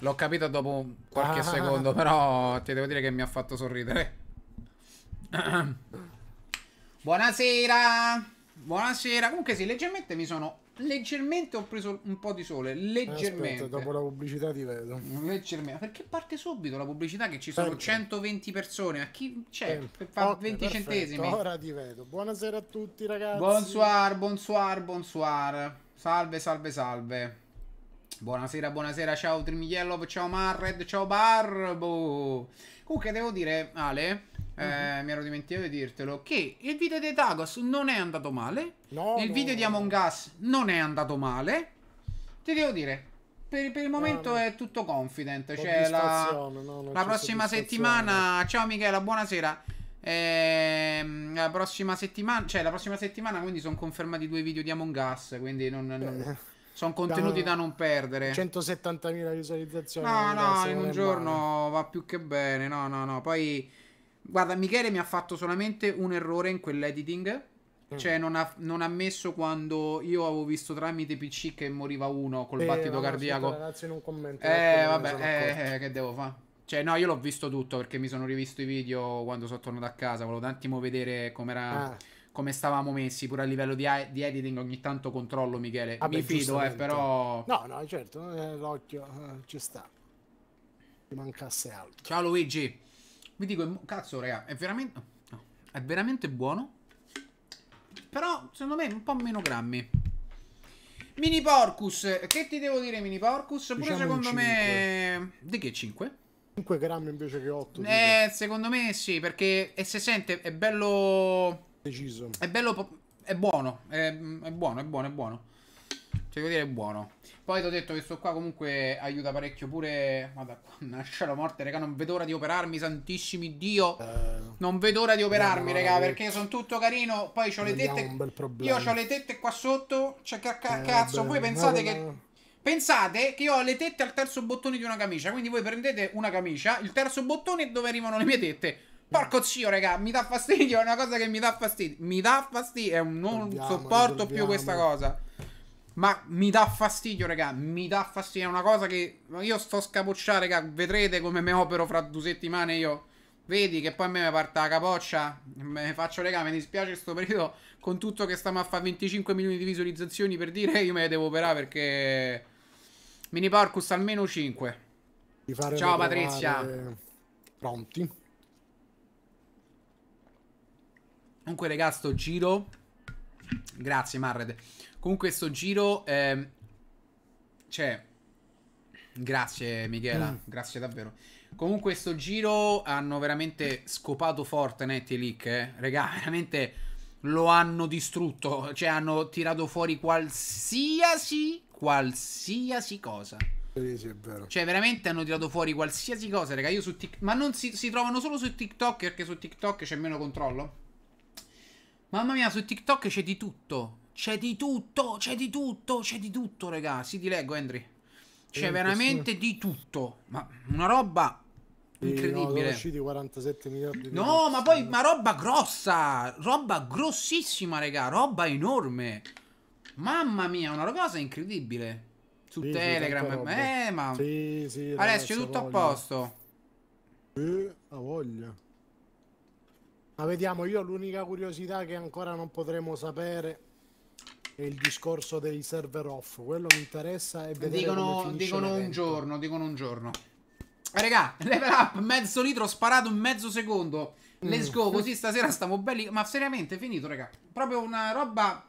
L'ho capito dopo qualche ah. secondo, però ti devo dire che mi ha fatto sorridere. Buonasera! Buonasera. Comunque sì, leggermente mi sono leggermente ho preso un po' di sole, leggermente. Aspetta, dopo la pubblicità ti vedo. Leggermente. Perché parte subito la pubblicità che ci sono Perché? 120 persone, a chi c'è? Per fare okay, 20 perfetto. centesimi. Ora ti vedo. Buonasera a tutti ragazzi. Bonsoir, bonsoir, bonsoir. Salve, salve, salve. Buonasera, buonasera, ciao Trimigliello, ciao Marred, ciao Barbo. Comunque devo dire, Ale, eh, mi ero dimenticato di dirtelo, che il video di Tagos non è andato male. No, il no, video di Among Us non è andato male. Ti devo dire, per, per il momento no, è tutto confident. Cioè, la, la prossima settimana. Ciao Michela, buonasera. Ehm, la prossima settimana, cioè la prossima settimana, quindi sono confermati due video di Among Us. Quindi non, non sono contenuti da, da non perdere. 170.000 visualizzazioni. No, no, in un giorno male. va più che bene. No, no, no. Poi Guarda, Michele mi ha fatto solamente un errore in quell'editing. Mm. Cioè, non ha, non ha, messo quando io avevo visto tramite PC che moriva uno col eh, battito cardiaco. Ragazzi, non commento. Eh, vabbè, eh, eh, che devo fare? Cioè, no, io l'ho visto tutto perché mi sono rivisto i video quando sono tornato a casa. Volevo un attimo vedere com'era. Ah. Come stavamo messi pure a livello di, di editing, ogni tanto controllo Michele. Vabbè, mi fido, eh, però. No, no, certo, eh, l'occhio eh, ci sta. Mi mancasse altro. Ciao Luigi. Vi dico, cazzo, raga, è veramente. No, è veramente buono. Però, secondo me, un po' meno grammi. Mini Porcus, che ti devo dire, Mini Porcus? Pure diciamo secondo me. Di che 5? 5 grammi invece che 8. Eh, dico. secondo me sì, perché e se sente è bello. Deciso. È bello. È buono. È, è buono, è buono, è buono. Cioè, devo dire, è buono. Poi ti ho detto che sto qua comunque aiuta parecchio pure. Guarda, nasce la morte, raga. Non vedo ora di operarmi, santissimi Dio. Eh, non vedo ora di operarmi, no, raga, perché sono tutto carino. Poi ho le tette. Io ho le tette qua sotto. Cioè, che eh, cazzo, beh, voi pensate che. Pensate che io ho le tette al terzo bottone di una camicia. Quindi voi prendete una camicia, il terzo bottone è dove arrivano le mie tette. Porco zio, raga, mi dà fastidio. È una cosa che mi dà fastidio. Mi dà fastidio. È un non dobbiamo, sopporto più questa cosa. Ma mi dà fastidio, raga. Mi dà fastidio. È una cosa che io sto scapocciando, raga. Vedrete come mi opero fra due settimane io. Vedi che poi a me mi parte la capoccia. Me faccio, raga, mi dispiace questo periodo. Con tutto che stiamo a fare 25 milioni di visualizzazioni per dire, io me le devo operare perché. Mini Porcus almeno 5. Ciao Patrizia. Pronti. Comunque, raga, sto giro. Grazie, Marred. Comunque sto giro... Eh, cioè... Grazie Michela, mm. grazie davvero. Comunque sto giro hanno veramente scopato Fortnite e Leak, eh. Regà, veramente lo hanno distrutto. Cioè hanno tirato fuori qualsiasi... Qualsiasi cosa. Cioè, veramente hanno tirato fuori qualsiasi cosa, raga. Io su TikTok. Ma non si, si, trovano solo su TikTok perché su TikTok c'è meno controllo. Mamma mia, su TikTok c'è di tutto. C'è di tutto, c'è di tutto, c'è di tutto, raga. Sì, ti leggo, Henry. C'è veramente di tutto. Ma una roba incredibile. Sì, no, 47 miliardi No, ma poi ma roba grossa, roba grossissima, raga, roba enorme. Mamma mia, una cosa incredibile. Su sì, Telegram, sì, eh, ma Sì, sì, Alessio, tutto voglia. a posto. Eh, a voglia. Ma vediamo, io l'unica curiosità che ancora non potremo sapere è il discorso dei server off. Quello mi interessa e vedere dicono, dicono un giorno, dicono un giorno. Eh, regà, level up, mezzo litro sparato in mezzo secondo. Let's mm. go, così stasera stiamo belli. Ma seriamente, finito, regà. Proprio una roba...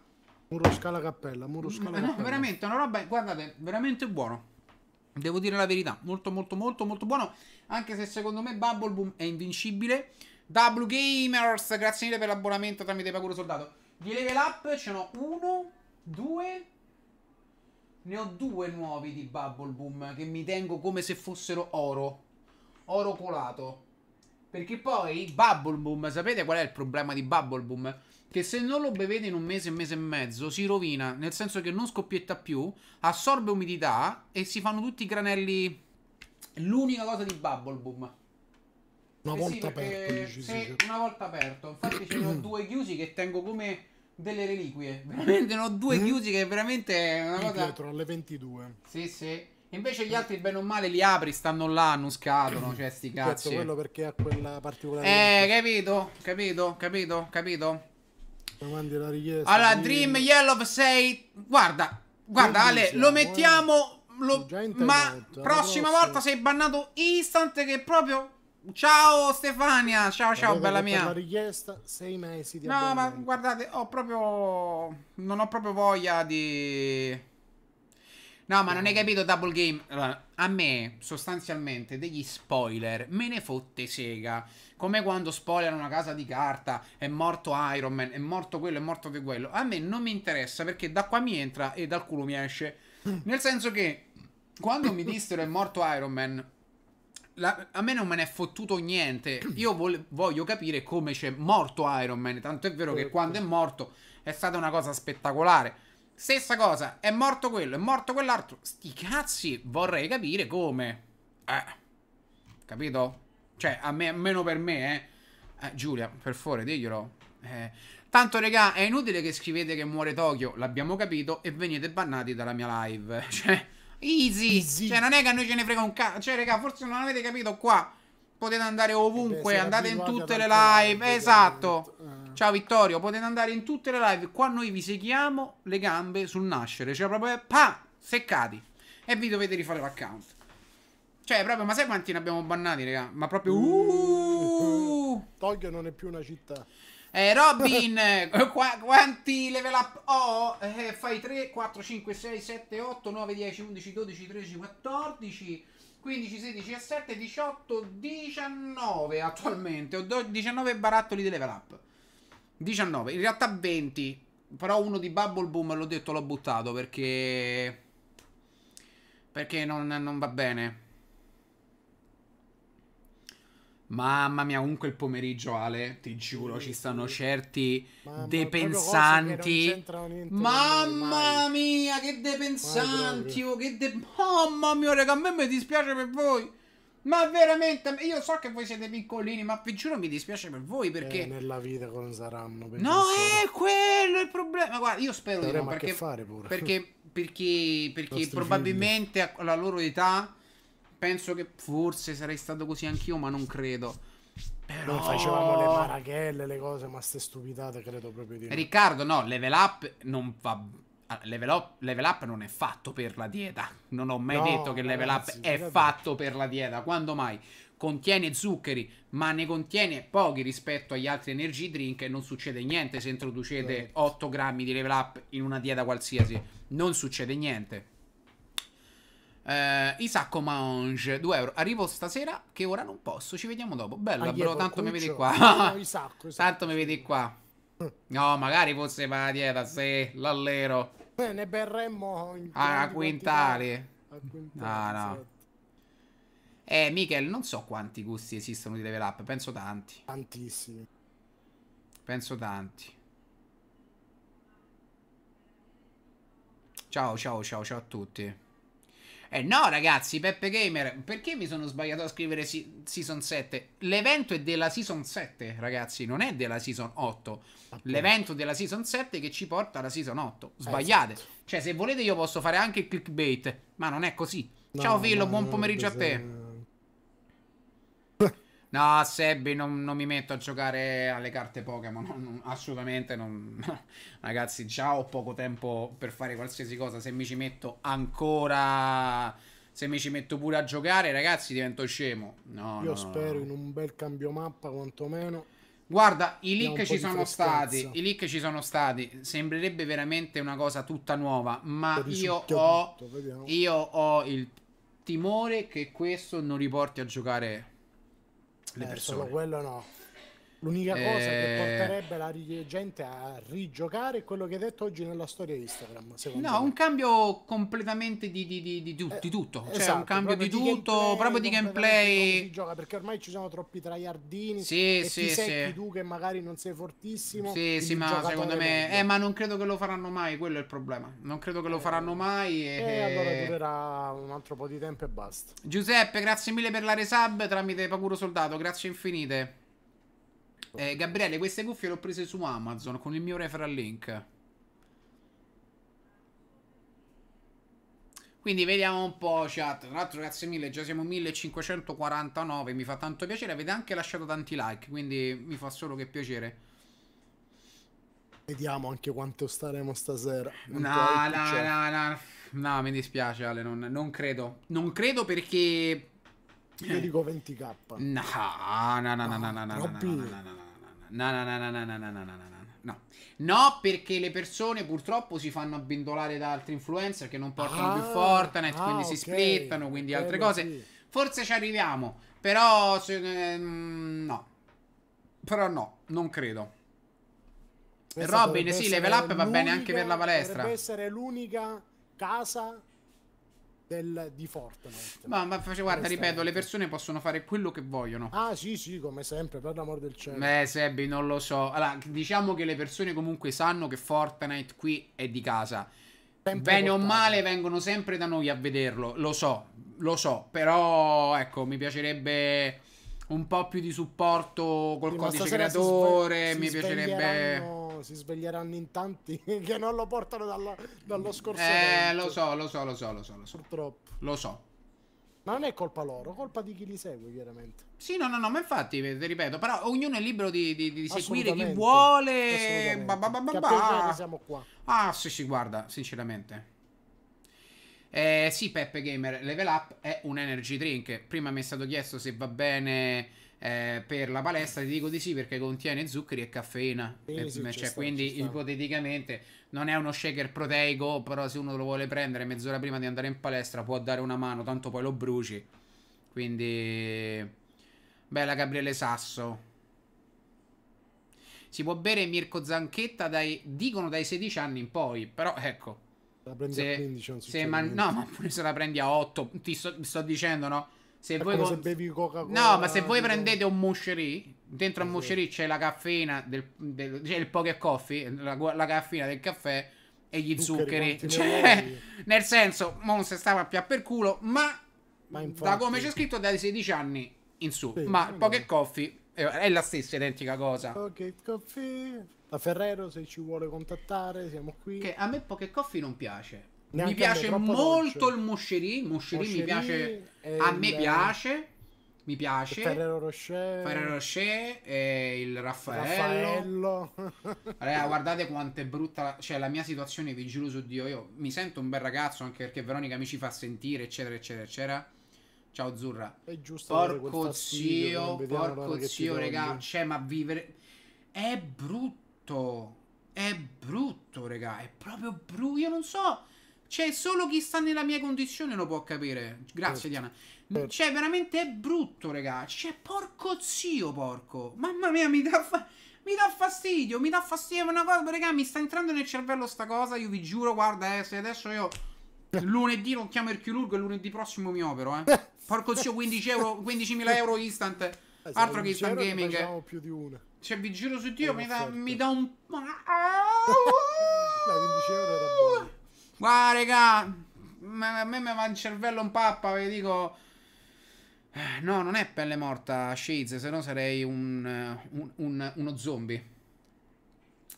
Muro scala cappella, muro scala cappella. No, veramente, una roba, guardate, veramente buono. Devo dire la verità, molto molto molto molto buono. Anche se secondo me Bubble Boom è invincibile. W Gamers, grazie mille per l'abbonamento tramite Paguro Soldato. Di level up ce n'ho uno, due. Ne ho due nuovi di Bubble Boom che mi tengo come se fossero oro. Oro colato. Perché poi Bubble Boom, sapete qual è il problema di Bubble Boom? Che se non lo bevete in un mese, un mese e mezzo, si rovina. Nel senso che non scoppietta più, assorbe umidità e si fanno tutti i granelli. L'unica cosa di Bubble Boom. Una eh volta sì, aperto, dici, sì, una volta aperto. Infatti ce ne ho due chiusi che tengo come delle reliquie. Veramente ne ho due mm. chiusi che veramente è una cosa. Dietro alle 22. Sì, sì. Invece gli altri, bene o male, li apri, stanno là, non scadono, cioè sti cazzi. quello perché ha quella particolarità. Eh, capito, capito, capito, capito. Mandi la richiesta. Allora, sì. Dream Yellow 6. Guarda, guarda, Ale, diciamo, lo mettiamo. lo- ma prossima prossima. volta sei bannato instant che proprio. Ciao Stefania, ciao ciao Sapete bella che Per la mia. richiesta, sei mesi di No, ma guardate, ho proprio. Non ho proprio voglia di. No, ma non hai capito Double Game. Allora, a me, sostanzialmente, degli spoiler me ne fotte sega. Come quando spoilerano una casa di carta, è morto Iron Man, è morto quello, è morto di quello. A me non mi interessa perché da qua mi entra e dal culo mi esce. Nel senso che quando mi dissero è morto Iron Man, la- a me non me ne è fottuto niente. Io vol- voglio capire come c'è morto Iron Man. Tanto è vero che Certo. quando è morto è stata una cosa spettacolare. Stessa cosa, è morto quello, è morto quell'altro. Sti cazzi, vorrei capire come. Eh, capito? Cioè, a me, almeno per me, eh. Eh, Giulia, per favore, diglielo. Eh, Tanto, regà, è inutile che scrivete che muore Tokyo, l'abbiamo capito, e venite bannati dalla mia live. Cioè, easy. Easy. Cioè, non è che a noi ce ne frega un cazzo. Cioè, regà, forse non avete capito qua. Potete andare ovunque, siete andate in tutte le live. Esatto. Eh. Ciao Vittorio, potete andare in tutte le live. Qua noi vi seghiamo le gambe sul nascere. Cioè, proprio eh, pa, seccati. E vi dovete rifare l'account. Cioè, proprio, ma sai quanti ne abbiamo bannati, raga? Ma proprio. Uh. Tokyo non è più una città. Eh, Robin, eh, qua- quanti level up ho? Eh, fai 3, 4, 5, 6, 7, 8, 9, 10, 11, 12, 13, 14, 15, 16, 17, 18, 19 attualmente. Ho do- 19 barattoli di level up. 19, in realtà 20. Però uno di Bubble Boom, l'ho detto, l'ho buttato perché... Perché non, non va bene. Mamma mia, comunque il pomeriggio, Ale, ti giuro, Sì, ci stanno sì. certi Mamma, depensanti. Mamma mia, che depensanti! Oh, che de- Mamma mia, raga, a me mi dispiace per voi. Ma veramente, io so che voi siete piccolini, ma vi giuro mi dispiace per voi perché... Eh, nella vita cosa saranno. No, pensare. è quello il problema. Guarda, io spero di no, perché, fare pure. perché, perché, perché probabilmente alla loro età penso che forse sarei stato così anch'io, ma non credo. Però... Noi facevamo le marachelle, le cose, ma ste stupidate credo proprio di no. Riccardo, no, level up non va. ah, Level up, level up non è fatto per la dieta. Non ho mai No, detto che level ragazzi, up è fidate. fatto per la dieta. Quando mai? Contiene zuccheri, ma ne contiene pochi rispetto agli altri energy drink e non succede niente se introducete Certo. 8 grammi di level up in una dieta qualsiasi. Non succede niente. Eh, Isacco Mange 2 euro. Arrivo stasera che ora non posso. Ci vediamo dopo. Bella, Ah, bro. Tanto mi vedi qua. No, Isacco, Isacco, Tanto mi vedi qua. No, magari fosse per la dieta, sì, l'allero. Eh, ne berremmo in Ah, quintali. A quintali, Ah, no. esatto. Eh, Michael, non so quanti gusti esistono di level up. Penso tanti. Tantissimi. Penso tanti. Ciao, ciao, ciao, ciao a tutti. Eh no, ragazzi, Peppe Gamer, perché mi sono sbagliato a scrivere si- Season 7? L'evento è della Season 7, ragazzi, non è della Season 8. L'evento della Season 7 che ci porta alla Season 8. Sbagliate. esatto. Cioè, se volete io posso fare anche il clickbait, ma non è così. No, Ciao Fillo, ma buon pomeriggio a te. No, Sebbi, non, non mi metto a giocare alle carte Pokémon. non- non- assolutamente non. Ragazzi, già ho poco tempo per fare qualsiasi cosa. Se mi ci metto ancora. Se mi ci metto pure a giocare, ragazzi, divento scemo. No, Io no, spero no. in un bel cambio mappa quantomeno. Guarda, i leak ci sono stati. I leak ci sono stati. Sembrerebbe veramente una cosa tutta nuova. Ma io ho. tutto. Io ho il timore che questo non riporti a giocare le Eh, persone. solo quello no. L'unica cosa che Eh. porterebbe la gente a rigiocare è quello che hai detto oggi nella storia Instagram. Secondo No, me. un cambio completamente di, di- di- di tu- Eh, di tutto. Cioè, esatto, un cambio di tutto, gameplay, proprio di gameplay. si gioca, perché ormai ci sono troppi tryhardini Sì, sì, ti sì. tu che magari non sei fortissimo. Sì, sì, ma secondo me. Eh, ma non credo che lo faranno mai. Quello è il problema. Non credo che lo faranno mai. E... E allora durerà un altro po' di tempo e basta. Giuseppe, grazie mille per la resub tramite Paguro Soldato. Grazie infinite. Eh, Gabriele, queste cuffie le ho prese su Amazon con il mio referral link. Quindi vediamo un po' chat. Tra l'altro, grazie mille, già siamo 1549. Mi fa tanto piacere. Avete anche lasciato tanti like. Quindi mi fa solo che piacere. Vediamo anche quanto staremo stasera. No, no, no, no. No, mi dispiace, Ale. Non, non credo. Non credo perché. Io dico 20k. No, no, no, no, no, no, no, no, no, no, no, no, no, no, no, no, no, no, no. No. no, perché le persone purtroppo si fanno abbindolare da altri influencer che non portano ah, più Fortnite, ah, quindi okay. si splittano, quindi altre cose. Sì. Forse ci arriviamo, però se, ehm, no. Però no, non credo. Questa Robin, sì, level up va bene anche per la palestra. Deve essere l'unica casa del, di Fortnite. Ma, ma guarda, ripeto, le persone possono fare quello che vogliono. Ah, sì, sì, come sempre, per l'amor del cielo. Beh, Sebbi, non lo so. Allora, diciamo che le persone comunque sanno che Fortnite qui è di casa. Sempre Bene portato. o male vengono sempre da noi a vederlo, lo so, lo so, però ecco, mi piacerebbe un po' più di supporto col sì, codice creatore, mi piacerebbe si sveglieranno in tanti che non lo portano dallo, dallo scorso Eh, lo so, lo so, lo so, lo so, lo so. Purtroppo. Lo so. Ma non è colpa loro, colpa di chi li segue, chiaramente. Sì, no, no, no, ma infatti, ti ripeto, però ognuno è libero di, di, di seguire chi vuole. Ba, ba, ba, ba, ba. siamo qua. Ah, sì, sì, guarda, sinceramente. Eh, sì, Peppe Gamer, Level Up è un energy drink. Prima mi è stato chiesto se va bene eh, per la palestra ti dico di sì perché contiene zuccheri e caffeina. Eh, sì, cioè, quindi ipoteticamente non è uno shaker proteico, però se uno lo vuole prendere mezz'ora prima di andare in palestra può dare una mano, tanto poi lo bruci. Quindi bella Gabriele Sasso. Si può bere Mirko Zanchetta dai dicono dai 16 anni in poi, però ecco. La prendi se, a 15, se man, no, ma pure se la prendi a 8, ti sto, sto dicendo, no? Se voi con... se bevi Coca-Cola. No, ma se voi prendete un muscery, dentro al muscery c'è la caffeina del, del c'è il poker coffee, la, la caffeina del caffè e gli zuccheri. zuccheri. Cioè, nel senso, non si stava più per culo, ma, ma infatti... da come c'è scritto dai 16 anni in su. Sì, ma il poker coffee è la stessa identica cosa. Pocket coffee. La Ferrero se ci vuole contattare, siamo qui. Che a me pocket coffee non piace. Mi piace molto dolce. il Mosceri. Mosceri mi piace. A me piace. Mi piace. Ferrero Rocher. Ferrero Rocher e il Raffaello. Raffaello. allora, guardate quanto è brutta. Cioè, la mia situazione, vi giuro su Dio. Io mi sento un bel ragazzo anche perché Veronica mi ci fa sentire, eccetera, eccetera, eccetera. Ciao Zurra. È giusto. Porco zio, porco zio, regà. Cioè, ma vivere. È brutto. È brutto, regà. È proprio brutto. Io non so. Cioè, solo chi sta nella mia condizione lo può capire. Grazie, certo. Diana. Certo. Cioè, veramente è brutto, raga. Cioè, porco zio, porco. Mamma mia, mi dà, fa... mi dà fastidio. Mi dà fastidio una cosa, raga. Mi sta entrando nel cervello sta cosa. Io vi giuro, guarda, eh, se adesso io lunedì non chiamo il chirurgo e lunedì prossimo mi opero, eh. Porco zio, 15 euro, 15.000 euro instant. Eh, Altro che instant gaming. più di una. Cioè, vi giuro su Dio, mi dà, mi dà un... La 15 euro era buona. Guarda, raga, a me mi va il cervello un pappa, vi dico... Eh, no, non è pelle morta, Shades, se no sarei un, un, un, uno zombie.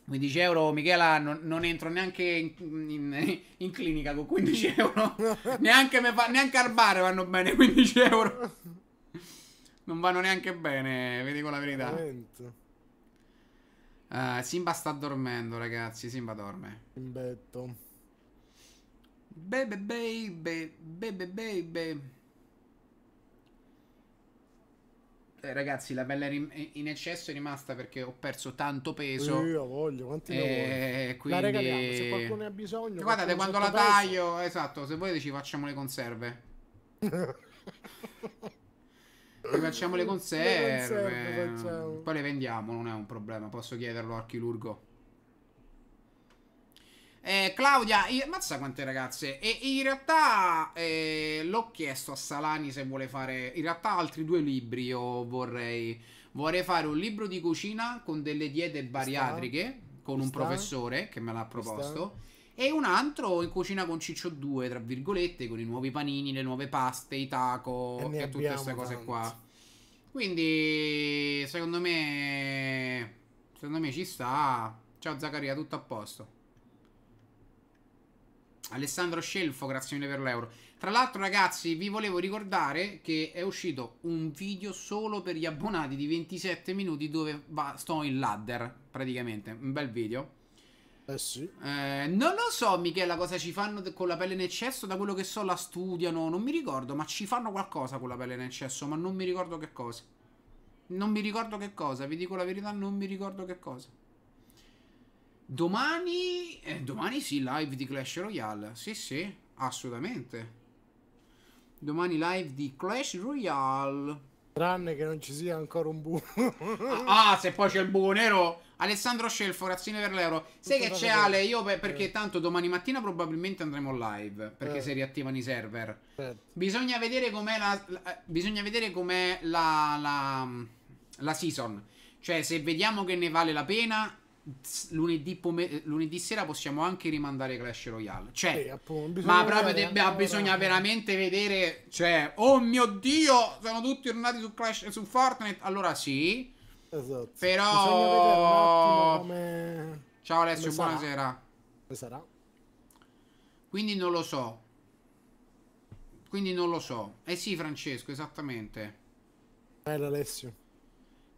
15 euro, Michela, non, non entro neanche in, in, in, clinica con 15 euro. neanche, fa, neanche al bar vanno bene 15 euro. Non vanno neanche bene, vi dico la verità. Uh, Simba sta dormendo, ragazzi. Simba dorme. In betto. Baby, baby, baby, baby. Eh, ragazzi, la pelle in eccesso è rimasta perché ho perso tanto peso. Io voglio, quanti eh, quindi... La regaliamo, se qualcuno ne ha bisogno. Guardate, quando la taglio, esatto, se volete ci facciamo le conserve. ci facciamo le conserve. Le conserve Poi le vendiamo, non è un problema, posso chiederlo al chirurgo. Eh, Claudia, io, mazza quante ragazze. E in realtà eh, l'ho chiesto a Salani se vuole fare. In realtà altri due libri io vorrei. Vorrei fare un libro di cucina con delle diete bariatriche. Con un professore che me l'ha proposto. E un altro in cucina con Ciccio 2, tra virgolette, con i nuovi panini, le nuove paste, i taco e, e tutte queste cose tanti. qua. Quindi, secondo me. Secondo me ci sta. Ciao Zaccaria, tutto a posto. Alessandro Scelfo, grazie mille per l'euro. Tra l'altro, ragazzi, vi volevo ricordare che è uscito un video solo per gli abbonati di 27 minuti dove va, sto in ladder, praticamente. Un bel video. Eh sì. Eh, non lo so, Michela, cosa ci fanno con la pelle in eccesso. Da quello che so, la studiano. Non mi ricordo, ma ci fanno qualcosa con la pelle in eccesso, ma non mi ricordo che cosa. Non mi ricordo che cosa, vi dico la verità, non mi ricordo che cosa. Domani, eh, domani sì, live di Clash Royale. Sì, sì, assolutamente. Domani live di Clash Royale. Tranne che non ci sia ancora un buco. ah, se poi c'è il buco nero. Alessandro Scelfo, grazie per l'euro. Sai che c'è Ale? Io per, perché tanto domani mattina probabilmente andremo live. Perché eh. si riattivano i server. Eh. Bisogna vedere com'è la, la bisogna vedere com'è la, la, la season. Cioè, se vediamo che ne vale la pena, lunedì, pome- lunedì, sera possiamo anche rimandare Clash Royale. Cioè, sì, appunto, ma proprio de- ancora... bisogna veramente vedere. Cioè, oh mio dio, sono tutti tornati su Clash su Fortnite. Allora sì. Esatto. Però. Come... Ciao Alessio, come buonasera. Come sarà? Quindi non lo so. Quindi non lo so. Eh sì, Francesco, esattamente. Bello Alessio.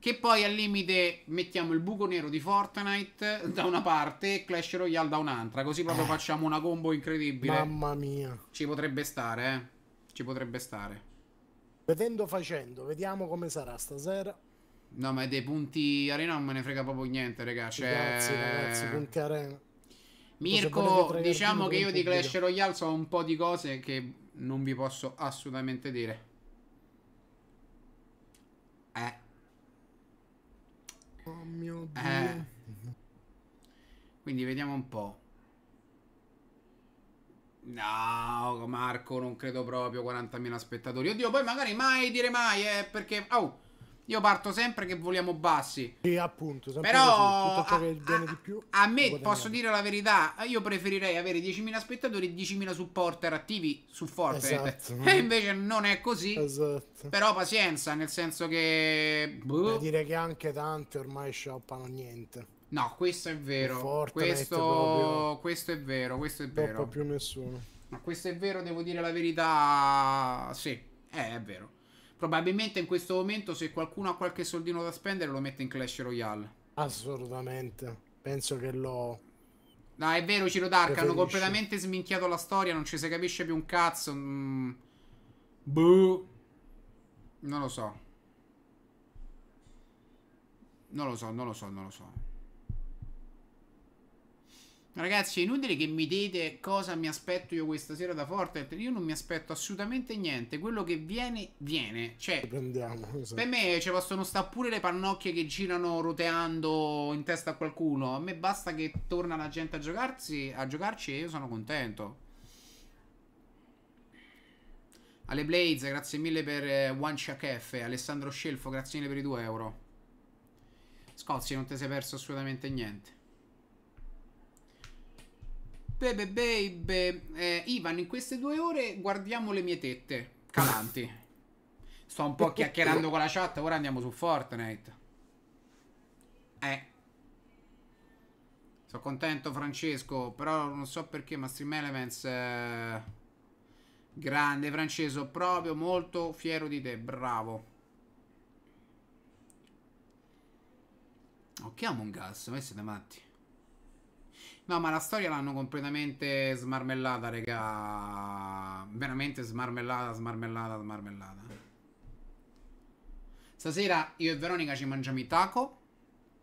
Che poi al limite mettiamo il buco nero di Fortnite da una parte e Clash Royale da un'altra. Così proprio eh. facciamo una combo incredibile. Mamma mia. Ci potrebbe stare, eh. Ci potrebbe stare. Vedendo facendo, vediamo come sarà stasera. No, ma dei punti arena non me ne frega proprio niente, raga. Cioè... Grazie, ragazzi, punti arena. Mirko, diciamo che io di Clash Royale so un po' di cose che non vi posso assolutamente dire. Eh. Oh mio Dio. Eh. Quindi vediamo un po'. No, Marco, non credo proprio 40.000 spettatori. Oddio, poi magari mai dire mai, eh, perché... Oh, io parto sempre che vogliamo bassi. Sì, appunto. Però che viene di più. A me posso dire la verità. Io preferirei avere 10.000 spettatori e 10.000 supporter attivi su Fortnite. Esatto. E invece non è così. Esatto. Però pazienza, nel senso che. Boh. dire che anche tanti ormai shoppano niente. No, questo è vero. Questo... questo è vero. Questo è vero. Non più nessuno. Ma questo è vero, devo dire la verità. Sì, eh, è vero. Probabilmente in questo momento se qualcuno ha qualche soldino da spendere lo mette in Clash Royale. Assolutamente. Penso che lo... No, è vero, Ciro Dark, hanno completamente sminchiato la storia, non ci si capisce più un cazzo. Mm. Boh. Non lo so. Non lo so, non lo so, non lo so. Ragazzi, è inutile che mi dite cosa mi aspetto io questa sera da Fortnite. Io non mi aspetto assolutamente niente. Quello che viene, viene. Cioè, prendiamo, esatto. per me ci possono stare pure le pannocchie che girano roteando in testa a qualcuno. A me basta che torna la gente a giocarsi, a giocarci e io sono contento. Ale Blaze, grazie mille per eh, One Chuck F. Alessandro Scelfo, grazie mille per i 2 euro. Scozzi, non ti sei perso assolutamente niente. Bebe baby. Eh, Ivan, in queste due ore guardiamo le mie tette calanti. Sto un po' chiacchierando con la chat, ora andiamo su Fortnite. Eh. Sono contento Francesco, però non so perché, ma Stream Elements... Eh... Grande Francesco, proprio molto fiero di te, bravo. Ok, Among Us, voi siete matti. No, ma la storia l'hanno completamente smarmellata, raga. Veramente smarmellata, smarmellata, smarmellata. Stasera io e Veronica ci mangiamo i taco.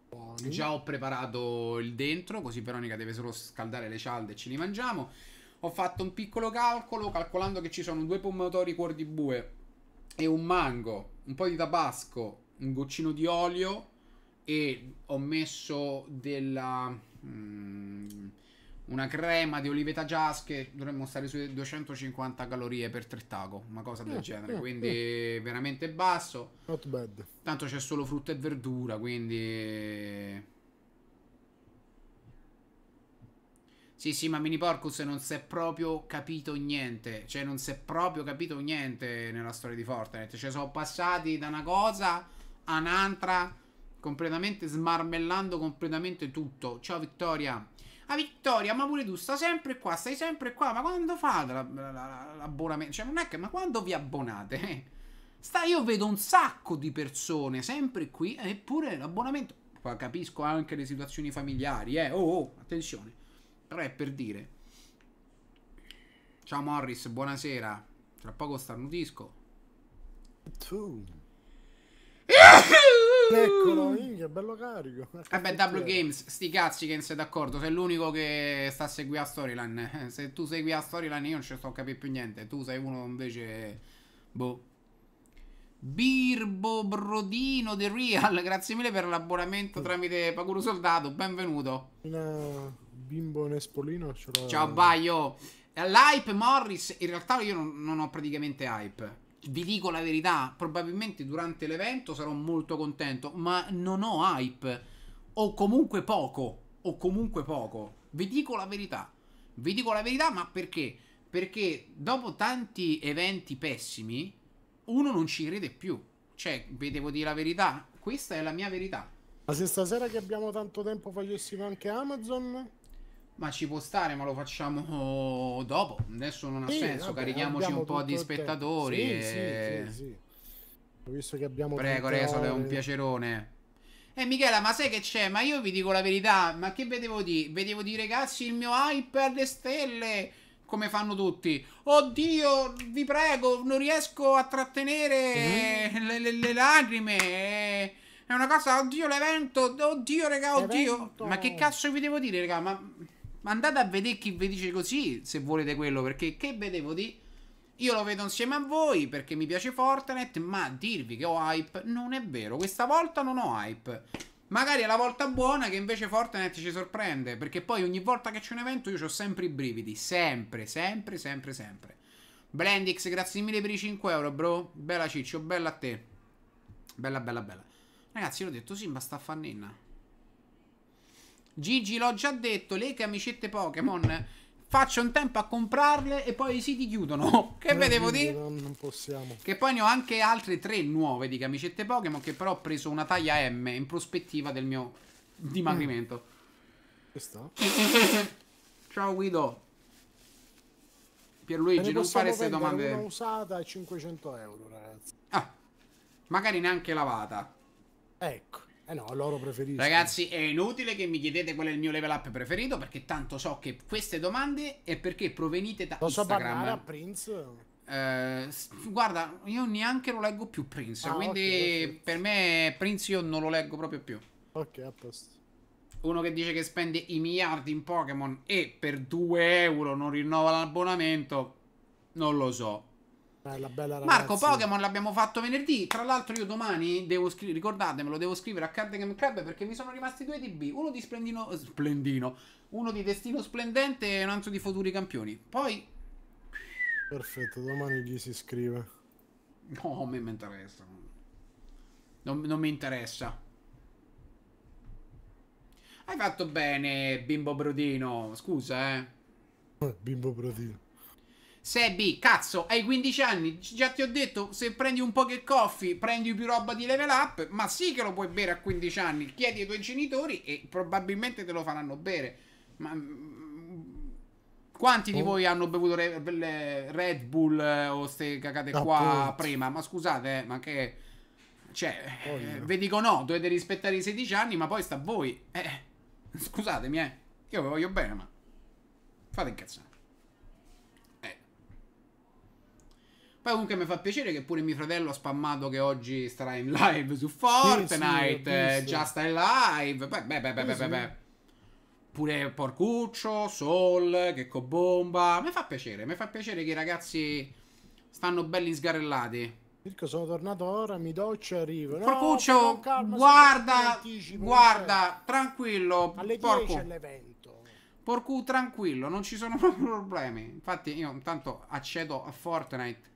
Buoni. Già ho preparato il dentro, così Veronica deve solo scaldare le cialde e ce li mangiamo. Ho fatto un piccolo calcolo, calcolando che ci sono due pomodori cuor di bue e un mango, un po' di tabasco, un goccino di olio e ho messo della Mm, una crema di olive tagiasche dovremmo stare sui 250 calorie per tre taco, una cosa del mm, genere, mm, quindi mm. veramente basso. Not bad. Tanto c'è solo frutta e verdura, quindi Sì, sì, ma Mini Porcus non si è proprio capito niente. Cioè, non si è proprio capito niente nella storia di Fortnite. Cioè, sono passati da una cosa a un'altra completamente smarmellando completamente tutto. Ciao Vittoria. A Vittoria, ma pure tu sta sempre qua, stai sempre qua. Ma quando fate l'abbonamento? Cioè, non è che, ma quando vi abbonate? Sta, io vedo un sacco di persone sempre qui, eppure l'abbonamento. Qua capisco anche le situazioni familiari, eh. Oh, oh, attenzione. Però è per dire. Ciao Morris, buonasera. Tra poco starnutisco. Tu. Eccolo, che bello carico. Vabbè, W Games, sti cazzi che non sei d'accordo. Sei l'unico che sta a seguire la storyline. Se tu segui la storyline, io non ci sto a capire più niente. Tu sei uno invece. Boh. Birbo Brodino The Real, grazie mille per l'abbonamento tramite Paguro Soldato. Benvenuto. Una bimbo Nespolino. Ciao, Baio. L'hype Morris, in realtà io non, non ho praticamente hype vi dico la verità, probabilmente durante l'evento sarò molto contento, ma non ho hype. O comunque poco. O comunque poco. Vi dico la verità. Vi dico la verità, ma perché? Perché dopo tanti eventi pessimi, uno non ci crede più. Cioè, vi devo dire la verità. Questa è la mia verità. Ma se stasera che abbiamo tanto tempo facessimo anche Amazon? Ma ci può stare, ma lo facciamo dopo. Adesso non ha sì, senso. Vabbè, Carichiamoci un po' di spettatori. Sì, e... sì, sì, Ho visto che abbiamo. Prego, Resole, è un piacerone. Eh, Michela, ma sai che c'è? Ma io vi dico la verità. Ma che vedevo di? Vedevo di ragazzi il mio hype le stelle. Come fanno tutti. Oddio, vi prego, non riesco a trattenere mm. le, le, le lacrime. È una cosa, oddio l'evento, oddio raga, oddio. Evento. Ma che cazzo vi devo dire, raga? Ma ma andate a vedere chi vi dice così se volete quello, perché che vedevo di... Io lo vedo insieme a voi perché mi piace Fortnite, ma dirvi che ho hype non è vero. Questa volta non ho hype. Magari è la volta buona che invece Fortnite ci sorprende, perché poi ogni volta che c'è un evento io ho sempre i brividi. Sempre, sempre, sempre, sempre. Blendix, grazie mille per i 5 euro, bro. Bella Ciccio, bella a te. Bella, bella, bella. Ragazzi, l'ho detto, Simba sta a fanninna. Gigi l'ho già detto, le camicette Pokémon faccio un tempo a comprarle e poi i siti chiudono. che vedevo di? Non possiamo. Che poi ne ho anche altre tre nuove di camicette Pokémon che però ho preso una taglia M in prospettiva del mio dimagrimento. Mm. Ciao Guido. Pierluigi, non fare queste domande. Una usata a 500 euro, ragazzi. Ah, magari neanche lavata. Ecco. Eh no, loro preferiscono. Ragazzi, è inutile che mi chiedete qual è il mio level up preferito perché tanto so che queste domande è perché provenite da Posso Instagram. Posso parlare a Prince? Eh, guarda, io neanche lo leggo più Prince, ah, quindi okay, per me Prince io non lo leggo proprio più. Ok, a posto. Uno che dice che spende i miliardi in Pokémon e per 2 euro non rinnova l'abbonamento, non lo so. Bella, bella Marco, Pokémon l'abbiamo fatto venerdì. Tra l'altro, io domani devo scrivere, ricordatemelo, devo scrivere a Card Game Club perché mi sono rimasti due DB. Uno di Splendino, Splendino, uno di Destino Splendente e un altro di Futuri Campioni. Poi. Perfetto, domani gli si scrive. No, a me mi interessa. Non, non mi interessa. Hai fatto bene, bimbo Brodino. Scusa, eh. bimbo Brodino. Sebi, cazzo, hai 15 anni, già ti ho detto, se prendi un po' che coffee, prendi più roba di level up, ma sì che lo puoi bere a 15 anni, chiedi ai tuoi genitori e probabilmente te lo faranno bere. Ma mm, quanti oh. di voi hanno bevuto Red Bull eh, o ste cagate qua oh, prima? Ma scusate, eh, ma che... Cioè, oh, eh, vi dico no, dovete rispettare i 16 anni, ma poi sta a voi. Eh, scusatemi, eh. Io vi voglio bene, ma... Fate incazzare. Poi comunque mi fa piacere che pure mio fratello ha spammato che oggi starà in live su Fortnite, sì, sì, già sta in live. Beh, beh, beh, beh, beh, beh. Pure Porcuccio, Soul, che Bomba. Mi fa piacere, mi fa piacere che i ragazzi stanno belli sgarellati. Mirko, sono tornato ora, mi doccio e arrivo. No, Porcuccio, calma, guarda, anticipo, guarda, tranquillo. Alle 10 è l'evento. Porcu, tranquillo, non ci sono proprio problemi. Infatti io intanto accedo a Fortnite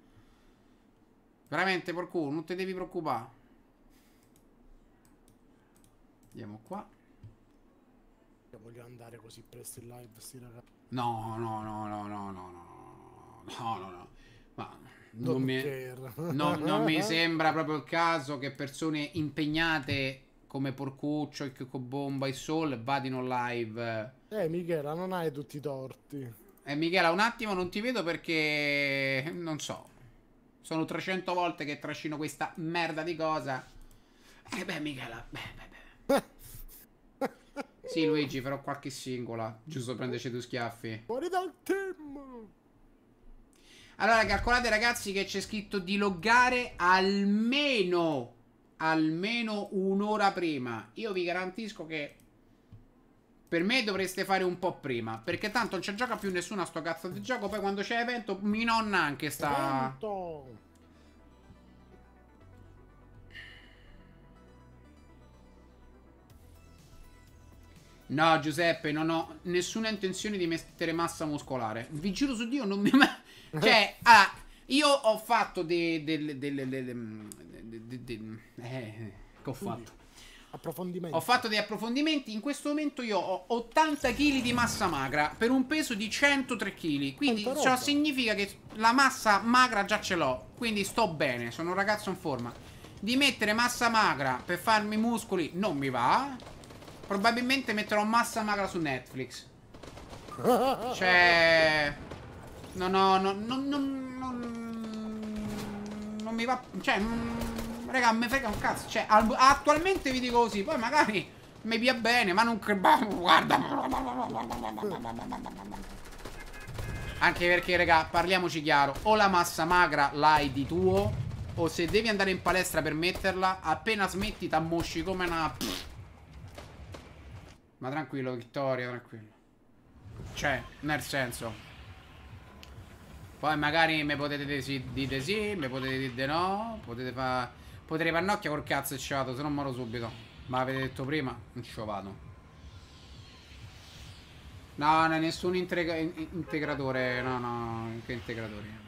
Veramente, porco, non ti devi preoccupare. Andiamo qua. Io voglio andare così presto in live, sti ragazzi. No, no, no, no, no, no, no, no, no, no. Ma non mi, non, non mi sembra proprio il caso che persone impegnate come Porcuccio, il Bomba, il Soul, vadino live. Eh, Michela, non hai tutti i torti. Eh, Michela, un attimo non ti vedo perché... non so. Sono 300 volte che trascino questa merda di cosa. Eh beh, Michela, beh, beh, beh. sì, Luigi, farò qualche singola. Giusto prenderci due schiaffi. Fuori dal team! Allora, calcolate ragazzi che c'è scritto di loggare almeno almeno un'ora prima. Io vi garantisco che per me dovreste fare un po' prima. Perché tanto non c'è gioca più nessuno a sto cazzo di gioco. Poi quando c'è evento, mi nonna anche sta. Evento. No, Giuseppe, non ho nessuna intenzione di mettere massa muscolare. Vi giuro su Dio, non mi. cioè, ah, io ho fatto delle. De, de, de, eh, che ho fatto? Approfondimenti. Ho fatto degli approfondimenti. In questo momento io ho 80 kg di massa magra per un peso di 103 kg. Quindi ciò significa che la massa magra già ce l'ho. Quindi sto bene, sono un ragazzo in forma. Di mettere massa magra per farmi muscoli non mi va. Probabilmente metterò massa magra su Netflix. Cioè... No, no, no, no, no, no, non mi va... Cioè... Raga, me frega un cazzo. Cioè, attualmente vi dico così. Poi magari mi via bene, ma non... Guarda. Anche perché, raga, parliamoci chiaro. O la massa magra l'hai di tuo. O se devi andare in palestra per metterla, appena smetti t'ammosci come una... Ma tranquillo, Vittoria, tranquillo. Cioè, nel senso... Poi magari mi potete dire sì, dite sì, mi potete dire di no, potete fare... Potrei pannocchia col cazzo e ci vado, se non moro subito. Ma l'avete detto prima, non ci vado. No, no, nessun integratore. No, no, che integratori.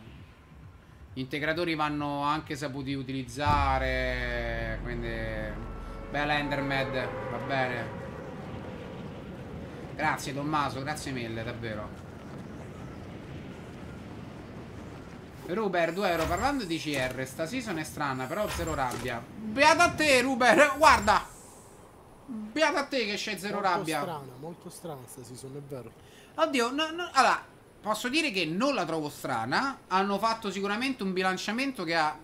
Gli integratori vanno anche saputi utilizzare. Quindi. Bella Endermed, va bene. Grazie Tommaso, grazie mille, davvero. Ruber, 2 euro. Parlando di CR, sta season è strana, però zero rabbia. Beata a te, Ruber, guarda. Beata a te che c'è zero molto rabbia. Molto strana, molto strana sta season, è vero. Oddio, no, no, allora, posso dire che non la trovo strana. Hanno fatto sicuramente un bilanciamento che ha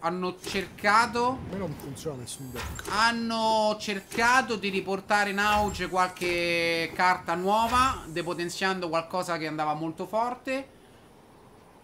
hanno cercato. A me non funziona nessun deck. Hanno cercato di riportare in auge qualche carta nuova, depotenziando qualcosa che andava molto forte.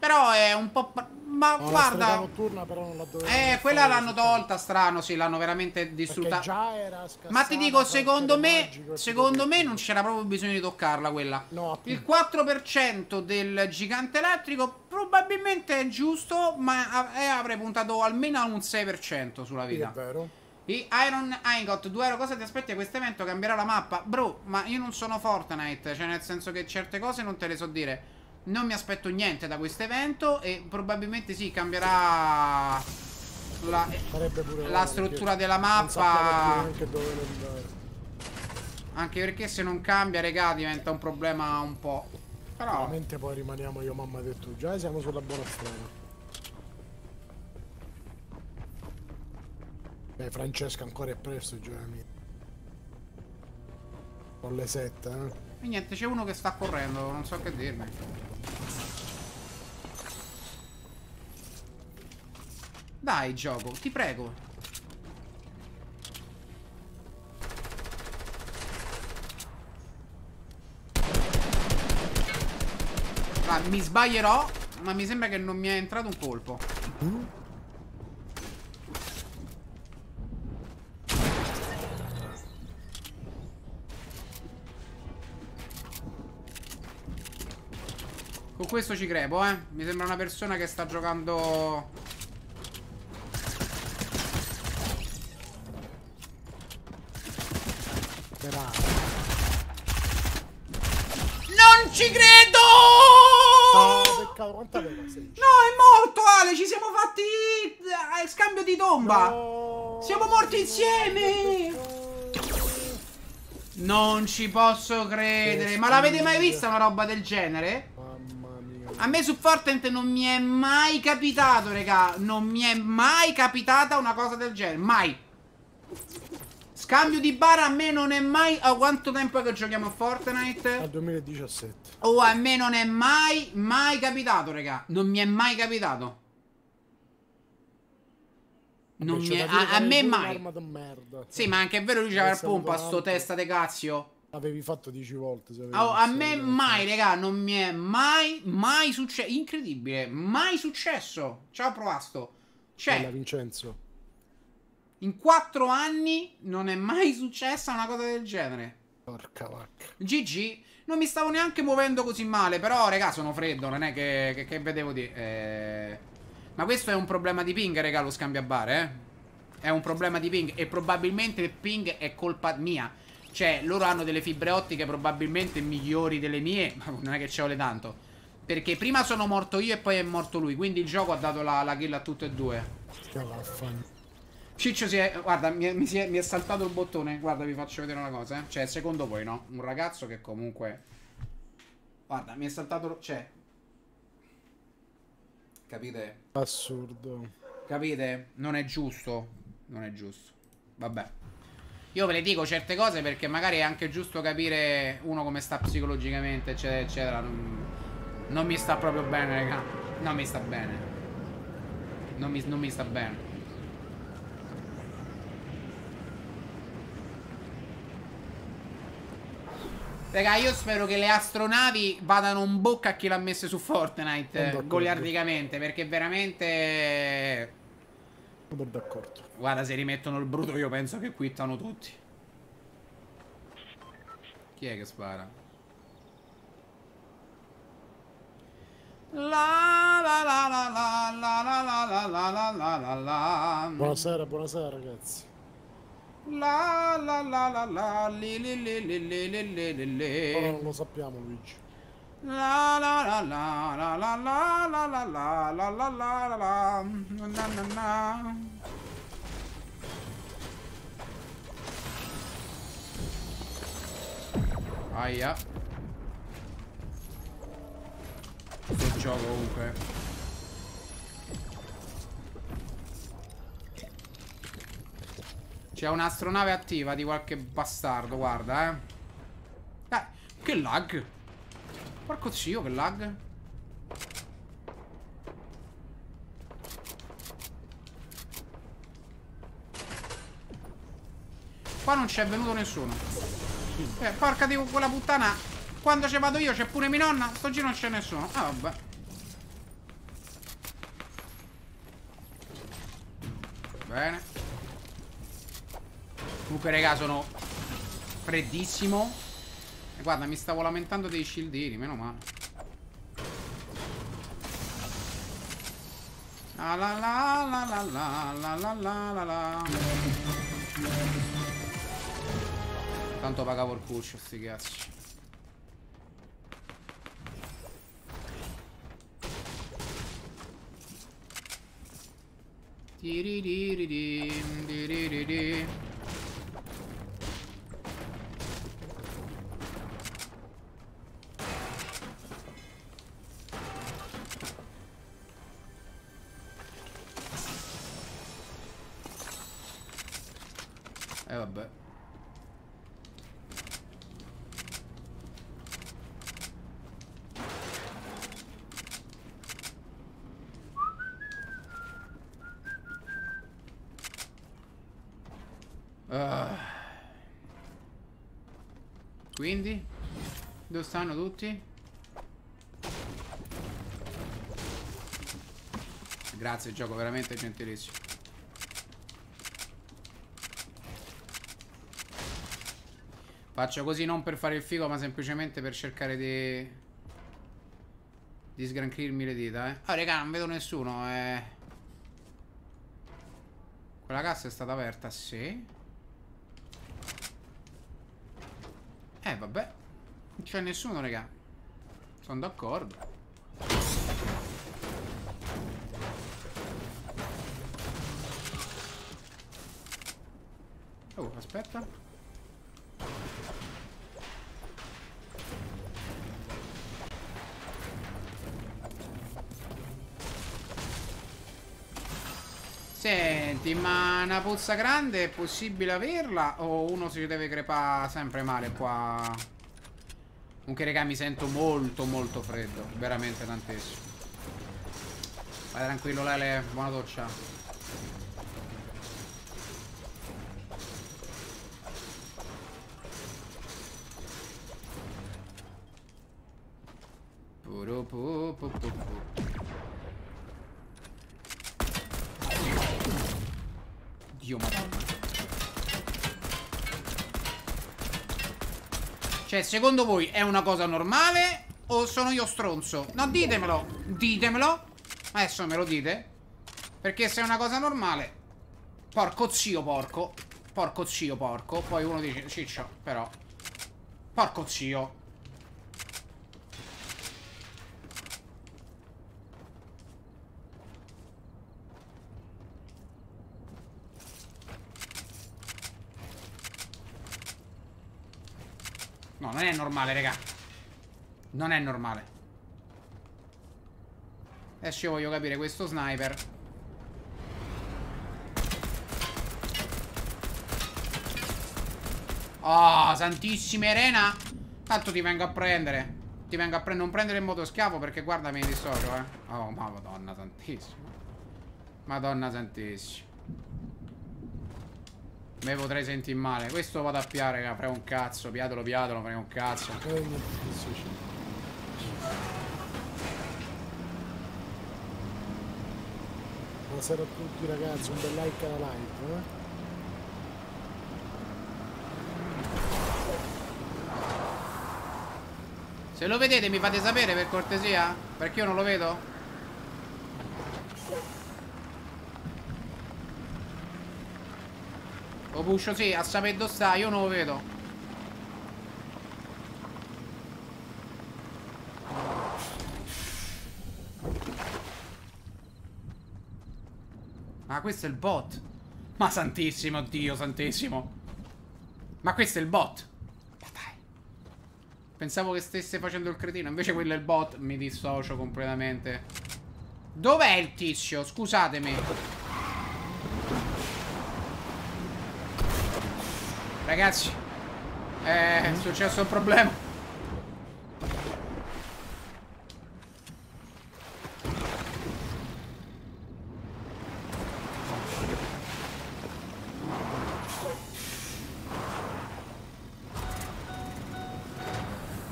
Però è un po'... Ma no, guarda... La notturna però non la Eh, quella l'hanno tolta, strano, sì, l'hanno veramente distrutta. già era Ma ti dico, secondo me, secondo me non c'era proprio bisogno di toccarla quella. No, Il 4% del gigante elettrico probabilmente è giusto, ma eh, avrei puntato almeno a un 6% sulla vita. Sì, è vero. I Iron Ingot 2 euro cosa ti aspetti a questo evento? Cambierà la mappa? Bro, ma io non sono Fortnite Cioè nel senso che certe cose non te le so dire non mi aspetto niente da questo evento e probabilmente sì, cambierà la, la struttura della mappa. Anche perché se non cambia, regà, diventa un problema un po'. Però... Veramente poi rimaniamo io, mamma ha detto, già siamo sulla buona strada. Beh, Francesca ancora è presto, Giovanni. Con le sette, eh. E niente, c'è uno che sta correndo, non so che dirmi. Dai, gioco, ti prego. Ah, mi sbaglierò, ma mi sembra che non mi è entrato un colpo. Con questo ci crepo, eh. Mi sembra una persona che sta giocando... Bravo. Non ci credo! Peccato, quanto aveva? 16? No, è morto Ale, ci siamo fatti eh, scambio di tomba. No. Siamo morti insieme. Non ci posso credere. Ma l'avete mai vista una roba del genere? A me su Fortnite non mi è mai capitato, raga. Non mi è mai capitata una cosa del genere. Mai. Scambio di bara a me non è mai. A quanto tempo è che giochiamo a Fortnite? Al 2017. Oh, a me non è mai, mai capitato, raga. Non mi è mai capitato. Non mi è, a, a me mai. Sì, ma anche è vero lui c'aveva il pompa, sto testa de cazzo. L'avevi fatto 10 volte. se avevi Oh, a me mai, raga, non mi è mai, mai successo. Incredibile, mai successo. Ciao, Provasto. Bella, Cioè, Vincenzo. in quattro anni non è mai successa una cosa del genere. Porca vacca. GG, non mi stavo neanche muovendo così male, però, raga, sono freddo, non è che, che, che vedevo di... eh. Ma questo è un problema di ping, raga, lo scambiabare, eh. È un problema di ping e probabilmente il ping è colpa mia. Cioè, loro hanno delle fibre ottiche probabilmente migliori delle mie, ma non è che ci vuole tanto. Perché prima sono morto io e poi è morto lui, quindi il gioco ha dato la, la kill a tutte e due. Che. Ciccio si è. Guarda, mi è, mi si è- mi è saltato il bottone. Guarda, vi faccio vedere una cosa. eh. Cioè, secondo voi, no? Un ragazzo che comunque. Guarda, mi è saltato. Cioè. Capite? Assurdo. Capite? Non è giusto. Non è giusto. Vabbè. Io ve le dico certe cose perché magari è anche giusto capire uno come sta psicologicamente, eccetera, eccetera. Non, non mi sta proprio bene, raga. Non mi sta bene. Non mi, non mi sta bene. Raga, io spero che le astronavi vadano in bocca a chi l'ha messe su Fortnite goliardicamente. Perché veramente. Sono d'accordo. Guarda, se rimettono il bruto, io penso che quittano tutti. Chi è che spara? La la la la la la la la la la la la la la Buonasera, buonasera ragazzi. La la la la la li li li li li li li li Ora li non lo sappiamo Luigi. La la la la la la la la la la la la la la la na Aia Sto gioco comunque C'è un'astronave attiva di qualche bastardo, guarda, eh. Eh, che lag. Porco zio, che lag. Qua non c'è venuto nessuno. Eh, porca di quella puttana. Quando ci vado io c'è pure mia nonna. Sto giro non c'è nessuno. Ah, vabbè. Bene. Comunque, raga, sono freddissimo. E guarda, mi stavo lamentando dei shieldini, meno male. La la la la la la la la la la Tanto pagavo il cuccio, sti cazzi. Tiririririm, tiririri. Quindi? Dove stanno tutti? Grazie, gioco veramente gentilissimo. Faccio così non per fare il figo, ma semplicemente per cercare di... Di sgranchirmi le dita, eh. Oh, raga, non vedo nessuno, eh. Quella cassa è stata aperta, sì. Eh, vabbè. Non c'è nessuno, raga. Sono d'accordo. Oh, aspetta. Senti, ma una pozza grande è possibile averla o uno si deve crepare sempre male qua? Comunque raga mi sento molto molto freddo, veramente tantissimo. Vai tranquillo Lele, buona doccia. Puru pu pu pu pu. Dio madonna. Cioè, secondo voi è una cosa normale o sono io stronzo? No, ditemelo. Ditemelo. Adesso me lo dite. Perché se è una cosa normale... Porco zio porco. Porco zio porco. Poi uno dice, ciccio, però. Porco zio. No, non è normale, raga. Non è normale. Adesso io voglio capire questo sniper. Oh, santissima Arena. Tanto ti vengo a prendere. Ti vengo a prendere. Non prendere il motoschiavo perché guarda mi dissocio, eh. Oh, ma madonna santissima. Madonna santissima. Me potrei sentire male. Questo vado a piare, raga. Frega un cazzo. Piatelo, piatelo, frega un cazzo. Buonasera a tutti ragazzi, un bel like alla live. Eh? Se lo vedete mi fate sapere per cortesia? Perché io non lo vedo? Lo puscio sì, a sapere dove sta, io non lo vedo. Ma questo è il bot. Ma santissimo, Dio santissimo. Ma questo è il bot. Ma dai. Pensavo che stesse facendo il cretino, invece quello è il bot. Mi dissocio completamente. Dov'è il tizio? Scusatemi. Ragazzi. È successo un problema.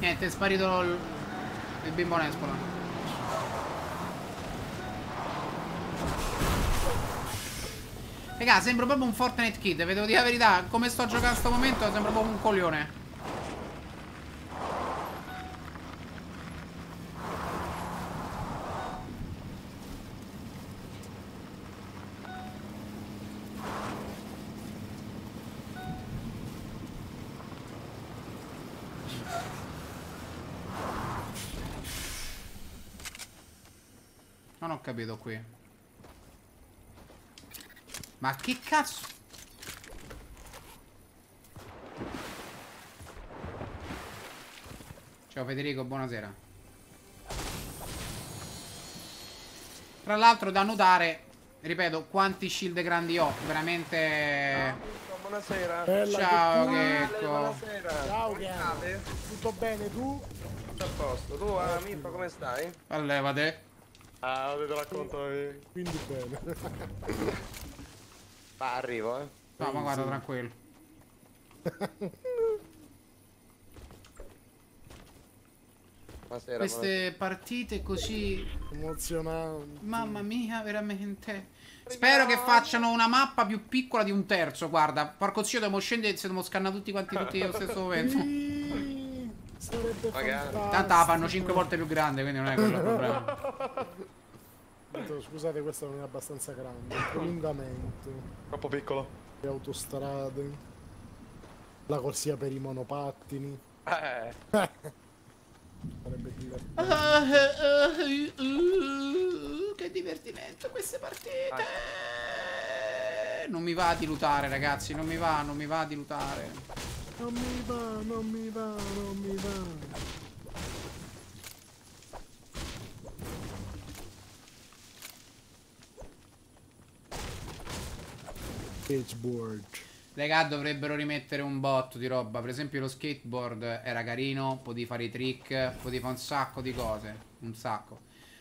Niente, è sparito il, il bimbo Nespola Raga, sembro proprio un Fortnite Kid, vi devo dire la verità. Come sto giocando in questo momento, sembro proprio un coglione. Non ho capito qui. Ma che cazzo? Ciao Federico, buonasera. Tra l'altro da notare, ripeto, quanti shield grandi ho. Veramente... Ciao, buonasera. Bella Ciao che Checco. Buonasera. Ciao state? Tutto bene tu? Tutto a posto. Tu, Mippo, come stai? Allevate. Ah, te lo racconto. Quindi bene. Va, arrivo, eh. No, ma guarda, tranquillo. Buonasera. Queste partite così... Emozionante. Mamma mia, veramente... Spero che facciano una mappa più piccola di un terzo, guarda. Porco zio, dobbiamo scendere e se dobbiamo scannare tutti quanti tutti allo stesso momento. Tanto la fanno 5 volte più grande, quindi non è quello il problema. Detto, Scusate, questa non è abbastanza grande. Il prolungamento, Troppo piccolo. le autostrade, la corsia per i monopattini. Eh. Sarebbe divertente. Ah, eh, eh, uh, che divertimento queste partite. Non mi va di lutare, ragazzi. Non mi va, non mi va di lutare. Non mi va, non mi va, non mi va. Skateboard. Raga, dovrebbero rimettere un botto di roba. Per esempio, lo skateboard era carino. Potevi fare i trick. Potevi fare un sacco di cose. Un sacco.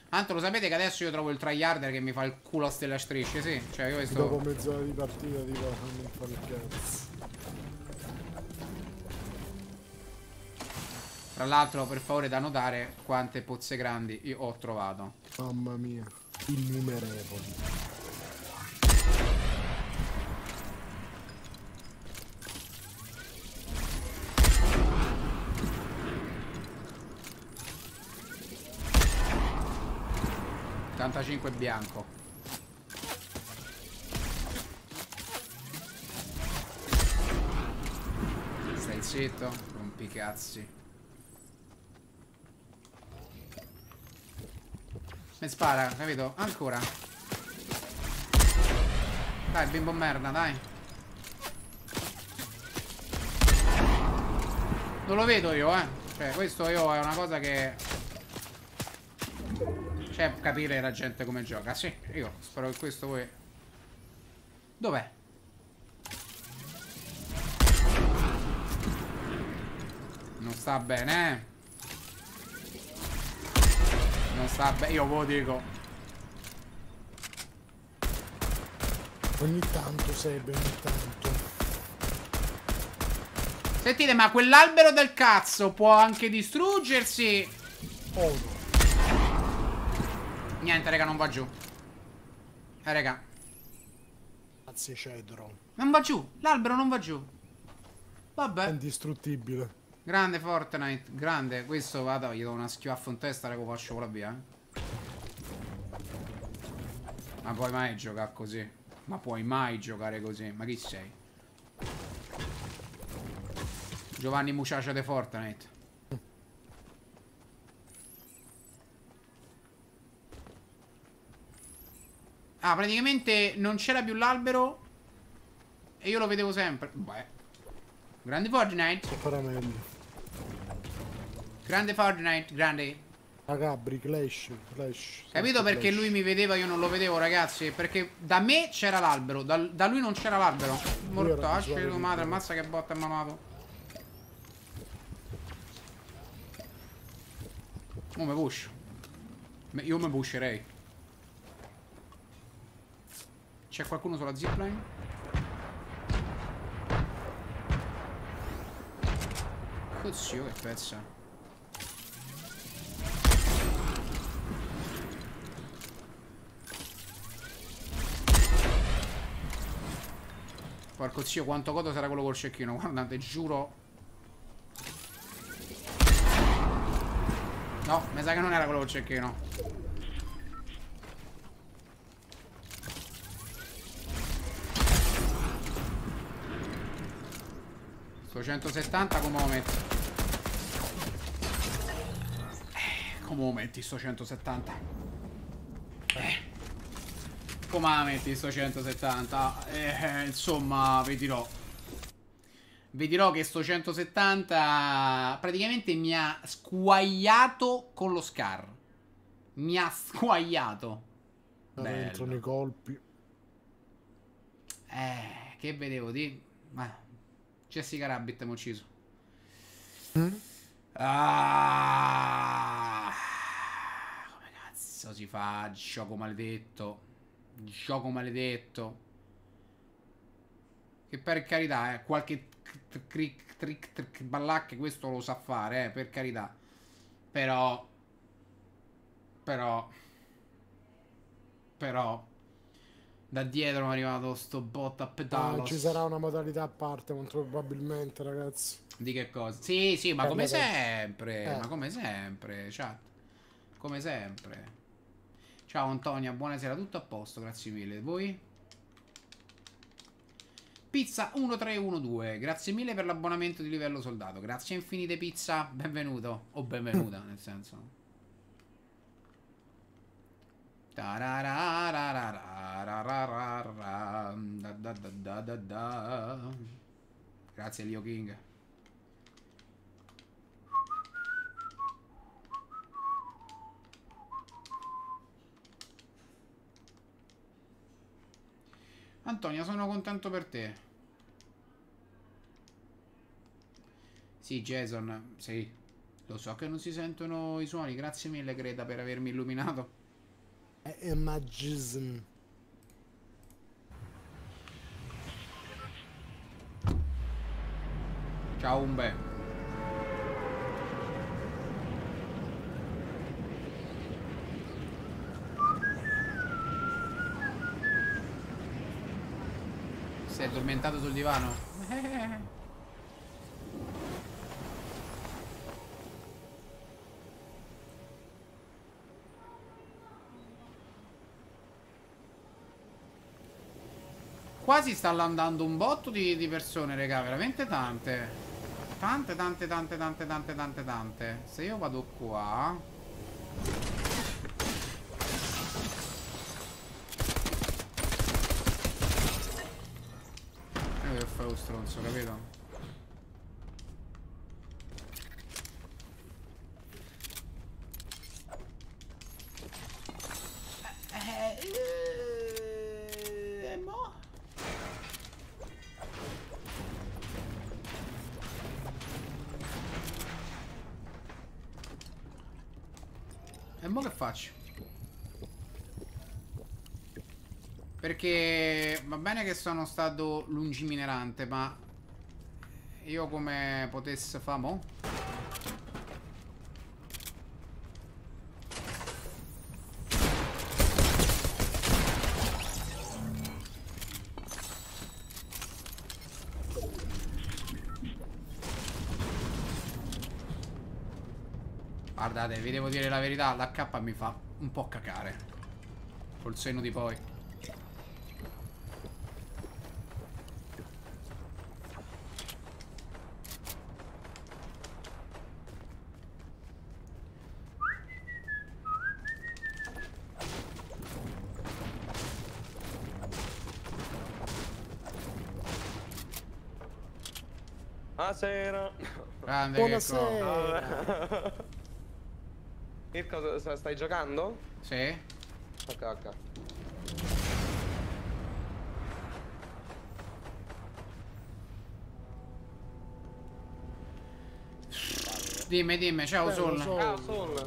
Tanto lo sapete che adesso io trovo il tryharder che mi fa il culo a stelle a strisce, sì? Cioè, io questo... Dopo mezz'ora di partita ti fa non fare il cazzo. Tra l'altro, per favore, da notare quante pozze grandi io ho trovato. Mamma mia, innumerevoli. Ottantacinque bianco. Stai zitto, rompi cazzi. Mi spara, capito? Ancora. Dai, bimbo merda, dai. Non lo vedo io, eh. Cioè, questo io è una cosa che... Cioè, capire la gente come gioca. Sì, io spero che questo voi... Dov'è? Non sta bene, eh. Non sta bene, io ve lo dico. Ogni tanto Sebe, ogni tanto. Sentite, ma quell'albero del cazzo può anche distruggersi? Oh no. Niente, raga, non va giù. Eh, raga. Grazie cedro. Non va giù. L'albero non va giù. È Vabbè. indistruttibile. Grande Fortnite. Grande. Questo, vado, gli do una schiaffo in testa lo faccio vola via, eh. Ma puoi mai giocare così? Ma puoi mai giocare così? Ma chi sei? Giovanni Muciacia de Fortnite. Ah, praticamente non c'era più l'albero E io lo vedevo sempre. Beh. Grande Fortnite. Grande Fortnite Grande. La Gabri, Clash, Clash. Capito perché Clash. lui mi vedeva io non lo vedevo ragazzi? Perché da me c'era l'albero da, da lui non c'era l'albero. Mortacci tua madre Ammazza che botta è malato. Oh me push Io me pusherei C'è qualcuno sulla zipline? Cozio che pezza Porco zio, quanto codo sarà quello col cecchino? Guardate, giuro. No, mi sa che non era quello col cecchino. Sto 170 come lo metti? Eh, come lo metti sto 170? Eh. Come la metti sto 170? Eh, insomma, vi dirò. Vi dirò che sto 170 praticamente mi ha squagliato con lo scar. Mi ha squagliato. Ora entrano Bello. i colpi. Eh, che vedevo di... Ma... Jessica Rabbit mi ha ucciso. Mm? Ah, come cazzo si fa? Gioco maledetto. Gioco maledetto. Che per carità, eh, qualche trick, trick, trick, ballacche questo lo sa fare, eh, per carità. Però... Però... Però... Da dietro mi è arrivato sto bot a Ah, pedalo. ci sarà una modalità a parte, molto probabilmente, ragazzi. Di che cosa? Sì, sì, ma Eh, come sempre, eh. ma come sempre, chat. Come sempre. Ciao Antonia, buonasera, tutto a posto, grazie mille. Voi? Pizza 1312, grazie mille per l'abbonamento di livello soldato. Grazie infinite pizza, benvenuto o benvenuta, nel senso. Grazie Leo King. Antonia, sono contento per te. Sì, Jason, sì. Lo so che non si sentono i suoni. Grazie mille, Greta, per avermi illuminato. È Imagism. Ciao, Umbe. Sei addormentato sul divano? Qua si sta andando un botto di, di persone, raga, veramente tante. Tante, tante, tante, tante, tante, tante, tante. Se io vado qua... Io devo fare lo stronzo, capito? Eh, eh, eh, mo? E mo che faccio? Perché va bene che sono stato lungiminerante, ma io come potesse mo? Guardate, vi devo dire la verità, l'HP mi fa un po' cacare. Col senno di poi. Buonasera. Grande che Buonasera. Mirko, stai giocando? Sì? Ok, ok. Dimmi, dimmi, ciao Sol. Ciao, Sol.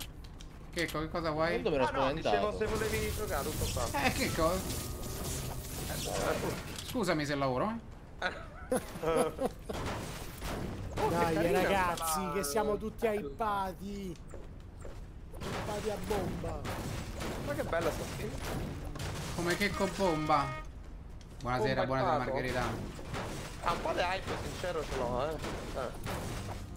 Che, co- che cosa vuoi? Dove ero Ah no, dicevo spaventato? se volevi giocare, tutto qua. Eh, che cosa? Scusami se lavoro, eh. Dai carina ragazzi, che siamo tutti hypati. Hypati a bomba. Ma che bella sta skin. Come che con bomba. Buonasera, Bomba buonasera. Margherita. Ah, un po' di hype sincero ce l'ho, eh. eh.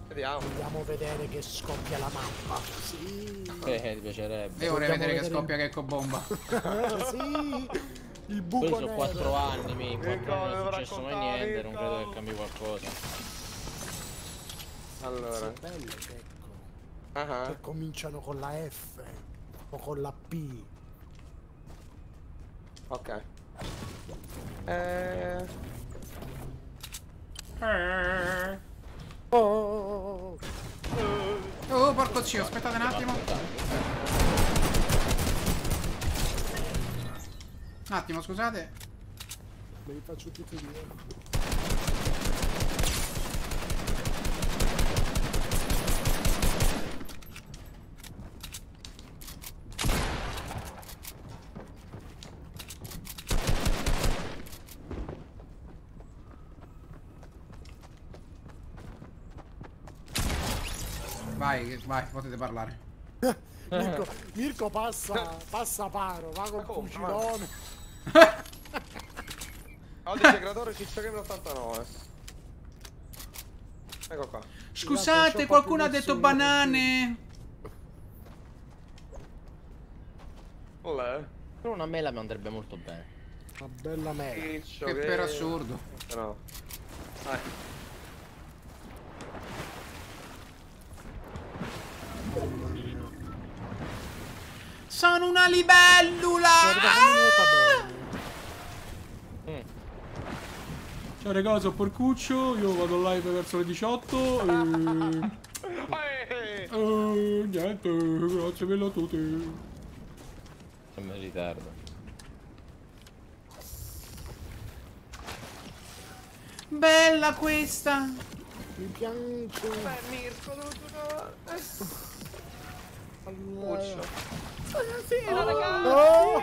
Vediamo. Vogliamo vedere che scoppia la mappa. Sì. Eh, ti piacerebbe. Io vorrei Vogliamo vedere che vedere- scoppia che con bomba. sì. Il Poi buco sono nero. 4 anni, mi in 4 Mirko, anni non è successo mai niente, non credo che cambi qualcosa. Allora. Belle, ecco. Ah, Che cominciano con la F o con la P. ok. Eh... Eh. Oh, Oh, porco zio, aspettate un attimo. Un attimo, scusate. me li faccio tutti e due. Vai, potete parlare. Mirko, Mirko passa, passa paro, va col fucilone. Oggi c'è creatore Ciccio Game 89. Ecco qua. Scusate, qualcuno ha detto banane. Olè. Però una mela mi andrebbe molto bene. Una bella mela. Ciccio Che per assurdo. No. Dai. Sono una libellula. Bene. Mm. Ciao ragazzi, sono Porcuccio, io vado live verso le 18 e... Eh, e niente, grazie mille a tutti. Siamo in ritardo. Bella questa! Mi piange. Beh, Mirko, devo giocare. Puccio. Buonasera, ragazzi. Oh!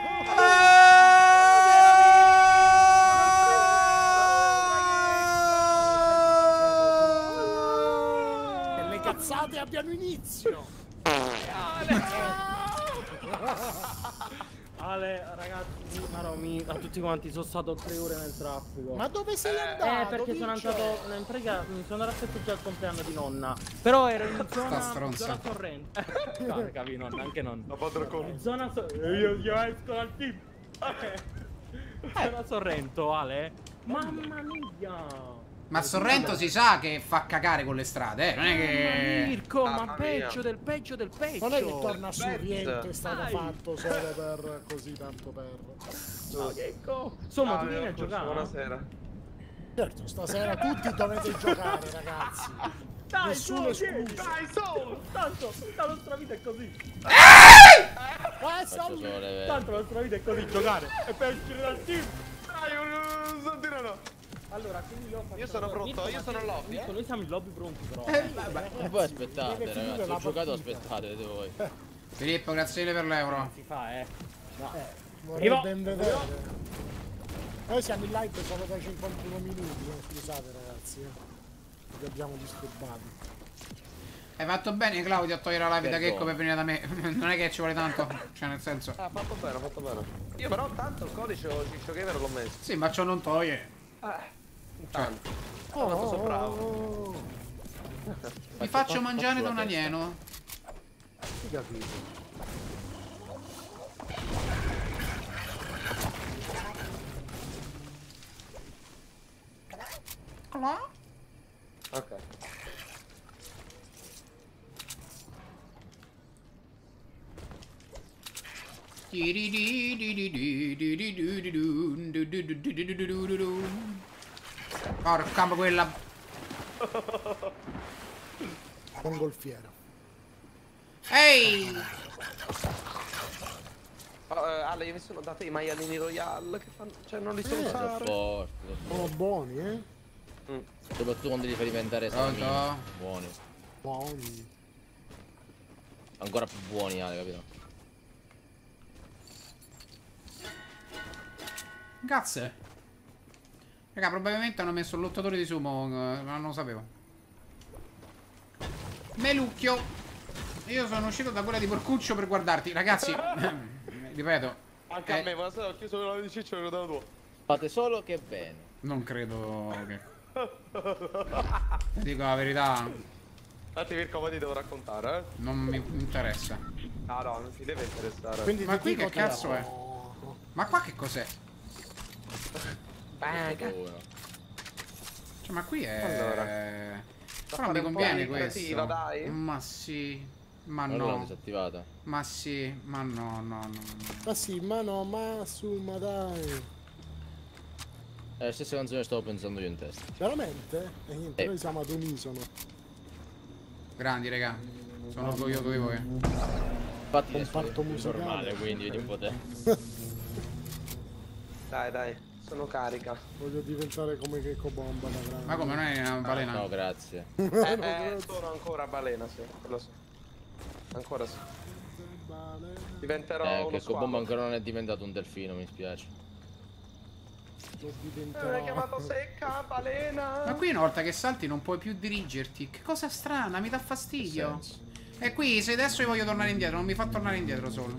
E le cazzate abbiano inizio. Ale, ragazzi, Maro, mi- a tutti quanti sono stato tre ore nel traffico. Ma dove sei andato? eh, perché sono Vincenzo? andato in pratica, mi sono andato a festeggiare il compleanno di nonna. Però ero in zona, stronza. zona Sorrento. no, capi, nonna, anche nonna. La padre con. Zona so- io, io esco dal team. Zona Sorrento, Ale. Mamma mia. Ma Sorrento si sa che fa cagare con le strade, eh. Non è che. Mirko, ma mia. peggio del peggio del peggio. Non è che torna su. Riente, è stato Dai. fatto solo per così, tanto per... No, che co- Insomma, tu vieni a giocare. Buonasera. Certo, stasera tutti dovete giocare, ragazzi. Dai, Nessuno su. Dai, su! Tanto, la nostra vita è così. Eh, solo le Tanto la nostra vita è così, giocare. E per uscire dal team. Dai, un Santino. Allora, quindi io faccio... Io sono pronto, Mirko, io sono in lobby, Mirko, eh. noi siamo in lobby pronti però. Eh, vabbè. E voi aspettate, ragazzi. Ho giocato, aspettate, vedete voi. Filippo, grazie mille per l'euro. Si fa, eh. No. Vorrei Arrivo. ben vedere. Noi siamo in live solo da 51 minuti, eh, scusate ragazzi. Eh. Vi abbiamo disturbati. Hai fatto bene, Claudio, a togliere la vita Perdono. Checco per venire da me. Non è che ci vuole tanto. Cioè, nel senso. Ah, fatto bene, fatto bene. Io però tanto il codice Ciccio Gamer l'ho messo. Sì, ma ciò non toglie. Eh, intanto. Oh, quanto sono bravo. oh, oh. Mi faccio fa- mangiare da un alieno. Hai capito? Ok. Porca quella. Mongolfiero. Ehi! Oh, eh, Ale, io mi sono dato i maialini Royal che fanno. Cioè, non li so Eh. Sono usare. sono forti. buoni, eh? Mm. Soprattutto quando li fai diventare salmini. Buoni. Buoni. Ancora più buoni, Ale, capito? Grazie. Raga, probabilmente hanno messo il lottatore di sumo, eh, ma non lo sapevo. Melucchio. Io sono uscito da quella di Porcuccio per guardarti. Ragazzi, ripeto, Anche Eh. a me, buonasera, ho chiuso quella di Ciccio e dato tuo. Fate solo che bene. non credo che... Dico la verità, Infatti Mirko poi ti devo raccontare, eh. non mi interessa. No, no, non ti deve interessare. Quindi Ma ti qui che cazzo è? Ma qua che cos'è? Paura. Cioè, ma qui è... Allora. Però mi conviene questo. dai. Ma sì. Ma l'ho no. disattivata. Ma sì. Ma no, no, no. Ma sì, ma no, ma su, ma dai. È la stessa canzone che stavo pensando io in testa. Veramente? E niente, Eh. noi siamo ad unisono. Grandi, raga. Sono orgoglioso di voi. Infatti Comparto musicale. normale, quindi vedi un po' te. Dai, dai, sono carica. Voglio diventare come Gecko Bomba da grande. Ma come non è una balena? No, grazie. Eh, eh, sono ancora balena, sì, quello sì. Ancora sì. Diventerò Eh, uno che squalo. Cobomba ancora non è diventato un delfino, mi spiace. Lo Eh, diventerò. l'hai chiamato secca, balena. Ma qui una volta che salti non puoi più dirigerti. Che cosa strana, mi dà fastidio. E qui se adesso io voglio tornare indietro, non mi fa tornare indietro solo.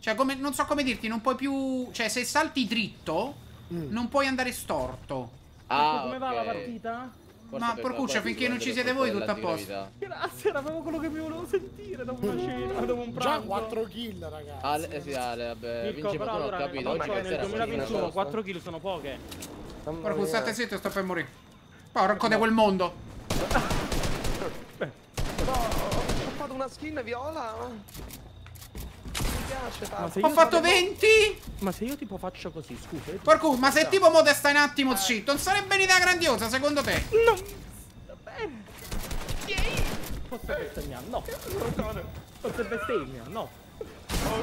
Cioè, come, non so come dirti, non puoi più... Cioè, se salti dritto, Mm. non puoi andare storto. Ah, come va la partita? Forse Ma forse finché non ci siete voi, tutto a posto. Grazie, era proprio quello che mi volevo sentire dopo una cena, dopo un Già pranzo. 4 kill, ragazzi. Ale, eh sì, Ale, vabbè, Mirko, vince però ho allora capito. nel, Oggi cioè, nel sera 2021 fine, 4 kill sono poche. Porco, state zitto, sto per morire. Porco di quel mondo. No, ho fatto una skin viola. Piace, Ho fatto tipo- 20? Ma se io tipo faccio così, scusa. Porco, ma se tipo mo te stai un attimo zitto, non sarebbe un'idea grandiosa secondo te? Eh, yay! Forse bestemmia, no. Forse bestemmia, no.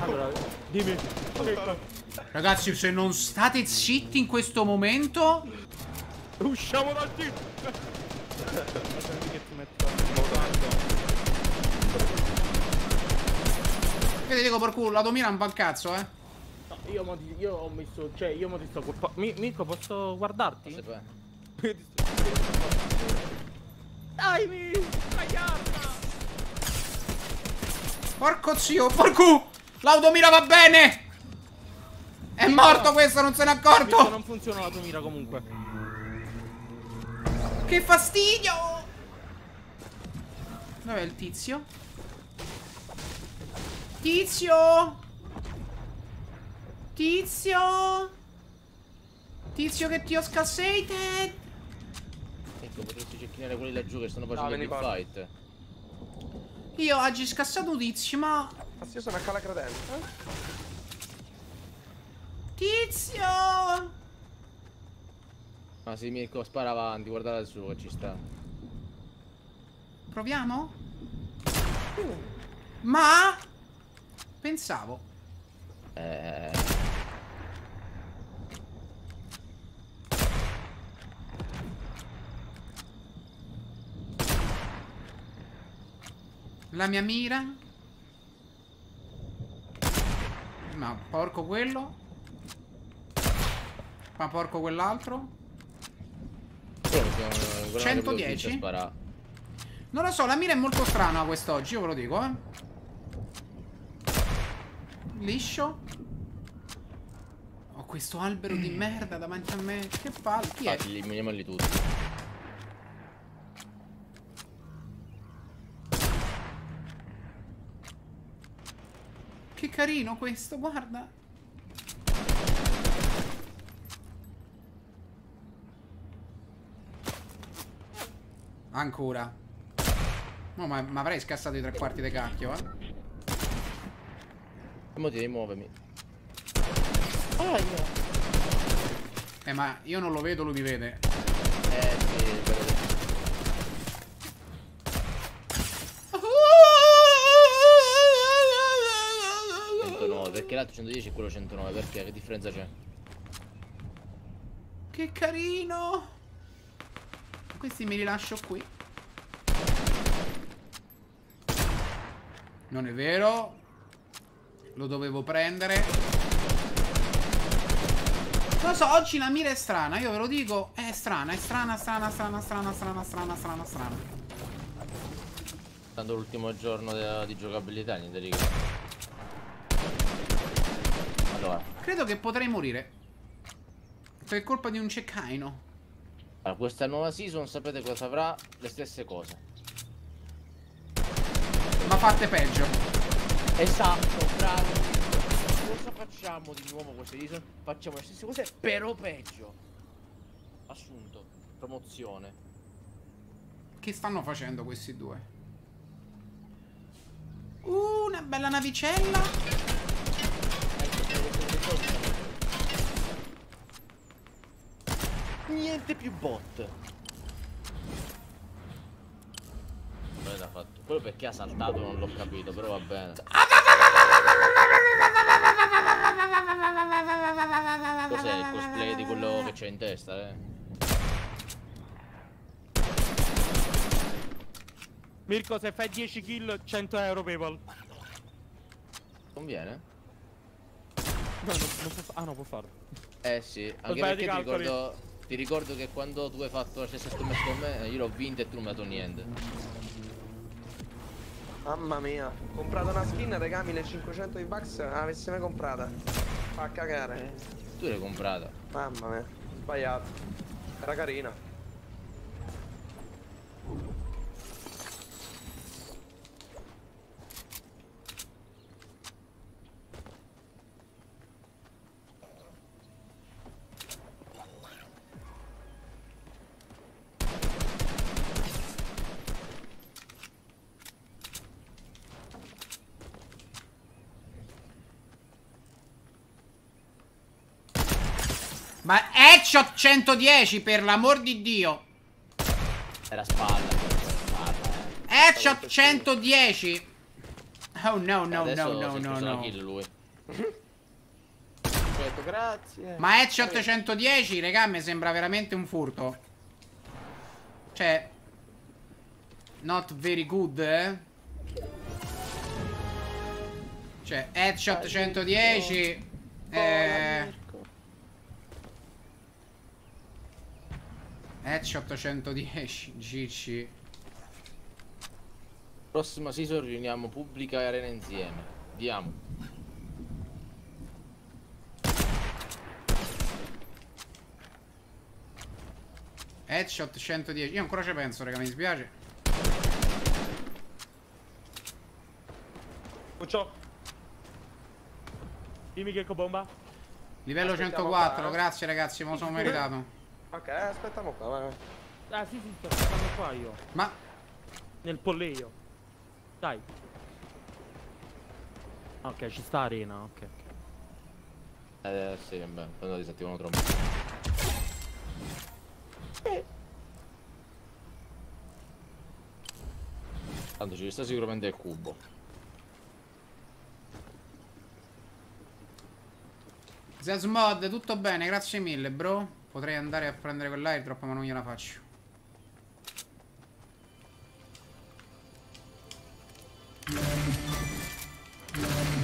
Allora, dimmi. Ragazzi, se non state zitti in questo momento... Usciamo dal team! che ti dico per culo, la domina un cazzo, eh. No, io, mo ti- io ho messo. Cioè, io mo ti sto colpa. Mi, Mirko, posso guardarti? Se sto- Dai, mi! Porco zio, porco! L'automira va bene! È morto questo, non se n'è Mirko, accorto! non funziona la tua mira comunque. Che fastidio! Dov'è il tizio? Tizio! Tizio! Tizio che ti ho scassated! Ecco, potresti cecchinare quelli laggiù che stanno facendo vieni il fight. Io oggi scassato tizio, ma... Ma io sono a cala credenza. Tizio! Ma sì, Mirko, spara avanti, guarda lassù che ci sta. Proviamo? Ma... Pensavo. Eh... La mia mira. Ma porco quello. Ma porco quell'altro. Quello sono- quello non è 110? proprio spara. Non lo so, la mira è molto strana quest'oggi, io ve lo dico, eh. Liscio. Ho questo albero di merda davanti a me. Che palle. Chi è? Eliminiamoli tutti. Che carino questo, guarda. Ancora. No, ma, ma avrei scassato i tre quarti di cacchio, eh. E mo devi muovermi. Eh, ma io non lo vedo, lui mi vede. Eh sì, però... ...109, perché l'altro 110 e quello 109, perché? Che differenza c'è? Che carino. Questi mi rilascio qui. Non è vero. Lo dovevo prendere. Non lo so, oggi la mira è strana, io ve lo dico. È strana, è strana, strana, strana, strana, strana, strana, strana, strana. Tanto l'ultimo giorno de- di giocabilità, niente di che. Allora, Credo che potrei morire. Per colpa di un ceccaino. allora, questa nuova season sapete cosa avrà? Le stesse cose. Ma fatte peggio. Esatto, bravo. Cosa facciamo di nuovo questa season? Facciamo le stesse cose, però peggio. Assunto. Promozione. Che stanno facendo questi due? Uh, una bella navicella. Niente più bot. Non da fatto. Quello perché ha saltato non l'ho capito, però va bene. Cos'è il cosplay di quello che c'è in testa, eh? Mirko, se fai 10 kill, 100 euro PayPal. Conviene? No, non, non può Ah, no, può farlo. Eh sì, anche perché ti ricordo, ti ricordo che quando tu hai fatto la stessa scommessa con me, io l'ho vinta e tu non mi hai dato niente. Mamma mia. Ho comprato una skin, regà, 1500 di bucks. Non l'avessi mai comprata. Fa cagare. Tu l'hai comprata. Mamma mia. Sbagliato. Era carina. Ma headshot 110 per l'amor di Dio. Era spalla. Eh. Headshot 110. Oh no, no, Adesso no, no, no, no. kill lui. Perfetto, grazie. Ma Headshot 110, regà, mi sembra veramente un furto. Cioè... Not very good, eh? Cioè, Headshot 110... Eh... Headshot 110, GC. Prossima season riuniamo pubblica e arena insieme. Andiamo. Headshot 110. Io ancora ci penso, raga, mi dispiace. Puccio. Dimmi che bomba. Livello Aspettiamo 104, qua, eh. grazie ragazzi, me lo sono meritato. Ok, aspettiamo qua, vai, vai. Ah sì sì, sto aspettando qua io. Ma Nel polleio. Dai. Ok, ci sta arena, ok. Eh sì, vabbè, quando disattivano troppo. Tanto ci sta sicuramente il cubo. Zazmod, tutto bene, grazie mille, bro. Potrei andare a prendere quell'airdrop, ma non gliela faccio. Ma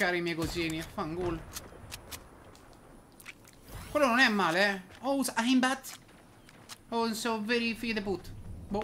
toccare i miei cosini, fangul. Quello non è male, eh. Oh, aimbot. Oh, so very fide put. Boh.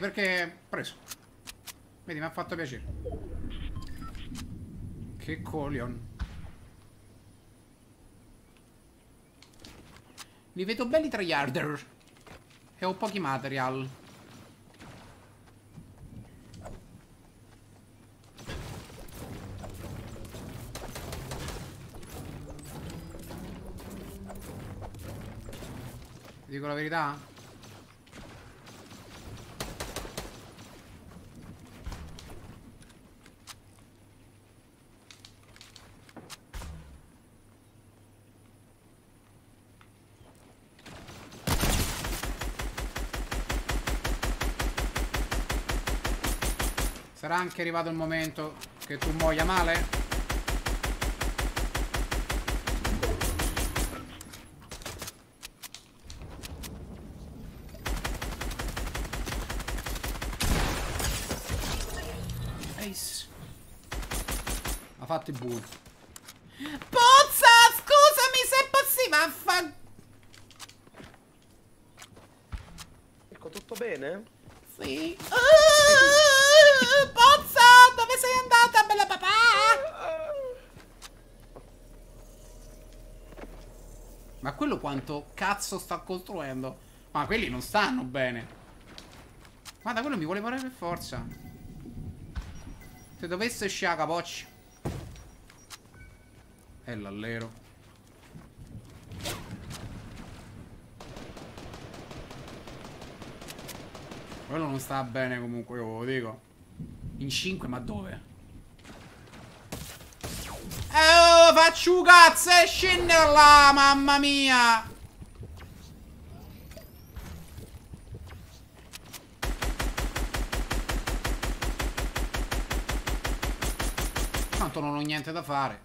Perché... Preso. Vedi, mi ha fatto piacere. Che coglion. Li vedo belli tryharder. E ho pochi material. Dico la verità? Sarà anche arrivato il momento che tu muoia male? Ace. Ha fatto i bull. Pozza! Scusami se possiamo affa... Ecco, tutto bene? Quanto cazzo sta costruendo? Ma quelli non stanno bene. Guarda, quello mi vuole fare per forza. Se dovesse scià capoccia. È l'allero. Quello non sta bene comunque, io ve lo dico. In 5, ma dove? Eh, oh, faccio cazzo e scendere là, mamma mia! da fare.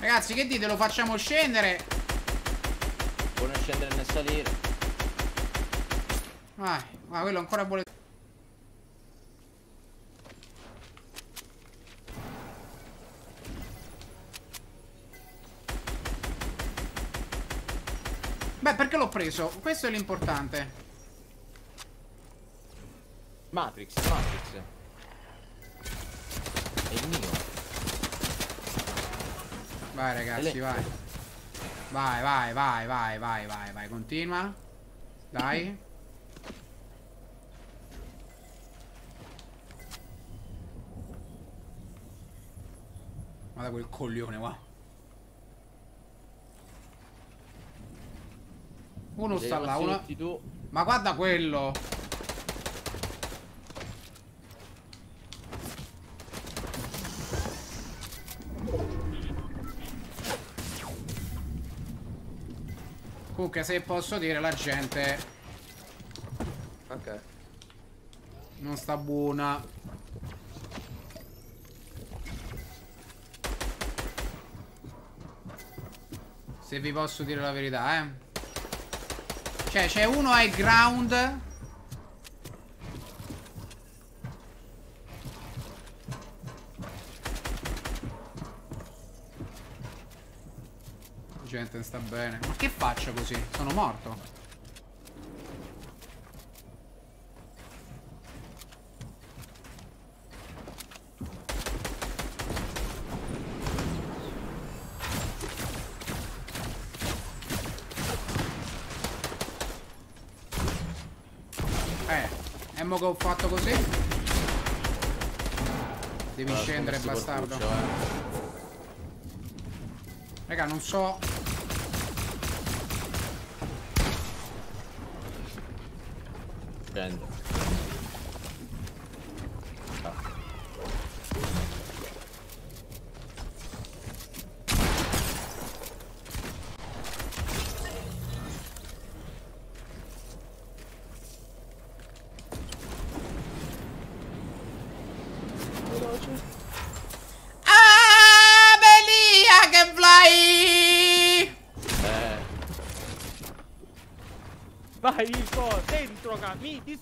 Ragazzi, che dite? Lo facciamo scendere? Vuole scendere nel salire. Vai, ah, ma quello ancora vuole... Beh, perché l'ho preso? Questo è l'importante. Matrix, Matrix. È il mio. Vai ragazzi, vai. Vai, vai, vai, vai, vai, vai, vai, continua. Dai. Guarda quel coglione qua. Uno sta là, uno... Ma guarda quello. Comunque se posso dire la gente Ok. non sta buona. Se vi posso dire la verità, eh. Cioè, c'è uno high ground. Gente, sta bene. Ma che faccio così? Sono morto. Eh, e mo che ho fatto così? Devi Allora, scendere, bastardo. Raga, non so. then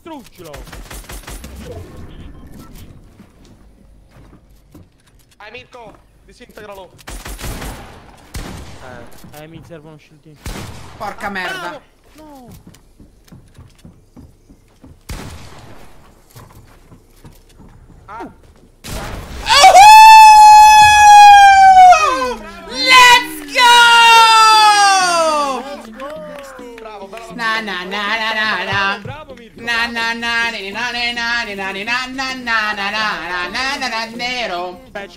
distruggilo. Vai Mirko, disintegralo. Eh. Eh, mi servono shieldini. Porca merda. No. Ah,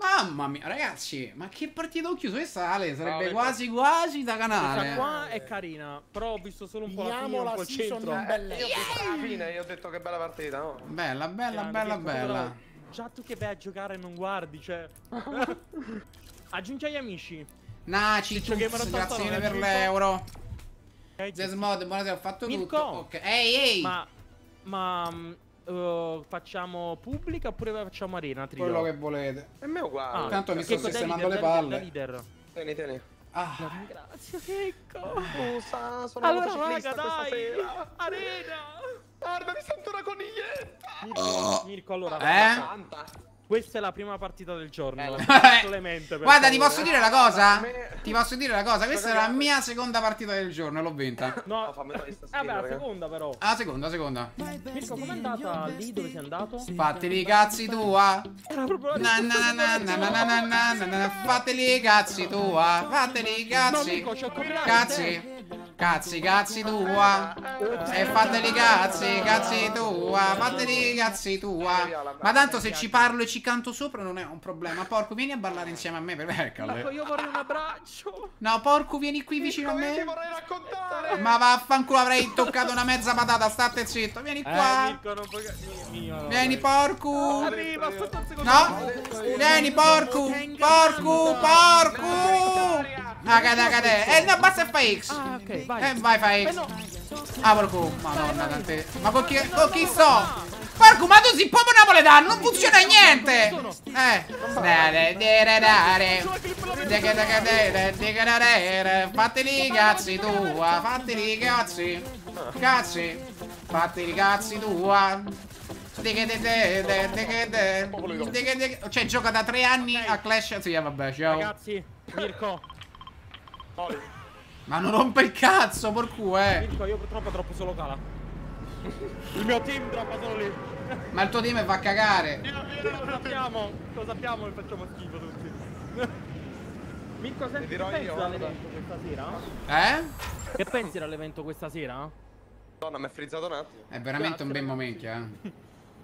Mamma mia, ragazzi, ma che partita ho chiuso? Questa Ale sarebbe Bravo, quasi quasi da Questa canale. qua è carina, però ho visto solo un po' la fine, un la po' il centro. in Eh, io ho visto la fine, io ho detto che bella partita, no? Bella, bella, Grande, bella, bella. però Già tu che vai a giocare e non guardi, cioè. Aggiungi agli amici. Naci, Ciccio Gamer Tux, 88, grazie mille per l'euro. Zesmod, buonasera, ho fatto Mirko. tutto. Ok. Ehi, ehi. Ma. Ma. Eh, facciamo pubblica oppure facciamo arena? Trio? Quello che volete. E me uguale. Ah, Tanto mi sto sistemando leader? le palle. da leader. Tieni, tieni. Ah, Grazie, Checco. Scusa, sono Allora, motociclista raga, questa dai. sera. Arena. Guarda, mi sento una coniglietta. Mirko, Mirko, allora. Eh? Santa. Questa è la prima partita del giorno. Eh, Clemente, per Guarda, ti posso dire una cosa? Me- Ti posso dire una cosa? Questa è la mia seconda partita del giorno l'ho vinta. No, No, fammi togliere sta eh, vabbè, skin, la seconda però. Ah, seconda, seconda. Mirko, com'è andata lì dove sei andato? Fateli i cazzi tua. Era proprio la Na na na na na na na na na na. Fateli i cazzi tua. Fateli i cazzi. Mirko, copyright, Cazzi. Cazzi, cazzi tua. E fateli cazzi, cazzi tua. Fateli cazzi tua. Ma tanto se ci parlo e ci canto sopra non è un problema. Porco, vieni a ballare insieme a me per Eccola. io vorrei un abbraccio. No, porco, vieni qui vicino a ti me. vorrei raccontare. Ma vaffanculo, avrei toccato una mezza patata. State zitto. Vieni Eh, qua. Vieni, porco. Arriva. No? Vieni, porco. Porco, porco. Cade, cade. Eh, no, basta e fai X. Ah, ok, vai. Eh, vai, fai no. Ah, porco, madonna, tante... Ma con chi, con chi sto? Porco, ma tu sei proprio napoletano, non funziona niente! Eh. Fatti i cazzi tua, fatti i cazzi. Cazzi. Fatti i cazzi tua. Cioè, gioca da tre anni a Clash. Sì, vabbè, ciao. Ragazzi, Mirko, Ma non rompe il cazzo, porco, eh. Mirko, io purtroppo troppo solo cala. Il mio team droppa solo lì. Ma il tuo team fa cagare. Lo sappiamo, lo sappiamo e facciamo schifo tutti. Mirko, senti, che dirò pensi io, dall'evento questa sera? Eh? Che pensi dall'evento questa sera? Donna, mi è frizzato un attimo. È veramente un bel momento, eh.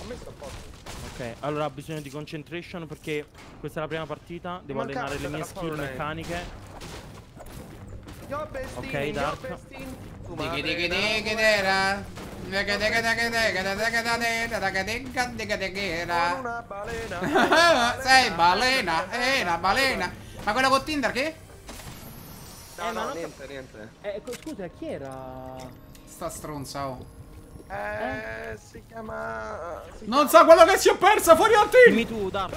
A me sta a posto. Ok, allora ho bisogno di concentration perché questa è la prima partita, devo Manca- allenare le mie skill meccaniche. Yo bestin, Ok, Dark. Dighi, dighi, dighi, dera. Balena. Sei balena, è una balena. Ma quello con Tinder che? No, Eh, no, niente, niente. Eh, scusa, chi era? Sta stronza, oh. Eh, si chiama... si Non sa quello che si è persa fuori al team. Dimmi tu, Dark.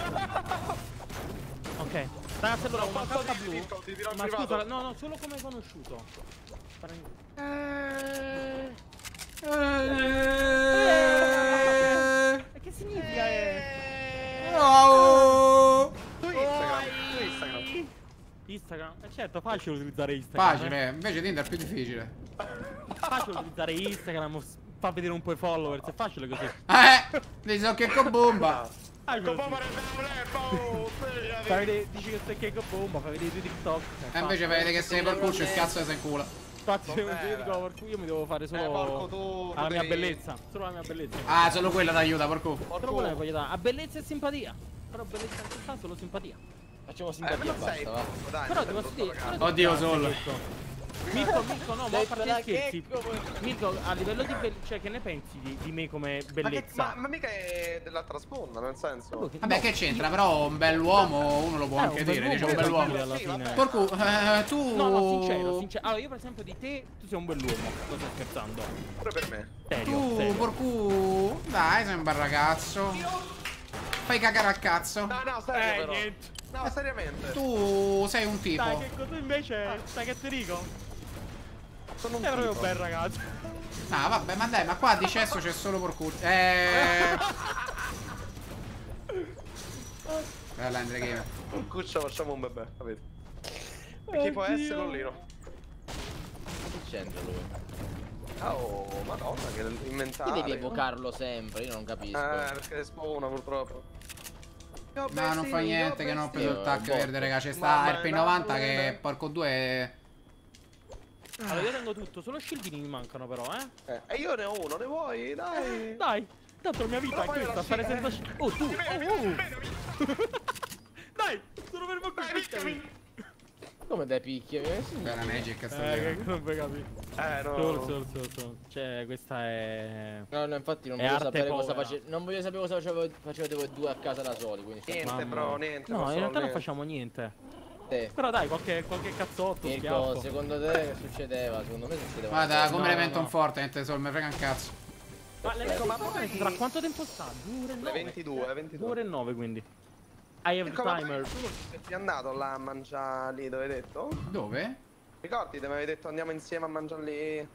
Ok. Ragazzi, allora una carta blu. Mirko, ti dirò Ma privato. scusa, no, no, solo come hai conosciuto. Eh. E che significa? Eh? Oh. Tu Instagram, Instagram. Instagram? Eh certo, facile utilizzare Instagram. eh. Facile, invece Tinder è più difficile. Facile utilizzare Instagram, fa vedere un po' i followers, è facile così. Eh, dici so che con bomba. Come così. oh, Fai vedere, dici che stai che bomba, fai vedere i tuoi TikTok. E invece vedete che sei per cuccio e cazzo di sei in culo. Infatti, io mi cui io mi devo fare solo Eh, alla mia bellezza. Solo alla mia bellezza. Ah, solo quella ti aiuta, porco. Solo quella che voglio dare. A bellezza e simpatia. Però bellezza in realtà solo simpatia. Facciamo Eh, simpatia ma sei e basta, va. Però devo sei dire. Oddio, devo Sol. dire Mirko. Mirko, no, ma a parte scherzi. Mirko, a livello di bellezza, cioè che ne pensi di, di me come Ma, che, bellezza? ma, ma mica è dell'altra sponda, nel senso. Vabbè, che c'entra? Però un bell'uomo uno lo può Eh, anche un dire, dice un bell'uomo. alla fine. Porco, eh, tu... No, no, sincero, sincero. Allora, io per esempio di te, tu sei un bell'uomo. Sto scherzando. Pure per me. Serio, Tu, serio. porco... Dai, sei un bel ragazzo. Fai cagare al cazzo. No, no, serio Eh, però. niente. No, seriamente. Tu sei un tipo. Dai, che tu invece, sai che ti dico? Sono un Sei proprio un tipo. bel ragazzo. No, vabbè, ma dai, ma qua di cesso c'è solo porcuccio. Eh... Bella, Andre Game. Un cuccio facciamo un bebè, capito? Chi può essere Lollino? Che c'entra lui? Oh, madonna, che Io inventare. devi evocarlo sempre, io non capisco. Eh, perché spawna purtroppo. No, non fa niente che non ho preso il tac Boh. verde, raga. C'è sta Mamma RP90 mia. che porco due. Allora, io tengo tutto, solo shieldini mi mancano però, eh. Eh, e io ne ho uno, ne vuoi? Dai. Dai, tanto la mia vita è questa, stare senza eh. shield. Oh, tu! Oh, oh. Dai, sono fermo qui, picchiami. Come dai picchi? Eh, sì. Bella Magic Eh, stasera. che non puoi capire. Eh, no. Solo, solo, solo. Cioè, questa è... No, no, infatti non È voglio sapere cosa povera. face... Non voglio sapere cosa facevo- facevate voi due a casa da soli, quindi Niente, Mamma bro, niente. No, non in realtà non niente. facciamo niente. Te. Però dai, qualche, qualche cazzotto, Mirko, secondo te che succedeva? Secondo me succedeva. Guarda, come No, l'evento no. un forte, niente solo, mi frega un cazzo. Ma l'evento Fortnite tra quanto tempo sta? Due ore e Le nove. 22, 22. Due ore e nove, quindi. I have the Mirko, ma timer. tu non sei andato là a mangiare lì dove hai detto? Dove? Ricordi, ti avevi detto andiamo insieme a mangiare lì?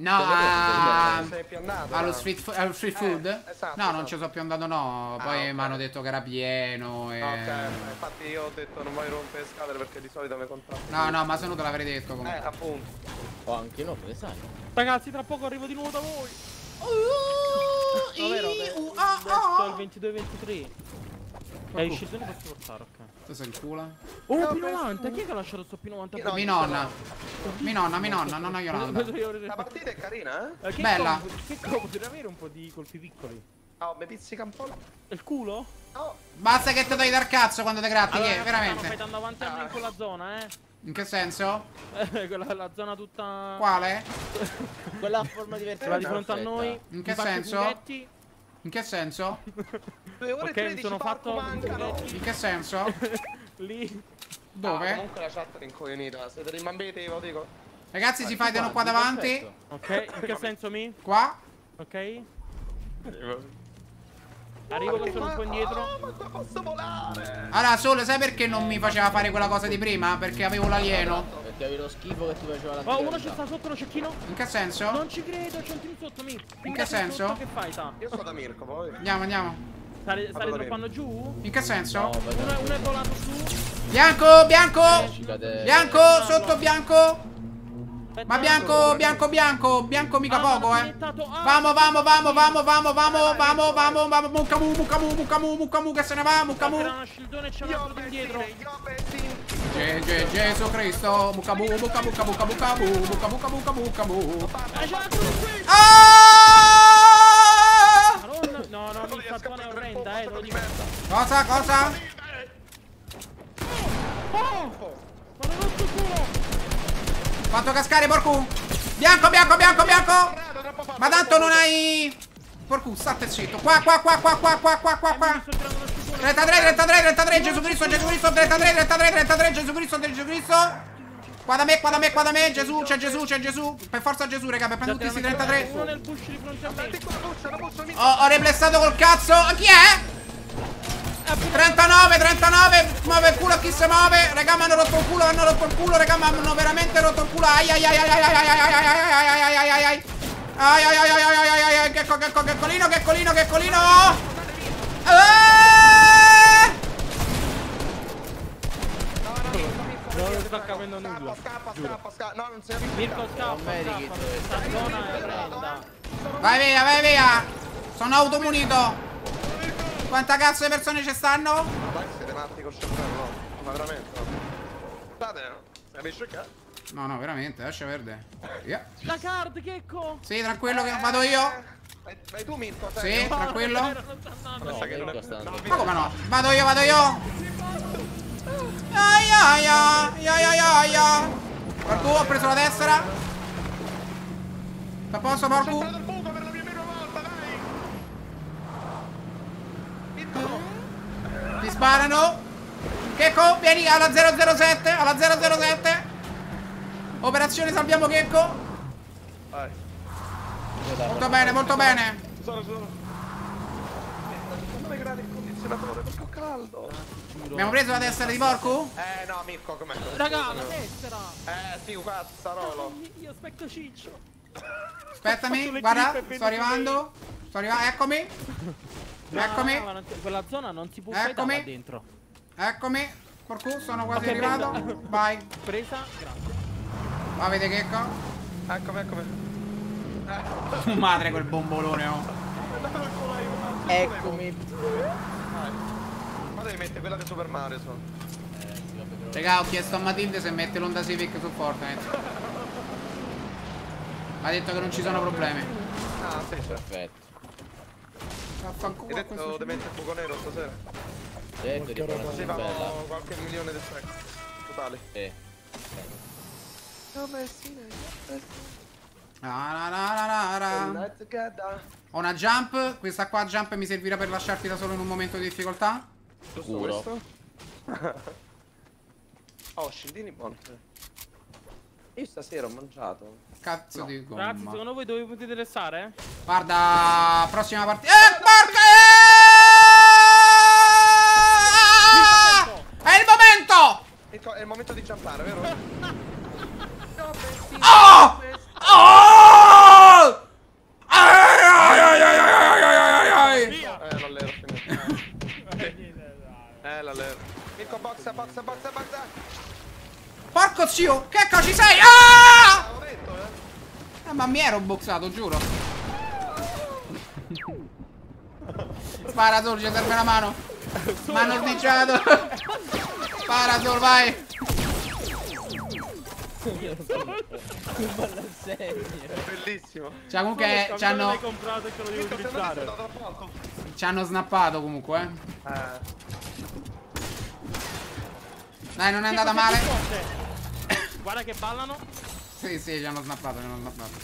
No, a- Non sei più andato? allo street, allo street food? esatto, no, non esatto. ci sono più andato, no. Ah, Poi ok. mi hanno detto che era pieno. E... Ah, Ok, infatti io ho detto non voglio rompere le scatole perché di solito mi contratto. No, no, ma se no te l'avrei detto Eh, comunque. appunto. O anche no, te le sai. Ragazzi, tra poco arrivo di nuovo da voi. No, vero? Uh, ah, Verso ah. il 22 23. E i scildoni posso portare, ok. Tu sei il culo? Oh, No, P90, chi è che ha lasciato sto P90? No, Mi nonna. Mi nonna, mi nonna, nonna Yolanda. La partita è carina, eh? Eh, che Bella. comodo- Che comodo avere un po' di colpi piccoli. Oh, mi pizzica un po'. Il culo? Oh, Basta che te dai dal cazzo quando te gratti, Allora, che? Veramente. tanto avanti a me in quella zona, eh. In che senso? Eh, quella la zona tutta. Quale? Quella a forma diversa. Quella di fronte a noi. In che senso? In che senso? due ore Ok, e 13 sono fatto mancano. In che senso? Lì. Ah, Dove? comunque la chat è rincoglionita. Siete rimbambiti, ve lo dico. Ragazzi, si fightano qua davanti. Ok, in che senso mi? Qua. Ok. Arrivo che sono un po' indietro. Oh, ma qua posso volare. Allora, Sole, sai perché non mi faceva fare quella cosa di prima? Perché avevo l'alieno. Perché avevi lo schifo che ti faceva la Oh, uno ci sta sotto lo cecchino. In che senso? Non ci credo, c'è un team sotto mi. In che senso? Che fai, ta? Io sto da Mirko, poi. Andiamo, andiamo. Stai, stai Vado droppando giù? In che senso? No, Uno, è- uno è volato su. Bianco, bianco! Bianco, sotto bianco! Aspetta. Ma bianco, bianco, bianco! Bianco mica Ah, poco, eh! Vamo, vamo, vamo, vamo, vamo, vamo, vamo, vamo, vamo, muccamu, muccamu, muccamu, muccamu che se ne va, Era muccamu. uno shieldone e c'è un altro team dietro. Io Bettini. Ge- ge- Gesù Cristo, muccamu, muccamu, muccamu, muccamu, muccamu, muccamu, muccamu, muccamu. Ah, c'è un altro qui. Ah! No, no, mi è orrenda, eh, te lo dico. Cosa, cosa? Oh! Ma non ho culo! Fatto cascare, porcu! Bianco, bianco, bianco, bianco! Ma tanto non hai... Porcu, state zitto. Qua, qua, qua, qua, qua, qua, qua, qua, qua. Sto tirando uno sciupone. 33, 33, 33, Gesù Cristo, Gesù Cristo, 33, 33, 33, Gesù Cristo, Gesù Cristo. Qua da me, qua da me, qua da me, Gesù, c'è Gesù, c'è Gesù. Per forza Gesù, raga, per prendere tutti questi 33. Uno nel bush di fronte a me. Piccola buccia, la buccia, mi... Ho, ho replessato col cazzo. Chi è? 39, 39, muove il culo a chi si muove. Raga, mi hanno rotto il culo, hanno rotto il culo, raga, mi hanno veramente rotto il culo. Ai ai ai ai ai ai ai ai ai ai ai ai ai ai ai. Ai ai ai ai ai ai ai ai che co- che co- che colino, che colino, che colino. Eh! Non sta capendo nulla. Scappa, scappa, scappa. No, non sei Mirko scappa, Non meriti scappa. che- Questa zona è orrenda. Vai via, vai via. Sono automunito. Quanta cazzo di persone ci stanno? Dai, siete matti col cervello, no? Ma veramente, no? State, no? Capisci che? No, no, veramente, lascia perdere. Via. La card, Checco! Sì, tranquillo che vado io. Vai, vai tu, Mirko, Sì, sei. tranquillo. Non sta. No, non è- sta. Ma come no? Vado io, vado io. Ai ai ai ai ai ai ai. Porcu, ho preso la tessera. A posto, porcu? Entrato il buco per la mia prima volta, dai! Mirko! Ti sparano. Checco, vieni alla 007, alla 007. Operazione salviamo Checco. Vai. Molto bene, molto bene. Sono, sono. 9 gradi il condizionatore, perché ho caldo. Abbiamo preso la tessera di porco? Eh, no, Mirko, com'è? Raga, la tessera! Eh, sì, cazzarolo. Io aspetto Ciccio. Aspettami, guarda, sto arrivando. Sto arrivando, eccomi. Eccomi, No, no, quella zona non si può Eccomi. fare dentro. eccomi. Porcu, sono quasi Ok, arrivato. presa. Vai. Presa, grazie. Ma vede che co? Eccomi, eccomi. Madre quel bombolone, oh. Eccomi. Ma devi mettere quella di Super Mario, sono. Raga, ho chiesto a Matilde se mette l'Onda Civic su Fortnite. Ha detto che non ci sono problemi. Ah, sì. Perfetto. Vaffanculo. Hai detto demente fuoco nero stasera? Sì, ti riprendiamo qualche milione di sec. Totale. Sì. No, ma ho una jump, questa qua jump mi servirà per lasciarti da solo in un momento di difficoltà? Sicuro. oh, scildini buoni. Io stasera ho mangiato Cazzo di Ragazzi, gomma. secondo voi dove potete restare? Guarda, prossima partita. Eh, porca! Eh! È il momento! Ecco, È il momento di jumpare, vero? Oh! Oh! Ai, ai, ai, ai, ai, ai, ai, ai. Eh, l'allero finito. Eh. Mirko, boxa, boxa, boxa, boxa. Porco zio, che cazzo ci sei? Ah! Eh, ma mi ero boxato, giuro. Spara, Sorge, serve una mano. Mano ordiciato. Spara, Sor, vai. Bellissimo. Cioè, comunque, ci hanno... Ci hanno snappato, comunque, eh. Dai, non è andata male. Guarda che ballano. Sì, sì, ci hanno snappato, ci hanno snappato.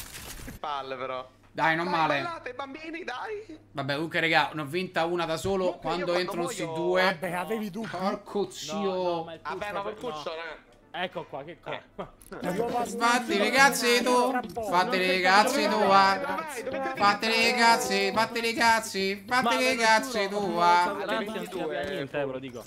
Che palle però. Dai, non Dai, male. Ballate bambini, dai. Vabbè, comunque, raga, ne ho vinta una da solo. Comunque, Quando entrano sti muoio- due. Vabbè, avevi dubbi. Porco zio. il Vabbè, ma per no. cuccio, eh. Ecco qua, che qua. Fatti le cazzi tu. Fatti le cazzi tu. va. Fatti le cazzi, fatti le cazzi, fatti le cazzi tu. si capiva niente, eh, ve lo dico.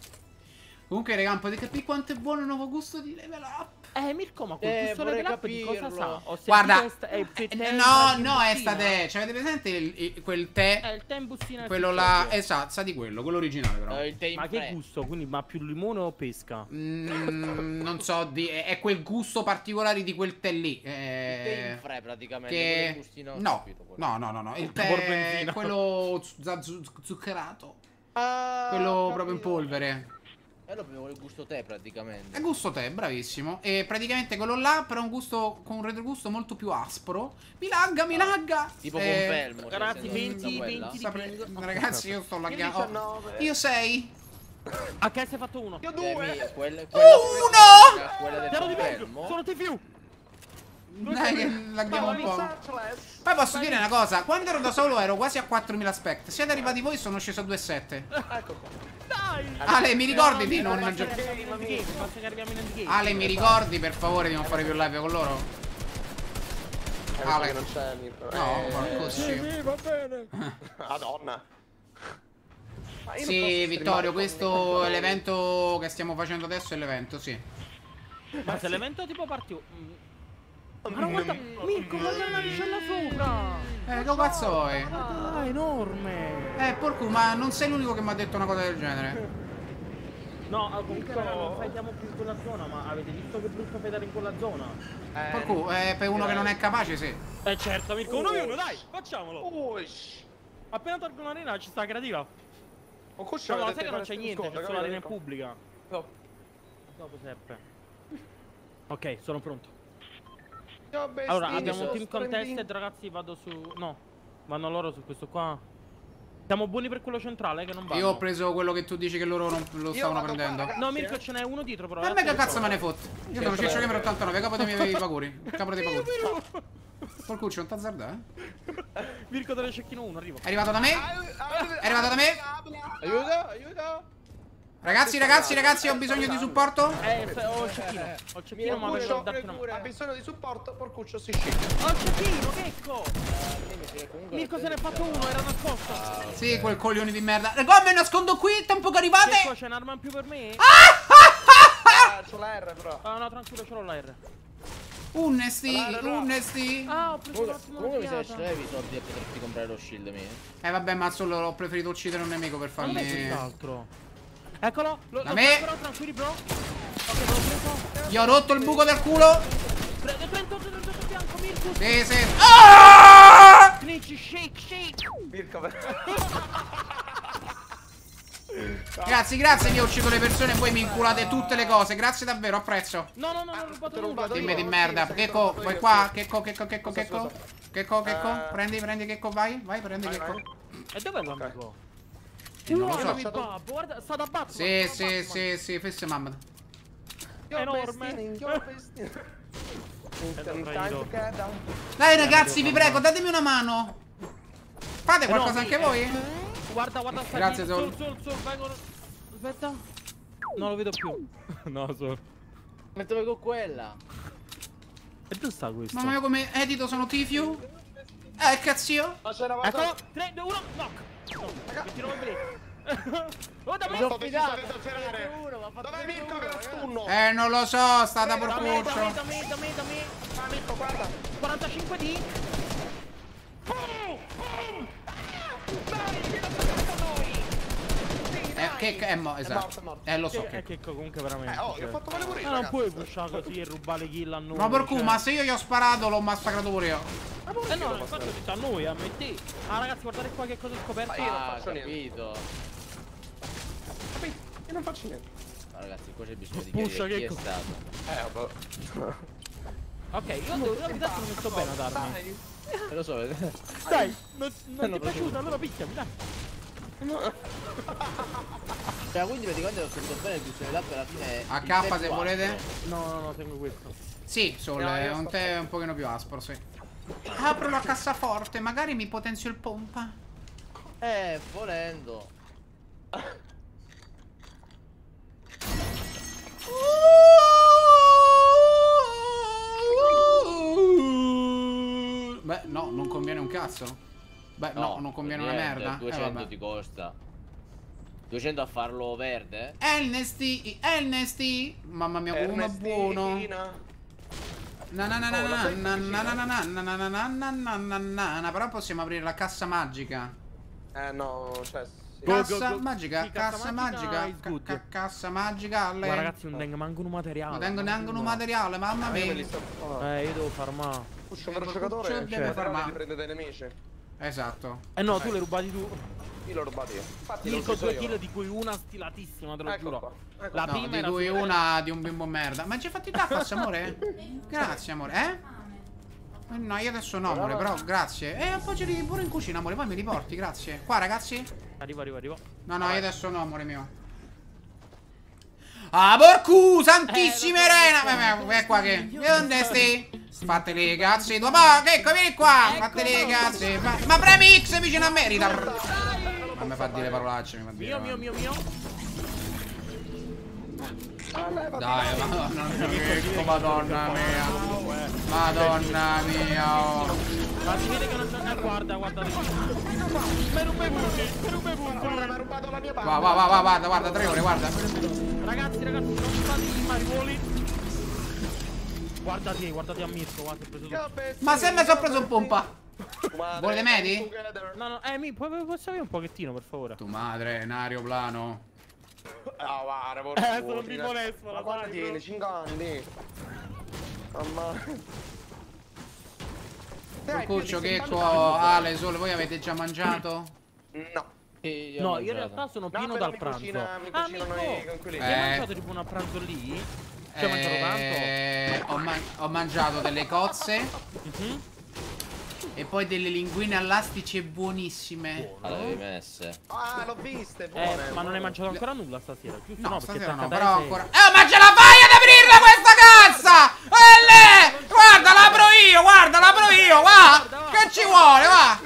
Comunque, raga, potete capire quanto è buono il nuovo gusto di level up. Eh, Mirko, ma quel Eh, level up di cosa sa? Ho Guarda, il eh, tè no, no, è bustina. sta te. Cioè, avete presente il- il- quel tè? È il tè in bustina. Quello là, esatto, sa di quello, quello originale però. Eh, il tè in Ma che gusto? Quindi, ma più limone o pesca? Mm, non so, di- è è quel gusto particolare di quel tè lì. Il tè in Eh, fre praticamente. che in bustino, no, capito no, no, no, no, il tè quello zu- zu- zuccherato, Ah, quello proprio in polvere. E lo bevo il gusto tè praticamente. È gusto tè, bravissimo. E praticamente quello là, però un gusto con un retrogusto molto più aspro. Mi lagga, mi lagga. Tipo Eh, confermo. cioè, ragazzi, se non 20, usa quella. 20 sapre-. Ragazzi, io sto Io laggando. 19. Io sei. A che sei fatto uno? Io Eh, due. mi- quella, Uno! Quella del di confermo. Sono di più! Dai, che laghiamo un po'. Poi posso dire una cosa, quando ero da solo ero quasi a 4000 spect. Siete arrivati voi sono sceso a 2.7. Ecco qua. Dai! Ale, mi ricordi di non basta che arriviamo in endgame. Ale, mi ricordi per favore di non fare più live con loro? Eh, Ale. non c'è Mirko. No, Eh, ma così. va bene. Madonna. Non Sì, Vittorio, questo è l'evento che stiamo facendo adesso, è l'evento, sì. Ma se l'evento tipo partiu... Ma no, guarda, Mirko, guarda la navicella sopra! Eh, che cazzo vuoi? Ah, enorme! Eh, porco, ma non sei l'unico che mi ha detto una cosa del genere. No, ah, comunque non fightiamo più in quella zona, ma avete visto che brutto fightare in quella zona? Eh, Porco, eh, per uno che non è capace, sì. Eh certo, Mirko, uno uno, dai, facciamolo! Ush. Appena tolgo un'arena ci sta creativa. Ho cuscio No, sai che non c'è niente, c'è solo l'arena pubblica. No. Dopo Seppe. Ok, sono pronto. Allora, abbiamo un team contested, ragazzi, vado su... No, vanno loro su questo qua. Siamo buoni per quello centrale, che non vanno. Io ho preso quello che tu dici che loro non lo stavano qua, prendendo. ragazzi, No, eh. Mirko, ce n'è uno dietro, però. Per me che cazzo me ne fotte? Io sono Ciccio Gamer 89, capo dei miei paguri. Capo dei paguri. Porcuccio, non t'azzarda, eh? Mirko, te ne cecchino uno, arrivo. È arrivato da me? È arrivato da me? Aiuto, aiuto. Ragazzi, ragazzi, ragazzi, ho bisogno di supporto. Eh, ho il cecchino. Ho il cecchino, ma una mano. Ha bisogno di supporto, porcuccio si scende. Ho il cecchino, checco! Mirko se ne è fatto uno, era nascosto. Sì, quel coglione di merda. Raga, me nascondo qui, tempo che arrivate. Checco, c'è un'arma in più per me? Ah, c'ho la R però. Ah, no, tranquillo, ce l'ho la R. Unnesti, unnesti. Ah, ho preso attimo comunque mi sa che l'avevi i soldi a poterti comprare lo shield mio. Eh vabbè, ma solo ho preferito uccidere un nemico per Non è farmi... Eccolo, lo, Da lo me. però, tranquilli, bro. Ok, me l'ho preso. Gli ho rotto il buco del culo. Pre- 38, 38 bianco, Mirko. Sì, sì. Ah! Snitch, shake, shake. Mirko per... Grazie, grazie che ho ucciso le persone e voi mi inculate tutte le cose. Grazie davvero, apprezzo. No, no, no, non ho rubato nulla. rubato Dimmi di merda. Checco, vai qua. Checco, checco, checco, checco. Checco, checco. Eh. Prendi, prendi checco, vai. Vai, prendi checco. E dov'è l'amico? Non lo so. babbo, guarda, sta da Batman. Sì, sì, Batman. sì, sì, fesse mamma. Io ho Enorme. Dai ragazzi, vi prego, datemi una mano. Fate Eh qualcosa anche voi? eh, Guarda, guarda, sta Grazie. Sol. Sul, sul, vengono. Aspetta. Non lo vedo più. no, Sol. Mettevo con quella. E dove sta questo? Mamma mia come edito sono Tifiu? Eh, cazzio? Ma c'era Eccolo! 3, 2, 1, knock! No, che tiro il break. Oh, da me! sono fidato. Dov'è bene Mirko che lo stunno? Eh, non lo so, sta da me, porcuccio. da me, da me, da me. Ah, Mirko, guarda. 45 di. Eh, che, eh, mo, morto, esatto. è morto. Eh, lo so Che, che... che comunque veramente. Eh, oh, cioè. io ho fatto male pure io, Ma non ragazzi. puoi pushare così e rubare kill a noi. Ma porcu, cioè. ma se io gli ho sparato l'ho massacrato pure io. Eh no, infatti ho detto a noi, a me te. Ah ragazzi, guardate qua che cosa ho scoperto. Ma io non Ah, faccio niente. capito. Capito? Io non faccio niente. Ah, ragazzi, qua c'è bisogno di Pusha, chi che è stato. Eh, vabbè. Ok, io devo dire la verità che non mi sto bene ad armi. Eh, lo so. Dai, non, non ti è piaciuto, allora picchiami, dai. Cioè, quindi praticamente ho capito bene il funzione d'app alla fine. A K se 4. volete. No, no, no, tengo questo. Sì, Sol, No, è io un tè un pochino più aspro, sì. Apro la cassaforte, magari mi potenzio il pompa. Eh, volendo. Beh, no, non conviene un cazzo. Beh, no, non conviene una niente, merda. Eh, 200 vabbè. ti costa. 200 a farlo verde? Ernesti, Ernesti. Mamma mia, come è buono. Na na na na Oh, la na fai na più na na vicino? na na na na na na na na na na Però possiamo aprire la cassa magica. Eh no, cioè Cassa magica, cassa magica, cassa magica. alle- Guarda ragazzi, non tengo manco un materiale. Non tengo neanche un no. materiale, mamma Ah, mia. oh. Eh, io devo farmare. Uscio un giocatore, Cioè, cioè, deve far male. li prende dai nemici. Esatto. Eh no, tu l'hai rubati tu. Io l'ho rubato io. Infatti Mirko due kill di cui una stilatissima, te lo Ecco giuro. Ecco La No, prima di cui una di un bimbo merda. Ma ci hai fatto i tacos, amore? Grazie, amore. Eh? Eh, No, io adesso no, amore, però grazie. E appoggiali pure in cucina, amore, poi mi riporti, grazie. Qua, ragazzi? Arrivo, arrivo, arrivo. No, no, io adesso no, amore mio. Ah, porcu, santissima Eh, so. Eh, eh, qua che? Dove stai? Fate le cazzi tua ma che ecco, vieni qua! Fate le cazzi! Ma, ma premi X vicino a me, Rita! Ma mi fa dire parolacce, mi fa dire. Mio, mio, mio, mio. Dai, madonna mia, ecco, madonna mia. Madonna mia. oh. Ma si vede che non c'è. Guarda, guarda. Per un bevuti, per un bevuti. Mi ha rubato la mia palla. Va, va, va, va, guarda, guarda, tre ore, guarda. Ragazzi, ragazzi, non fate i mariuoli. Guardati, guardati a Mirko, guarda, ho preso tutto. Ma se mi sono preso un pompa. Volete medi? No, no, eh, mi puoi, sapere un pochettino, per favore. Tu madre, un aeroplano. Ah, guarda, porca Eh, sono onesto, Ma la sai, tieni? bro. 5 anni. Mamma. Cuccio, Checco, Ale, Sole, voi avete già mangiato? No. Io No, io in realtà sono No, pieno però dal mi pranzo. cucina- mi ah, cucinano i coinquilini. Hai Eh. mangiato tipo un pranzo lì? Ci hai mangiato tanto? Eh, ho, man- ho mangiato delle cozze Mhm. e poi delle linguine all'astice buonissime. Ah, l'avevi messe. Ah, l'ho viste, Eh, buone. ma non hai buone. mangiato ancora nulla stasera, giusto? No, No, perché stasera no, però ancora... Eh, ma ce la fai ad aprirla questa cazza! Eh, guarda, l'apro io, guarda, l'apro io, va! Che ci vuole, va!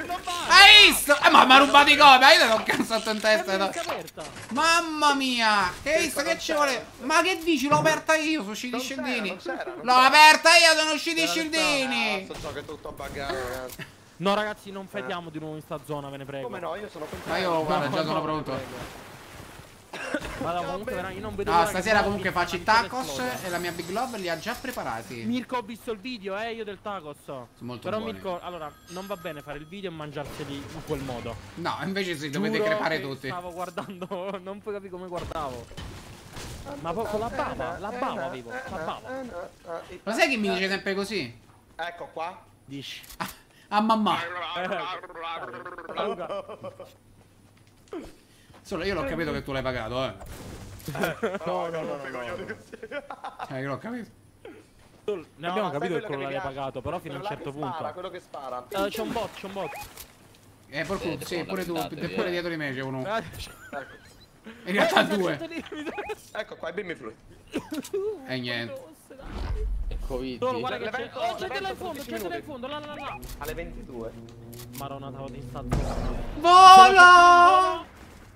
Hai visto? Eh, ma mi ha rubato i copi, io te l'ho cazzato in È testa. aperta. Mamma mia! Che hai visto che ci vuole? Ma che dici? L'ho aperta io, sono usciti i scildini. non L'ho aperta io, sono usciti i Eh, scildini. Questo gioco è tutto buggato, ragazzi. No, ragazzi, non fediamo di nuovo in sta zona, ve ne prego. Come no? Io sono contento. Ma io, guarda, No, già sono no, pronto. Ma no, comunque, veramente, io non vedo No, che stasera comunque mi faccio i tacos e la mia Big Love li ha già preparati. Mirko, ho visto il video, eh, io del tacos. molto Però buoni. Mirko, allora, non va bene fare il video e mangiarseli in quel modo. No, invece sì, dovete crepare tutti. Stavo guardando, non puoi capire come guardavo. Ma con la bava, la bava avevo, la bava. Lo sai che mi dice sempre così? Ecco qua. Dici. A mamma. Solo io l'ho capito che tu l'hai pagato, eh. No, no, no, no. Cioè, io l'ho capito. Ne abbiamo capito che quello l'aveva pagato, però fino a un certo Spara, punto. quello che spara. Eh, c'è un bot, c'è un bot. Eh, porco, Eh, sì, pure tu, pure eh. dietro di me c'è uno. Eh, In realtà eh, due. Ecco qua, i bimbi fluid. E niente. Covid. Solo guarda che c'è. Oh, c'è della in fondo, 12 c'è della in fondo, là là là. Alle 22. Maronna, stavo in sta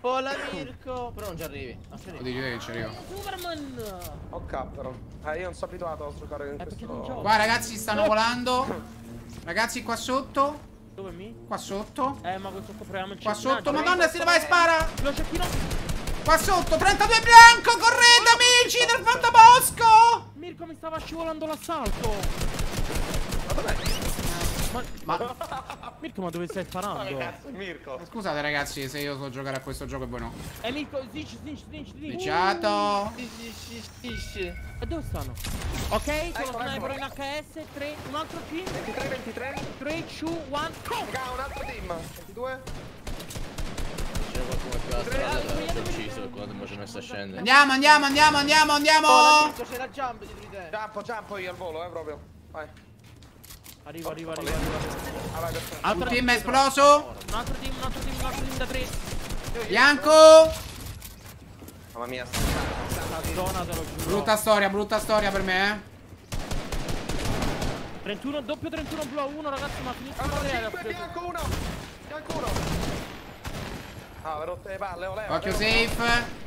Vola Mirko! Però non ci arrivi. Non ci arrivi. che ci arrivo. Superman! Ok, però. Eh, io non sono abituato a giocare in Eh, questo... Qua ragazzi stanno volando. Ragazzi qua sotto. Dove mi? Qua sotto. Eh, ma questo qua proviamo il Qua sotto. Madonna, si vai spara. Lo cecchino. Qua sotto. 32 bianco. Correte amici del fantabosco. Mirko mi stava scivolando l'assalto. Ma Ma Mirko, ma dove stai sparando? Mirko. scusate ragazzi se io so giocare a questo gioco e voi no. Eh, Mirko, snitch, snitch, snitch, snitch. Diciato. E dove stanno? Ok, sono Ecco, sniper ecco. in HS, 3, un altro team. 23, 23. 3, 2, 1, go! Raga, un altro team. 22. C'era qualcuno più alla strada l'ho ucciso quando mi ci messo a scendere. Andiamo, andiamo, andiamo, andiamo, andiamo. C'è la jump dietro di te. Giampo, giampo io al volo, eh, proprio. Vai. Arrivo, arrivo, arrivo, arrivo. Un team è esploso. Un altro team, un altro team, un altro team da tre. Bianco. Mamma mia, sta La zona te lo giuro. Brutta storia, brutta storia per me, eh. 31, doppio 31 blu 1 ragazzi, ma Allora, materiale. 5, bianco uno! Bianco uno! Ah, vi rotte le palle, olè. Occhio safe.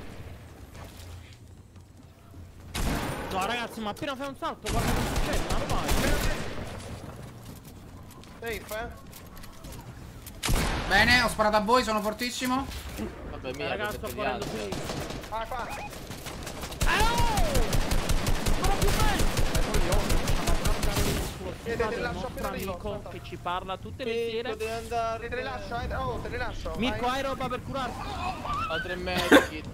No ragazzi, ma appena fai un salto, guarda che succede, ma vai. Safe, eh? Bene, ho sparato a voi, sono fortissimo. Vabbè, mia, ragazzi, sto altri. qui. Ah, qua! Non ho più bello! Lascio appena arrivo, che ci parla tutte le sere. Te le lascio, eh? Oh, te le lascio. Mirko, vai. hai roba per curarti? Ho tre medikit.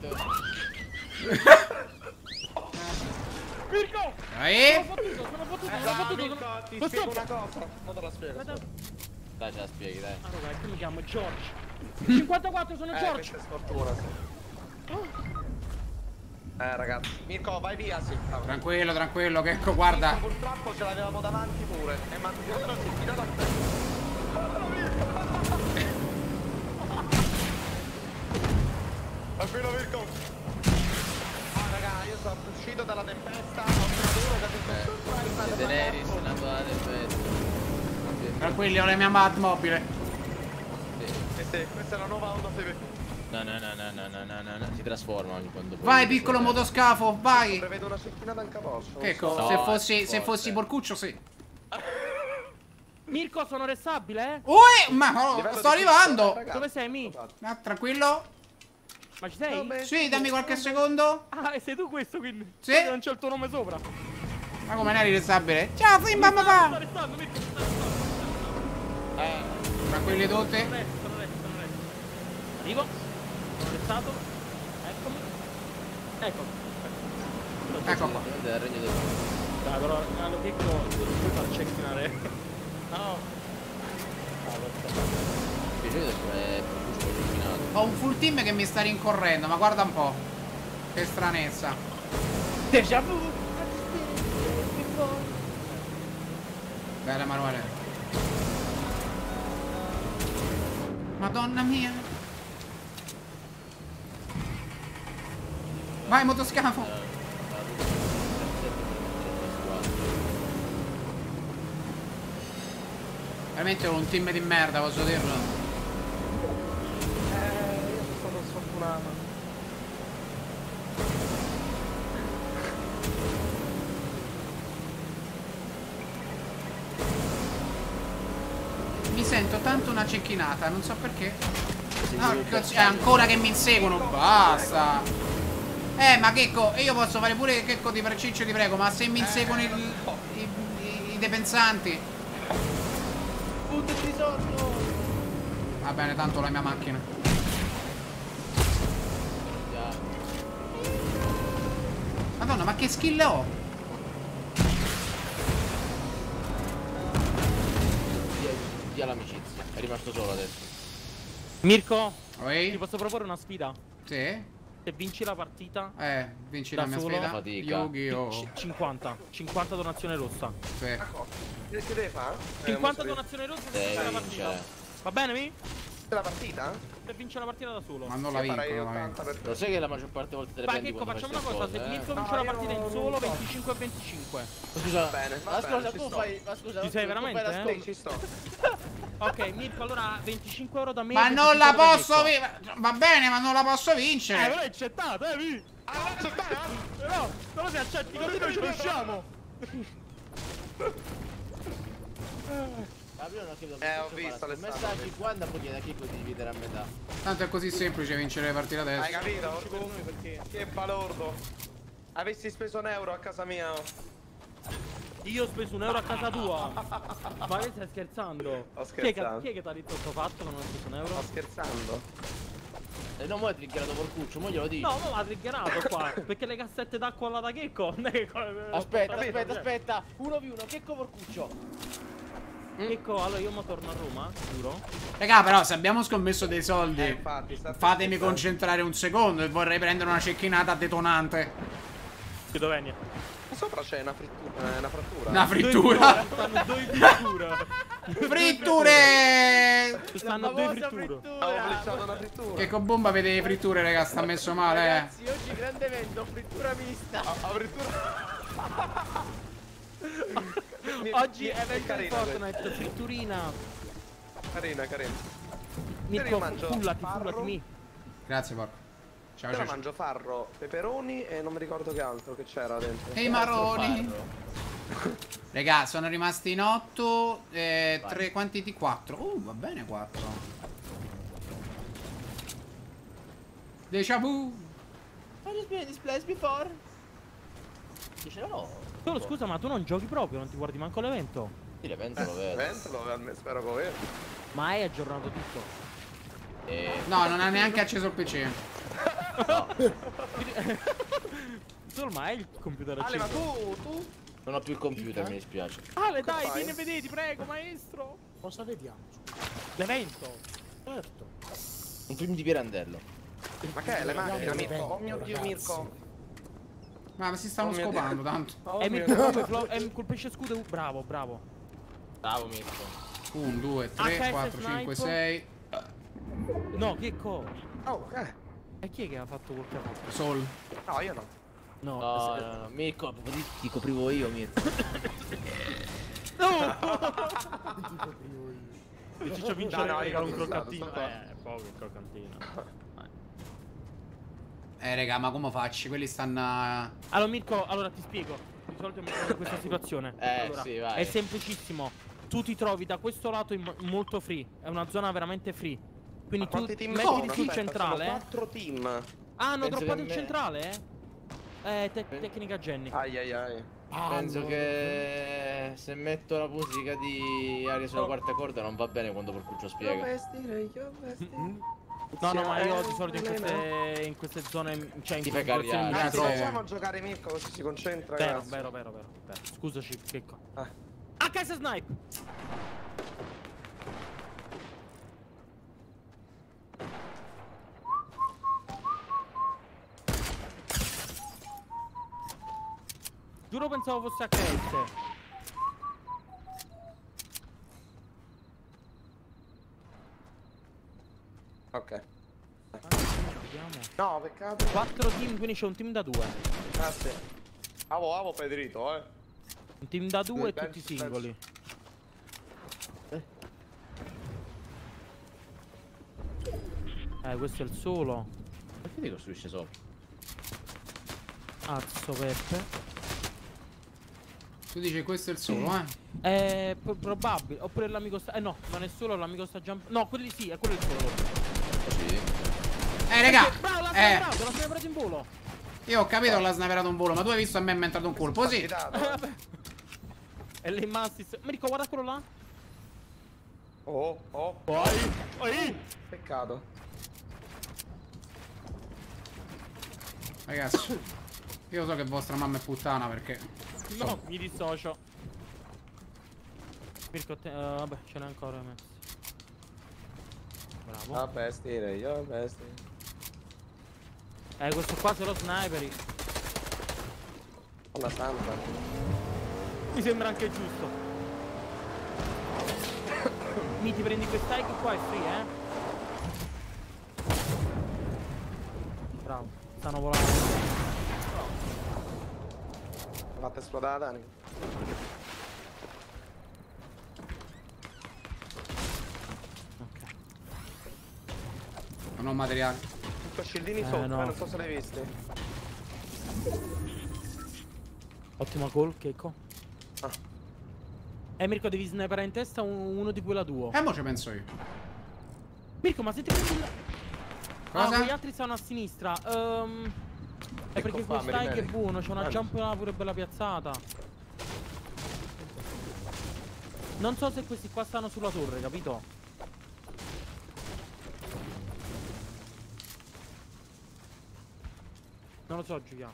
Mirko! Sono Vai. fottuto, sono fottuto, Eh, sono fottuto. Mirko, sono- ti spiego una cosa. Non te la spiego. Dai, ce la spieghi, dai. Ah, raga, io mi chiamo George. 54 sono Eh, George. è sfortuna, sì. Eh, ragazzi. Mirko, vai via, sì. Tranquillo, tranquillo, che ecco, guarda. Purtroppo ce l'avevamo davanti pure. E ma si è tirato a te. Tranquillo Mirko sono uscito dalla tempesta, ha un lavoro che ha detto surprise alla Daenerys, dalla tempesta. Tranquilli, ho la mia mad mobile. E questa è la nuova auto PvP. No, no, no, no, no, no, no, no, si trasforma ogni quando vuoi. Vai, piccolo motoscafo, vai! Prevedo una settimana al cavosso. Che cosa? No, se fossi, se fossi porcuccio, sì. Mirko, sono restabile, eh? Ui, ma oh, sto arrivando! Dove sei, Mi? Ah, tranquillo? Ma ci sei? Vabbè, sì, dammi qualche secondo. Ah, e sei tu questo quindi? Sì. Non c'è il tuo nome sopra. Ma come non è rilassabile? Ciao, fai mamma papà! Eh, tranquilli tutte. Arrivo. Sono arrestato. Eccomi. Eccomi. Ecco, qua. Del regno del Dai, però hanno picco non far checkare. No. No, per piacere ho un full team che mi sta rincorrendo, ma guarda un po'. Che stranezza. Déjà vu. Bella Emanuele. Madonna mia. Vai, motoscafo. Veramente ho un team di merda, posso dirlo. Eh, io sono sfortunato. Mi sento tanto una cecchinata, non so perché. No, cazzo, è ancora che mi inseguono, basta. Eh, ma Checco, io posso fare pure Checco di preciccio, ti prego, ma se mi inseguono il- i, i- i depensanti. Buttati sotto! Va bene, tanto la mia macchina. Madonna, ma che skill ho? Via, l'amicizia. È rimasto solo adesso. Mirko, ti Oi? posso proporre una sfida? Sì? Se vinci la partita, Eh, vinci la mia solo? sfida. Fatica. Yu-Gi-Oh! c- 50. 50 donazione rossa. Sì. Che che deve fare? Eh, 50 non so donazione rossa se Devi vinci la partita. Va bene, Mi? La partita? Se vince la partita da solo. Ma non la Io farei vincono, ma 80 per Lo sai che la maggior parte delle volte te le Vai, prendi Checco, quando facciamo una cosa. Se Mirko eh? vince la partita in solo, so. 25 a 25. Ma Scusa, Va bene, va ma bene, scusa, ci tu sto. fai, ma scusa, Ci sei veramente, eh? Sì, ci sto. Ok, Mirko, allora 25 euro da me. Ma 25 non la posso vincere! Va bene, ma non la posso Eh, vincere! però è accettato, eh, Mi? Però, però se accetti così noi ci riusciamo. Ho capito Eh, ho visto. Alessandro, Messaggi ho poi chiede a Chicco di dividere a metà. Tanto è così semplice vincere le partite Hai adesso. capito? Orco? Che balordo. Avessi speso un euro a casa mia. Io ho speso un euro a casa tua. Ma che stai scherzando? Sto Chi è che, scherzando. chi è che ti ha detto sto fatto che non ho speso un euro? Sto scherzando. E non mo è triggerato porcuccio, mo glielo dici. No, ma l'ha triggerato qua. perché le cassette d'acqua là da Checco. Aspetta, Capito? aspetta, aspetta. 1v1, Checco porcuccio. Checco, allora io mo torno a Roma, giuro. Raga, però, se abbiamo scommesso dei soldi, Eh, infatti, fatemi concentrare un secondo e vorrei prendere una cecchinata detonante. Che dove vieni? Sopra c'è una frittura. eh, Una frattura. Una frittura. Stanno due. Fritture! Ci stanno due fritture. Avevo glitchato una frittura. Che con bomba vede le fritture, raga, sta messo male, eh. Ragazzi, oggi grande evento, frittura mista. Ah, frittura. Mi- Oggi mi- evento di carina Fortnite, fritturina. questa. Carina, carina. Mirko, farro. fullati, mi. Grazie, porco. Ciao, ciao, ciao. mangio farro, peperoni e non mi ricordo che altro che c'era dentro. Ehi, maroni. Raga, sono rimasti in 8. Eh, 3 quanti di 4. Uh, va bene 4. Déjà vu. I just been in this place before. Dice no. Solo scusa, ma tu non giochi proprio, non ti guardi manco l'evento? Sì, l'evento lo vedo. Ventolo, almeno spero che lo vedo. Ma hai aggiornato tutto. E... No, non ha neanche acceso il PC. No, Solo ma hai il computer Ale, ma acceso. tu, tu? non ho più il computer, mi dispiace. Ale, dai, fai? vieni a vedere, ti prego, maestro. Cosa vediamo? L'evento. Certo. Un film di Pirandello. Ma che è? Le macchine, Mirko? l'evento, Oh mio dio, ragazzi. Mirko. Ma si stanno Oh scopando tanto. Oh E mio Mirko, Dio. come flo- e col pesce scudo, bravo, bravo. Bravo, Mirko. 1, 2, 3, HS 4, 5, sniper. 6. No, che cosa? Oh, eh. E chi è che ha fatto quel fatto? Sol. No, io no. No, No, se- no, no, Mirko, ti, ti coprivo io, Mirko. Ciccio vincere No, no, e io regala un ho pensato, croccantino. sto qua. Eh, il croccantino. Eh, raga, ma come faccio? Quelli stanno. Allora Mirko, allora ti spiego. Di solito mi trovo in questa situazione. Eh, Allora, sì, vai. È semplicissimo. Tu ti trovi da questo lato molto free. È una zona veramente free. Quindi Ma tu mettiti sono? sul centrale. Sono quattro team. Ah, hanno Penso droppato il me- centrale, eh? Eh, te- tecnica Jenny. Ai ai ai. Penso Allora. che se metto la musica di aria sulla quarta corda non va bene quando Porcuccio Io spiega. vestire, io vestire. No, no, ma io Eh, di solito in queste, in queste zone, cioè in queste situazioni cariare. mi trovo. Facciamo a giocare Mirko così si concentra. Vero, ragazzi. vero, vero, vero, vero. Scusaci, Checco. Ah. HS Snipe! Giuro pensavo fosse HS. Ok. Vediamo. No, peccato. 4 team, quindi c'è un team da 2. Ah sì. Avo, avo Pedrito, eh. Un team da 2 e Penso- tutti penso- singoli. Eh, questo è il solo. Perché ti costruisce sopra? Azzo Peppe. Tu dici questo è il solo, eh? È pro- probabile. Oppure l'amico sta. Eh no, non è solo l'amico sta jump. No, quelli sì, è quello il solo. Così. Eh, raga. Bravo, l'ha Eh, l'ha sniperato in volo. io ho capito che l'ha sniperato un volo, ma tu hai visto a me mi è entrato un colpo, sì. Eh, eh. E lei Mastis. Mirko, guarda quello là. Oh, oh, Poi. Poi. peccato. Ragazzi, io so che vostra mamma è puttana perché. No, mi dissocio. Mirko, te- eh, vabbè, ce n'è ancora Max. Bravo. A vestire, io vestire. Eh, questo qua se lo sniperi. Una santa. Mi sembra anche giusto. Mi ti prendi quest'hike qua è free, eh? Bravo, stanno volando. Fatta esplodere la Dani. Ok. Non ho materiale. Con scildini Eh, sotto, no. eh, non so se l'hai visti. Ottima call, Checco. Ah. Eh, Mirko, devi sniperare in testa un- uno di quella duo. E mo ci penso io. Mirko, ma se ti prendi il... Ah, Cosa? quegli altri stanno a sinistra. Ehm... È perché qua, questo hike è buono, c'è una jump pure bella piazzata. Non so se questi qua stanno sulla torre, capito? Non lo so, giochiamo.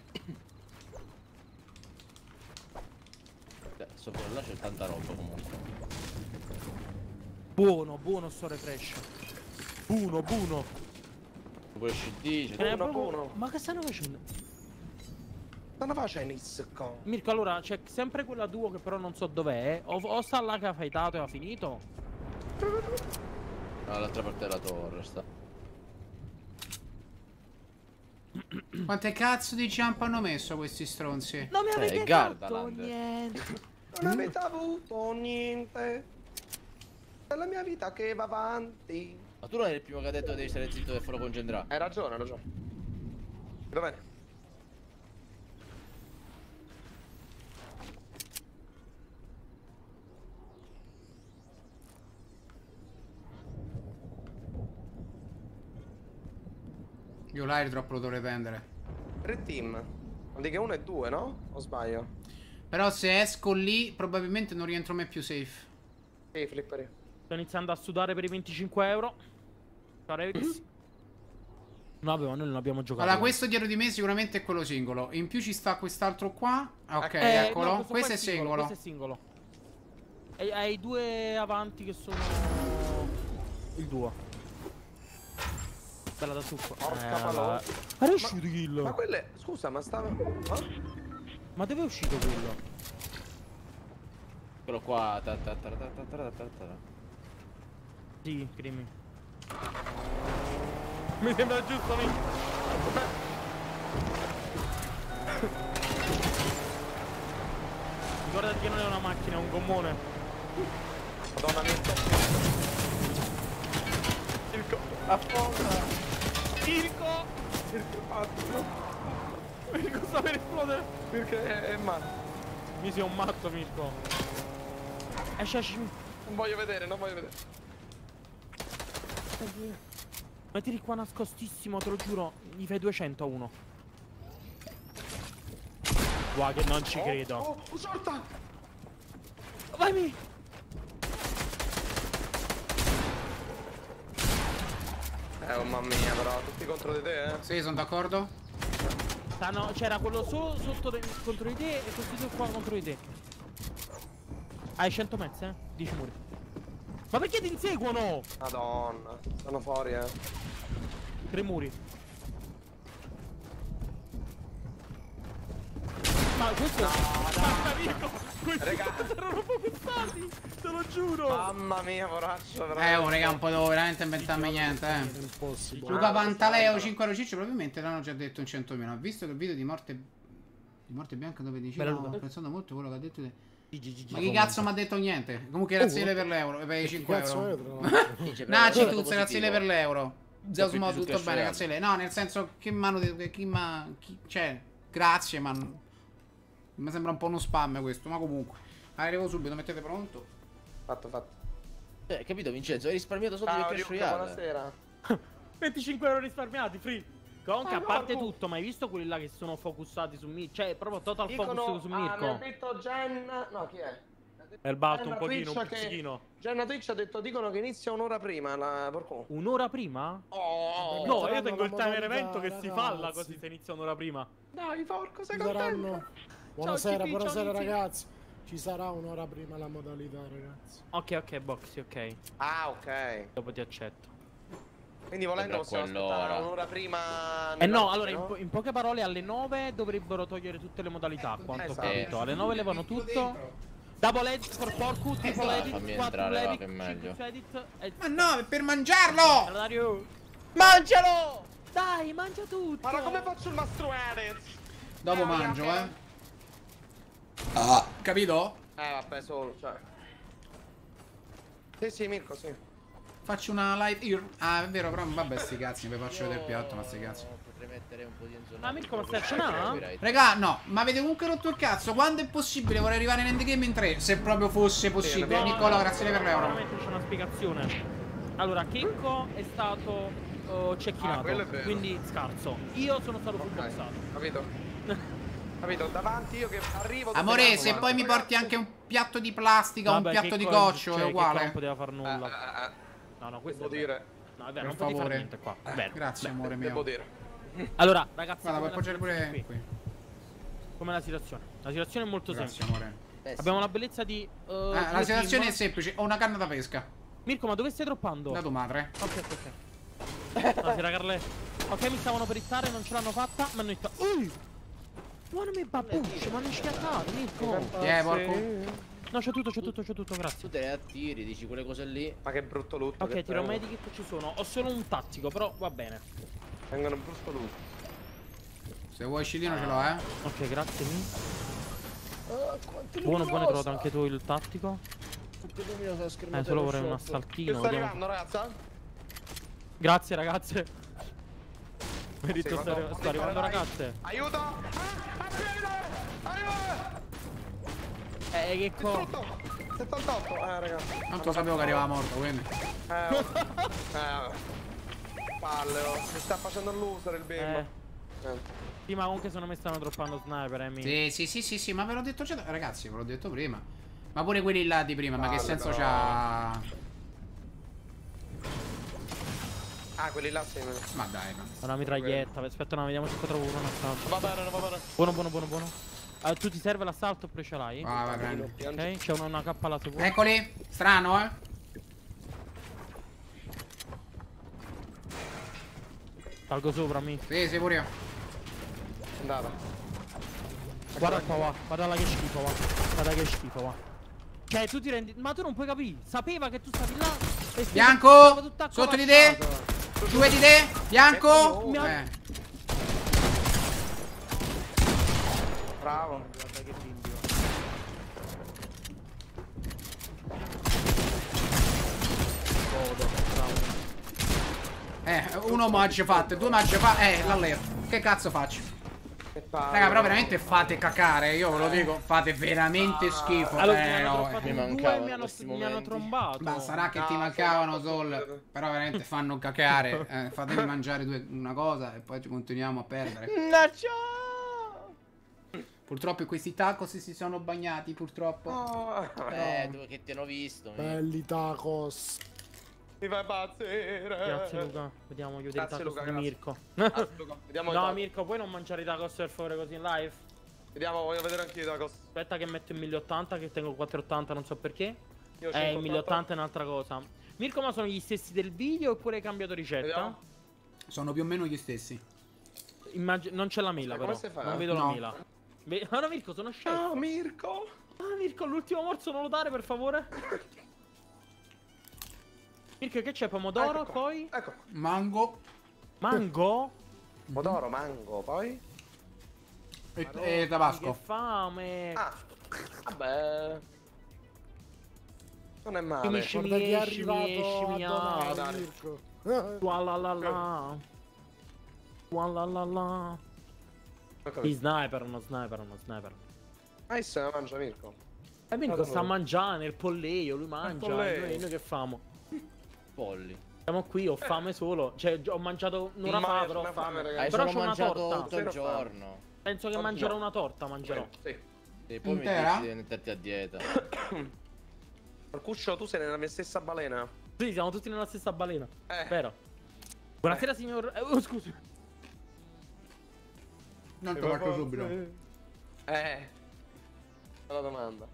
Eh, Sopra là c'è tanta roba comunque. Buono, buono sto refresh. Buono, buono. Pure CD, c'è n'è Buono, buono. Ma che stanno facendo? Stanno facendo il. Mirko, allora c'è sempre quella duo che però non so dov'è. O, o sta là che ha fightato e ha finito. Dall'altra parte della torre sta. Quante cazzo di jump hanno messo questi stronzi? Non mi Eh, avete Gardaland. fatto niente. Non avete avuto niente. È la mia vita che va avanti. Ma tu non eri il primo che ha detto che devi stare zitto e farlo concentrare. Hai ragione, hai ragione. Va bene. Io l'airdrop lo dovrei prendere. Tre team. Non di che uno e due, no? O sbaglio? Però se esco lì, probabilmente non rientro mai più safe. Sì, flipperi. Sto iniziando a sudare per i 25 euro. Ciao Revis. No, vabbè, ma noi non abbiamo giocato. Allora, questo dietro di me sicuramente è quello singolo. In più ci sta quest'altro qua. Ah, ok, Eh, eccolo. no, questo, qua è singolo. Questo è singolo. E hai due avanti che sono il duo. Bella da succo. Porca eh, pallone. Ma è uscito kill. Ma quelle. Scusa, ma stava. Ah? Ma dove è uscito quello? Quello qua. Ta, ta, ta, ta, ta, ta, ta, ta. Sì, screaming. Mi sembra giusto, mi. Guarda che non è una macchina, è un gommone. Madonna mia, il Affonda! Circo! Circo fatto. Mirko sta per esplodere! Perché è, è male. Mi sei un matto, Mirko. Esci, esci. Non voglio vedere, non voglio vedere. Mettili qua nascostissimo, te lo giuro. Gli fai 200 a uno. Guarda che non ci Oh, credo. Oh, oh, sorta! Vai, mi! Eh, oh mamma mia, però, tutti contro di te, eh. Sì, sono d'accordo. Ah, c'era quello solo sotto de- contro di te e questi due qua contro di te. Hai 100 mezzi, eh? 10 muri. Ma perché ti inseguono? Madonna, sono fuori, eh. Tre muri. Ma questo... Mamma mia, questi Raga. erano focussati, te lo giuro. Mamma mia, poraccio, Eh, veramente. oh, raga, un po' devo veramente inventarmi niente, eh. Impossibile. Luca Pantaleo questa 5 euro ciccio probabilmente l'hanno già detto in 100.000. Ho visto che il video di morte di morte bianca dove diceva Luca. apprezzato molto quello che ha detto de- GG, Ma chi cazzo mi ha detto niente? Comunque grazie mille per l'euro, per i 5 Cazzo è, euro. Naci tu, grazie mille per l'euro. Zeus più Mo, di tutto bene, grazie. No, nel senso che mano di chi ma chi, cioè, grazie, ma mi sembra un po' uno spam questo, ma comunque. Arrivo subito, mettete pronto. Fatto, fatto. Eh, capito Vincenzo? Hai risparmiato soldi Ciao, per Clash buonasera. 25 euro risparmiati, free. Comunque, Ah, a parte Marco. tutto, ma hai visto quelli là che sono focussati su Mirko? Cioè, proprio total Dicono, focus su ah, mi ha Mirko. detto Gen... No, chi è? È il balto, un Jenna pochino, un Twitch che- pizzichino. Jenna Twitch ha detto, dicono che inizia un'ora prima la... Porco. Un'ora prima? Oh, No, io tengo il timer evento che si falla così se inizia un'ora prima. dai, porco, sei contento? Buonasera, ciao, buonasera ragazzi. Ci sarà un'ora prima la modalità, ragazzi. Ok, ok, boxy, ok. Ah, ok. Dopo ti accetto. Quindi volendo possiamo aspettare un'ora prima... Eh no, nella- allora in, po- in poche parole alle 9 dovrebbero togliere tutte le modalità, quanto ho esatto. capito. Alle 9 levano tutto. Double edit for porco, triple Esatto. edit, Fammi 4 entrare, è meglio. 5 edit e... Ma no, è per mangiarlo! Dario. Mangialo! Dai, mangia tutto! Ma come faccio il mastro edit? Dopo Eh, mangio, eh. Ah, capito? Eh, vabbè, solo, cioè... Sì, sì, Mirko, sì. Faccio una live. Io... Ah, è vero, però vabbè, sti cazzi, vi faccio vedere il piatto, ma sti cazzi. Potrei mettere un po' di enzonati. Ah, Mirko, ma stai? Copyright. Raga, no, ma avete comunque rotto il cazzo. Quando è possibile? Vorrei arrivare in endgame in 3. Se proprio fosse possibile. no, Nicola, no, grazie per l'euro. Veramente c'è una spiegazione. Allora, Checco è stato uh, Ah, cecchinato, vero. quindi scarso. Io sono stato Ok, fullboxato. capito? Capito? Davanti io che arrivo... Amore, se poi mi porti anche un piatto di plastica o un piatto di goccio, cioè, è Checco non uguale. poteva far nulla. eh, eh, No, no, questo devo dire. No, è Per vero, non potevi fare favore. niente qua. Vero. Grazie, Beh, amore Devo mio. dire. Allora, ragazzi, Guarda, puoi appoggiare situazione pure qui? qui. Com'è la situazione? La situazione è molto Grazie, semplice. amore. Eh, sì. Abbiamo la bellezza di. uh, Ah, la situazione team. è semplice. Ho una canna da pesca. Mirko, ma dove stai droppando? Da tua madre. Ok, ok, ok. Buonasera, Carle. Ok, mi stavano per ittare, non ce l'hanno fatta, ma noi sta. Buono mi babbuccio, ma non schiattato, Mirko. Eh, porco. No, c'è tutto, c'è tutto, c'è tutto, grazie. Tu te le attiri, dici quelle cose lì. Ma che brutto loot. Ok, che tiro prendo. medikit ci sono. Ho solo un tattico, però va bene. Vengono brutto loot. Se vuoi scilino ce l'ho, eh. Ok, grazie quanto Buono, buono, hai trovato anche tu il tattico. Che lumino sulla schermata Eh, solo vorrei un shop. Che assaltino, sta arrivando, ragazza? Grazie ragazze. Merito sta, quando- sta arrivando ragazze. Aiuto! A piede! Aiuto! Eh, che co... Distrutto! 78! Eh, ragazzi. Tanto sapevo che arrivava morto, quindi. Eh, oh. eh, palle, oh. Mi sta facendo il loser il bimbo. Eh. Eh. Sì, ma comunque secondo me stanno droppando sniper, eh, Mi. Sì, sì, sì, sì, sì, ma ve l'ho detto già. Ragazzi, ve l'ho detto prima. Ma pure quelli là di prima, ma che Palle, senso c'ha. Ah, quelli là sì. me- Ma dai, ma. Una mitraglietta. Aspetta, no, vediamo se qua trovo uno assalto. Va bene, va bene. Buono, buono, buono, buono. Eh, tu ti serve l'assalto oppure ce l'hai? Vai, vai, prendi. Ok, c'è una, una K là se vuoi. Eccoli. Strano, eh. Salgo sopra, Mi. Sì, sì, pure io. Andata. Guarda qua, va. Guarda che schifo, va. Guarda che schifo, va. Cioè, tu ti rendi... Ma tu non puoi capire. Sapeva che tu stavi là. e Bianco! Sotto di te! Due di te! Bianco! Eh. Bravo. Guarda che. Eh, uno match fatto, due match fa. Eh, l'allero. Che cazzo faccio? Che palle. Raga, però veramente fate cacare, io ve lo dico, fate veramente schifo. Allora, eh, mi hanno no, eh. mi mancavano mi hanno, mi hanno trombato. Ma sarà che No, ti sei mancavano Sol, però veramente fanno cacare. Eh, fatemi mangiare due- una cosa e poi continuiamo a perdere. Purtroppo questi tacos si sono bagnati, purtroppo. Oh, Eh, dove che ti hanno visto? Belli tacos. Mi fa impazzire. Grazie Luca, vediamo io Grazie, tacos Luca, di grazie. Mirko. Ah, Luca, Vediamo no. Mirko, puoi non mangiare i tacos per favore così in live? Vediamo, voglio vedere anche i tacos. Aspetta che metto il 1080 che tengo 480 non so perché. Io Eh, il 180. 1080 è un'altra cosa. Mirko, ma sono gli stessi del video oppure hai cambiato ricetta? Vediamo. Sono più o meno gli stessi. Immag- non c'è la mela Ma però. come si fa? Non vedo la No. mela. Ve- ah no Mirko, sono chef. Ciao Mirko. Ah Mirko, l'ultimo morso non lo dare per favore. Mirko, che c'è? Pomodoro, Ecco qua. poi? Ecco. Mango Mango? Pomodoro, mango, poi. e, Madonna, e tabasco. Che fame. Ah, vabbè. Non è male. Finisci- Guarda è Esci, esci, mi donare, dare. Mirko. Walalala. Walalala. Ecco. Sì, sniper, uno sniper, uno sniper. Ah, se la mangia Mirko. E Mirko Guarda sta mangiando il polleio, lui mangia. Noi, noi che famo? Polli. Siamo qui, ho fame solo. Cioè, ho mangiato un'ora fa, però ho una fame, fame. ragazzi. Hai Però una mangiato torta. tutto il giorno. Penso che mangerò una torta, mangerò. Sì. E poi mi Intera? dici di metterti a dieta. Marcuccio, tu sei nella mia stessa balena. Sì, siamo tutti nella stessa balena. Eh. Vero. Buonasera, signor. eh, oh, scusi. Lo faccio subito. Eh. La domanda.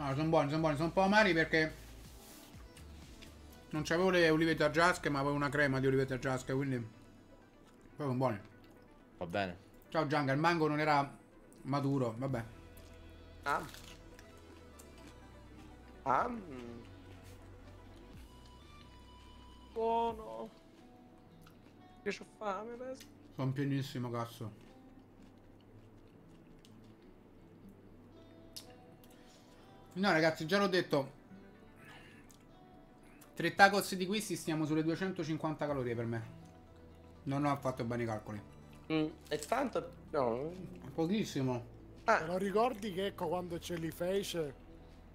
No, sono buoni, sono buoni, sono un po' amari perché non c'avevo le olivette a giasche, ma avevo una crema di olivette a giasche, quindi poi sono buoni. Va bene. Ciao Gianga, il mango non era maturo, vabbè. Ah. Ah. Buono. Io c'ho fame adesso. Sono pienissimo, cazzo. No, ragazzi, già l'ho detto. Tre tacos di questi stiamo sulle 250 calorie per me. Non ho fatto bene i calcoli. Mm. È tanto. No. Pochissimo. Te Ah. lo ricordi che ecco quando ce li fece?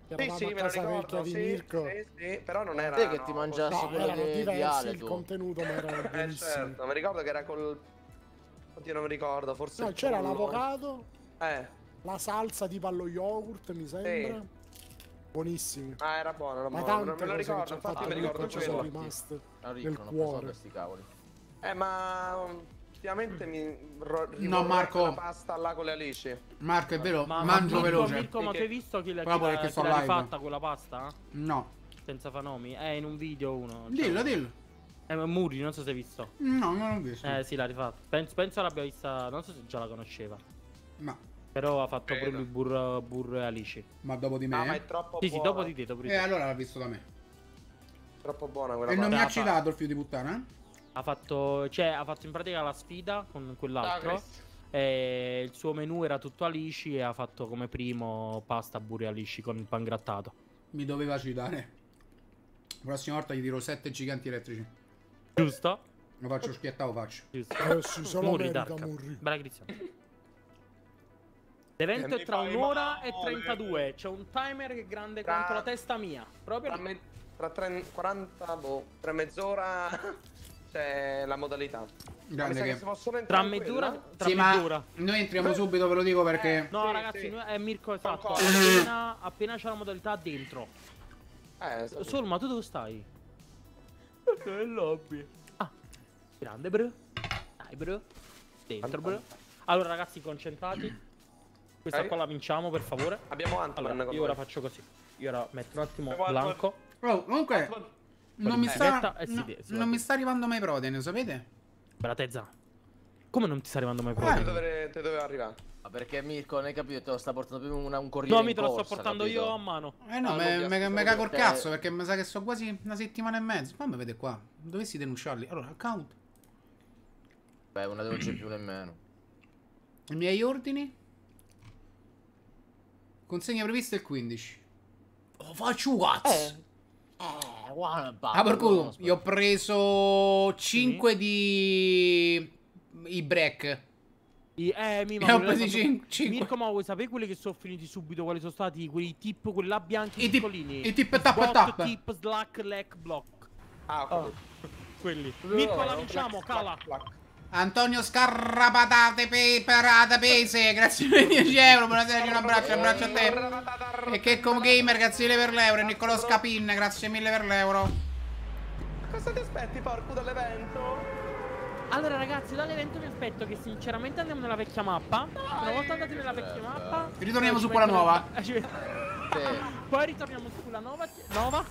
Sì, sì, me lo ricordo. di Sì, Mirko. sì, sì, però non era. Te che ti mangiassi No, quello di, di Ale il tu. contenuto, ma erano Eh, certo, mi ricordo che era col. Oddio, non mi ricordo, forse. No, c'era l'avocado, Eh. la salsa tipo allo yogurt, mi sembra. Buonissimi. Ah, era buono, era Ma buono. Non me lo che ricordo, infatti mi ricordo ci sono nel ricco, non cuore. questi cavoli. Eh, ma ultimamente mi No, Marco. quella pasta là con le alici. Marco, è vero, Ma mangio Mirko, veloce. Mirko, ma tu hai che- visto chi l'ha, rifatta quella pasta? No. Senza fanomi? È in un video uno. cioè, Dillo, dillo. Eh, ma Muri, non so se hai visto. No, non l'ho visto. Eh, sì, l'ha rifatto. Penso, penso l'abbia vista. Non so se già la conosceva. Ma, Però ha fatto pure Credo. lui Burr, Burr e Alici. ma dopo di me? No, ma è troppo Sì, sì, buona. dopo di te, dopo di Eh, te. allora l'ha visto da me. Troppo buona quella E non mi ha citato il figlio di puttana? eh? Ha fatto, cioè, ha fatto in pratica la sfida con quell'altro. Ah, e il suo menù era tutto Alici e ha fatto come primo pasta burri Alici con il pangrattato. Mi doveva citare. La prossima volta gli dirò 7 giganti elettrici. Giusto? Lo faccio schiettare, lo faccio. Giusto. Eh sì, solo Muri, merita Dark. Murri. Bella Cristiano. L'evento E è tra fai un'ora e male. 32. C'è un timer che è grande Tra- quanto la testa mia. Proprio Tra, me- tra tre- 40, boh, tra mezz'ora c'è la modalità. Mi Grande sa che che... Tra mezz'ora. Tra Sì, ma mezz'ora. noi entriamo subito, ve lo dico perché... No, Sì, ragazzi, sì. noi- è Mirko esatto. Concordo. Appena, appena c'è la modalità dentro. Eh, sì. Sol, ma tu dove stai? Nel lobby. Ah, grande, bro. Dai, bro. Dentro, bro. Allora, ragazzi, concentrati. Questa Ok. qua la vinciamo, per favore. Abbiamo Ant-Man Allora, io ora faccio così. Io ora metto un attimo Guarda, blanco. Oh, comunque... Non mi, Eh, sta, no- si- si non mi sta arrivando mai protein, sapete? Bella tezza. Come non ti sta arrivando mai Te proprio? dove, te dove arrivare? Ma perché Mirko, non hai capito? Te lo sta portando più una- un corriere No, mi te lo sto portando capito? io a mano. Eh no, Ah, me, me, me cago il te- cazzo perché mi sa che so quasi una settimana e mezzo. Fammi vedere qua. Dovessi denunciarli. Allora, account. Beh, una denuncia più nemmeno. I miei ordini. Consegna prevista il 15. Oh, faccio cazzo. Eh, guarda, Ah, per culo. Io ho preso 5 di... I break. I- eh, mi Ne ho sono- cin- cinque. Mirko, ma vuoi sapere quelli che sono finiti subito? Quali sono stati? Quei tip, quelli là bianchi I tip- piccolini. i tip tap Sbot, tap. tip, slack, leg, block. Ah, ok. Oh, quelli. Mirko, la vinciamo, cala. clac, clac. Antonio Scarrapatate Peperate Pese. Grazie per i 10 euro. Buonasera, un abbraccio, abbraccio a te. E che come gamer, grazie mille per l'euro. E Niccolò Scapin, grazie mille per l'euro. Cosa ti aspetti, porco, dall'evento? Allora, ragazzi, dall'evento mi aspetto che sinceramente andiamo nella vecchia mappa. Una volta andati nella vecchia mappa. Ritorniamo eh, su quella nuova. Poi ritorniamo su quella nuova. Nuova.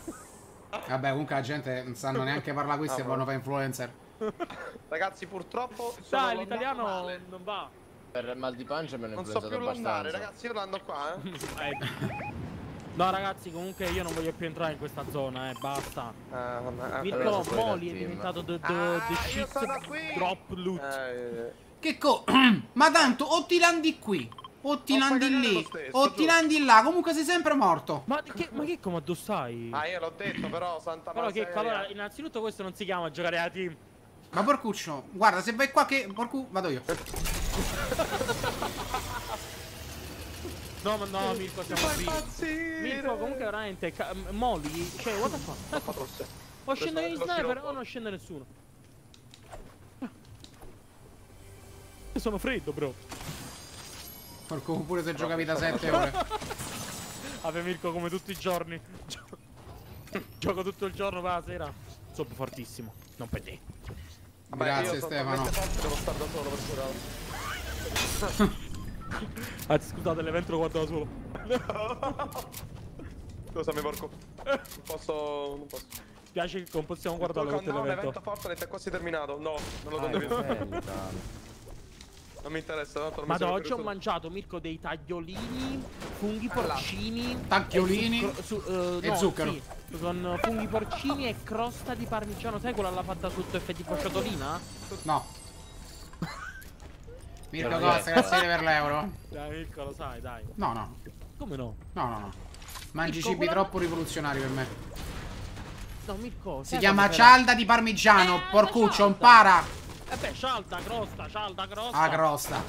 Vabbè, comunque la gente non sanno neanche parlare questi e vanno fare influencer. Ragazzi, purtroppo Dai, l'italiano non va. Per il mal di pancia me ne Non so più andare, abbastanza. ragazzi, io l'ando qua, eh. Eh. No, ragazzi, comunque io non voglio più entrare in questa zona, eh, basta. Mirko dal Moli è diventato the, the, Ah, the shit drop loot. Eh, Che co... Ma tanto o ti landi qui, o ti landi lì, stesso, o ti landi là. Comunque sei sempre morto. Ma che, ma che comando stai? Ah, io l'ho detto, però, santa Però che allora, innanzitutto questo non si chiama giocare a team. Ma porcuccio, guarda, se vai qua che... Porcu... Vado io. No, ma no, Mirko, siamo qui. Mirko, comunque veramente, Molly, cioè, what the fuck? Troppo forse. O scende gli sniper o non scende nessuno. Io sono freddo, bro. Porco, pure se giocavi da 7 ore. Vabbè, Mirko, come tutti i giorni. Gio- Gioco tutto il giorno, per la sera. Sono fortissimo. Non per te. Vabbè, Grazie, Stefano. devo stare da solo per curare. Anzi, scusate, l'evento lo guardo da solo. Scusami, porco. Non posso... Non posso. Piace che non possiamo Guarda, guardarlo tutto no, l'evento l'evento. Fortnite è quasi terminato. No, non lo Ah, condivido. Eh, Non mi interessa, tanto non mi Ma da serve oggi ho mangiato, Mirko, dei tagliolini, funghi porcini. Tacchiolini e, zucchero- su- eh, e no, zucchero. sì, con funghi porcini e crosta di parmigiano. Sai quella là fatta sotto effetti tipo ciotolina? No. Mirko Costa, grazie mille per l'euro. Dai, Mirko, lo sai, dai. No, no. Come no? No, no, no. Mangi Mirko, cibi quella- troppo rivoluzionari per me. No, Mirko. Si chiama quando era- cialda di parmigiano. Eh, Porcuccio, cialda. impara. Eh beh, cialda, crosta, cialda, crosta. Ah, crosta.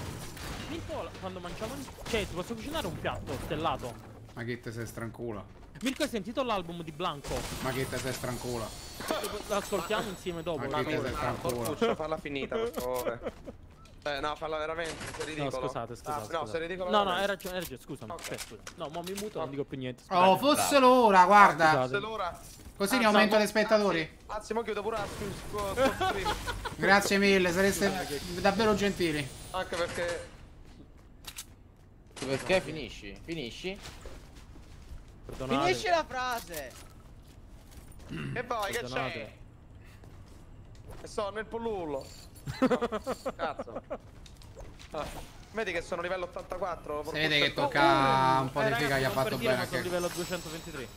Mirko, quando mangiamo... Cioè, ti posso cucinare un piatto stellato? Ma che te sei strancula? Mirko, hai sentito l'album di Blanco? Ma che te sei strancula? L'ascoltiamo insieme dopo. Ma che te sei strancula? Porcuccio, falla finita, per favore. Eh, no, falla veramente, sei No, ridicolo. scusate, scusate. Ah, no, scusate. sei ridicolo. No, no, hai ragione, hai ragione, scusami. Ok. Aspetta, scusa. No, mo mi muto, non dico più niente. Oh, fosse l'ora, guarda. Scusate. Se l'ora... Così ne Anzi, aumento dei spettatori. Anzi, mo chiudo pure. Grazie mille, sareste davvero gentili. Anche perché... Perché finisci? Finisci? Perdonate. Finisci la frase! E poi, che c'è? E sto nel pollullo. Cazzo. Ah, Vedi che sono livello 84? Si vede che tocca un po' Eh, di figa, gli ha fatto bene. ma sono Che, livello 223.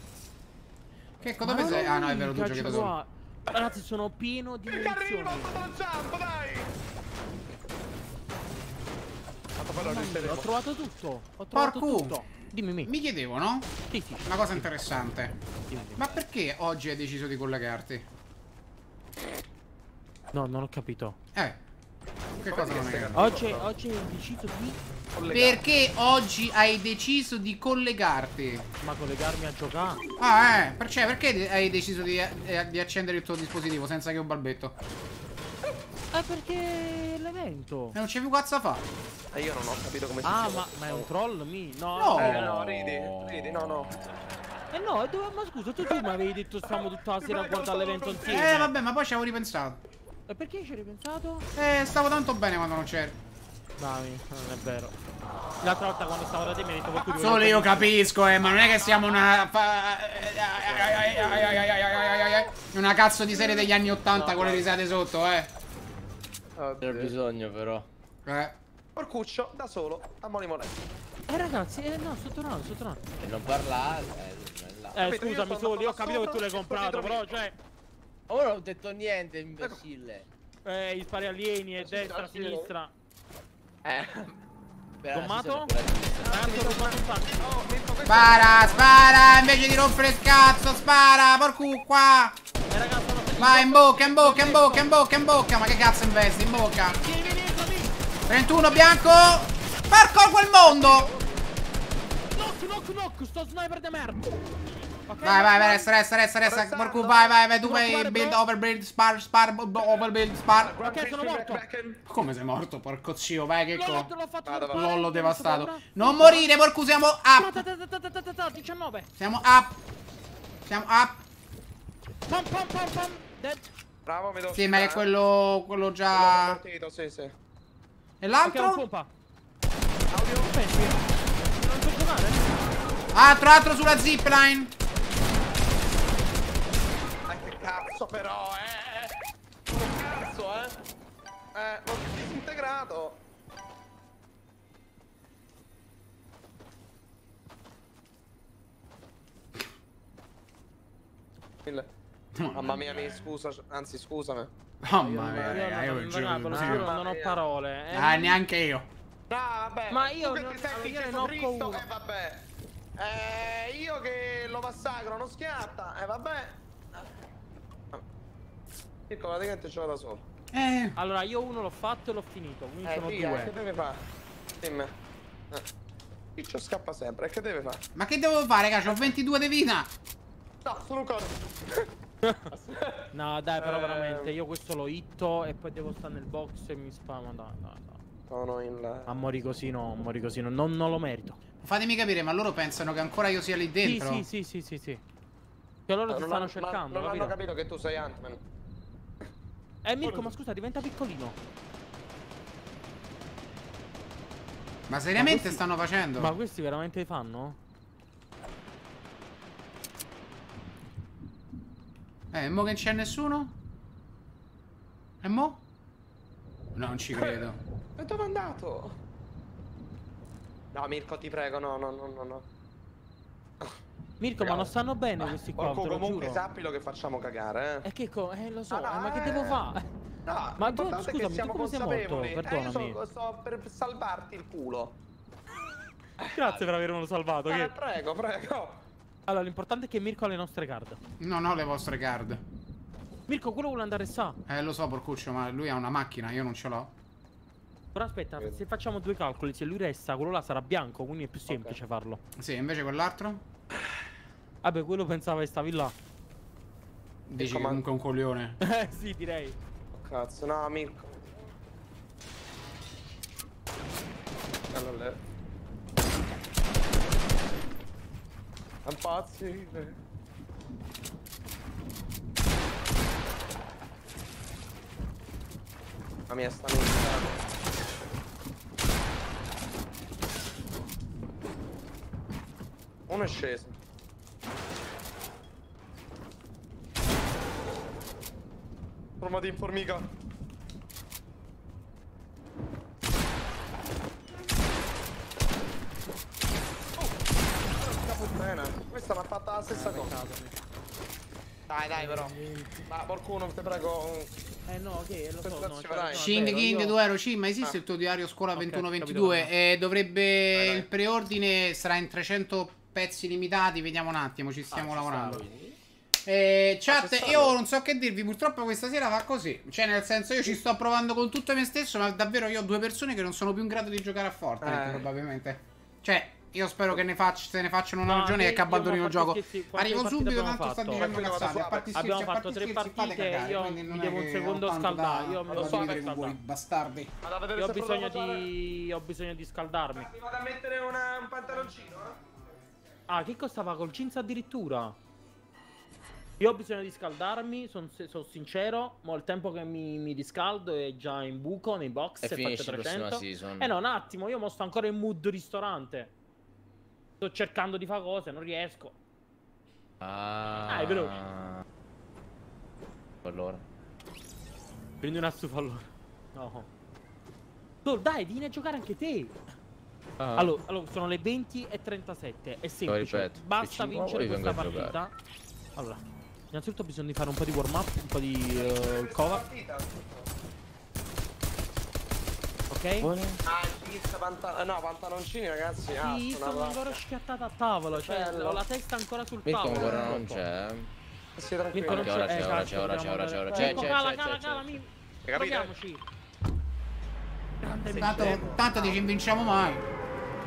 che dove sei? Ah no, è vero, tu giochi da solo. Ragazzi, sono pieno di Che arriva, munizioni. sto lanciando, dai! Tanto poi lo mia, Ho trovato tutto. Ho trovato Porco. tutto. Dimmi, mi. Mi chiedevo, no? Sì, sì. Una cosa interessante. dimmi, dimmi. Ma perché oggi hai deciso di collegarti? No, non ho capito. Eh. Che cosa non hai capito? Oggi, oggi hai deciso di. Perché oggi hai deciso di collegarti? Ma collegarmi a giocare? Ah, eh, perché, perché de- hai deciso di, eh, di accendere il tuo dispositivo senza che un balbetto? Eh, perché l'evento. E non c'è più cazzo a fare. E io non ho capito come si Ah, gioca. ma, ma è un troll? Mi? No. No. Eh, no, ridi, ridi, no, no. Eh no, e dove- ma scusa, tu, tu mi avevi detto stiamo tutta la sera a guardare l'evento insieme. Eh, vabbè, ma poi ci avevo ripensato. E perché ci hai ripensato? Eh, stavo tanto bene quando non c'eri. Dai, non è vero. L'altra volta quando stavo da te mi hai detto qualcuno Solo io capisco, eh, ma non è che siamo una. Una cazzo di serie degli anni 80 con le risate sotto, eh. C'era Oddio. bisogno però. Eh. Porcuccio, da solo, a Moletti. Eh ragazzi, eh no, sto tornando, sto tornando. E non parlare. Eh, non è là. Eh scusami solo, io ho capito che tu l'hai comprato, però cioè. Non ho detto niente, imbecille. Eh, gli spari alieni e destra, sinistra. Eh. Gommato? Tanto rubato un sacco. Spara, spara, invece di rompere il cazzo, spara, porco qua. Eh ragazzi. Vai, in bocca, in bocca, in bocca, in bocca, in bocca. Ma che cazzo investi, in bocca? Vieni, vieni, entrami. 31 bianco. Porco quel mondo. Knock, knock, knock, sto sniper di merda. Vai, vai, vai, resta, resta, resta, resta. Porco, vai, vai, vai. Tu vai, build, overbuild, spar, spar, overbuild, spar. Ok, sono morto. Come sei morto, porco zio? Vai, che co. Lollo devastato. Non morire, porco, siamo up. ta, ta, ta, ta, ta, ta, ta, 19. Siamo up. Siamo up. Pam, pam, pam, pam. Dead. Bravo, mi devo Sì, ma è uscire, quello, quello eh. Già... partito, sì, sì. E l'altro? Audio. Non so giocare? Altro, altro sulla zipline. Cazzo però, eh! Che cazzo, eh! Eh, l'ho disintegrato! Mille. Mamma mia, mi scusa, anzi scusami. Mamma mia, raga, io non, non Mamma non ho parole. Eh, Ah, neanche io. No, vabbè. Ma io non- senti io ne Cristo. Eh, vabbè. Eh, io che lo massacro, non schiatta. Eh, vabbè. Piccolo, praticamente ce l'ho da solo. Eh, Allora, io uno l'ho fatto e l'ho finito, quindi Eh, sono figa, che due. deve fare? Dimmi. Eh. Ciccio scappa sempre, e che deve fare? ma che devo fare, raga? C'ho 22 di vita. No, sono un corno. No, dai, però Eh. veramente, io questo lo hitto e poi devo stare nel box e mi spama. Dai, dai, dai. Sono in là. Ma mori così no, mori così no, non, non lo merito. Fatemi capire, ma loro pensano che ancora io sia lì Sì, dentro? sì, sì, sì, sì, sì. Che loro ti stanno cercando, Non capito? hanno capito che tu sei Ant-Man. Eh, Mirko, ma scusa, diventa piccolino. Ma seriamente questi- stanno facendo? Ma questi veramente li fanno? Eh, mo che non c'è nessuno? E mo? No, non ci credo. E dove è andato? No, Mirko, ti prego, no, no, no, no, no. Mirko, ma non stanno bene questi qua, Porco, comunque giuro. sappilo che facciamo cagare, eh. E che co- eh, lo so, Ah, no, eh, ma che eh. devo fare? No, Ma tu- è che scusami, siamo tu come sei morto? Eh, io Perdonami. so- sto per salvarti il culo. Grazie per avermelo salvato. Eh, che- prego, prego. Allora, l'importante è che Mirko ha le nostre card. Non ho le vostre card. Mirko, quello vuole andare sa. Eh, lo so, porcuccio, ma lui ha una macchina, io non ce l'ho. Però aspetta, se facciamo due calcoli, se lui resta, quello là sarà bianco, quindi è più semplice farlo. Sì, invece quell'altro? Vabbè, quello pensava che stavi là. Dici che ma- comunque è un coglione. Eh, sì, direi. Cazzo, no, Mirko. Allora, Ampazzi. La mia stanno iniziando. Uno è sceso. Sono Forma di formica. Oh, puttana. Questa mi ha fatta la stessa cosa. Dai, dai, però. Ma qualcuno, ti prego. Eh no, che lo so, no, cioè, Verai. no, King io- 2 euro C, ma esiste Ah. il tuo diario scuola Ok, 21-22 capito, e dovrebbe Vai, vai. il preordine sarà in 300 pezzi limitati, vediamo un attimo, ci Ah, stiamo ci sta, lavorando. quindi. Eh, chat, io non so che dirvi, purtroppo questa sera va così. Cioè, nel senso, io ci sto provando con tutto me stesso, ma davvero io ho due persone che non sono più in grado di giocare a Fortnite, Eh. probabilmente. Cioè, io spero che ne faccia, se ne facciano una No, ragione e che abbandonino il gioco. Arrivo subito, abbiamo tanto sta fatto? dicendo Tranquillo, cazzate. A parte Abbiamo scherzi, fatto tre scherzi, partite, cagare, io quindi non mi devo un che secondo scaldare, da- io mi devo condividere scaldare. con voi, bastardi. Io ho bisogno di. ho bisogno di scaldarmi. Mi vado a mettere un pantaloncino, eh? Ah, che costava col jeans addirittura? Io ho bisogno di scaldarmi, sono sincero, ma il tempo che mi, mi riscaldo è già in buco nei box E e faccio finisce la prossima 300. season. Eh no, un attimo, io mo sto ancora in mood ristorante. Sto cercando di fare cose, non riesco. Ah, Dai, veloce. Allora. Prendi una stufa allora. No. Tu, dai, vieni a giocare anche te. Ah. Allora, allora, sono le 20 e 37. È semplice. ripeto, Basta vincere questa partita. Allora, innanzitutto di fare un po' di warm up, un po' di eh, cover, Partita. ok? Ah, il panta- eh, no, pantaloncini, ragazzi. Ah, Sì, sono ancora schiattata a tavola, cioè ho la testa ancora sul Mirko tavolo. ancora non c'è. Sì, tranquillo. Mirko ora c'è, eh, ora c'è, ora c'è, ora c'è, ora c'è, Ecco, cala, cala, cala, mi... Proviamoci. Grande Tanto, Mirko. tanto ti ci invinciamo mai.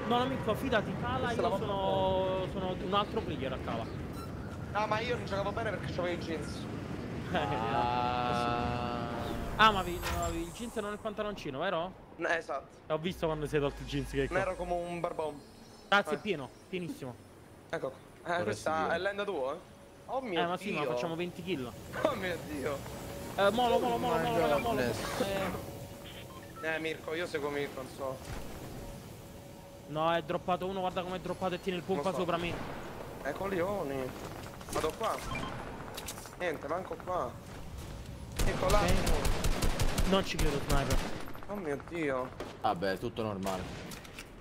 No, no, Mirko, fidati, cala, io sono, sono un altro player a cala. Ah, ma io non giocavo bene perché avevo i jeans. Ah. Ah, ma vi- no, il jeans non è il pantaloncino, vero? Eh, esatto. Ho visto quando sei tolto il jeans che è Non ero come un barbone. Grazie, Eh. è pieno, pienissimo. Ecco. Eh, questa dire. è l'end 2? Oh mio eh, ma sì, dio. ma facciamo 20 kill. Oh mio dio. Eh, molo, molo, molo, my molo, molo. Eh, Eh, Mirko, io seguo Mirko, non so. no, è droppato uno, guarda come è droppato e tiene il pompa so. sopra me. Eh, coglioni. Vado qua. Niente, manco qua. Ecco là. Non ci credo, sniper. Oh mio dio. Vabbè, è tutto normale.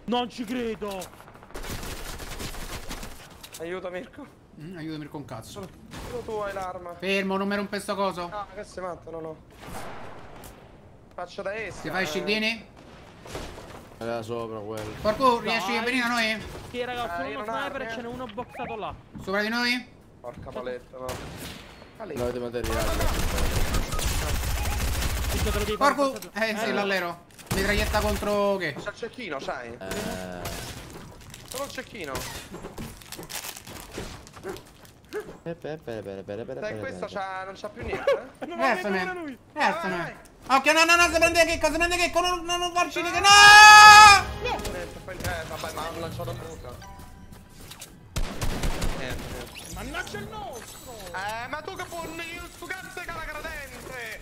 Non ci credo! Aiuto Mirko. Mm, aiutami con cazzo. Solo tu hai l'arma. Fermo, non mi rompe sto coso. Ah, che sei matto, no no. Faccio da esca. Ti fai i eh. scildini? Era sopra quello. Porco, riesci a venire da noi? Sì, raga, ho Eh, uno sniper e eh. ce n'è uno boxato là. Sopra di noi? Porca paletta, no. Cali. Non avete materiali. Visto te lo devi fare Porco, eh, sei l'allero. Mitraglietta contro che? C'è il cecchino, c'hai? Eh. Solo il cecchino. Dai, questo c'ha, non c'ha più niente, eh? Versami. Versami. Occhio, no, no, no, si prende che cosa? Si prende che con non, non, non farci che. No! Niente, Eh, vabbè, ma hanno lanciato un buca. Niente, niente. Mannaggia il nostro! Eh, ma tu che buoni, tu cazzo che la gradente!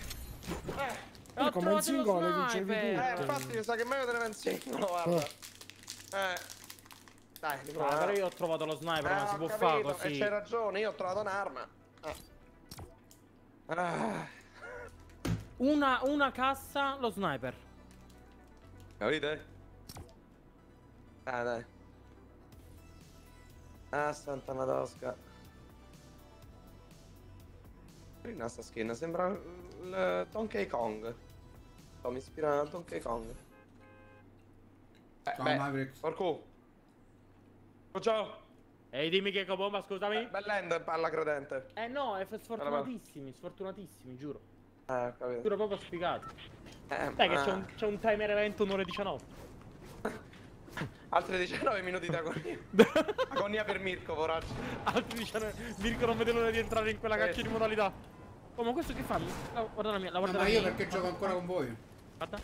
Eh, Ho come in singolo dicevi sniper. eh, infatti mi sa che meglio tenere in singolo, guarda. Eh. Dai, Ah, riprova. però io ho trovato lo sniper, ma Eh, si ho può fare E così. c'hai ragione, io ho trovato un'arma. Eh. Ah. Una, una cassa, lo sniper. Capite? Ah, dai. Ah, santa madosca. Carina sta skin, sembra il Donkey Kong. Oh, mi ispira a Donkey Kong. Eh, Ciao, beh, Maverick. Porco. Oh, ciao. Ehi, dimmi che bomba, scusami. Bell'end, palla credente. Eh no, è sfortunatissimi, sfortunatissimi, giuro. Eh, capito. Giuro proprio sfigati. Eh, Dai che ma- c'è un, c'è un timer evento un'ora e 19. Altri 19 minuti di agonia. agonia per Mirko, poraggio. Altri dicono, Mirko non vede l'ora di entrare in quella Eh. cacchio di modalità. Oh, ma questo che fa? La- Guarda la mia, la No, guarda ma la io mia. perché gioco ancora con voi? Guarda.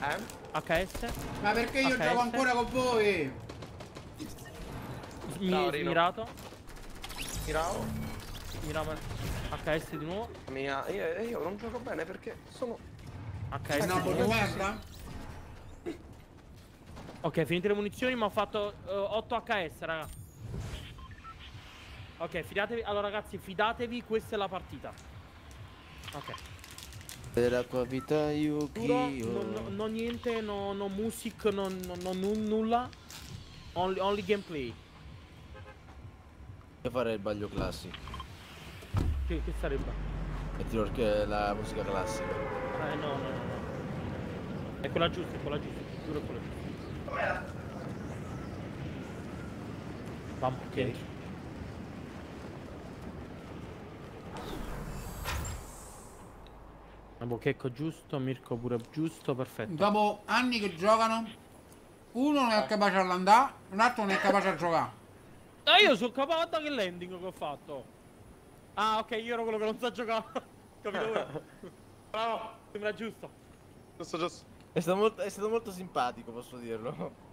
Eh? HS. Ma perché io Ok, gioco ancora con voi? Mi, Ciao, mirato. Tiravo. Miravo. HS di nuovo. Mia, io, io non gioco bene perché sono. HS Eh no, di nuovo. Ok, finite le munizioni, ma ho fatto eh, 8 HS, raga. Ok, fidatevi. Allora, ragazzi, fidatevi, questa è la partita. Ok. Della tua vita io chi no, no, no niente, no, no music, no, no, no nu- nulla. Only, only gameplay. Io farei il baglio classico. Che, che sarebbe? Metti la musica classica. Eh no, no, no, no. È quella giusta, è quella giusta. Giuro quella giusta. Vamo, Ok. dentro. Bocchecco giusto, Mirko pure giusto, perfetto. Dopo anni che giocano, uno non è capace all'andare, un altro non è capace a giocare. Ah, io sono capace guarda che landing che ho fatto. Ah, ok, io ero quello che non sa giocare. Capito? Bravo, sembra giusto. Giusto, giusto. È stato molto, è stato molto simpatico, posso dirlo.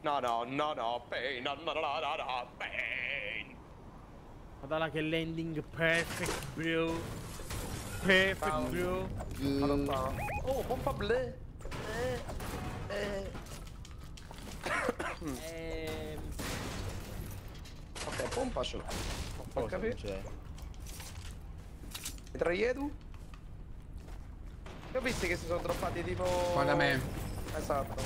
No, no, no, no, pain, no, no, no, no, no, pain. Guarda che landing perfect, bro. Perfect, bro. Allora, Oh, pompa ble. Ehm, Ok, pompa ce l'ho. Non capito. c'è? Mitraglietu? Io ho visto che si sono droppati tipo... Qua da me. Esatto.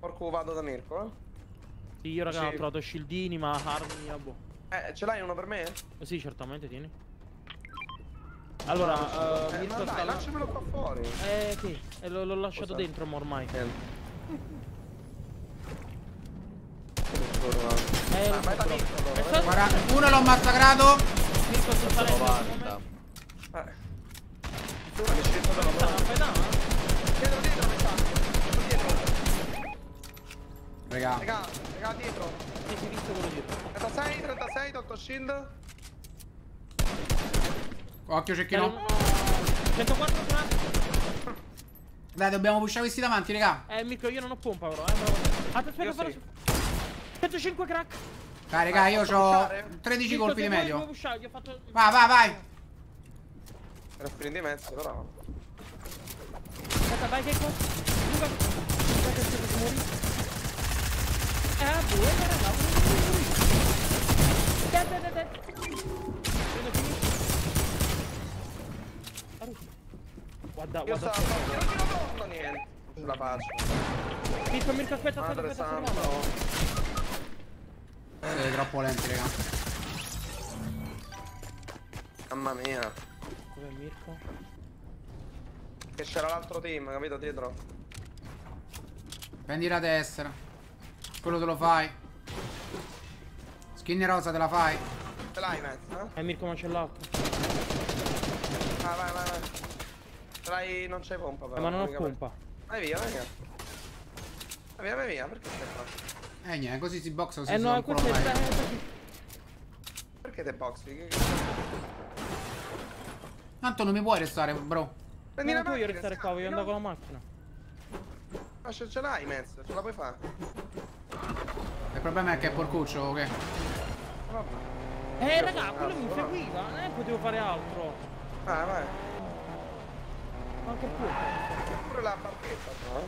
Porco vado da Mirko, eh? sì, io raga Sì. ho trovato shieldini, ma armi, ah, boh. Eh, ce l'hai uno per me? Eh, Sì, certamente, tieni. Allora, Eh, uh, ma sta dai, là. lanciamelo qua fuori. Eh, sì, e l'ho l'ho lasciato Cosa? dentro ma ormai. Eh, Ah, lo ma è da Eh, sta- Guarda, uno l'ho massacrato. Mirko. 90. Eh. Ma che scritto da Sta, Raga, Raga, raga, dietro. Sì, sì, visto quello dietro. 36, 36, tolto shield. occhio cecchino. 104 gradi. Dai, dobbiamo pushare questi davanti, raga. Eh, Mirko, io non ho pompa però, eh. Aspetta, aspetta, sì. 105 crack. Dai, raga, io ho pushare? 13 Mirko, colpi di medio. pushare, fatto... Vai, vai, vai. Era sprint di mezzo, però. Aspetta, vai che cosa? Luca, che se si muori. Eh, buona raga, Dead, dead. Guarda, Io guarda. sto... Tiro, tiro, torno, niente. Non ce la faccio. Mirko, Mirko, aspetta, aspetta, aspetta, aspetta. Siete troppo lenti, raga. Mamma mia. Dov'è Mirko? Che c'era l'altro team, capito? Dietro. Prendi la tessera. Quello te lo fai. Skin rosa te la fai. Ce l'hai mezzo, eh? Eh, Mirko, ma c'è l'altro. Vai, vai, vai, vai. Ce l'hai... non c'hai pompa, però. Eh, ma non ho pompa. Vai via, vai via. Vai via, vai via, perché stai qua? Eh, niente, così si boxa, così Eh no, questo è... eh, Perché te boxi? Che- Tanto non mi puoi restare, bro. Prendi Non la voglio macchina, restare scappi, qua, voglio andare con la macchina. Ma ce, ce l'hai mezzo, ce la puoi fare. Il problema è che è porcuccio, ok? Vabbè. Eh, raga, quello mi seguiva, non è che potevo fare altro. Vai, vai. Ma che punto? Pure la barchetta, no?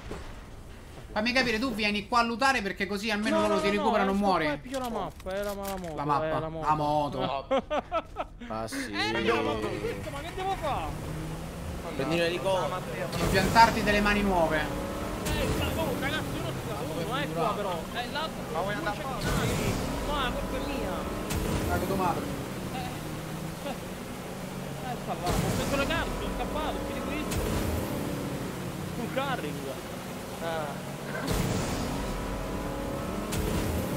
Fammi capire, tu vieni qua a lutare perché così almeno loro ti recuperano, non esco qua e muori. piglio la mappa, era la moto. La mappa, eh, la moto. Ma sì. Eh, raga, ma questo, ma che devo fare? Prendi un elicottero. Piantarti delle mani nuove. Eh, oh, ragazzi, uno sta uno, è qua però. Eh. Ma vuoi andare a non fare? la colpa è mia. Dai, tua madre. Eh, sta là, ho preso sono scappato, di questo. Full carring. Ah.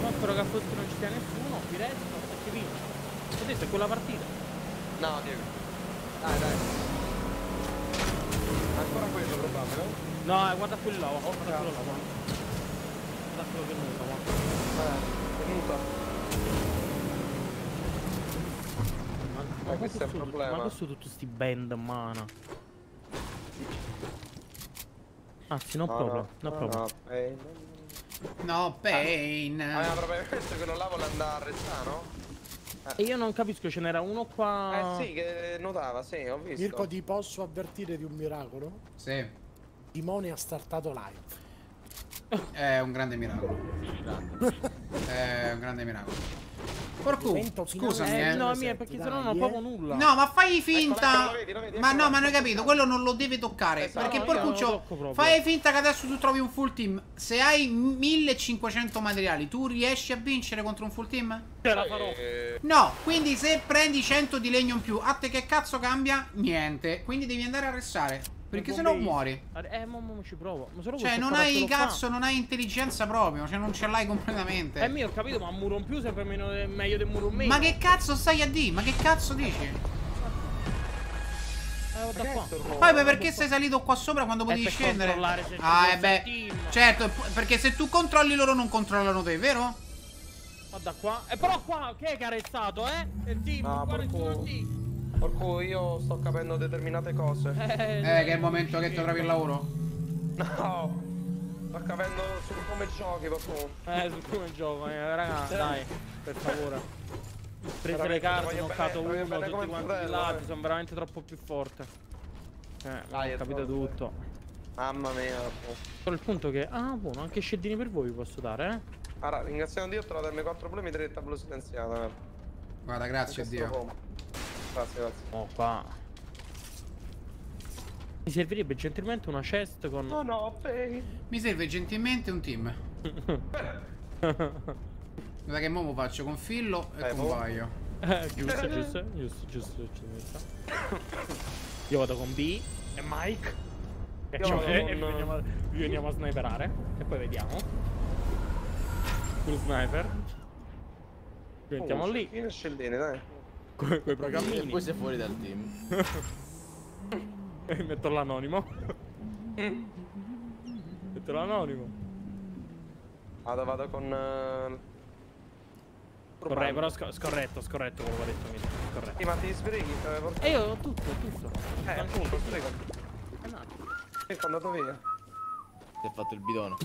Ma spero non ci sia nessuno, qui resto, e si vince. È quella partita. No, Diego. Dai, dai. Ancora quello probabile. No, eh, guarda quello là, guarda quello là, guarda. Guarda quello che muta, guarda. Eh, è. Ma, Eh, questo è un problema. Ma questo tutti sti band, mana. Anzi, non No, proprio, no, non no, proprio. no, eh, No, pain. Ah, ma probabilmente quello là vuole andare a restare, no? E io non capisco, ce n'era uno qua. Eh sì, che nuotava, sì, ho visto. Mirko, ti posso avvertire di un miracolo? Sì, Timone ha startato live. è un grande miracolo. È un grande miracolo. Porco, scusami, Eh, eh. no, mia, perché sennò non eh. provo nulla. No, ma fai Ecco, finta. lo vedi, lo vedi, Ma ecco no, ma non hai capito, quello non lo deve toccare. Esatto. Perché Porcuccio, proprio. fai finta che adesso tu trovi un full team. Se hai 1500 materiali, tu riesci a vincere contro un full team? Ce la farò. Eh, No, quindi se prendi 100 di legno in più, a te che cazzo cambia? Niente. Quindi devi andare a restare. Perché se no muori. Eh, ma, ma ci provo. Ma solo Cioè, non hai lo fa. cazzo, non hai intelligenza proprio. Cioè, non ce l'hai completamente. Eh, mio, ho capito, ma un muro in più sempre meno, meglio del muro in meno. Ma che cazzo stai a dire? Ma che cazzo dici? Eh, guarda qua. Poi beh, perché sei salito qua sopra quando Eh, potevi per scendere? controllare se Ah, eh beh. il team. Certo, perché se tu controlli loro non controllano te, vero? Guarda qua. E però qua, che è carezzato, eh? Il team, Ah, qua nessuno team. Porco, io sto capendo determinate cose. Eh, Eh, che è il momento che ti trovi il lavoro. No! Sto capendo su come giochi, porco. Eh, su come gioco, eh, raga, dai, per favore. Prese le carte, ho voglio uno, bene tutti quanti fratello, di là, eh. sono veramente troppo più forte. Eh, Dai, ho capito tutto. Mamma mia. Solo il punto che... Ah, buono, anche sceldini per voi vi posso dare, eh? Allora, ringraziando Dio ho trovato M4 problemi e 3 tablo silenziata. eh. Guarda, grazie a Dio. Grazie, grazie. Oh, qua. Mi servirebbe gentilmente una chest con... No, no, pay. Mi serve gentilmente un team. Guarda che mo faccio con Fillo e Eh, con. Baio. Eh, giusto, giusto, giusto, giusto, giusto. Io vado con B e Mike. E, Io ci- vado e- con- e vi veniamo, a- vi veniamo a sniperare. E poi vediamo. Full sniper. Ci mettiamo lì. Fine scellini, dai. Con quei E programmini. poi sei fuori dal team. E metto l'anonimo. metto l'anonimo. Vado, vado con... eh, Scorretto, però sco- scorretto, scorretto quello che ho detto Milo. Scorretto. Sì, ma ti sbrighi? eh, porco. E io ho tutto, tutto. Eh, appunto, sbrigo. Sì, è andato via. Si è fatto il bidone.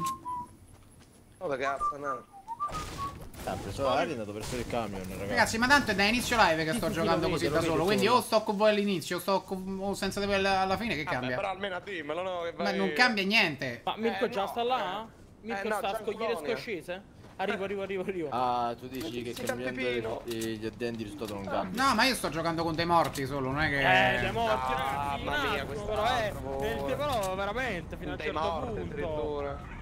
Oh, da cazzo, no. Ah, Ha preso l'aria e è andato verso il camion, ragazzi. Ragazzi, ma tanto è da inizio live che sto giocando così da lo solo. Quindi o sto con voi all'inizio o sto con, o senza di voi alla fine, che cambia? però almeno dimmelo, no? Che Ma non cambia niente. Ma Mirko Eh, già sta là? eh. Mirko Eh, sta a scogliere scoscese? Arrivo, arrivo, arrivo, arrivo. Ah, tu dici che cambiando gli addenti il risultato non cambia. No, ma io sto giocando con dei morti solo, non è che. Eh, siamo morti, Ah, ragazzi. mamma mia, questo però, pure. però veramente, fino a un Dei certo morti, punto.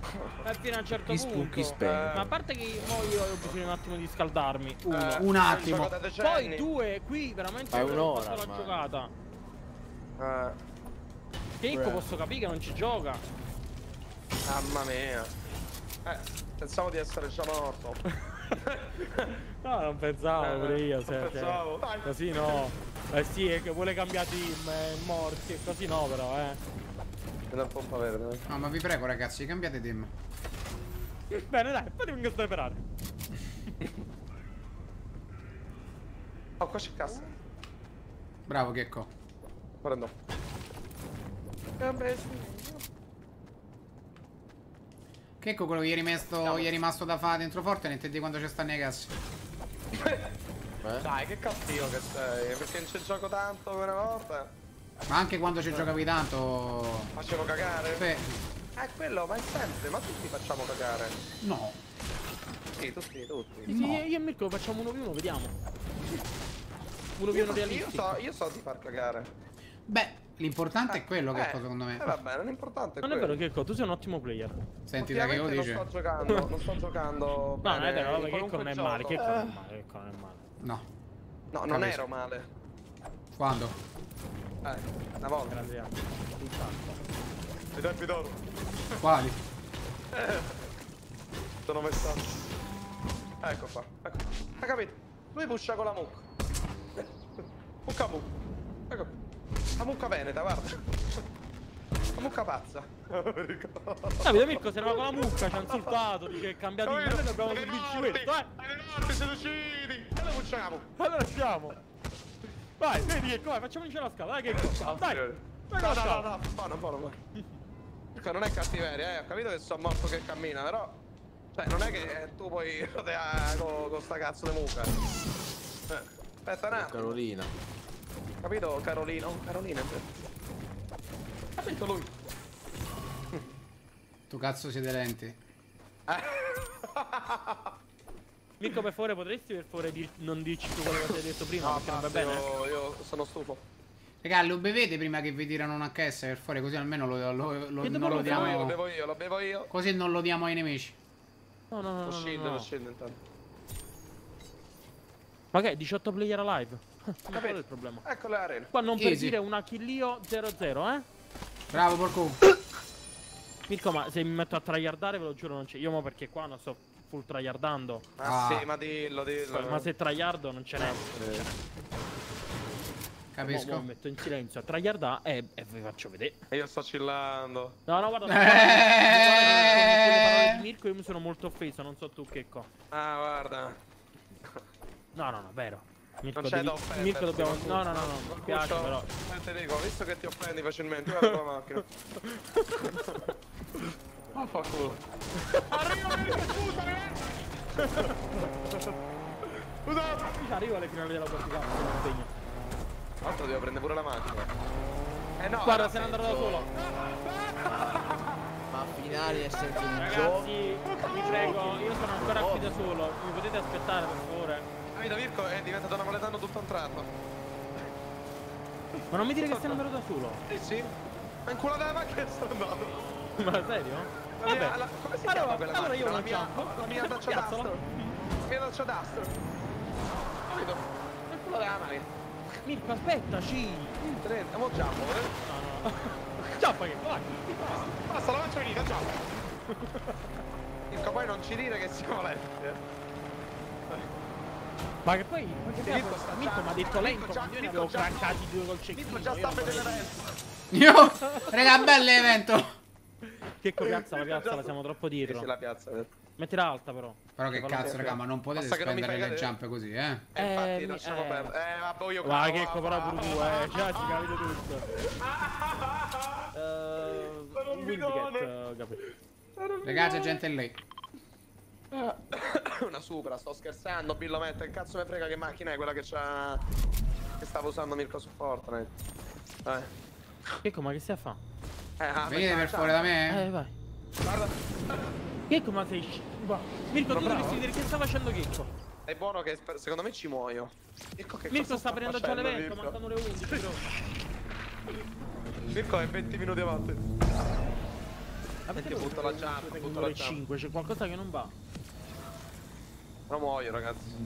Addirittura. Eh, fino a un certo punto. spooky speng. Ma a parte che mo io ho bisogno un attimo di scaldarmi. Uno. Eh, Un attimo. Poi due, qui veramente ho un'ora la giocata. Eh, Che Icco Bruh. posso capire che non ci gioca. mamma mia. Eh, pensavo di essere già morto. No, non pensavo Eh, pure io. non se- cioè, pensavo. Dai. così no. Eh sì, è che vuole cambiare team, è morti. Così no, però, eh. Mi dà un po' verde. No, ma vi prego, ragazzi, cambiate team. Bene, dai, poi ti vengo a sniperare. Oh, qua c'è cassa. Bravo, Checco. Prendo. Vabbè. Checco, quello che gli è rimasto, gli è rimasto da fare dentro Fortnite e di quando ci stanno i cazzi. Eh? Dai, che cattivo che sei. Perché non ci gioco tanto come una volta. Ma anche quando ci giocavi tanto. Facevo cagare. Beh, Eh, quello, ma è sempre. Ma tutti facciamo cagare. no. Sì, tutti, tutti. Sì, sì, io e Mirko facciamo uno più uno, vediamo. Uno più Io, uno io realistico. so, io so di far cagare. Beh, l'importante è quello, Eh, Checco, secondo me. Eh, vabbè, l'importante è Non è quello. vero, Checco, tu sei un ottimo player. Senti da che lo dice? Non sto giocando, non sto giocando. No, non è vero, vabbè, qualunque non è male, Checco non è male, Checco non è male. No. No, non Capisco. ero male. Quando? Eh, una volta. Grande anno. I tempi d'oro. Quali? Sono messo. Ecco qua, ecco. Hai capito? Lui pusha con la mucca. Mucca mucca. Ecco. La mucca veneta, guarda. La mucca pazza. Capito, Mirko, se eravamo con la mucca, ci hanno insultato, dice che cambia team, e noi dobbiamo subirci questo, eh. Alle morti siete usciti! E lo pucciamo. Allora usciamo. Vai, vedi che come, facciamo vincere la scala, dai che Dai. No, Vai, no, no, scala. no, buono, buono, buono. Ecco, non è cattiveria, eh. Ho capito che sono morto che cammina, però. Cioè, non è che tu puoi rodeare con, con sta cazzo di mucca. Eh, aspetta un attimo. Carolina. Capito, Carolina? Oh, Carolina, vero. Capito lui? Tu cazzo siete lenti. Eh. Mirko, per favore, potresti per favore dir- non dirci più quello che hai detto prima? perché non va bene. Io, io sono stufo. Raga, lo bevete prima che vi tirano un HS per fuori, così almeno lo, lo- lo- non lo bevo io, lo diamo. bevo io, lo bevo io. Così non lo diamo ai nemici. No, no, no. Lo no, no, shield, no. lo shield intanto. Ma che? 18 player alive? Non è quello il problema. Ecco le arene. Qua non per Easy. dire una killio 0-0, eh? Bravo, porco. Mirko, ma se mi metto a tryhardare, ve lo giuro, non c'è. Io mo perché qua non sto full tryhardando. Ma Ah. sì, ma dillo, dillo. Ma se tryhardo non ce n'è. Eh, Mo, mo Capisco. mi metto in silenzio a tryhardare e, e vi faccio vedere. E io sto chillando. No, no, guarda. Eh. Mirko io mi sono molto offeso, non so tu che co. Ah, guarda. No, no, no, vero. Mirko, Non c'è devi- da offendersi. Mirko dobbiamo. No, no, no, no, mi piace però. Eh, Te dico, visto che ti offendi facilmente, guarda la macchina. Ma fa culo. Arriva, scusa, Scusate. Arrivo alle finali della World Cup, sono impegno. Tanto devo prendere pure la macchina. Eh no, Guarda, se ne andrò da solo. Ma finali è sempre un Ragazzi, gioco. vi prego, io sono ancora qui da solo. Mi potete aspettare, per favore? Capito, Mirko è diventato napoletano tutto un tratto. Ma non mi dire che stai andando da solo. Sì, sì. Ma in culo della macchina sto andando. Ma serio? La mia, la, come si Allora- chiama quella allora io? La non mia, la mia Piazzola. daciodastro. La mia daciodastro. Capito? Nel culo della macchina. Mirko, aspettaci. Il treno. Mo giammo, eh? No, no. Ciappa che vai. Basta, la faccio venire, giammo. Mirko, poi non ci dire che siamo lenti, eh. Ma che poi, ma che Mirko sta Mirko già- mi ha detto lento, già- ma io ne avevo già- craccati due col cecchino. Mirko già io sta vedendo voglio- l'evento. Io. Raga, bello evento. Che co- piazza la piazza, la siamo troppo dietro. la piazza. eh. Mettila alta però. Però che cazzo, raga, ma non potete Basta mi spendere le jump così, eh? Eh, Eh, infatti, mi- lasciamo eh. perdere. Eh, vabbè, io Ma cavo, che va, co però pure tu, eh, già si capito tutto. Eh, un Wildcat, bidone. eh, capito. Raga, c'è gente lì. Una Supra, sto scherzando, Billo mette, che cazzo me frega che macchina è quella che c'ha... Che stava usando Mirko su Fortnite. Eh. Che co, ma che stai a fa? Eh, ah, Venite ma- per fuori da me? Eh, vai. Guarda, Che co, ma sei va. Mirko, tu dovresti vedere che sta facendo Chicco. è buono che secondo me ci muoio. Mirko che Mirko sta prendendo già l'evento, mancano le 11, però. Mirko è 20 minuti avanti. Senti, butto la jump, tengo butto le la. 5, c'è qualcosa che non va. No muoio ragazzi.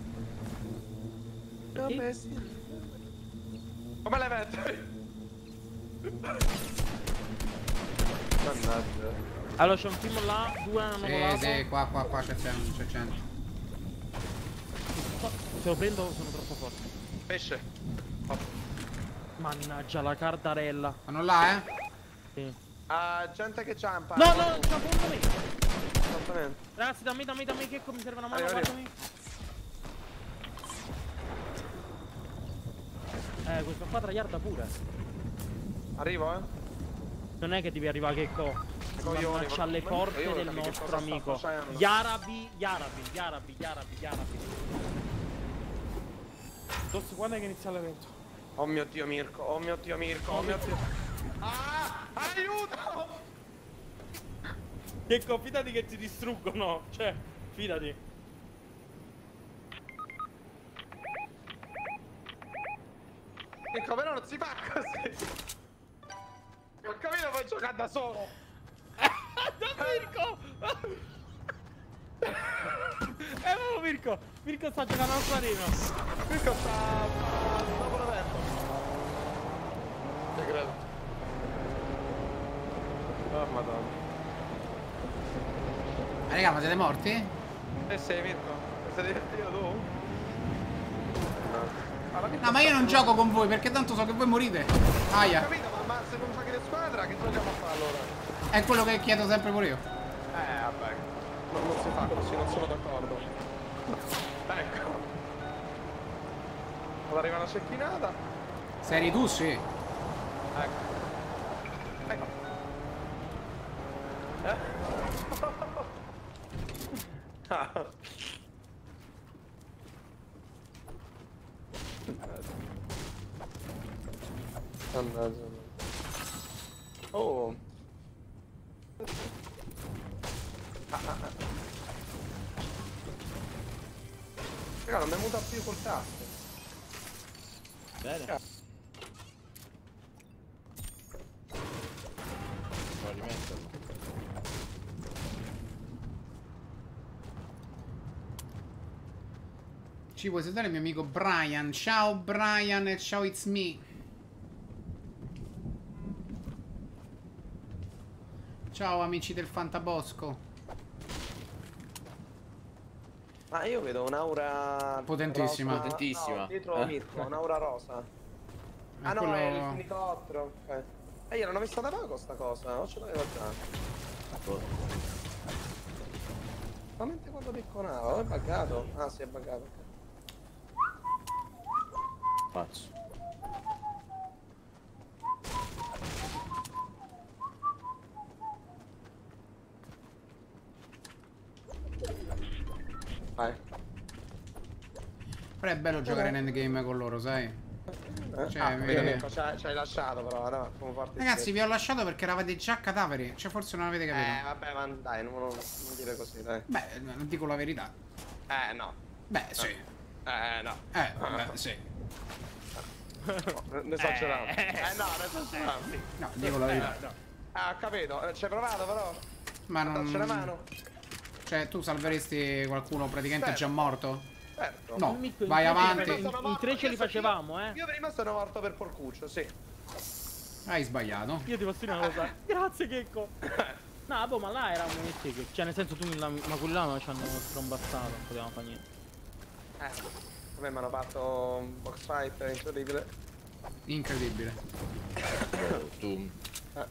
Come le mette? Mannaggia. Allora c'è un team là, due hanno Sì, volato. sì, qua, qua, qua c'è gente, c'è gente. Se lo prendo sono troppo forte. Pesce. Mannaggia la cardarella. Sono là, eh? Sì. Ah, gente che ciampa. No, no, c'è contro me. Esattamente. Ragazzi, dammi, dammi, dammi che mi serve una mano, guardami. Eh, questo qua tragliarda pure. Arrivo, eh. Non è che devi arrivare che co. Mannaggia alle ma- porte del voglio capire che nostro cosa sta amico. facendo. Yarabi, Yarabi, Yarabi, Yarabi, Yarabi. Tossi, quando è che inizia l'evento? Oh mio dio Mirko, oh mio dio Mirko, oh mio dio. Ah! Aiuto! Che co, fidati che ti distruggono. Cioè, fidati. Mirko, però non si fa così. Ho capito, puoi giocare da solo. Mirko! Eh, no, Mirko! Mirko sta giocando al farino. Mirko sta... dopo l'evento. Te credo. Oh madonna. Ma raga, ma siete morti? Eh sì, Mirko. Sei divertito tu? No. Ma io non gioco con voi perché tanto so che voi morite. Ho Aia, capito, ma, ma se non squadra, che giochiamo a fare allora? è quello che chiedo sempre pure io. Eh, vabbè. Non, non si fa così, non sono d'accordo. Ecco. Allora arriva una cecchinata. Sei tu, sì. Ecco. Ecco. Eh? Ah. Mannaggia. Oh. Ah, ah, ah. Raga, non mi è muta più col tasto. Bene. Devo rimetterlo. Ci puoi salutare il mio amico Brian. Ciao Brian e ciao it's me. Ciao amici del Fantabosco. Ma io vedo un'aura... Potentissima. rosa- Potentissima. No, dietro Eh. Mirko, un'aura rosa. È Ah no, quello- è il fenicottero. Ok. E io non ho visto da poco sta cosa, non ce l'avevo già. Boh. Solamente quando picconava, è buggato. Ah sì, è buggato. ok. Pazzo. Vai. Però è bello giocare in endgame con loro, sai? Eh? Cioè, ah, mi- ci hai ci hai lasciato però, no, Ragazzi, vi ho lasciato perché eravate già cadaveri. Cioè, forse non avete Eh, capito. vabbè, ma dai, non, non- non dire così, dai. Beh, non dico la verità. Eh, no. Beh, sì. Eh, no. Eh, vabbè, sì. No, Ne esageravo. Eh, no, ne esageravo. No, dico la verità. Ah, ho capito. Eh, Ci hai provato però? Ma Dacci la non... mano? Cioè, tu salveresti qualcuno praticamente Certo. già morto? Certo. No, in vai avanti. In, in tre ce li facevamo, eh. Io prima sono morto per porcuccio, sì. Hai sbagliato. Io ti posso dire una cosa. Grazie, Checco. No, boh, ma là era un mestiere. Cioè, nel senso, tu la, ma quelli là ci hanno trombazzato, non potevamo fare niente. Eh. A me mi hanno fatto un box fight incredibile. Incredibile. Tu. Ah,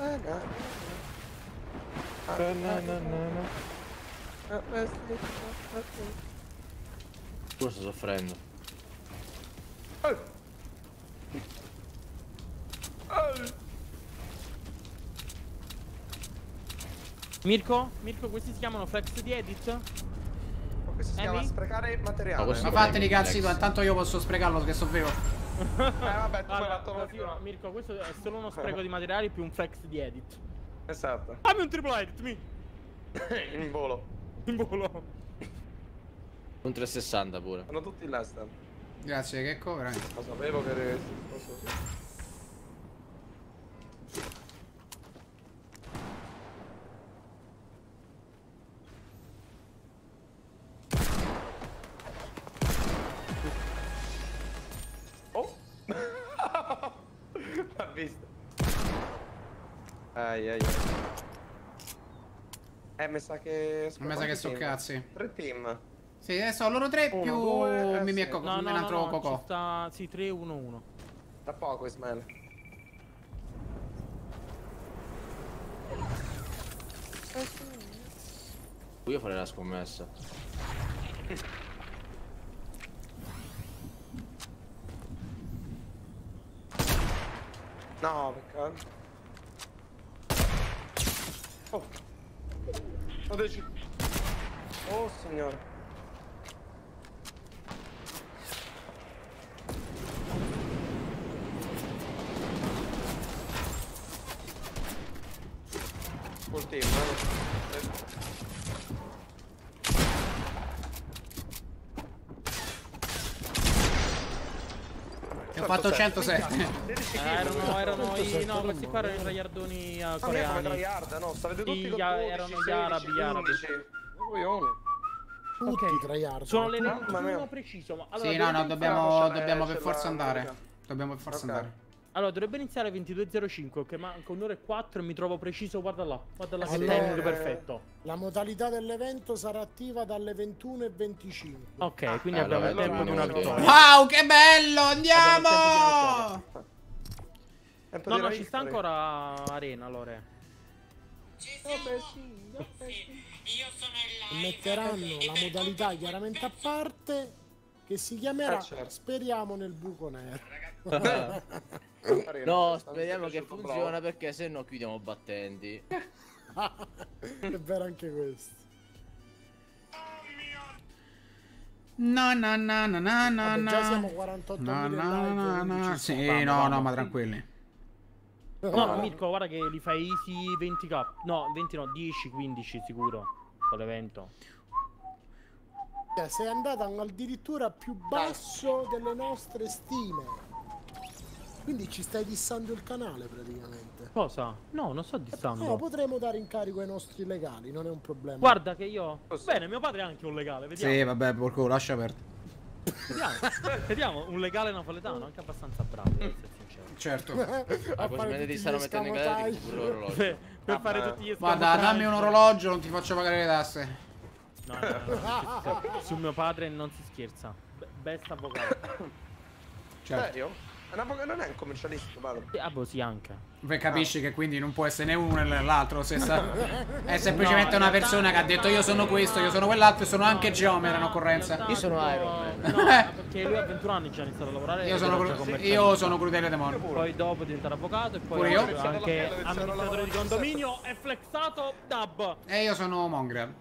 eh, no. Ah, Na, na, na, na. eh, eh, sì, eh, sì. Tu sto soffrendo. Eh. Mirko? Mirko, questi si chiamano flex di edit? Questo si chiama sprecare materiale. Ma Ma fateli cazzi tu, intanto io posso sprecarlo che so vivo. Eh vabbè, tu hai Allora, fatto no, no, Mirko, questo è solo uno spreco di materiali più un flex di edit. Esatto. Fammi un triple edit, mi! In volo. In volo. Un 360 pure. Sono tutti là stanno. Grazie, Checco, veramente. Lo sapevo che eri sposo così. Oh! Ha visto? Ai ai ai. Eh, mi sa che... A me sa che so team? cazzi. Tre team. Sì, adesso loro tre Uno, più due, eh, Mimi e sì. Coco. No, no, no, no, ci Coco. sta... Sì, 3, 1, 1. Tra poco, Ismael. Io farei la scommessa. No, peccato. Oh. Ho deciso. Oh, signore. Full team, 407. erano, erano i. No, questi qua erano i traiardoni coreani. No? Stavete tutti I, con 12, erano gli arabi, gli arabi. Tutti okay. Sono le 21 preciso. Ma... Allora, sì, no, no, dobbiamo, dobbiamo per forza andare. Dobbiamo per forza andare. Allora, dovrebbe iniziare 22.05, che manca un'ora e 4 e mi trovo preciso, guarda là. Guarda là Allora- timing perfetto. La modalità dell'evento sarà attiva dalle 21.25. Ok, quindi Ah, abbiamo allora, il tempo di una vittoria. Wow, che bello! Abbiamo Andiamo! Tempo No, di no, ci sta ancora Arena, Lore. Metteranno la modalità chiaramente a parte che si chiamerà Eh, certo. Speriamo nel buco nero. No, speriamo che funziona bravo. perché se no chiudiamo battenti. È vero anche questo. No, no, no, no, no, no, Vabbè, no. già siamo 48.000 No, no, no, no. Sì, no, no, ma tranquilli. No, no, Mirko, guarda che li fai easy 20k. No, 20 no, 10, 15 sicuro. Con l'evento. sei andata addirittura più basso delle nostre stime. Quindi ci stai dissando il canale praticamente. Cosa? No, non sto dissando. No, potremo dare incarico ai nostri legali, non è un problema. Guarda che io... Così. Bene, mio padre è anche un legale, vediamo. Sì, vabbè, porco, lascia aperto. Vediamo. vediamo, un legale napoletano, anche abbastanza bravo, devo essere sincero. Certo. a poi fare smetti di tutti stare gli mettendo in galera di pure l'orologio. Per, per Vabbè. fare tutti gli Guarda, dammi un orologio, non ti faccio pagare le tasse. No, no, no, no, no, no. Su mio padre non si scherza. Be- Best avvocato. Certo. Serio? Avvocato- non è un commercialista. Sì, ah, boh, sì, anche. Beh, capisci che quindi non può essere né uno né l'altro. Se sta... È semplicemente No, una persona che ha detto io sono questo, io sono quell'altro e sono anche Geomer in occorrenza. Io sono Iron Man. No, perché lui a 21 anni già ha iniziato a lavorare. Io sono, cru- io sono Crudele Demon. Poi dopo è diventato avvocato e poi Pure io? anche- amministratore di condominio e flexato dub. E io sono Mongrel.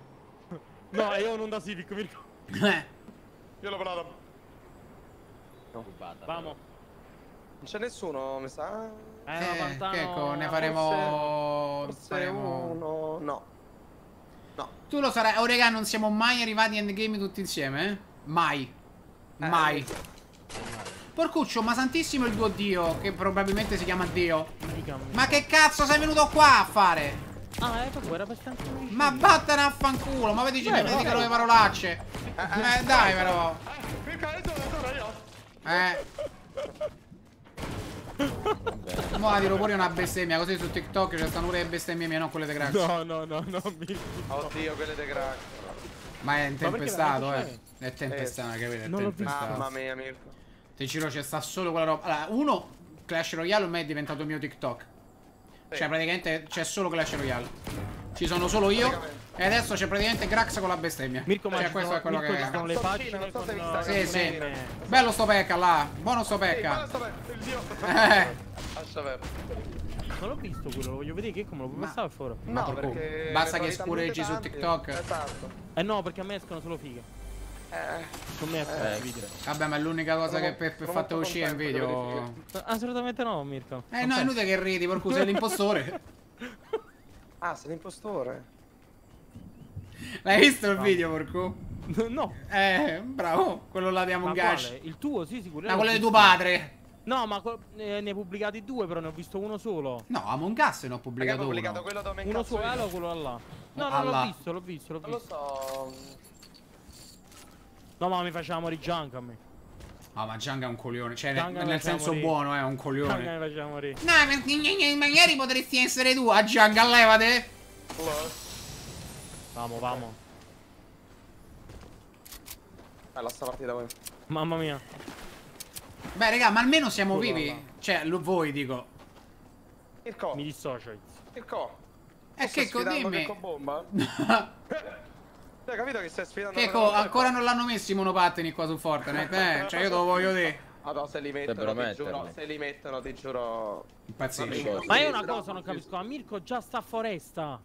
No, io non da Civic, mi ricordo. Eh, Io ho lavorato. Rubata. Vamo. Non c'è nessuno, mi sa. Eh, eh, Pantano- che ecco, ne faremo... Forse faremo... uno. No. No. Tu lo sarai... Oh, raga, non siamo mai arrivati endgame tutti insieme, eh? Mai. Mai. Porcuccio, ma santissimo il tuo dio, che probabilmente si chiama Dio. Ma che cazzo sei venuto qua a fare? Ah, ecco, era per tanto Ma vattene a fanculo, ma vedi mi dicono le parolacce. Eh, dai però. Eh. Mo la tiro pure una bestemmia, così su TikTok ci stanno pure le bestemmie mie, non quelle di crack. No, no, no, no, mi... Oddio, quelle de crack. Ma è intempestato, eh. È tempestato, che vedi, è visto. Mamma tempestato. mia, Mirko. Ti giro c'è sta solo quella roba. Allora, uno, Clash Royale ormai è diventato mio TikTok. Cioè, praticamente c'è solo Clash Royale. Ci sono solo io. E adesso c'è praticamente Grax con la bestemmia. Mirko, ma cioè, ci questo sono, è quello Mirko, che sono le pagine non so con se vi sta Sì, sì. meme. Bello sto pecca là. Buono sto pecca. Eh. Non l'ho visto quello, lo voglio vedere che come lo puoi passare fuori. No, cui, perché basta che talmente su. TikTok. Esatto. Eh no, perché a me escono solo fighe. Eh, Con me Eh, video. Vabbè, ma è l'unica cosa Sono- che per, per fatto uscire in video. Assolutamente no, Mirko. Eh no, è inutile che ridi, per cui sei l'impostore. Ah, sei l'impostore. L'hai visto il video, porco? no. Eh, bravo. Quello là di Ma Among? Us. Il tuo, sì, sicuro. No, quello di tuo padre. No, ma eh, ne hai pubblicati due, però ne ho visto uno solo. No, Among Us ne ho Perché ha pubblicato pubblicato uno. quello dove Uno solo, eh, o quello là. No, Ah, no, l'ho visto, l'ho visto, l'ho Non lo visto. so. No, ma mi faceva morire Gianca a me. Ah, ma Gianga è un coglione. Cioè, Gianga nel senso lì. buono, è un Gianca coglione. mi faceva morire. No, perché magari potresti essere tu a Gianga, levate. Vamo, vamo. Bella sta partita poi. Mamma mia. Beh, raga, ma almeno siamo Quello vivi. là. Cioè, lo- voi dico. Mirko. Mi dissocio. Mirko. Eh, stai che sfidando dimmi. Mirko Bomba? Hai capito che stai sfidando Che Mirko co- ancora non l'hanno messo i monopattini qua su Fortnite, eh? Cioè, io te lo voglio dire. Madonna, se li mettono, ti giuro, se li mettono, ti giuro. Impazzisci. Vabbè. Ma io una cosa non capisco, ma Mirko già sta a foresta.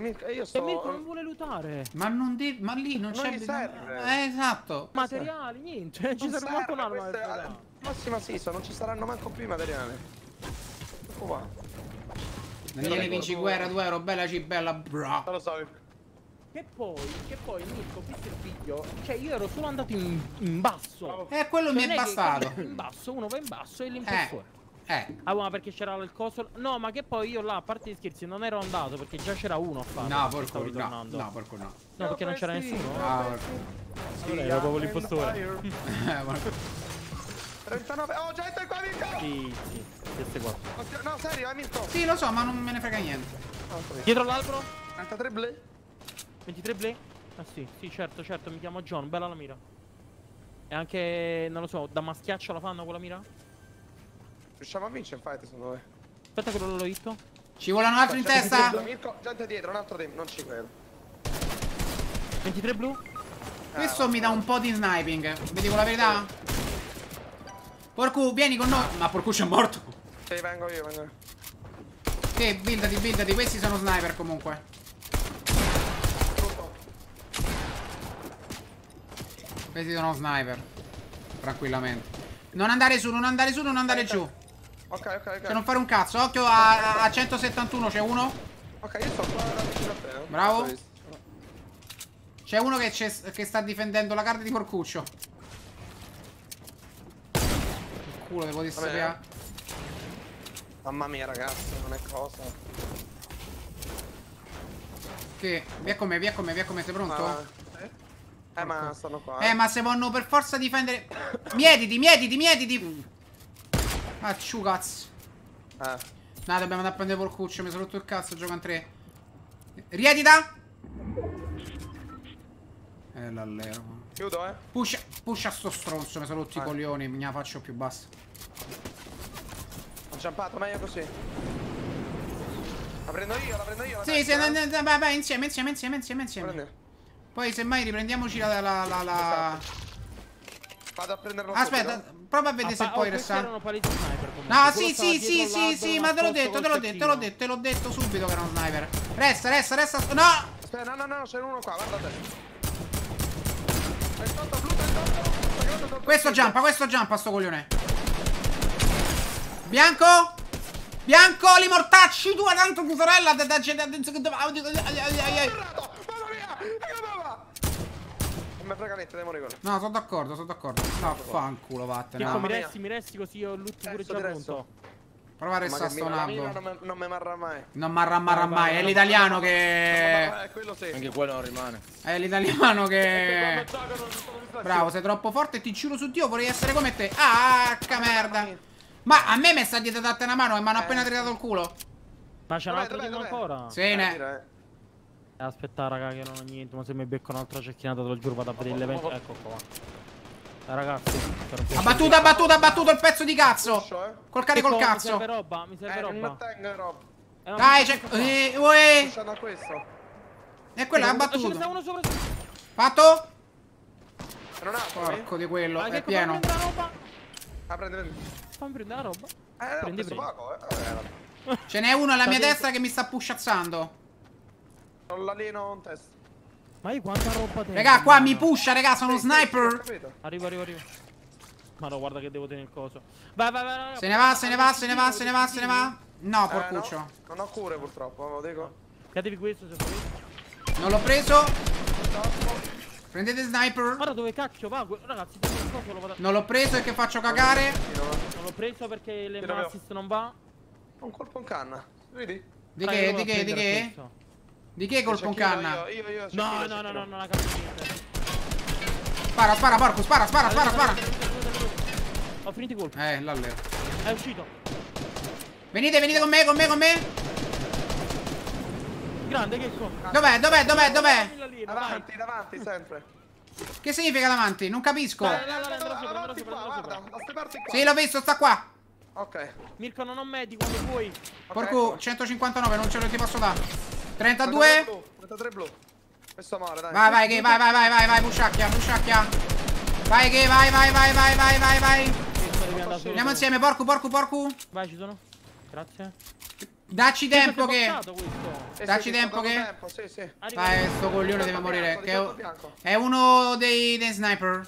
Mirko, e io E sto. Mirko non vuole lutare. Ma non devi. Ma lì non, Non c'è. serve. Eh, esatto. Materiali, niente. Non ci Non serve manco un'arma. questa è-. Massima season, non ci saranno manco più i materiali. Ecco qua. Daniele vinci guerra 2 euro, bella cibella, bro. Non lo so. Che poi, che poi Mirko, ho visto il video. Cioè, io ero solo andato in, in basso. Eh, quello Cioè, mi è bastato. In basso, uno va in basso e l'impostore. Eh. Ah, ma perché c'era il coso. No, ma che poi io là, a parte gli scherzi, non ero andato perché già c'era uno a fare. No, porco no. ritornando. No, porco no. No, perché non c'era nessuno. Ah, porco. Allora era proprio l'impostore. Eh, porco. 39. Oh, gente qua, Mirko! Sì, sì, queste qua. No, serio, eh, Mirko. Sì, lo so, ma non me ne frega niente. Dietro l'albero? 33 blé. 23 play? Ah sì, sì, certo, certo, mi chiamo John, bella la mira. E anche, non lo so, da maschiaccio la fanno quella mira? Riusciamo a vincere, infatti, secondo me. Aspetta quello l'ho hitto. Ci vuole un altro in dietro, testa? Mirko, gente dietro, un altro team, non ci credo. 23 blu? Questo mi dà un po' di sniping. Vi dico la verità? Porcu, vieni con noi. Ma Porcuccio è morto. Sì, vengo io, vengo io. Che, buildati, buildati. Questi sono sniper comunque. Questi sono sniper. Tranquillamente. Non andare su, non andare su, non andare giù. Ok, ok, ok. Cioè non fare un cazzo. Occhio a, a 171 c'è uno. Ok, io sto qua vicino a te. eh. Bravo. C'è uno che, c'è- che sta difendendo la carta di porcuccio. Culo che potesse Vabbè. pigliare. Mamma mia, ragazzi, non è cosa. Che? Via con me, via con me, via con me, sei pronto? Ma... Eh? Ma stanno qua. Eh, ma se vanno per forza difendere. Mietiti, mietiti, mietiti. Acciù, cazzo. Eh. No, dobbiamo andare a prendere porcuccio. Mi sono rotto il cazzo, gioca in tre. Riedita. Eh, l'allero. Chiudo, eh. Pusha, pusha sto stronzo, mi sono rotti i Vai. coglioni, me la faccio più bassa. Ho giampato, meglio così. La prendo io, la prendo io. la Sì, sì, eh. vai, insieme, insieme, insieme, insieme, insieme. Poi semmai riprendiamoci la... la, la, la... Vado a prenderlo Aspetta, subito. prova a vedere Ah, se pa- poi oh, questi resta... erano palesi sniper comunque. No, sì, sì, sì, sì, sì, ma te l'ho detto, te l'ho detto, te l'ho detto, te l'ho detto subito che era uno sniper. Resta, resta, resta... No! Aspetta, no, no, no, c'è uno qua, guarda te. 38 blu, 38. Sagrato sotto Questo giampa, questo giampa sto coglione. Bianco? Bianco, li mortacci tua, tanto tua sorella da da da da Ferrato! Mamma mia! Non mi frega niente, devo rigore. No, sono d'accordo, sono d'accordo. No, fanculo, vattene. No. mi resti, mi resti così io loot pure già pronto. Prova a restare che sto mira, la mira nabbo. non mi- non mi marra mai. Non marra marra mai. È l'italiano Eh, che. quello sì. Anche quello non rimane. È l'italiano che. Bravo, sei troppo forte ti giuro su Dio vorrei essere come te. Ah, che merda. Ma a me mi sta dietro datte una mano e mi hanno Eh. appena tirato il culo. Ma c'è un altro ancora? Sì, Eh, ne. Aspetta, raga, che non ho niente. Ma se mi becco un'altra cecchinata, te lo giuro, vado a vedere l'evento. Ecco qua. Eh, ragazzi. Ha battuto, ha battuto, ha battuto il pezzo di cazzo. Puscio, eh. Col carico Chicco, Mi cazzo. serve roba, mi serve Eh, non roba. tengo roba. Eh, Dai, mi c'è. Eh, uè. Questo. E quello ha Eh, Ce ne battuto. uno sopra. Fatto? Altro, eh? Porco di quello, Vai, è che pieno. fammi prendere la roba. Ah, prendi, prendi. Fammi prendere la roba. Eh, no, Prendi, prendi. poco, eh. Ce n'è uno alla mia destra che mi sta pushazzando. Non l'alieno in testa. Ma io quanta roba tengo? Raga, qua mi pusha, raga, sono Sì, sì, sì, ho sniper. capito. Arrivo, arrivo, arrivo. Ma no, guarda che devo tenere il coso. Vai, vai, vai. raga. Se ne va, se ne va, se ne va, se ne va, se ne va. No, Eh, porcuccio. no, non ho cure purtroppo, lo dico. Piatevi questo se volete. Non l'ho preso. Prendete sniper. Guarda dove cacchio va. Ragazzi, coso, lo vado a- Non l'ho preso e che faccio cagare. Non l'ho preso perché le assist non va. Un colpo in canna. Vedi? Di che, di che, di che? Di che colpo in Cecchino, canna? Io, io, io, No, cecchino, no, no, cecchino. no, non la cambio niente. Spara, spara, porco, spara, spara, spara, spara. Ho finito i colpi. Eh, l'allero. È uscito. Venite, venite con me, con me, con me. Grande, che co. Dov'è, dov'è, dov'è, dov'è? Davanti, davanti, sempre. Che significa davanti? Non capisco. Vai, vai, vai, andrò sopra, andrò sopra, andrò sopra. Sì, l'ho visto, sta qua. Ok. Mirko, non ho medi quando vuoi. Porco, ecco. 159, non ce lo ti posso dare. 33 32. blu, 33 blu. Questo muore, dai. Vai, vai, che vai, vai, vai, vai, vai, pusciacchia, pusciacchia. Vai, che vai, vai, vai, vai, vai, vai, vai. Andiamo insieme, porco, porco, porco. Vai, ci sono. Grazie. Dacci tempo che. Sì, dacci tempo che- tempo, Sì, sì. Vai, sto coglione deve morire. bianco, Che è, uno dei, dei sniper.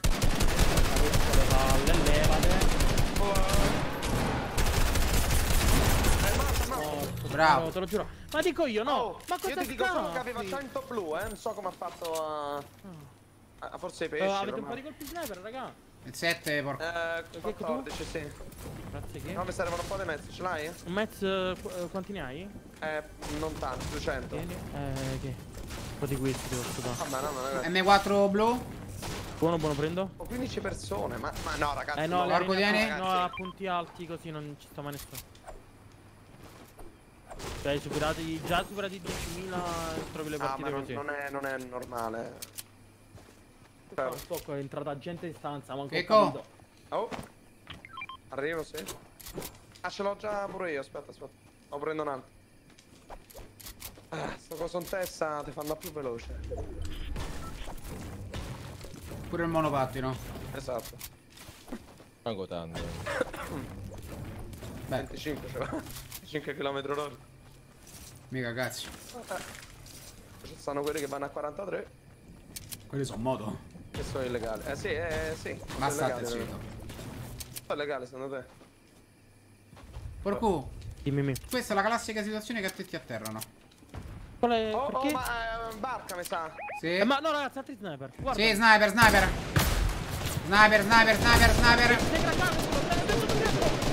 Levate. Bravo. No, te lo giuro. Ma dico io, no. Oh, ma io cosa ti dico solo che aveva 100 blu, eh. Non so come ha fatto a. a forse i pesci. Eh, avete un ormai. po' di colpi sniper, raga. Il 7, porco. Eh, tu? 14, sì. Grazie che. No, mi servono un po' di mezzi, ce l'hai? Un Metz, qu- eh, quanti ne hai? Eh, non tanti, 200. Tieni. Eh, che? Un po' di questi devo no, ma ragazzi. M4 blu. Buono, buono, prendo. Ho 15 persone, ma, ma no, ragazzi. Eh no, arene vieni. no, a punti alti così non ci sta mai nessuno. Cioè, superati, già superati 10.000 trovi le Ah, ma partite non, così. non è, non è normale. Fa un po' è entrata gente in stanza, manco capito. Oh. Arrivo, sì. Ah, ce l'ho già pure io, aspetta, aspetta. Lo prendo un altro. Ah, sto coso in testa ti fa andare più veloce. Pure il monopattino. Esatto. Manco tanto. Beh, 25 ce l'ho. 5 km l'ora. mica cazzo. Ci stanno quelli che vanno a 43. Quelli sono moto. Che sono illegali. Eh sì, eh sì. Ma sono state zitto. Sono illegali secondo te? Porco, Dimmi, mi. questa è la classica situazione che a te ti atterrano. Qual è? Oh, oh, perché? ma eh, barca mi sa. Sì. Eh, ma no, ragazzi, altri sniper. Guarda. Sì, sniper, sniper. Sniper, sniper, sniper, sniper. Sei craccato,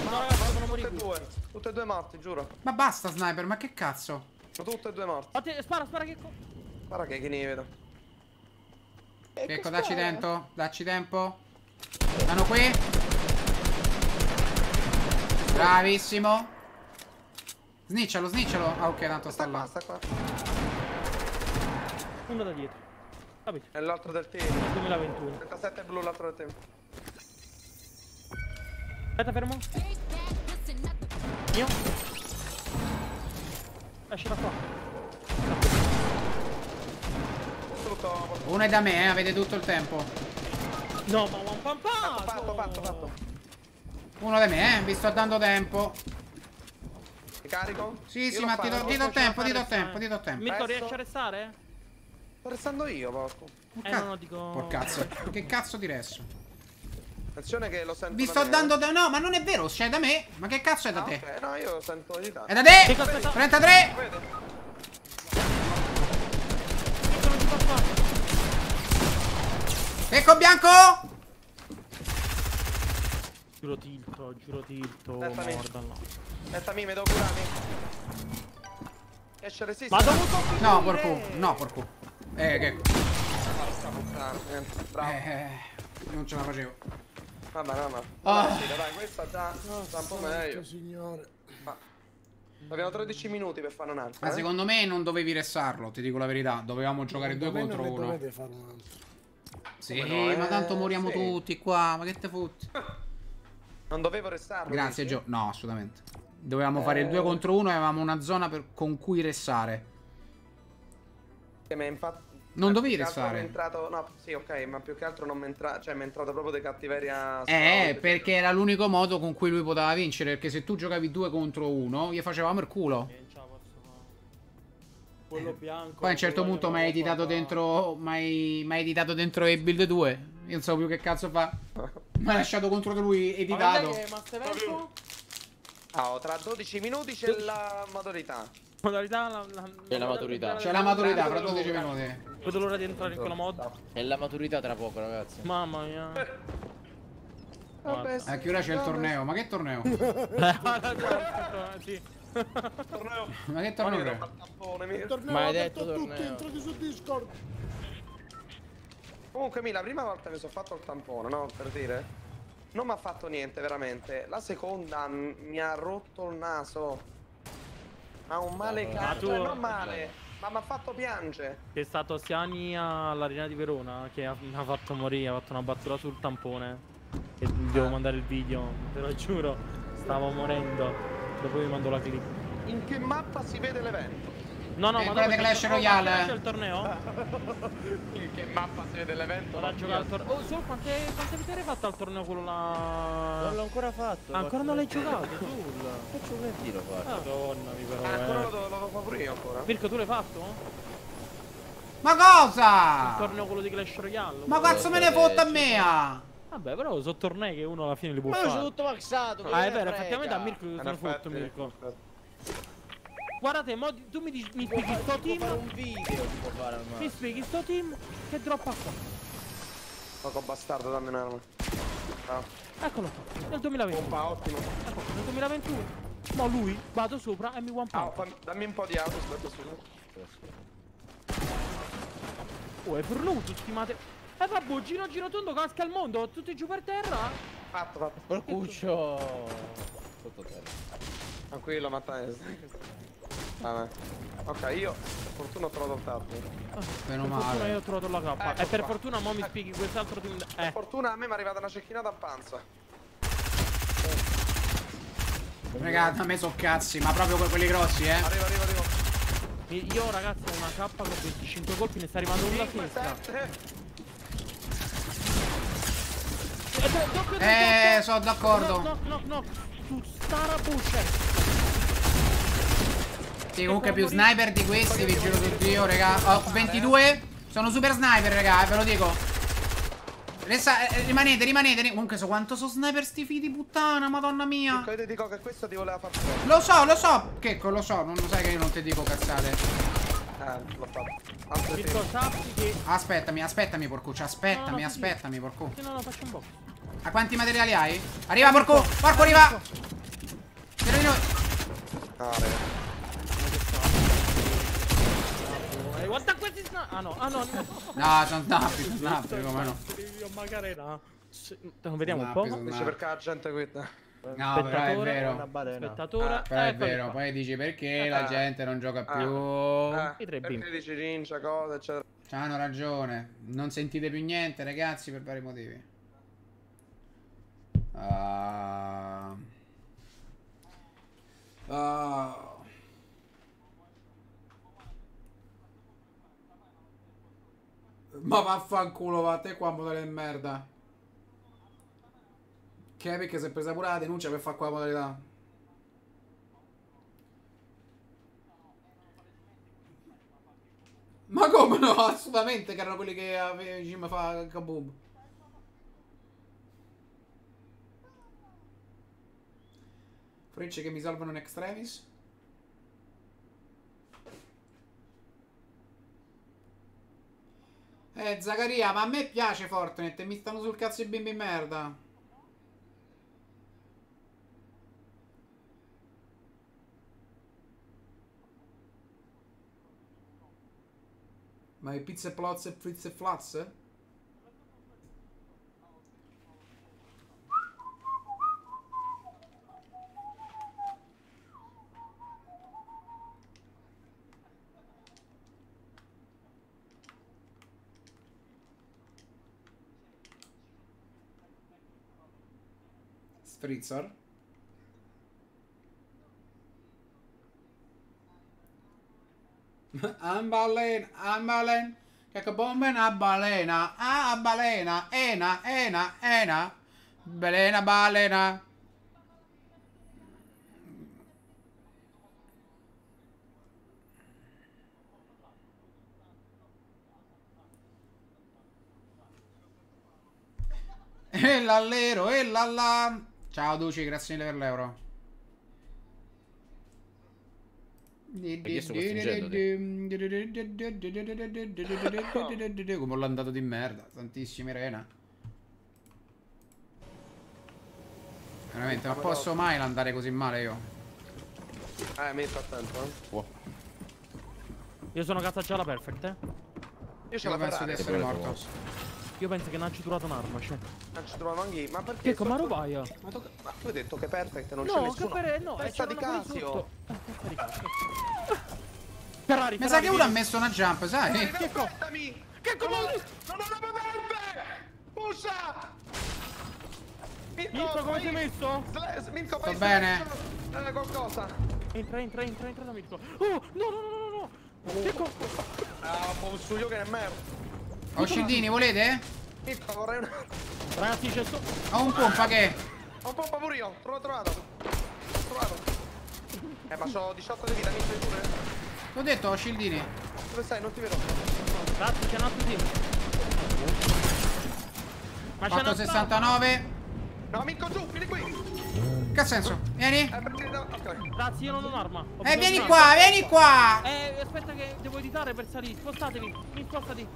No, ragazzi, devono Tutte morire e qui. due. Tutte e due morti, giuro. Ma basta, sniper, ma che cazzo? Sono tutte e due morti. Fatti- spara, spara che... co- Guarda che chi ne vedo. Checco, dacci tempo. Dacci tempo. Stanno qui. Bravissimo. Sniccialo, sniccialo. Ah, ok, tanto sta Sta qua, là. sta qua. Uno da dietro. Capito? E l'altro del team. 2021. 37 blu, l'altro del team. Aspetta, fermo. Io. Esci da qua. Uno è da me, eh, avete tutto il tempo. No, ma un pam fatto, fatto, fatto. Uno da me, eh, vi sto dando tempo. Ti carico? Sì, Io sì, ma ti do, ti do tempo, ti do tempo, ti do tempo. Mirko, riesci a restare? Sto restando io, porco. Eh, no, no, dico... Por cazzo. Che cazzo di resto? Attenzione che lo sento Vi da sto me, dando eh. da... No, ma non è vero, c'è da me. Ma che cazzo è da Ah, te? ok, no, io lo sento di tanto. È da te! Aspetta. 33! Vedi? Mirko, non ti fa fare. Ecco bianco! Giuro tilto, giuro tilto. Aspetta, mi- Morda, no. Aspetta, mi devo curarmi. Riesci a resistere? Ma dovuto finire. No, porco. No, porco. Eh, che... Niente, Bravo. Eh, non ce la facevo. Vabbè, no, no. Ah. Vabbè, sì, dai, questa già sta un po' meglio. signore. Abbiamo 13 minuti per fare un'altra. Ma eh? secondo me non dovevi restarlo, ti dico la verità. Dovevamo giocare due contro uno. dovete fare un altro. Sì, no, ma eh, tanto moriamo sì. tutti qua. Ma che te fotti? Non dovevo restarlo. Grazie? Gio. No, assolutamente. Dovevamo fare il Eh. 2 contro 1 e avevamo una zona per- con cui restare. Che mi è infatti. Non ma dovevi restare. entrato. No, sì, ok, ma più che altro non mi è entrato. Cioè, mi è entrato proprio di cattiveria. Eh, perché era l'unico modo con cui lui poteva vincere. Perché se tu giocavi 2 contro 1, gli facevamo il culo. Eh. Quello bianco. Poi a un certo punto mi hai editato dentro. Mi hai editato dentro e build 2. Io non so più che cazzo fa. Mi ha lasciato contro di lui Ma editato. guarda che? Ah, oh, tra 12 minuti c'è la modalità. Modalità la, la, C'è la maturità. C'è la maturità fra Bravo. 12 minuti. Vedo l'ora di entrare in quella mod. È la maturità tra poco, ragazzi. Mamma mia. Vabbè, A che ora c'è il torneo? Ma che torneo? sì. torneo. Ma che Ma torneo? tampone, mi- Torneo Maledetto a tutti, torneo. entrate su Discord. Comunque, mi la prima volta mi sono fatto il tampone, no? Per dire. Non mi ha fatto niente, veramente. La seconda mi ha rotto il naso. Ha un male Ma cazzo. tu- Cioè, non male, ma mi ha fatto piangere. Che è stato Siani all'arena di Verona che mi ha fatto morire, ha fatto una battuta sul tampone. E devo mandare il video, te lo giuro. Stavo morendo. Dopo vi mando la clip. In che mappa si vede l'evento? No, no, Eh, ma c'è- Clash Royale, Clash eh. il torneo? Che mappa si vede l'evento? Non ha giocato al torneo. Oh, Sol, quante, quante vittorie hai fatto al torneo quello là? Non l'ho ancora fatto. Ah, ancora non l'hai giocato, Sul. Faccio un tiro fatto. Madonna, mi però. Ah, ancora lo eh. devo, lo devo fare pure io ancora. Mirko, tu l'hai fatto? Ma Il cosa? torneo quello di Clash Royale? Ma cazzo me ne fotta a me? ah? Vabbè, però sono tornei che uno alla fine li può Ma io fare. sono tutto maxato. Ah, è vero, effettivamente a Mirko fotto, effetti, Mirko. Guardate, mo tu mi, dici- mi spieghi sto può fare team. un video, si può fare Mi spieghi sto team che droppa qua. Poco bastardo, dammi un'arma. Ah, Eccolo qua, nel 2020. pompa, ottimo. Ecco, qua, nel 2021. Mo lui, vado sopra e mi one Ah, pound. fammi- dammi un po' di auto, aspetta su. Oh, è burnuto, stimate. E vabbè, giro giro tondo, casca il mondo, tutti giù per terra. Fatto, fatto. Porcuccio. Sotto terra. Tranquillo, Matteo. Vabbè. Ok, io per fortuna ho trovato il tappo. Meno Per fortuna io male. ho trovato la K. Ecco e per qua. fortuna mo mi spieghi quest'altro team. Per Eh, fortuna a me mi è arrivata una cecchinata a panza. Raga, a me so cazzi, ma proprio que- quelli grossi, eh. Arrivo, arrivo, arrivo. io ragazzi ho una K con 25 colpi, ne sta arrivando uno 5, sinistra. 7. Eh, Eh, doppio. sono d'accordo. No, no, no, no. Tu stara buccia. Sì, comunque più sniper di questi, vi giuro su Dio, raga. Ho 22. Sono super sniper, raga, eh, ve lo dico. Resta, eh, rimanete, rimanete. ri- Comunque so quanto sono sniper sti figli di puttana, madonna mia. Io ti dico che questo ti voleva far fuori. Lo so, lo so. Che lo so, non lo sai che io non ti dico cazzate. Eh, sappi che... Aspettami, aspettami, porcuccio. Aspettami, aspettami, porco. Sì, no, no, faccio un box. A quanti materiali hai? Arriva, porco! Porco, arriva! Tiro di noi. Ah, raga. Eh, guarda questi sna... Ah no, ah no, no. No, sono snappi, sono snappi, come no. Io. Se- Non vediamo un po'. Dice perché la gente qui. No, però è vero. Spettatore. Però è vero, qua. poi dici perché la Ah. gente non gioca Ah. più. Eh, I tre perché dici rincia, cose, eccetera. Hanno ragione. Non sentite più niente, ragazzi, per vari motivi. Ah. Ah. Ma vaffanculo, va te qua modalità di merda. Che perché si è presa pure la denuncia per fare qua la modalità. Ma come no? Assolutamente che erano quelli che ave- ci mi fa kaboom. Frecce che mi salvano in extremis. Eh, Zaccaria, ma a me piace Fortnite, mi stanno sul cazzo i bimbi merda. Ma i pizze plots e fritz e flats? Strizzer? A balena, a balena, che bomba una balena, a balena, ena, ena, ena, balena, balena. E l'allero, e la la. Ciao Duci, grazie mille per l'euro. Come l'ho andato di merda, tantissima Irena. Veramente, non posso mai andare così male io. Eh, mi sto attento, eh. Wow. Io sono cazzo già la perfect, eh. Io ce la penso di essere morto. Io penso che non ha turato un'arma, cioè. Non ci troviamo anche io. Ma perché? Che come rubaia? Ma tu, ma tu hai detto che perfect non c'è No, che nessuno. per no, Testa eh, di Casio. sotto. Eh, testa di Casio. Ferrari, Mi sa Ferrari, che uno ha messo una jump, sai? Che Aspettami! Che comandi? Non ho la potente! Pusha! Mirko, come sei messo? Sto fai bene. eh, qualcosa. Entra, entra, entra, entra da Mirko. Oh, no, no, no, no, no. Che co- Ah, un suyo che è merda. Ho scildini, volete? Mirko, vorrei una... Ragazzi, c'è sto... Ho un pompa che... Ho un pompa pure io. Trovo trovato. Trovato. Eh, ma c'ho 18 di vita, mi fai pure? T'ho detto, ho scildini. Dove stai? Non ti vedo. Ragazzi, c'è un altro team. Ma c'è un altro... 469. No, Mirko, giù, vieni qui. Che senso? Vieni. Eh, perché... Ok. Ragazzi, io non ho un'arma. Ho Eh, vieni qua, vieni qua. Eh, aspetta che devo editare per salire. Spostatevi. Mi spostati.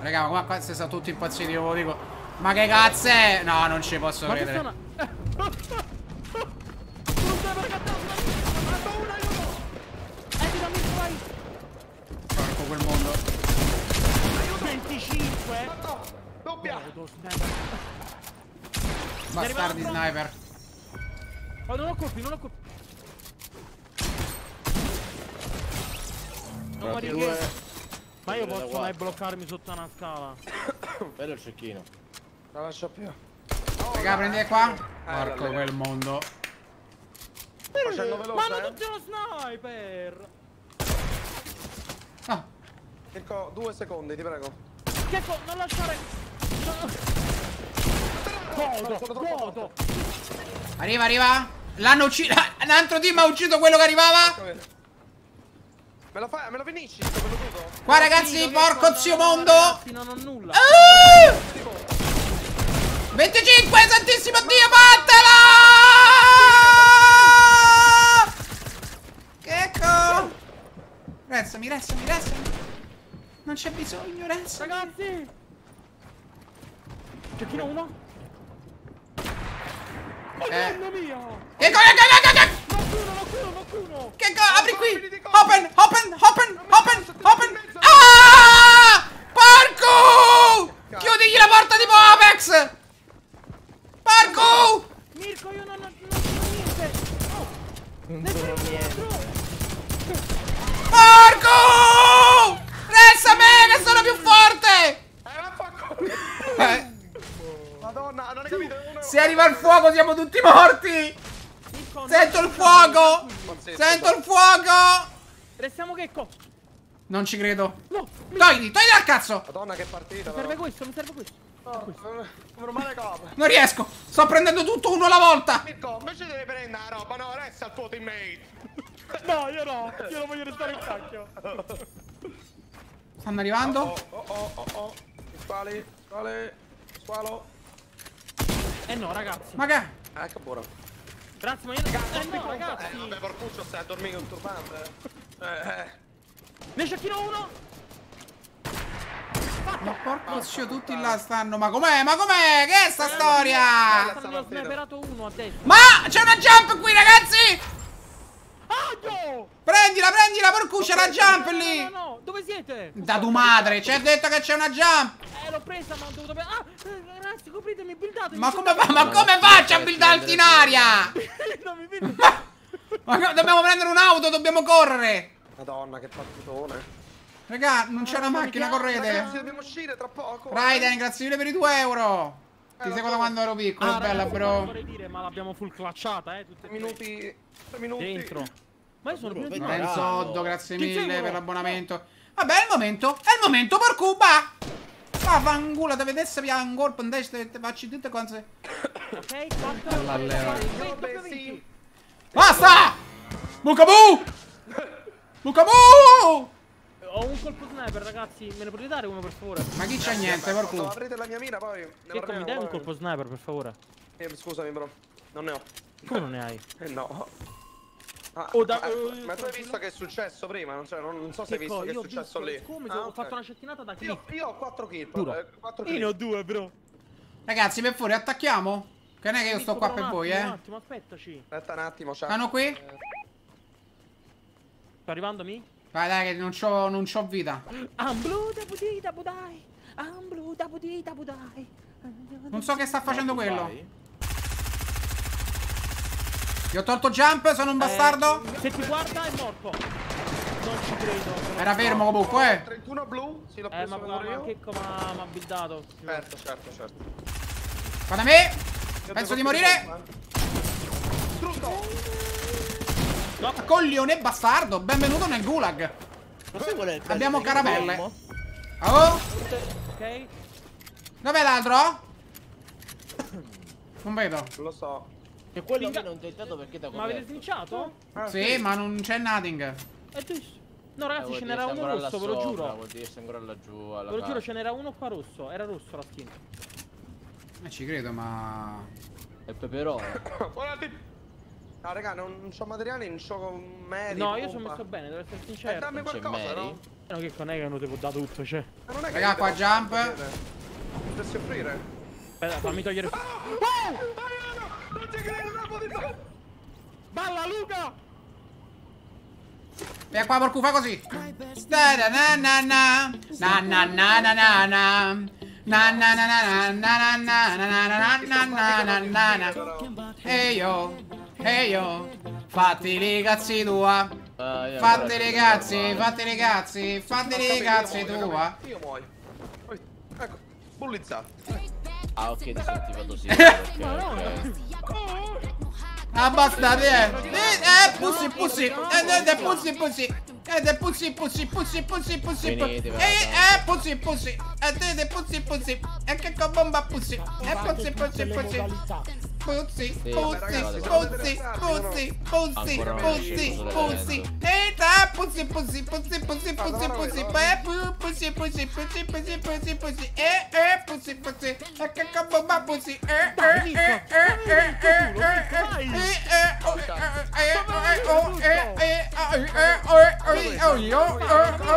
Raga, ma qua si sta tutti impazziti, io ve lo dico. Ma che cazzo è? No, non ci posso Ma credere. sono... Porco quel mondo. 25! No, doppia. Bastardi sniper. Oh, non ho colpi, non ho colpi. Non richiesto. Ma io posso mai bloccarmi sotto una scala? Bello il cecchino. Non lascio più. Raga, prendete qua. Eh, Porco allora. quel mondo. Facendo Ma veloce, non eh. tutti uno sniper! Ah, Mirko, due secondi, ti prego. Che co... non lasciare... Godo, godo! arriva, arriva. L'hanno ucciso. Un altro team ha ucciso quello che arrivava. Me lo fai, me lo finisci. Qua ragazzi, porco zio mondo. Ragazzi, non ho nulla. Ah! 25, santissimo Dio, fatela! Che co... Restami, restami, restami. Non c'è bisogno, restami. Ragazzi! Cecchino uno? Oh, Eh. mamma mia! Che cosa? Che cosa? Che cosa? Apri qui! Open, open, open, open, open! Ah! Porco! Chiudigli la porta tipo Apex! Porco! Mirko, io non, sono niente! Non sono niente. Porco! Resta me che sono più forte! Eh, Madonna, non hai capito? Se arriva il fuoco siamo tutti morti! Sento il fuoco! Sento il fuoco! Restiamo che co... Non ci credo. No! Mi Togliti, togli dal cazzo! Madonna, che partita. serve però. questo, mi serve questo. Meno male copre. Non riesco! Sto prendendo tutto uno alla volta! Mirko, invece devi prendere la roba, no, resta al tuo teammate. No, io no! Io non voglio restare in cacchio! Stanno arrivando? Oh, oh, oh, oh, oh. Squali, squali, squalo. Eh no, ragazzi. Ma che? Ecco buono. Grazie, ma io... Eh no, ragazzi! Eh, vabbè, porcuccio stai a dormire con turbante. Eh, eh. Ne cecchino uno! Ma porco zio, tutti là stanno. Ma com'è? Ma com'è? Che è sta bella storia? Ne ho sniperato uno a destra. Ma c'è una jump qui, ragazzi! No! Prendila, prendila, porco, c'è la jump No, no, lì! no, no, dove siete? Da tu madre, ci ha detto che c'è una jump! Eh, l'ho presa, ma ho dovuto... Ah, eh, ragazzi, copritemi, buildatemi. Ma come, fa, ma come faccio a buildarti in aria? non mi vedo. Ma, ma dobbiamo prendere un'auto, dobbiamo correre! Madonna, che partitone. Raga, non c'è una macchina, Ragazzi, correte! dobbiamo uscire tra poco. Raiden, grazie mille per i 2 euro! Ti seguo da quando ero piccolo, ah, bella ragazzi, bro. Non vorrei dire, ma l'abbiamo full clacciata, eh, tutti i minuti, tre minuti dentro. Ma io sono più Benzotto, grazie mille seguono? per l'abbonamento. Vabbè, è il momento, è il momento per Cuba. Ma fangula, deve essere via un colpo, andai, dovete farci tutte quante. Ok, fatto. Basta! Bucabu! Bucabu! Ho un colpo sniper, ragazzi. Me ne potete dare uno, per favore? Ma chi c'ha niente, Quando porco? aprite la mia mira poi. ne Che mi dai un colpo sniper, per favore? Eh, scusami, bro. Non ne ho. Come non ne hai? Eh no. Ah, Oh, da- ma, eh, ma tu hai visto che è successo prima? Non, cioè, non, non so se hai visto che è io successo visto- lì. Come? Ah, ho ok. fatto una cettinata da Io, clip. io ho 4 kill. Giuro. eh, Io kill. ne ho due, bro. Ragazzi, per fuori attacchiamo? Che non è che io sto qua però per voi, eh? Un attimo, aspettaci. Aspetta un attimo, ciao. Stanno qui? Eh, Sto arrivando, mi? Vai, dai, che non c'ho, non c'ho vita. Non so che sta facendo quello. Vai. Gli ho tolto jump, sono un bastardo? Eh, se ti guarda è morto. Non ci credo. Era fermo comunque, eh. 31 blu, sì, l'ho Eh, preso ma pure guarda, io. che come mi ha buildato. Certo, certo, certo. Guarda me! Penso di morire! finire, eh. Strutto! Coglione bastardo, benvenuto nel gulag. È Abbiamo caramelle. Oh, Ok? dov'è l'altro? Non vedo. Lo so. Che quello che non ti ho dato perché ti Ma avete coperto. slinciato? Ah, Sì, ma non c'è nothing. E tu... No Eh, ragazzi ce n'era uno rosso, ve lo sopra, giuro. Vuol dire ancora laggiù alla Ve lo giuro ce n'era uno qua rosso. Era rosso la skin. Eh, ci credo, ma... E il peperone. Guardati! No, raga, non, non c'ho materiali, non c'ho medi. No, io sono pompa. messo bene, devo essere Eh, sincero. dammi Non c'è qualcosa, Mary? no? Eh, no, che con è che non ti può dare tutto, cioè. Ma non è che Raga, io qua jump. Potresti offrire? Aspetta, fammi togliere. Non ci credo, non può dire. Balla Luca! Vieni qua, porco, fa così. Da da na na na. Na na na na na na. Na na na na na na na na na na na na na na. Ehi yo, e io. Fatti i ragazzi tua. Fatti i ragazzi, Fatti i ragazzi Fatti i ragazzi tua. Io muoio. Ecco Bullizzato. Ah ok ti senti quando si Abbastate eh. Eh pussi pussi Eh pussi pussi eh, te puzzi, puzzi, puzzi, puzzi, puzzi, puzzi. Eh, eh, puzzi, puzzi. Eh, te, te, puzzi, puzzi. E che bomba puzzi. Eh, puzzi, puzzi, puzzi. Puzzi, Sì, puzzi, ragazzi, puzzi, puzzi, puzzi, Ancora non puzzi, riesco, puzzi. sto E da puzzi, puzzi, puzzi, puzzi, Guarda, puzzi, guarda, puzzi. guarda. Poi pu- puzzi, puzzi, puzzi, puzzi, puzzi, puzzi. E e puzzi, puzzi. E che con bomba puzzi. E e e e e e e e e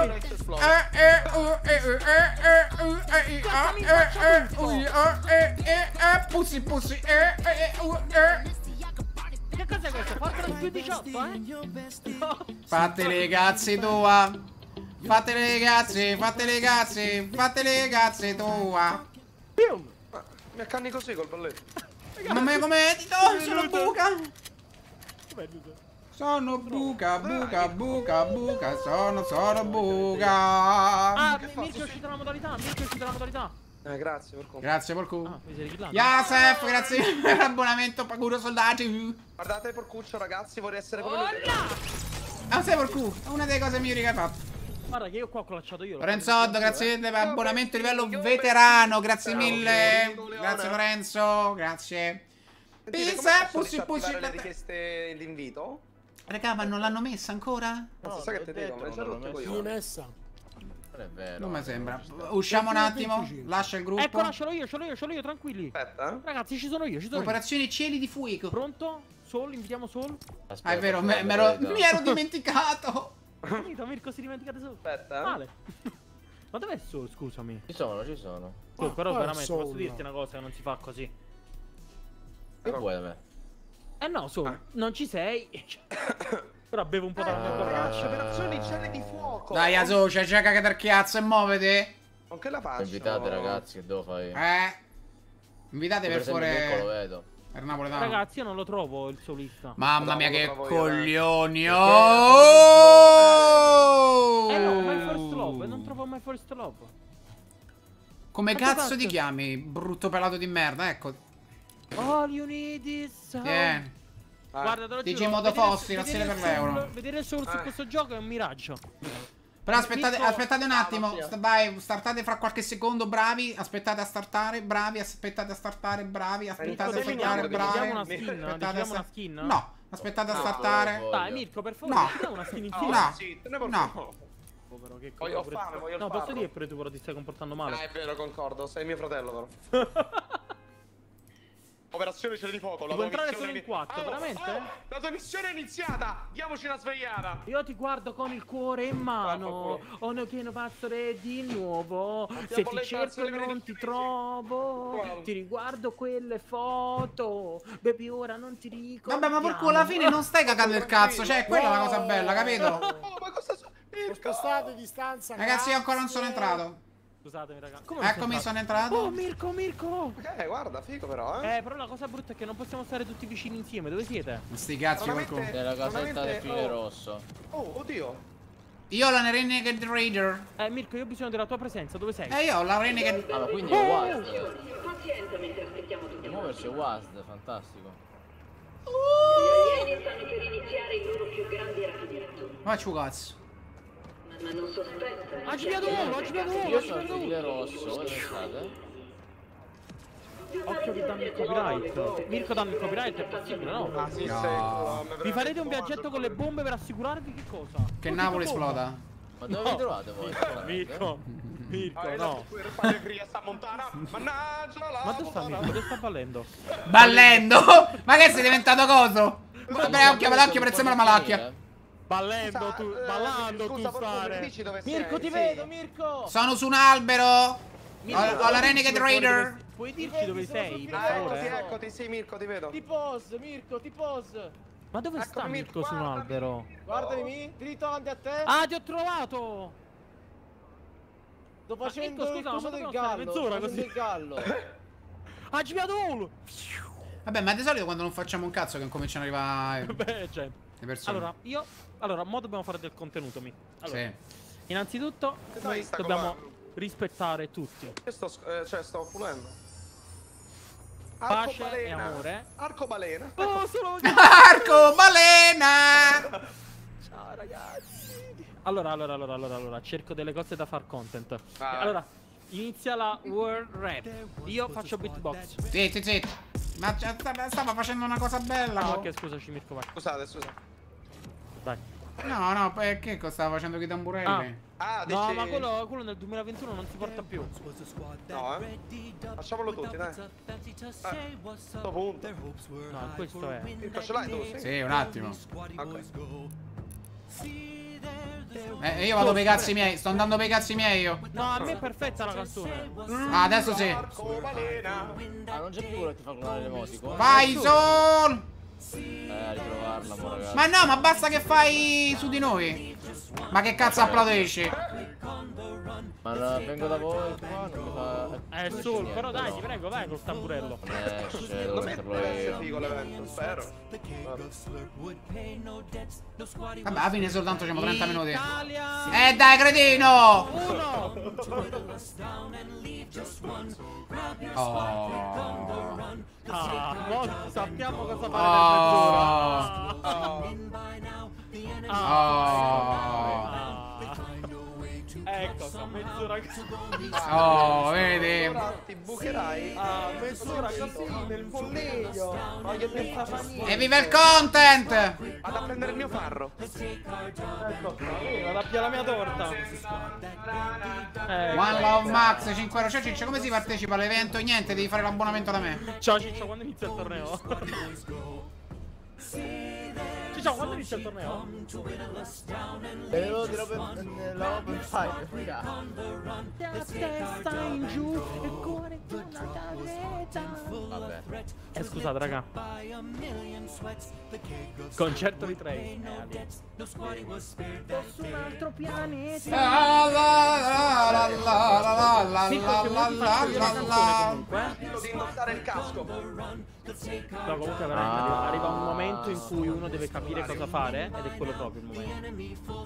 e oh, eh, eh, oh, eh, oh, eh, eh, oh, eh, oh, eh, oh, oh, oh, eh, eh, oh, eh, eh, eh, uh, eh, eh, ah, eh, eh, oh, eh, eh, eh, eh, eh, uh, eh. Che cos'è questo? Fortnite più 18, eh? No. Fate le cazze tua. Fate le cazze, fate le cazze, fate le cazze tua. Pium. Mi accanni così col balletto. Ma me come dito? Sono buca. Com'è? Sono buca, buca, buca, buca, sono, sono buca. Ah, Mirko è uscita la modalità, Mirko è uscita la modalità. Eh, grazie per conto. Grazie porco. Ah. Yasef, grazie per l'abbonamento, paguro soldati. Guardate porcuccio ragazzi, vorrei essere come lui. Ah, sei porco, è una delle cose migliori che hai fatto. Guarda che io qua ho collacciato io. Lorenzo Odd, grazie mille per l'abbonamento livello veterano, grazie mille. Grazie Lorenzo, grazie. Posso pussi, pussi, le richieste l'invito? Raga, ma non l'hanno messa ancora? No, sai che te dico, non l'ho rotto coglioni. messa. Non è vero. Non mi sembra. Usciamo un attimo, 25. lascia il gruppo. Ecco, ce l'ho io, ce l'ho io, ce l'ho io, tranquilli. Aspetta. Ragazzi, ci sono io, ci sono io. Operazione Cieli di Fuego. Pronto? Sol, invitiamo Sol. Aspetta, Ah, è vero, me, me modalità. mi ero dimenticato. Finito, Mirko si dimentica da Sol. Aspetta. Male. Ma dov'è Sol, scusami? Ci sono, ci sono. Oh, Ah, però ah, veramente Sol. posso dirti una cosa che non si fa così. Che vuoi da me? Eh no, Sol, Ah. non ci sei. però bevo un po' dalla mia Eh, borraccia. ragazzi, operazioni cieli di fuoco. Dai, Asocia, c'è cagata del cazzo e muovete. Con che la faccio? Invitate ragazzi, che devo fare? Eh. Invitate per per Mirko lo fuori. vedo. Per Napoletano. Ragazzi, io non lo trovo il solista. Mamma mia, che io, coglioni. Perché- Oh! Eh no, My First Love, non trovo My First Love. Come cazzo? ti chiami? Brutto pelato di merda, ecco. All you need is Tieni. Ah, Guarda, te lo Dici giuro, modo vedere- Fossi, vedere grazie per l'euro. Vedere il Soul su questo gioco è un miraggio. Però aspettate, aspettate un attimo. Ah, sta- vai, startate fra qualche secondo, bravi. Aspettate a startare, bravi. Aspettate a startare, bravi. Aspettate a Mirko, startare, decidiamo- bravi. una skin, Aspettate a una skin? No, aspettate a No, startare. Dai, Mirko, per favore, No. dai una skin No, insieme. No. sì, te ne No. Povero, che Voglio fame, voglio No, posso dire pure tu però ti stai comportando Ah, male. è vero, concordo, sei mio fratello però. Operazione cieli di fuoco, la può tua entrare missione solo in quattro, Oh, veramente? oh, la tua missione è iniziata! Diamoci una svegliata! Io ti guardo con il cuore in mano. Oh no, che ne passare di nuovo. Se ti cerco le non ti mesi. trovo. Ti riguardo quelle foto. Baby, ora non ti ricordo. Vabbè, ma per culo alla fine non stai cagando il cazzo. Cioè, quella è la cosa bella, capito? Oh, ma cosa so... Ho spostato distanza. Ragazzi, io ancora non sono entrato. Scusatemi, raga. Come Eccomi, sono entrato? Oh, Mirko, Mirko. Eh, guarda, figo però, eh. Eh, però la cosa brutta è che non possiamo stare tutti vicini insieme. Dove siete? Sti cazzi, Veramente? qualcuno. Nella casetta del file oh. rosso. Oh, oddio. Io ho la Renegade Raider. Eh, Mirko, io ho bisogno della tua presenza. Dove sei? E io ho la Renegade. Ah, ma quindi è WASD. Pazienza mentre aspettiamo tutti. Di muoversi è WASD, fantastico. Gli alieni stanno per iniziare il loro più grande rapimento. Faccio cazzo. Ma non sospettano. Ha girato uno, ha girato uno, Io ha sono girato uno. rosso, voi dove state? Occhio che danno il copyright. Mirko danno il copyright, è possibile, no? Ah, sì, No. Vi farete un viaggetto con le bombe per assicurarvi che cosa? Che Napoli esploda. Ma dove vi trovate voi? Mirko, Mirko, Ah, no. Mannaggia la Ma dove sta. Mirko? Dove sta ballendo? Ballendo! Ma che sei diventato coso? Vabbè, occhio, malacchio, per la malacchia. Ballendo Scusa, tu, eh, ballando scusa, tu stare. dici dove Mirko, sei? ti Sì. vedo, Mirko. Sono su un albero. Mirko, Ho, ho la Renegade Raider. Puoi dirci dove sei, per Ah, eccoti, eccoti, sì, Mirko, ti vedo. Ti pose, Mirko, ti pose. Ma dove Eccomi, sta Mirko, su un albero? Guardami, dritto avanti a te. Ah, ti ho trovato! Sto facendo Mirko, il scusa, coso ma del gallo. mezz'ora così. il gallo. Ha girato uno! Vabbè, ma di solito quando non facciamo un cazzo che cominciano ad arrivare Beh, cioè. le persone. Allora, io. Allora, mo dobbiamo fare del contenuto, mi. Allora, Sì. innanzitutto, Che noi dobbiamo colando? rispettare tutti. Io sto, eh, cioè, sto pulendo. Pace e Arcobalena. amore. Arcobalena. Oh, sono Arco balena! Ciao ragazzi. Allora, allora, allora, allora, allora, cerco delle cose da far content. Vai. Allora, inizia la World Rap. Io faccio beatbox. Zitti, zitti. Ma c- sta- stava facendo una cosa bella. Ah, mo. ok, scusaci Mirko, vai. Scusate, scusa. Dai. No, no, perché stava facendo che tamburelli? Ah, dici... No, ma quello, quello nel 2021 non si porta più. No, eh. Facciamolo tutti, dai. Eh, sto punto. No, questo è. Mirko, ce l'hai tu? Sì. Sì, un attimo. Ok. Eh, io vado per i cazzi miei. Sto andando per i cazzi miei io. No, a me è perfetta la canzone. Ah, adesso sì. Ah, non c'è più quello che ti fa clonare l'emoticon? Vai, Sol! Eh, a riprovarla, mo, ragazzi. Ma no, ma basta che fai su di noi. Ma che cazzo applaudisci? Ma no, vengo da voi qua, non mi fa... Il sol, però dai, ti prego, vai col tamburello. Non esce, devo metterlo io. l'evento, spero. Vabbè, alla fine soltanto c'abbiamo 30 minuti. Eh dai, cretino! Uno! Oh. Ah, mo sappiamo cosa fare Oh. Mezz'ora. Oh. Ah. Ecco, qua, mezz'ora Oh, vedi? Ti bucherai. Ah, mezz'ora così nel polleggio. Voglio pensare a niente. E viva il content! Vado a prendere il mio farro. Ecco, Vado a piare la mia torta. Ecco. One Love Max 5 euro. Ciao Ciccio, come si partecipa all'evento? Niente, devi fare l'abbonamento da me. Ciao Ciccio, quando inizia il torneo? Ciccio, quando inizia il torneo? Devo dire open, la open fire. raga. Testa in giù e cuore con la tagletta. Vabbè. Eh scusate raga Concerto di Trey Su un altro pianeta La la la la la la Nico, la se la vuoi ti la faccio io la una la canzone la comunque eh. Dico di indossare il casco. No, comunque veramente arriva- arriva un momento in cui uno deve capire cosa fare Ed è quello proprio il momento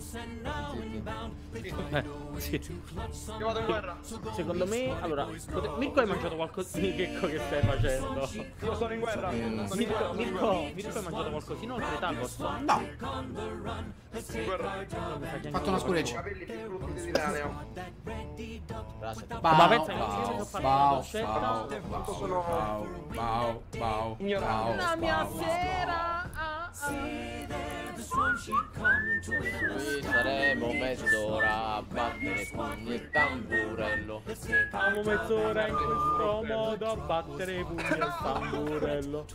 Eh, sì Io vado in guerra. Secondo me, allora Mirko hai mangiato qualcosa di che stai facendo? Io sono in guerra. Mirko. Mirko, Mirko hai mangiato qualcosina oltre tacos? No, In guerra. fatto una. Grazie. Ma pensa che ho Bau, bau, bau, bau, bau, bau, La mia bau. sera. Qui saremo mezz'ora a battere pugni e tamburello. Stiamo mezz'ora in questo modo a battere pugni al tamburello.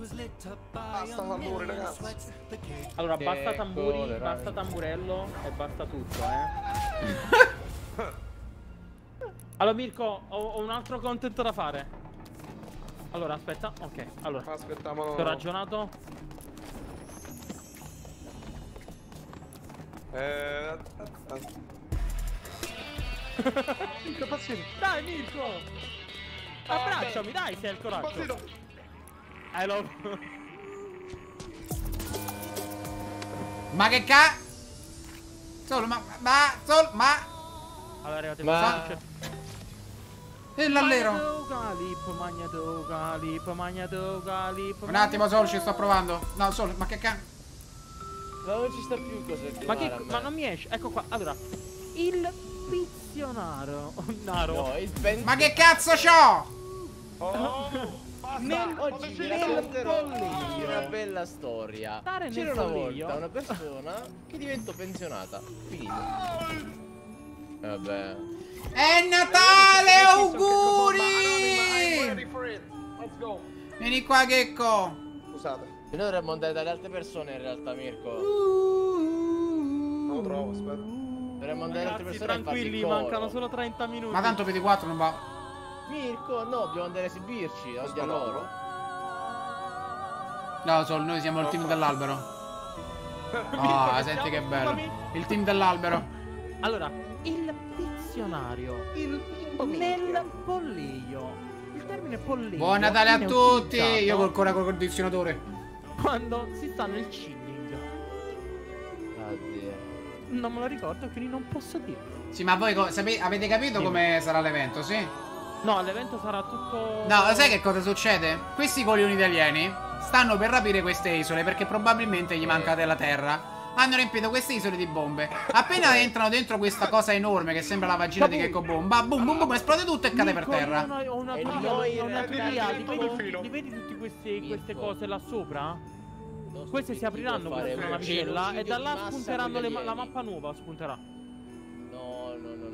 Basta tamburi, ragazzi. Allora, basta tamburi, basta raga. tamburello e basta tutto, eh. Allora, Mirko, ho, ho un altro content da fare. Allora, aspetta, ok. Allora, Aspettiamo. ti ho ragionato. Eh. pazzino. Dai, Mirko! Abbracciami, dai, se hai il coraggio. Pazzino. I love. Ma che ca... Solo, ma... Ma... Solo, ma... Allora, arrivate Ma- E l'allero. Un attimo, Sol, ci sto provando. No, Sol, ma che ca... Ma non ci sta più cosa Ma, che, ma non mi esce. Ecco qua. Allora, il pizionaro. Naro. No, il pen... Ma che cazzo c'ho? Oh. Nel- Oggi vi nel racconterò una bella storia. C'era una volta una persona che diventò pensionata. Finito. Eh, Vabbè. È Natale, auguri! Let's go. Vieni qua, Gecko. Scusate. Noi dovremmo andare dalle altre persone in realtà, Mirko. Non lo trovo, aspetta. Dovremmo andare dalle altre persone tranquilli, mancano solo 30 minuti. Ma tanto PD4 non va. Mirko, no, dobbiamo andare a esibirci davanti a loro. No, Sol, noi siamo il team dell'albero. Ah, senti che bello. Il team dell'albero. Allora, il pizionario. Il nel polliglio. Il termine polliglio. Buon Natale a tutti. Io col cuore col condizionatore. Quando si sta nel chilling. Oddio. Non me lo ricordo, quindi non posso dirlo. Sì, ma voi avete capito come sarà l'evento, sì? No, l'evento sarà tutto. No, lo sai che cosa succede? Questi coglioni italiani stanno per rapire queste isole perché probabilmente gli manca della terra. Hanno riempito queste isole di bombe. Appena entrano dentro questa cosa enorme che sembra la vagina di Gecko Bomba, boom boom boom, esplode tutto e cade per terra. Io ho una E teoria, ho una teoria. Li vedi, filo. li vedi tutte queste, cose là sopra? Queste si apriranno a fare questa un navicella e da là spunteranno ma- la alieni. mappa nuova. Spunterà.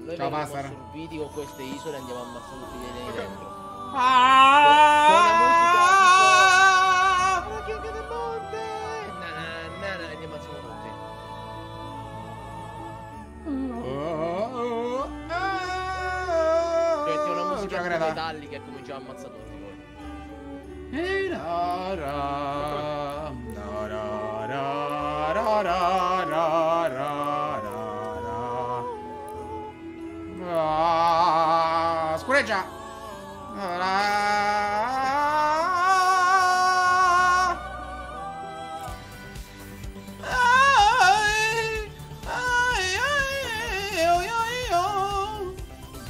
Noi Ciao Passara. assorbiti con queste isole e andiamo ammazzando tutti gli alieni dentro. Ah! Con, con la musica La chiocca del monte! Na na na na, andiamo ammazziamo tutti. Senti una musica tutta metallica che comincia a ammazzare tutti voi. E ra ra ra ra ra ra ra Scureggia! Ah,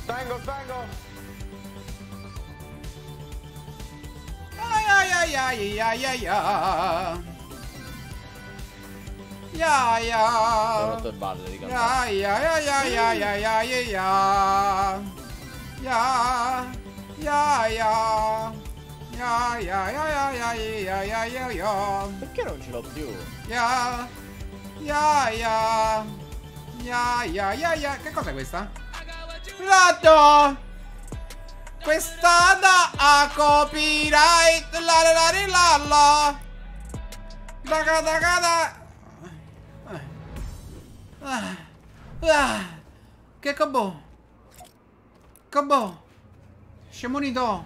Spengo, spengo! Ai ai ai ai! Ai. Ya Ho ya. rotto il balle di cantare. Ya ya ya ya ya ya ya ya ya. Ya ya ya. Ya ya ya ya ya ya ya ya ya. Perché non ce l'ho più? Ya ya ya. Ya ya ya ya. Che cos'è questa? Lato! Questa da a copyright la la la la la la da da da da Ah. Ah. Che cabò Cabò Scemonito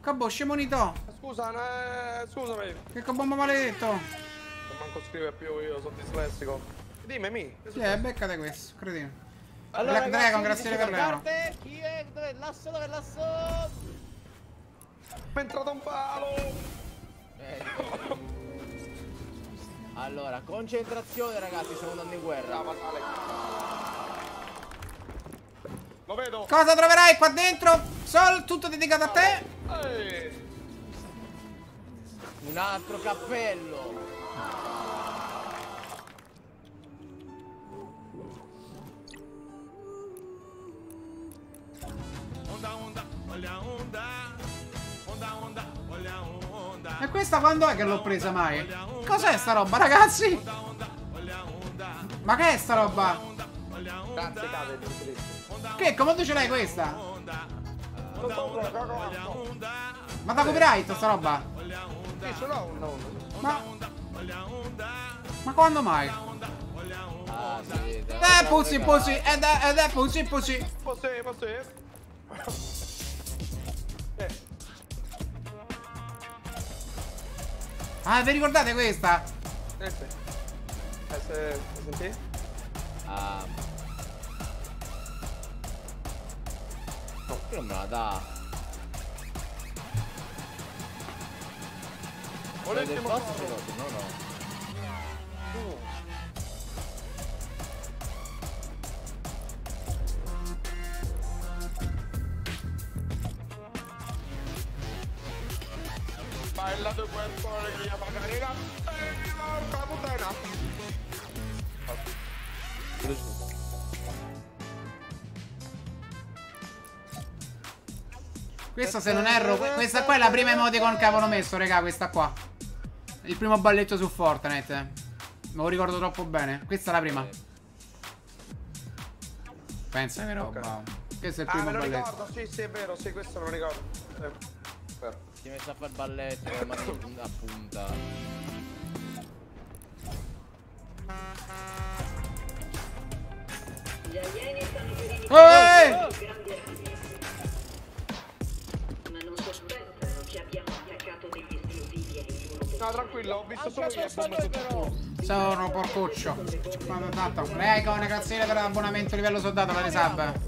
Cabò scemonito Scusa, eh, scusami. Che cabò maledetto Non manco scrive più io, sono dislessico. Dimmi, mi. Sì, eh, beccate questo, credimi Allora, Black ragazzi, Dragon, grazie per l'euro. carte. Chi è? Dove è l'asso? Dove l'asso? Mi è entrato un palo. Eh. Allora, concentrazione ragazzi, stiamo andando in guerra. Brava. Lo vedo. Cosa troverai qua dentro? Sol, tutto dedicato a te. Un altro cappello. Onda, onda, olha onda. Onda, onda, olha onda. E questa quando è che l'ho presa mai? Cos'è sta roba, ragazzi? Ma che è sta roba? Che, comando ce l'hai questa? Ma da copyright sta roba? Ma... Ma quando mai? Ah, sì. Eh, pussy, pussy, ed è, ed è pussy, pussy. Posso, posso. Eh, Ah, vi ricordate questa? eh sì. Eh, se... Senti? Ah. Perché non me la dà? Del Volete l'ho, no no. Baila tu cuerpo, alegría, Macarena. ¡Ey, porca puttana! Questa se non erro, que- questa qua è la prima emoticon che avevano messo, raga, questa qua. Il primo balletto su Fortnite. Me lo ricordo troppo bene. Questa è la prima. Pensa che roba. Questo è il Ah, primo me lo balletto. ricordo, sì, sì, è vero, sì, questo me lo ricordo. Sì. Si è messo a far balletto, ma non punta Gli alieni stanno per iniziare. Ma non sospettano che abbiamo attaccato degli esplosivi e nessuno. No, tranquillo, ho visto solo io. Sono, sono porcuccio. Quando tanto. Prego, una graziella per l'abbonamento livello soldato per le sub.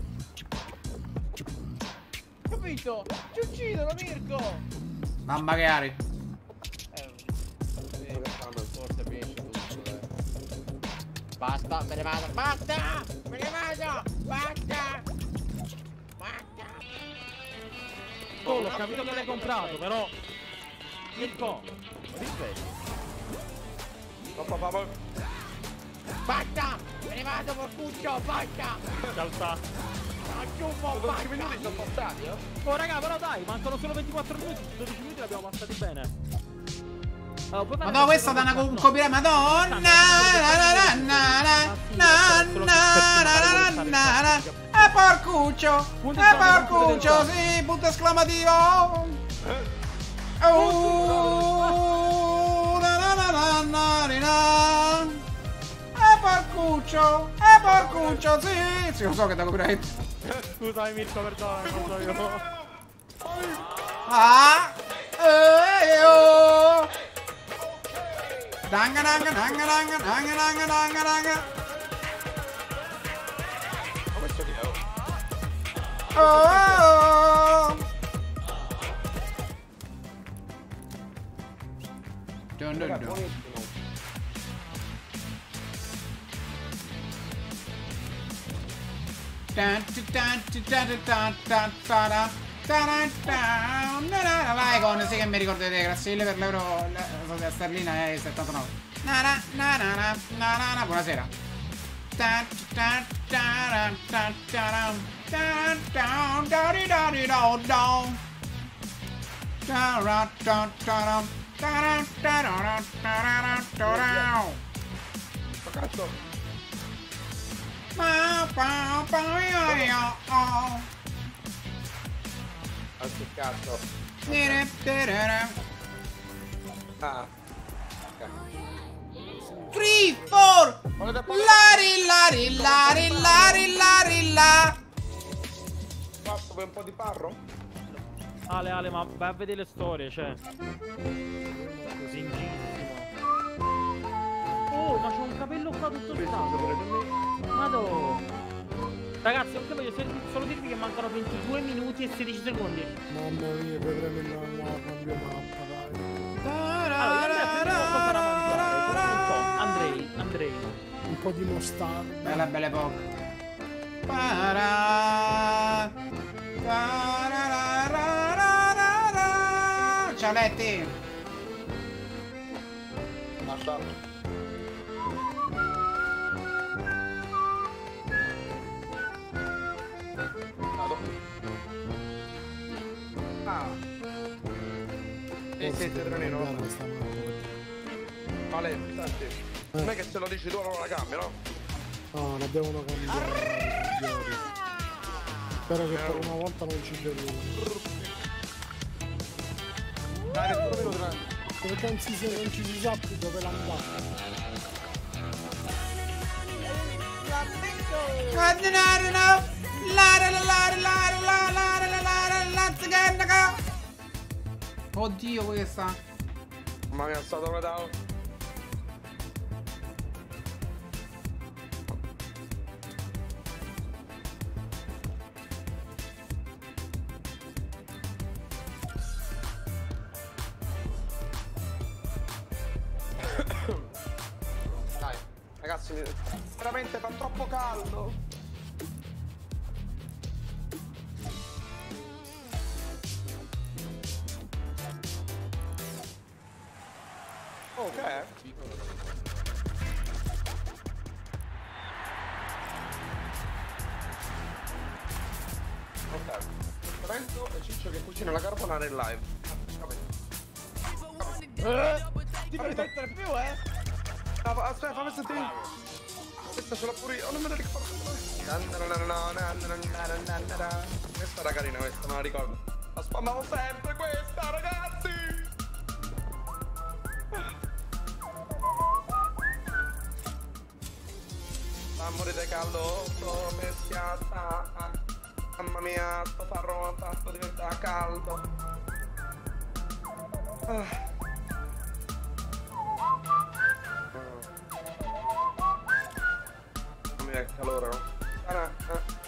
Capito? Ci uccidono, Mirko! Mamma che ari. Eh, Forse finisce tutto, dai. Basta, me ne vado. Basta! Me ne vado! Basta! Basta! Oh, l'ho capito che l'hai comprato, però. Mirko, Rispetti. Troppo favore. Basta! Me ne vado porcuccio, basta! Salta! No, ciuffo, basta! 12 minuti sono passati, eh? Oh raga, però dai, mancano solo 24 minuti, 12 minuti l'abbiamo passati bene. Allora, ma no, questa è una copyright, madonna! E porcuccio! E porcuccio, sì, punto esclamativo! Oh! Na, na, na, na, na, na, na. E porcuccio! E porcuccio, sì! Sì, lo so che da copyright. Scusami Mirko, perdona, non so io. Ah! Eh, oh! Danga danga danga danga danga danga danga danga. Ma questo chi è? oh? Oh! oh. Dun, dun, Raga, dun. buonissimo. Dun, dun, dun, dun, dun, dun, dun, dun, dun. Ta-da, down, Vai con sì che mi ricordate, grazie mille per l'euro. La, la sterlina è 79. Buonasera. Cazzo. Altro cazzo. Ah. Three, four. Lari, lari, lari, lari, lari, la. Basta, vuoi un po' di parro? Ale, Ale, ma vai a vedere le storie, cioè. Così in giro. Oh, ma c'ho un capello qua tutto il Vado! Ragazzi, ok, voglio solo dirvi che mancano 22 minuti e 16 secondi. Mamma mia, vedremo il nonno cambio mappa, Andrei, Andrei. Un po' di mostarda. Bella, bella poca. Para, para, para, Ciao Letti! Lasciamo. Vado. Ah! E sei mappa. Vale, senti. Non è che se lo dici tu non la cambi, no? No, la devono cambiare. Spero che per una volta non ci deludono. Dai, meno grande. Perché non si, non ci si sa più dove l'andare. Oddio questa Ma mi ha alzato una down Dai Ragazzi veramente fa troppo caldo È? Ok. Lorenzo e Ciccio che cucina la carbonara in live. Eh, ti puoi mettere più, eh? Ah, aspetta, fammi sentire. Questa ce l'ho pure io, non me la ricordo. Questa era carina, questa, me la ricordo. La spammavo sempre questa, ragazzi! Amore di caldo, come schiatta. Mamma mia, sto farro fatto diventa caldo. Ah. Mamma mia, che calore, no? Ah, ah.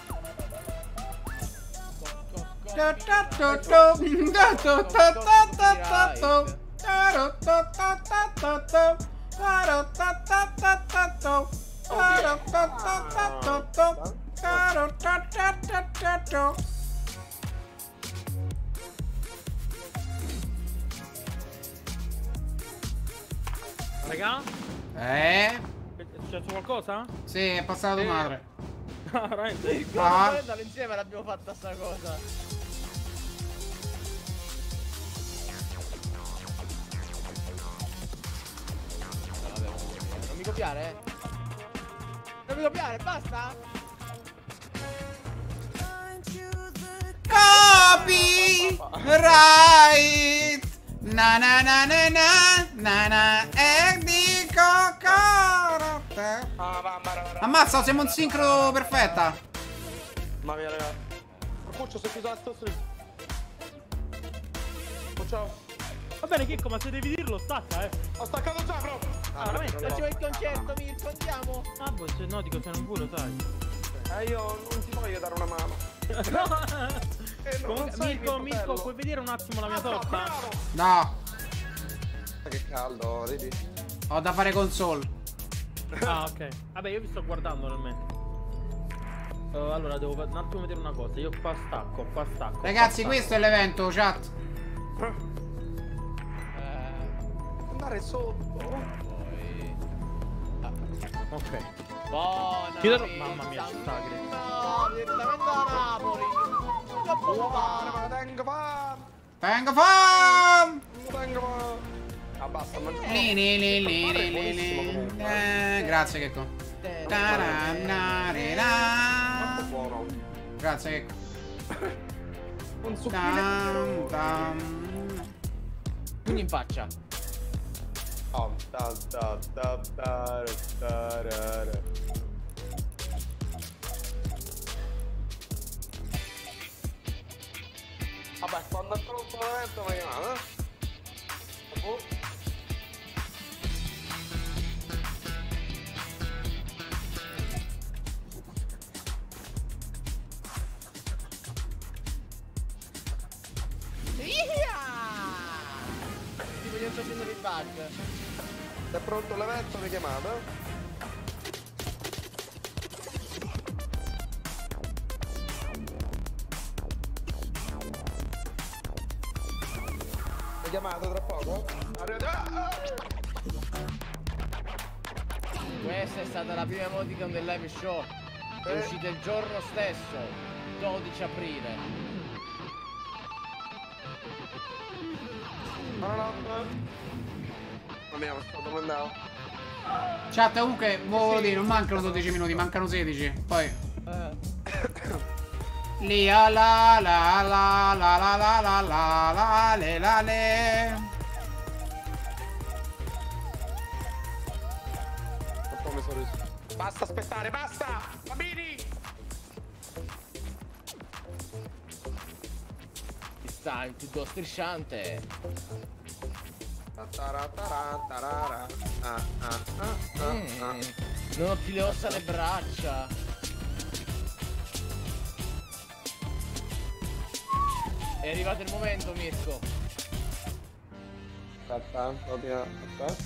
Raga, Eh? è successo qualcosa? Sì, è passata tua madre. Ah, veramente? Ah. Insieme l'abbiamo fatta sta cosa. Non mi copiare, eh? Non mi copiare, basta? Copy right. Na na na na na na na e dico va, Ammazza, siamo in sincro perfetta. Mamma mia, raga. Porcuccio, si è chiuso la stessa. Oh, ciao. Va bene, Chicco, ma se devi dirlo, stacca, eh. Ho staccato già, bro. Ah, veramente? Facciamo il concerto, Mirko, andiamo. Ah, boh, se no, dico se non vuoi, lo sai. Eh, io non ti voglio dare una mano. Eh, non Comunque, sai Mirko, Mirko, puoi vedere un attimo la mia Ah, torta? No, Ma Che caldo, vedi? ho da fare console. Ah, ok. Vabbè, io vi sto guardando nel mentre. Uh, allora, devo un attimo vedere una cosa. Io qua stacco, qua stacco. qua Ragazzi, stacco. questo è l'evento, chat andare sotto. Poi... Ah. Ok. Buona Chiudo... Mamma mia, ci sta che... No, direttamente da Napoli. Tengo fam. Tengo fam. Tengo fam. Ah, basta, ma... Grazie, Checco. Troppo. Eh, grazie, Checco. Un succhino. Pugni in faccia. Abastado da trombone também, ó. Né? Tá bom? Yeah! Voglio prendere il bug. È pronto l'evento mi chiamate? eh? Mi chiamate tra poco? Arrivate. Ah! Questa è stata la prima emoticon del live show. È Eh. uscita il giorno stesso, 12 aprile. Buonanotte. Mamma mia, mi sto domandando. Chat, comunque, volevo dire, non mancano 12 minuti, mancano 16. Poi. Eh. Li la la la la la la la la la la le la le. Un po' mi sono riso. Basta aspettare, basta! It's time to go strisciante. Mm. Non ho più le ossa alle braccia. È arrivato il momento, Mirko. Aspetta, oddio, aspetta.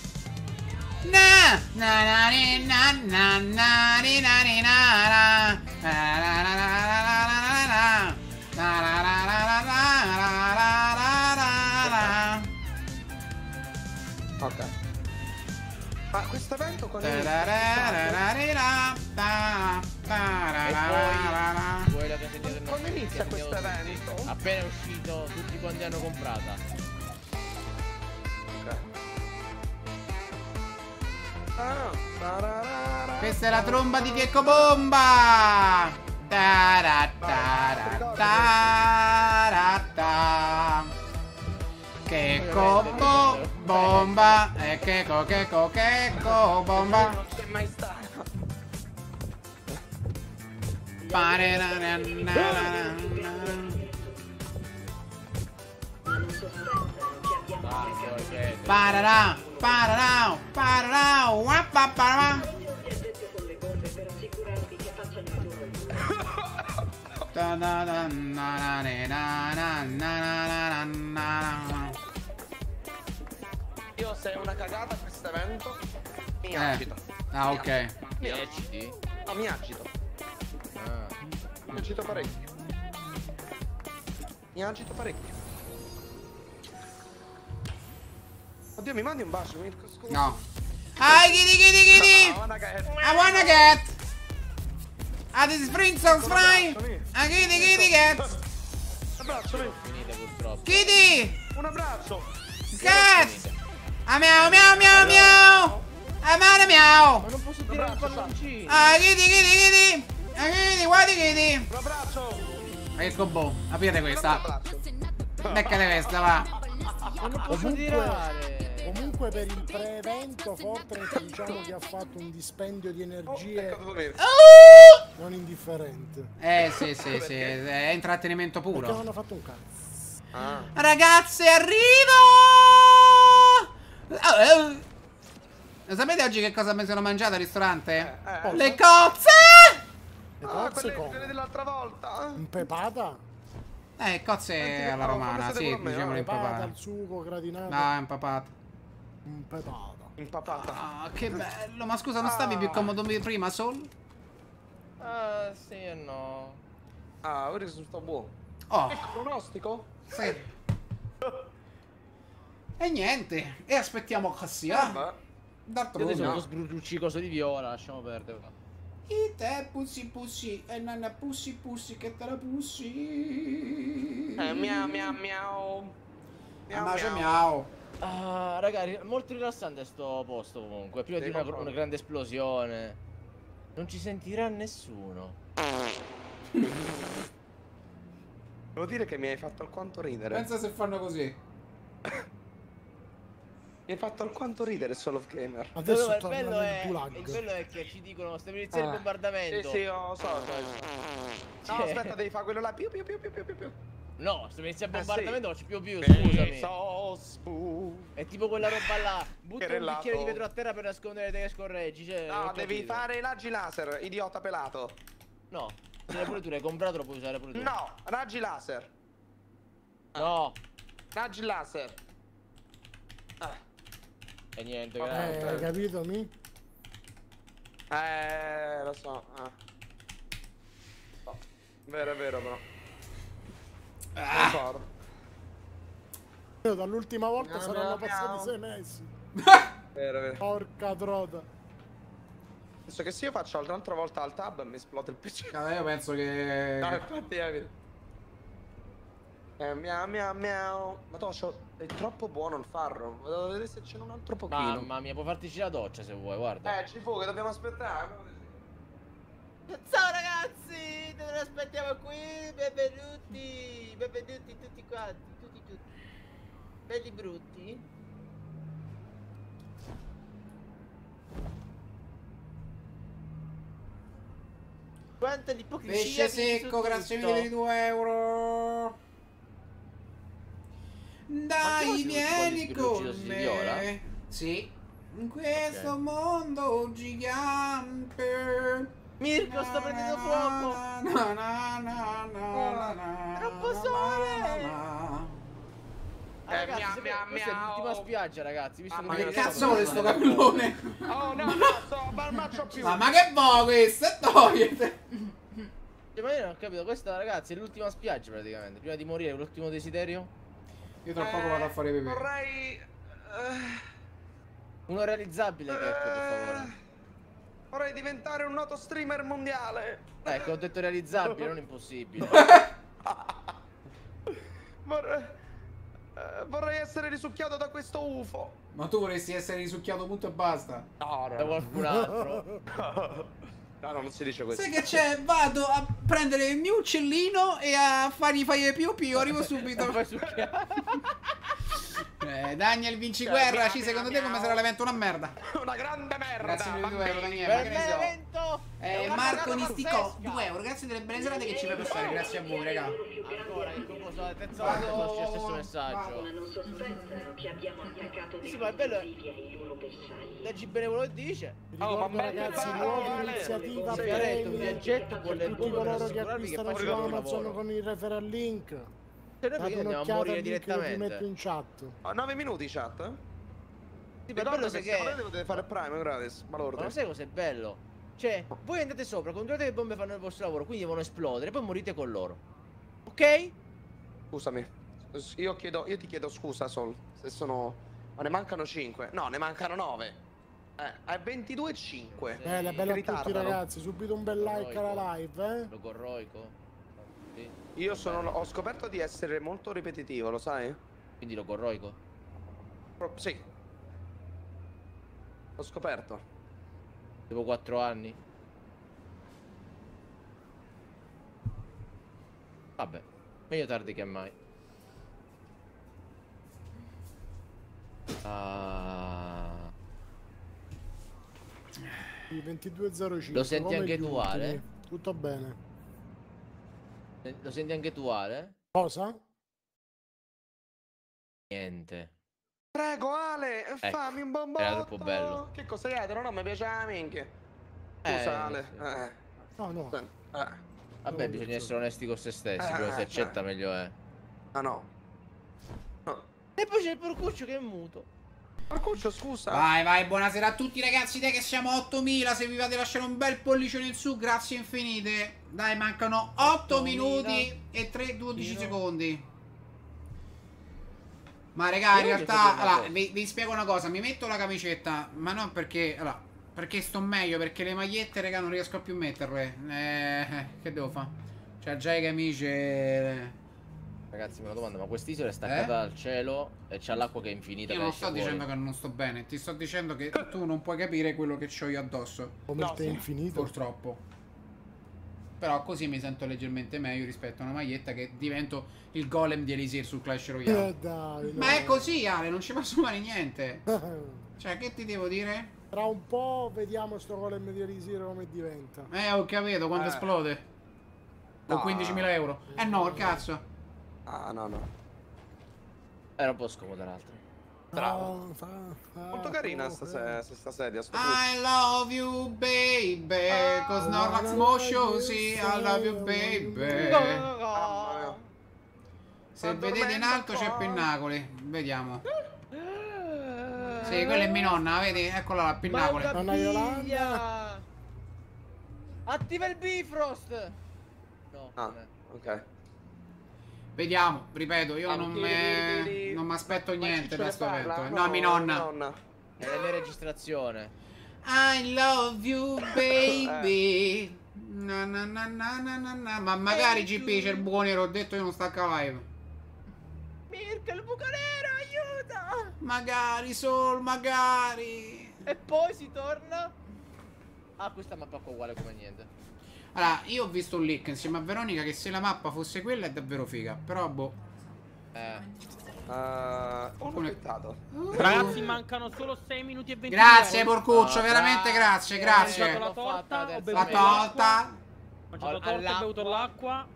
Na na na na na na ni, na na na. Na, na, na, na, na, na, Ok. Ma questo evento con il... Quando inizia questo evento? Appena uscito, tutti quanti hanno comprata. Ok. Ah, Questa è la tromba di Checco Bomba! Tará, tará, tará, que como bomba, eh, queco, queco, queco, bomba. Pare, na, na, na, na. Parará, parará, parará, guapa, parará. Io se è una cagata questo evento mi Eh. agito. Ah, ok. Mi Ti agito. ecciti? No, mi agito. Ah. Mi agito parecchio. Mi agito parecchio. Oddio, mi mandi un bacio, scusa. No. Ai, kitty, kitty, kitty. Ah, guarda che- I wanna get. Ah, this is Prince of Fry. Ah, kitty, kitty, cat. Un abbraccio, mi. Finita purtroppo. Kitty. Un abbraccio. Cat. Ah, miau, miau, miau, miau. Ah, mana, miau. Ma non posso tirare il palloncino. Ah, kitty, kitty, kitty. Ah, kitty, guardi, kitty. Un abbraccio. Ma che combo. Aprite Un questa. Beccate questa, va. Ma non posso tirare. Comunque per il pre-evento Fortnite diciamo che ha fatto un dispendio di energie viene. non indifferente. Eh sì, sì, sì, è intrattenimento Perché non puro. hanno fatto un cazzo. Ah. Ragazze, arrivo! Ah, eh. Lo sapete oggi che cosa mi sono mangiato al ristorante? Eh, eh. Le cozze! Le Ah, cozze quelle, come? quelle dell'altra volta. Impepata? Eh, cozze alla oh, romana, sì, diciamo eh? Impepata, impapata. il sugo gratinato. No, impapata. Impepata. Impapata. Ah, che bello, ma scusa, non stavi più comodo prima, Sol? Ah, sì e no. Ah, ora sono sto buono. Oh, Ecco, pronostico? sì. E niente, e aspettiamo che sia. Vabbè. D'altro Io sono no. sbruciucci coso di viola, lasciamo perdere. E te pussi pussi, e nanna pussi pussi che te la pussi. Eh, miau miau miau. Ah, ma c'è miau. Ah, ragazzi, molto rilassante sto posto comunque. Prima Sì, di una, una grande esplosione. Non ci sentirà nessuno. Devo dire che mi hai fatto alquanto ridere. Pensa se fanno così. Mi hai fatto alquanto ridere Solo of Gamer. Adesso No, no, il bello, è, il bello è che ci dicono stiamo iniziando Ah. il bombardamento. Sì, sì, lo so. so. No, aspetta, devi fare quello là. Più, più, più, più, più, più, più. No, iniziando il Eh, bombardamento, sì. non c'è più più, scusami. È tipo quella roba là. Butta un Querellato. bicchiere di vetro a terra per nascondere te che scorreggi. Cioè, No, devi capito. fare i raggi laser, idiota pelato. No, ce l'hai pure tu, l'hai comprato, lo puoi usare pure tu. No, raggi laser. No. Raggi laser. Ah. E niente, Eh, Eh, grazie. hai capito mi? Eh, lo so. Ah. Oh, Vero, è vero, però. Ah. Dall'ultima volta Miau, saranno miau, passati miau. sei mesi. Vero, vero. Porca trota. Adesso che se io faccio un'altra volta al tab mi esplode il PC. Allora, io penso che... No, infatti è vero. Eh, miau miau miau. Madonna, c'ho- è troppo buono il farro. Vado a vedere se c'è un altro pochino. Mamma mia, puoi fartici la doccia se vuoi, guarda. Eh, ci fu che dobbiamo aspettare. Ciao ragazzi, dove aspettiamo qui? Benvenuti, benvenuti tutti quanti, tutti tutti. Belli brutti. Quanta l'ipocrisia Pesce vi secco, grazie mille di 2 euro. Dai, vieni con me. Sì. In questo Ok. mondo gigante. Mirko sta prendendo fuoco. Na, na, na, na, na, na, Troppo sole. Ah, ragazzi, miau, se- miau, questa è miau. l'ultima spiaggia, ragazzi. Visto Ah, ma Che cazzo vuole sto capellone? Oh no, no, sto, c'ho più. Ma, ma che vuoi questo? E togliete. Cioè, ma io non ho capito, questa ragazzi è l'ultima spiaggia praticamente. Prima di morire, l'ultimo desiderio. Io tra poco vado a fare pipì. Vorrei. eh, Uno realizzabile, Checco, per favore. Vorrei diventare un noto streamer mondiale. Ecco, ho detto realizzabile, non impossibile. Vorrei, eh, vorrei essere risucchiato da questo UFO. Ma tu vorresti essere risucchiato punto e basta. No, Da qualcun altro. No, no, non si dice questo. Sai che c'è? Vado a prendere il mio uccellino e a fargli fare più più, arrivo subito. Eh, Daniel vinci Cioè, guerra, ci secondo te come sarà l'evento una merda? Una grande merda. Grazie mille bambini. euro Daniele, ma Per che ne so. Eh, Marco Nistico, pazzesca. 2 euro, grazie delle belle serate che ci fai passare, grazie a voi raga. Ancora, che composto la terza volta sono lo stesso messaggio. Sì, ma è bello-. Leggi bene quello che dice. Oh, ma ragazzi, nuova iniziativa un premium viaggetto con le tutti per coloro che assicurarvi che acquistano su il Amazon con il referral link. Cioè, noi Date perché andiamo a morire che vi metto direttamente? in chat. Oh, 9 minuti chat. eh? Sì, bello che sai se che... potete fare Prime gratis. Ma Ma lo sai cos'è bello? Cioè, voi andate sopra, controllate che bombe fanno il vostro lavoro, quindi devono esplodere, poi morite con loro. Ok? Scusami. Io chiedo, io ti chiedo scusa, Sol. Se sono. Ma ne mancano 5. No, ne mancano 9. Eh, è 22 e 5. Sì. Bella, bella a tutti ragazzi, subito un bel like alla live, eh. Lo corroico. Sì. Io sono, ho scoperto di essere molto ripetitivo, lo sai? Quindi lo corroico? Pro sì. Ho scoperto. Dopo 4 anni. Vabbè, meglio tardi che mai. Ah. 22.05. Lo senti anche tu, Ale? Tutto bene. Eh, Lo senti anche tu, Ale? Cosa? Niente. Prego, Ale, fammi un bombotto. era troppo bello. Che cosa dietro? No, mi piaceva la minchia. Eh, Scusa, Ale. sì. Eh. No, no. Eh. Vabbè, bisogna essere onesti con se stessi, Eh, però se eh, accetta meglio è. Ah no. E poi c'è il porcuccio che è muto. Marcuccio, scusa. Vai, vai, buonasera a tutti ragazzi, dai che siamo a 8000, se vi fate lasciare un bel pollicione in su, grazie infinite. Dai, mancano 8 8000. minuti e 3, 12 Tiro. secondi. Ma raga, in realtà, allora, vi, vi spiego una cosa, mi metto la camicetta, ma non perché, allora, perché sto meglio, perché le magliette, raga, non riesco a più metterle. Eh, che devo fare? Cioè, già i camicie... Ragazzi, una domanda, ma quest'isola è staccata dal cielo e c'ha l'acqua che è infinita. Io non sto fuori. dicendo che non sto bene, ti sto dicendo che tu non puoi capire quello che ho io addosso. Come il te infinito. Purtroppo. Però così mi sento leggermente meglio rispetto a una maglietta che divento il golem di Elisir sul Clash Eh, Royale. dai, Ma no. è così, Ale, non ci posso fare niente. Cioè, che ti devo dire? Tra un po' vediamo sto golem di Elisir come diventa. Eh, ho capito, quando Eh. esplode. Con No. 15.000 euro. Eh no, il cazzo. Ah, no, no. Era un po' scomoda l'altra. Bravo. Ah, Molto carina sta, eh. se- sta sedia. Sto I love you, baby. Cause Norlax Moshosi, I love you, baby. Mia. Se vedete in alto c'è Pinnacoli. Vediamo. Sì, quella è mia nonna, vedi? Eccola la Pinnacoli. Nonna Yolanda. Attiva il Bifrost! No, Ah, ok. Vediamo, ripeto, io Ah, non mi non mi aspetto niente da sto evento. No, mi nonna. È la mia registrazione. I love you, baby. Na, na, na, na, na, na, na. Ma magari GP c'è il buco nero, ho detto io non stacca live. Mirka, il buco nero, aiuta! Magari, Sol, magari. E poi si torna... Ah, questa mappa qua uguale come niente. Allora, io ho visto un leak insieme a Veronica che se la mappa fosse quella è davvero figa. Però, boh. Eh. Uh, aspettato. Ragazzi, mancano solo 6 minuti e 20 Grazie, porcuccio, Ah, veramente grazie, grazie. grazie. la fatta torta, ho bevuto La torta. Ho mangiato la torta, ho All'acqua. bevuto l'acqua.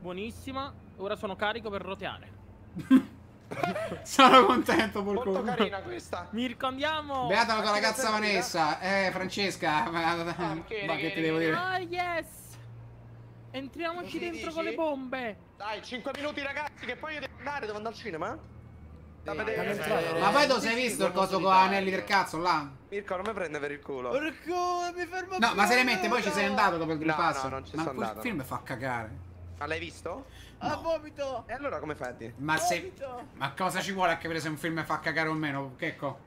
Buonissima. Ora sono carico per roteare. Sono contento, Molto porcuccio. carina questa. Mirko, andiamo! Beata la tua che ragazza? Vanessa. Eh, Francesca. Ma, ma che ti devo dire? Ah, yes! Entriamoci dentro dici? con le bombe! Dai, 5 minuti ragazzi, che poi io devo andare, devo andare al cinema. Da vedere. Ma poi tu sei visto il coso con anelli del cazzo là? Mirko, non mi prende per il culo. Porco, mi fermo No, ma seriamente poi ci sei andato dopo il Green No, Pass? no, non ci ma sono andato, film fa cagare. Ma l'hai visto? Ah, vomito! E allora come fai? Ma se. Ma cosa ci vuole a capire se un film fa cagare o meno? Che co?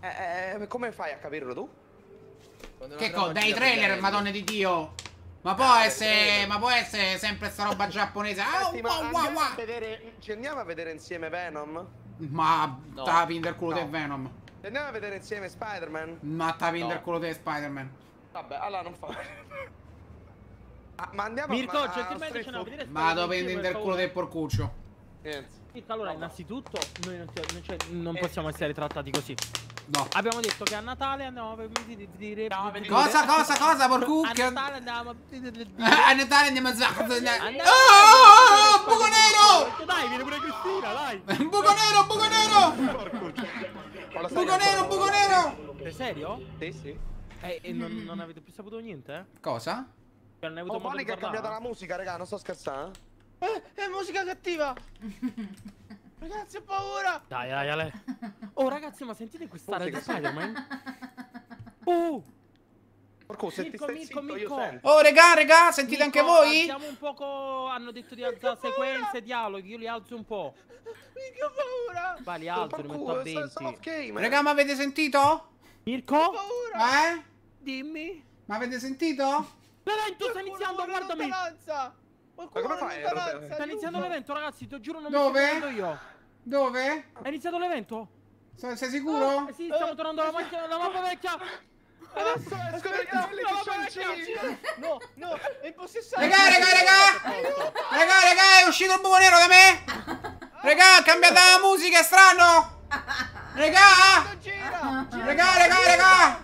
Eh, eh, come fai a capirlo tu? Quando Che una co? trama Dai trailer, madonna di Dio! Ma può Ah, essere. Ma può essere sempre sta roba giapponese. Ah, Senti, wow, wow, andiamo a wow. vedere. Ci andiamo a vedere insieme Venom? Ma No. tapi del culo No. del Venom. Ci Andiamo a vedere insieme Spider-Man? Ma tapi No. del culo del Spider-Man. Vabbè, allora non fa. Ah, ma andiamo Mirko, a, a gentilmente ce ne vedere Ma dove per del culo del porcuccio? Niente. Allora, innanzitutto, noi non, ti- non- cioè, non Eh. possiamo essere trattati così. No. Abbiamo detto che a Natale andiamo a dire. Cosa, cosa, cosa, A porcucchio? Natale andiamo a A Natale andiamo a Andiamo- Oh, buco nero! Dai, viene pure Cristina, dai! Buco nero, buco nero! Buco che nero, buco nero! Sei serio? Sì, sì. Eh, e non, non avete più saputo niente? eh? Cosa? Cioè, non hai avuto Oh, modo di ha cambiato la musica, raga, non sto scherzando. Eh, è musica cattiva! Ragazzi, ho paura! Dai, dai, Ale. Oh, ragazzi, ma sentite quest'area di Musica, sì. Spider-Man? Oh! Porco, se ti Mirko, stai Mirko, zitto, Mirko. Oh, regà, regà, sentite anche Mirko, voi? Alziamo un poco. Hanno detto di alzare sequenze, dialoghi. Io li alzo un po'. Mica ho paura! Vai, li alzo, li metto a Porco, sta- sta 20. off game. Regà, ma avete sentito? Mirko? Paura! Eh? Dimmi. Ma avete sentito? L'evento sta iniziando, guardami. Ma come fai? Sta iniziando l'evento, ragazzi. Ti giuro, non Dove? mi sto io. Dove? È iniziato l'evento? Sei sicuro? Eh sì, stiamo tornando alla macchina, alla mappa vecchia. Adesso escono i cavalli No, di Shang-Chi. No, no, è impossessato! Regà, regà, regà! Regà, regà, è uscito il buco nero da me? Regà, ha cambiato la musica, è strano! Regà! Gira! gira. Regà, regà, regà!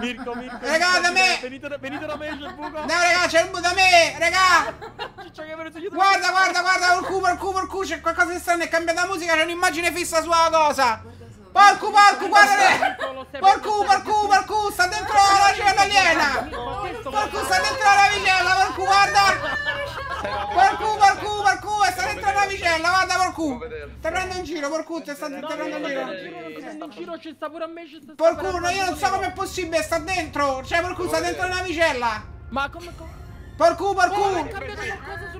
Mirko, Mirko. Raga, da me! Venite, venite da me, c'è il buco. No, raga, c'è il bu da me! Raga! Ciccio che venuto dietro. Guarda, guarda, guarda, porcu, porcu, porcu, c'è qualcosa di strano, è cambiata musica, c'è un'immagine fissa sulla cosa. Porcu, porcu, guarda! Porcu, porcu, porcu, sta dentro la navicella aliena! Porcu, sta dentro la navicella, porcu, guarda! Porcu, porcu, porcu, sta dentro la navicella, guarda, porcu! Ti prendo in giro, porcu, ti sta ti prendo in giro. In giro ci sta pure a me, ci sta Porcu, no, io non so com'è possibile, sta dentro! Cioè, porcu, sta dentro la navicella! Ma come... sulla Porcu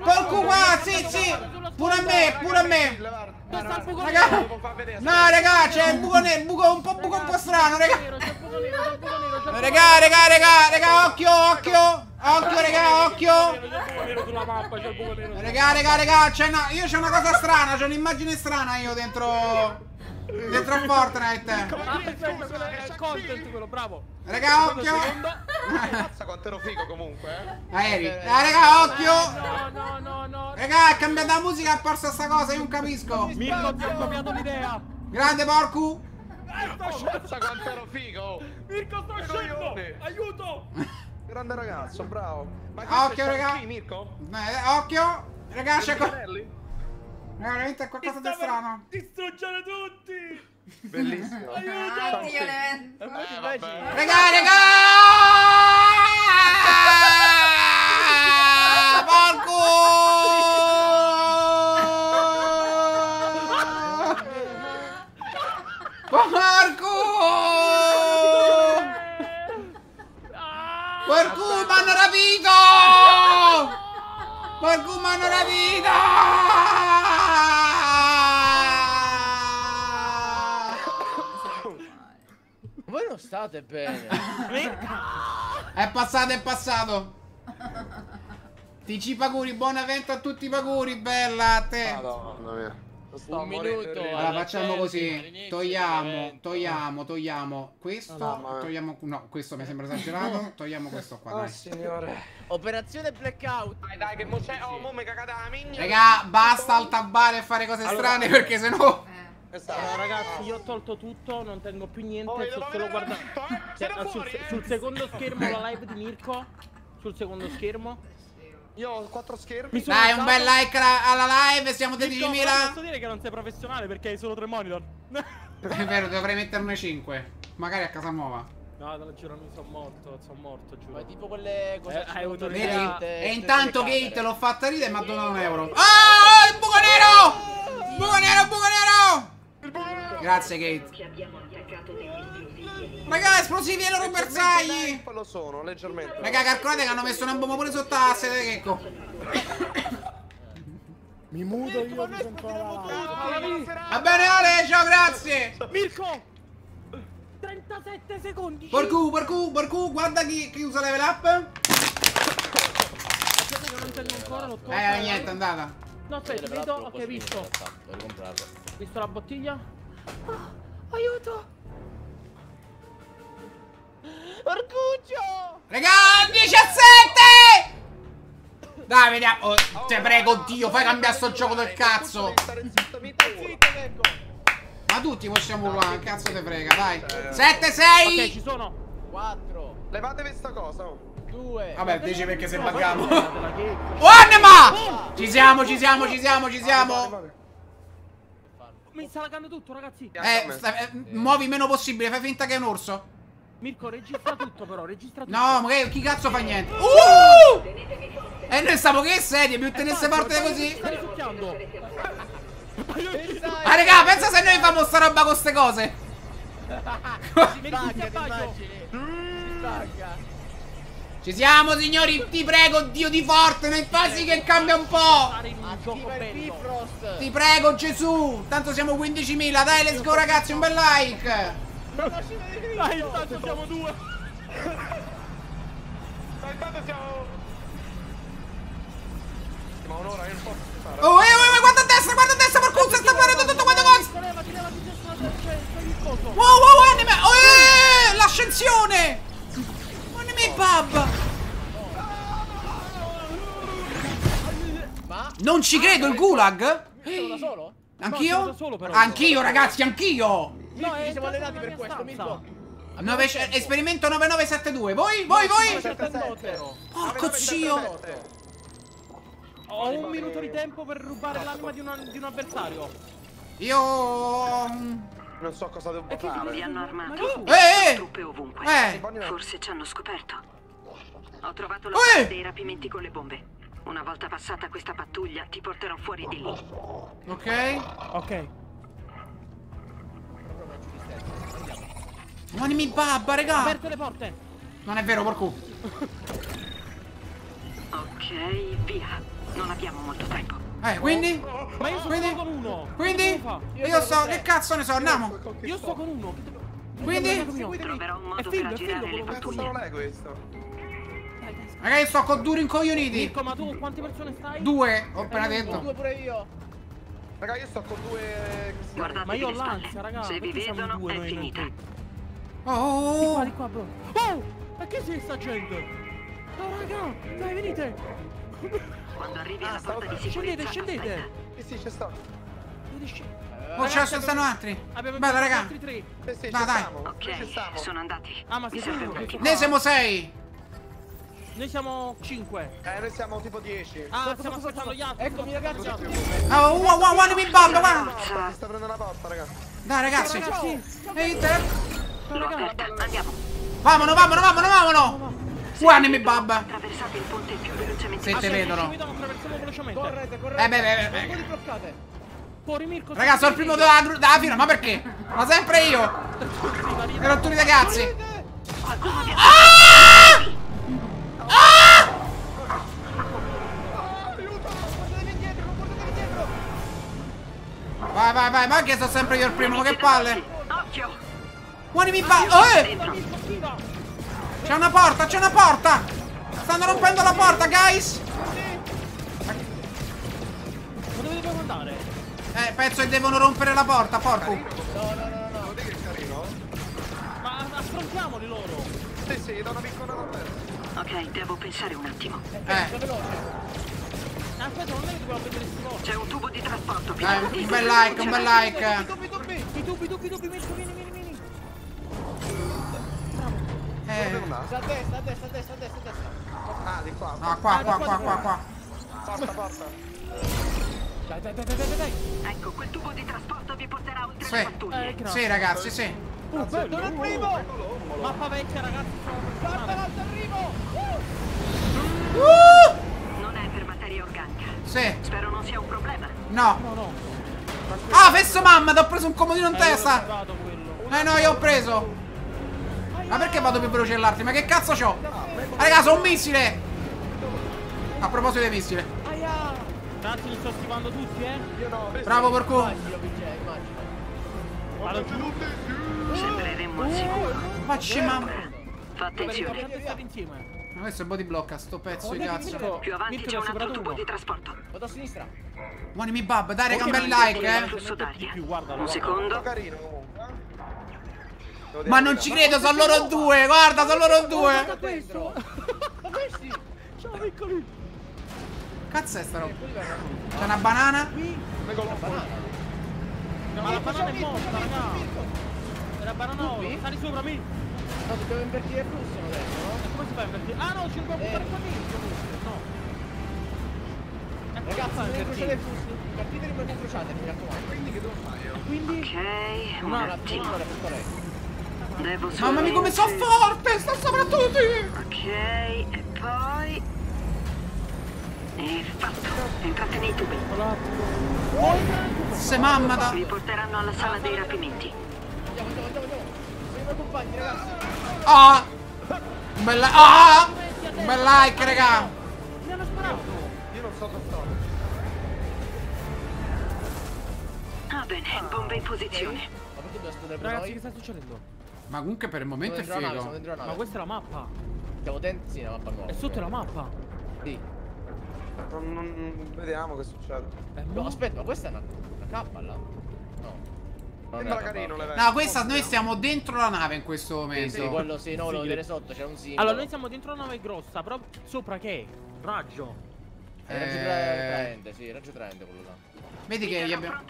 sponda, qua, sì, sì! Pure a me, pure a me! Dove sta il buco Raga! nero? No, raga, c'è il buco nero, buco un po' buco un po' strano, raga! C'è c'è c'è Raga, raga, raga, raga, occhio, occhio! Occhio, raga, occhio! nero, c'è il buco nero sulla mappa, c'è il buco nero. Raga, raga, raga, c'è una, io c'ho una cosa strana, c'ho un'immagine strana io dentro... Dentro a Fortnite! Ah, aspetta, quello è il content quello, bravo. Raga, occhio! Mazza quanto ero figo comunque, eh. Aeri! Ah, raga, occhio! No, no, no, no. Raga, è cambiata la musica e è apparsa sta cosa, io non capisco! Mirko ti ho copiato l'idea. Grande porcu! Mazza quanto ero figo. Mirko sto scendo. Aiuto. Grande ragazzo, bravo. Ma occhio, raga. Mirko? Eh, occhio! Raga, c'è? Eh, Veramente è qualcosa di strano. Distruggere tutti. Bellissimo. Aiuto. Oddio, ne- Eh. Raga, raga! Porco! Porco! Porco, mi hanno rapito! Porco, mi hanno rapito! Voi non state bene. È passato, è passato. TC Paguri, buon evento a tutti i Paguri, bella a te. Madonna mia. Sto Un minuto. Allora facciamo così, togliamo, togliamo, togliamo questo, mamma mia. togliamo, no, questo mi sembra esagerato, togliamo questo qua, Oh dai. signore. Operazione blackout. Dai dai che mo c'è. Oh, mo mi cagate la migna. Raga, basta altabare e fare cose strane perché sennò... Eh. Allora, ragazzi, io ho tolto tutto, non tengo più niente. Oh, sto solo guardando. eh? Cioè, sul, fuori, eh? sul secondo schermo la live di Mirko. Sul secondo schermo. Io ho quattro schermi. Dai, un bel like alla, alla live, siamo Mirko, però Posso 13.000. dire che non sei professionale perché hai solo tre monitor. È vero, dovrei metterne 5. Magari a casa nuova. No, te lo giuro, mi sono morto, sono morto, giuro. Ma è tipo quelle cose. Eh, hai avuto Vedi? E intanto Gate l'ho fatta ridere e mi ha donato un euro. Ah, il buco nero! Buco nero, buco nero! Grazie Gate. Ci abbiamo attaccato degli esplosivi. Raga, esplosivi ai loro bersagli! Lo sono, leggermente. Raga, calcolate che hanno messo una bomba pure sotto la sede di Checco. Mi muto io di sento la. Va bene Ale, ciao, grazie! Mirko! 37 secondi! Porcu, porcu, porcu, guarda chi, chi usa level up. Aspetta che non tengo ancora, l'ho. Eh, niente, è andata. No, aspetta, vedo, ok, visto. Per comprarlo. Visto la bottiglia? Ah, aiuto! Orcuccio! Raga, 17! Dai, vediamo. Oh, te prego, Dio, fai cambiare sto gioco del cazzo. Ecco. Ma tutti possiamo urlare, cazzo te frega, dai. Eh. 7, Ok, 6. ci sono! 4, Levatevi sta cosa. oh. 2. Vabbè, dici perché se che- Oh, anima! Ci siamo, ci siamo, ci siamo, ci siamo. Mi sta laggando tutto, ragazzi! Eh, sta- eh, muovi meno possibile, fai finta che è un orso. Mirko, registra tutto però, registra tutto. No, magari chi cazzo fa niente? Uh! E noi stiamo che serie, più tenesse parte così. Stai risucchiando! Ah, raga, pensa se noi famo sta roba con ste cose. Stacca. Ci siamo, signori, ti prego, Dio di Fortnite, fai sì che cambia un po'. Ti prego, Gesù. Tanto siamo 15.000, dai, let's go, ragazzi, un bel like. Dai, intanto siamo due. Dai, intanto siamo... Ma un'ora, io non posso fare... Oh, eh, oh, eh, guarda a destra, guarda a destra, Marcuzza, sta guardando tutto quanto cos... Wow, wow, anime! Oh, eh, l'ascensione! Anime babba! Ma... Non ci credo, il gulag? Sono da solo? Anch'io? No, anch'io, ragazzi, anch'io! No, ci siamo allenati per questo, mi 9, esperimento 9972. Voi, voi, voi. 977. Porco 977. zio. Ho un minuto di tempo per rubare l'anima di, di, un avversario. Io. Mm, non so cosa devo fare. Li hanno armati. Eh, eh. Truppe. Eh. Forse ci hanno scoperto. Ho trovato la eh. dei rapimenti con le bombe. Una volta passata questa pattuglia ti porterò fuori di lì. Ok. Ok. Animi babba, regà. Aperte le porte. Non è vero, porco. Ok, via. Non abbiamo molto tempo. Eh, quindi? Ma io sono Quindi? con uno. Quindi? Fa? Io so, che cazzo ne so, andiamo. Io sto con uno. Quindi? Troverò un È modo figlio, per aggirare le quello che Cazzo pattuglie. non è questo? Raga, io sto con due rincoglioniti. Mirko, ma tu quante persone stai? Due, ho appena Due detto. pure io. Raga, io sto con due... chiama? Guardate Ma io ho le spalle. l'ansia, raga. Se vi vedono, due è finita. Oh, Di oh, qua, oh. di qua, bro. Oh! Ma che sei sta gente? Oh, raga, dai, venite. Quando arrivi Ah, alla porta di sicurezza, Scendete, scendete. aspetta. Sì, sì, c'è sta. Vedi, sc- Oh, ce ne stanno altri. Abbiamo Bella, raga. altri tre. Sì, sì, Dai, ci dai. Ok, sono andati. Ah, ma Mi pochino. Ne siamo sei. Noi siamo cinque. Eh, noi siamo tipo 10. Ah, stiamo aspettando gli altri. Eccomi, ragazzi. Oh, wow, wow, animi babba, guarda. Porta, ti sta prendendo la porta, raga. Dai, ragazzi. Ehi, te. L'ho aperta, andiamo. Vamonos, vamonos, vamonos. Due animi babba. Attraversate il ponte più velocemente Se te vedono. Correte, correte. Eh, beh, beh, beh. Ragazzi, sono il primo della, della fila, ma perché? Ma sempre io. E rottura di cazzi. Portatevi indietro. Vai, vai, vai, ma che sono sempre io il primo, ma che palle. Occhio! Animi babba. Oh, eh. Dentro. C'è una porta, c'è una porta. Stanno rompendo la porta, guys. Ma dove dobbiamo andare? Eh, penso che devono rompere la porta, porco. Lo dici che è carino? Ma affrontiamoli loro. Sì, sì, do una piccola da te. Ok, devo pensare un attimo. Eh, Aspetta, non è che dobbiamo sti loro. C'è un tubo di trasporto più eh, un bel like, un bel like. I dubbi, dubbi, dubbi, Mirko, vieni, vieni, vieni. Eh, Sta a destra, a destra, a destra, a destra, a destra. Ah, di qua. no, qua, qua, qua, qua, qua. Porta, porta. Dai, dai, dai, dai, dai, dai. Ecco, quel tubo di trasporto vi porterà oltre Sì. le pattuglie. Eh. Sì, ragazzi, sì. Oh, bello. Sono il primo. Mappa vecchia, ragazzi. Guarda l'altro arrivo. Non è per materia organica. Sì, Spero non sia un problema. no. No, no. Ah, fesso mamma, ti ho preso un comodino in Eh, testa. Eh no, io ho preso. Ma perché vado più veloce dell'altro? Ma che cazzo c'ho? Raga, sono un missile. A proposito dei missili. Ragazzi, li sto schivando tutti, eh. Io no. Bravo, porco. Immagino, Vince, immagino. Vado giù. Sembreremmo al sicuro. Facci mamma. Fa attenzione. Ma questo è body blocca, sto pezzo di cazzo. Più avanti c'è un altro tubo di trasporto. Vado a sinistra. Buonimi bab, dai, un bel ma like, eh. Di Un secondo. carino comunque. Ma la non ci credo, sono loro due, guarda, sono loro due. Ciao, piccoli. Cazzo è sta roba? C'è una banana? Ma la banana è morta, raga. È la banana. Dubbi? Sali sopra, mi. No, dobbiamo invertire il flusso adesso, no? E come si fa a invertire? Ah no, ci dobbiamo buttare Eh. qua dentro. No. Ecco, Ragazzi, non incrociate il flusso. Partite prima di incrociate, mi raccomando. Quindi che devo fare io? Quindi Ok, un attimo. attimo, ora per lei. Devo Mamma mia, come so forte, sto sopra tutti. Ok, e poi... E fatto. Entrate nei tubi. Se mamma da... Vi porteranno alla sala dei rapimenti. Andiamo, andiamo, andiamo, andiamo. Sono i miei compagni, ragazzi. Ah! Un bel like, ah! Un bel like, raga. mi hanno sparato. Io non so dove sto. Ah bene, bombe in posizione. Ma perché dobbiamo esplodere Ragazzi, che sta succedendo? Ma comunque per il Siamo momento è la nave, siamo figo. la Ma nave. questa è la mappa. Siamo dentro, sì, la mappa nuova. È sotto la mappa. Sì. Non, non- vediamo che succede. È No, aspetta, ma questa è una, una K là? No. Sembra una K, carino l'evento. No, questa noi stiamo dentro la nave in questo momento. sì, quello sì, no, Sì. vedere sotto, c'è un simbolo. Allora, noi siamo dentro una nave grossa, però sopra che? Raggio. È raggio Eh. tra- traente, sì, raggio traente quello là. Vedi che gli abbiamo...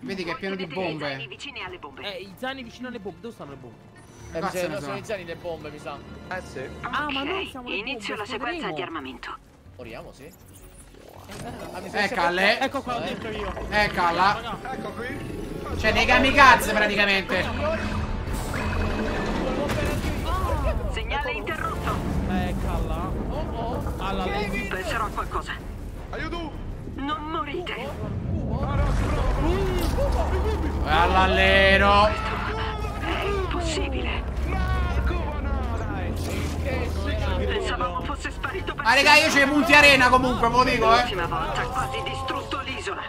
Vedi che è pieno di i bombe. vicini alle bombe. Eh, i zaini vicino alle bombe. Dove stanno le bombe? Eh, Cazzo sa ne che so. sono iniziali le bombe, mi sa. Eh sì. Ah, ma noi siamo le inizio la bombe, sequenza esplodremo. di armamento. Moriamo, sì. Ah, Eh, che Calle. Ecco qua, Eh. dentro io. Eh, calla. Raga, Ecco qui. Cioè, dei kamikaze praticamente. Segnale interrotto. eh, calla. Oh, oh. Alla lei. Penserò a qualcosa. Aiuto. Non morite. All'allero. È impossibile. Pensavamo fosse sparito per Ma raga, io c'ho i punti arena comunque, ve lo dico, eh. l'ultima volta. Ha quasi distrutto l'isola.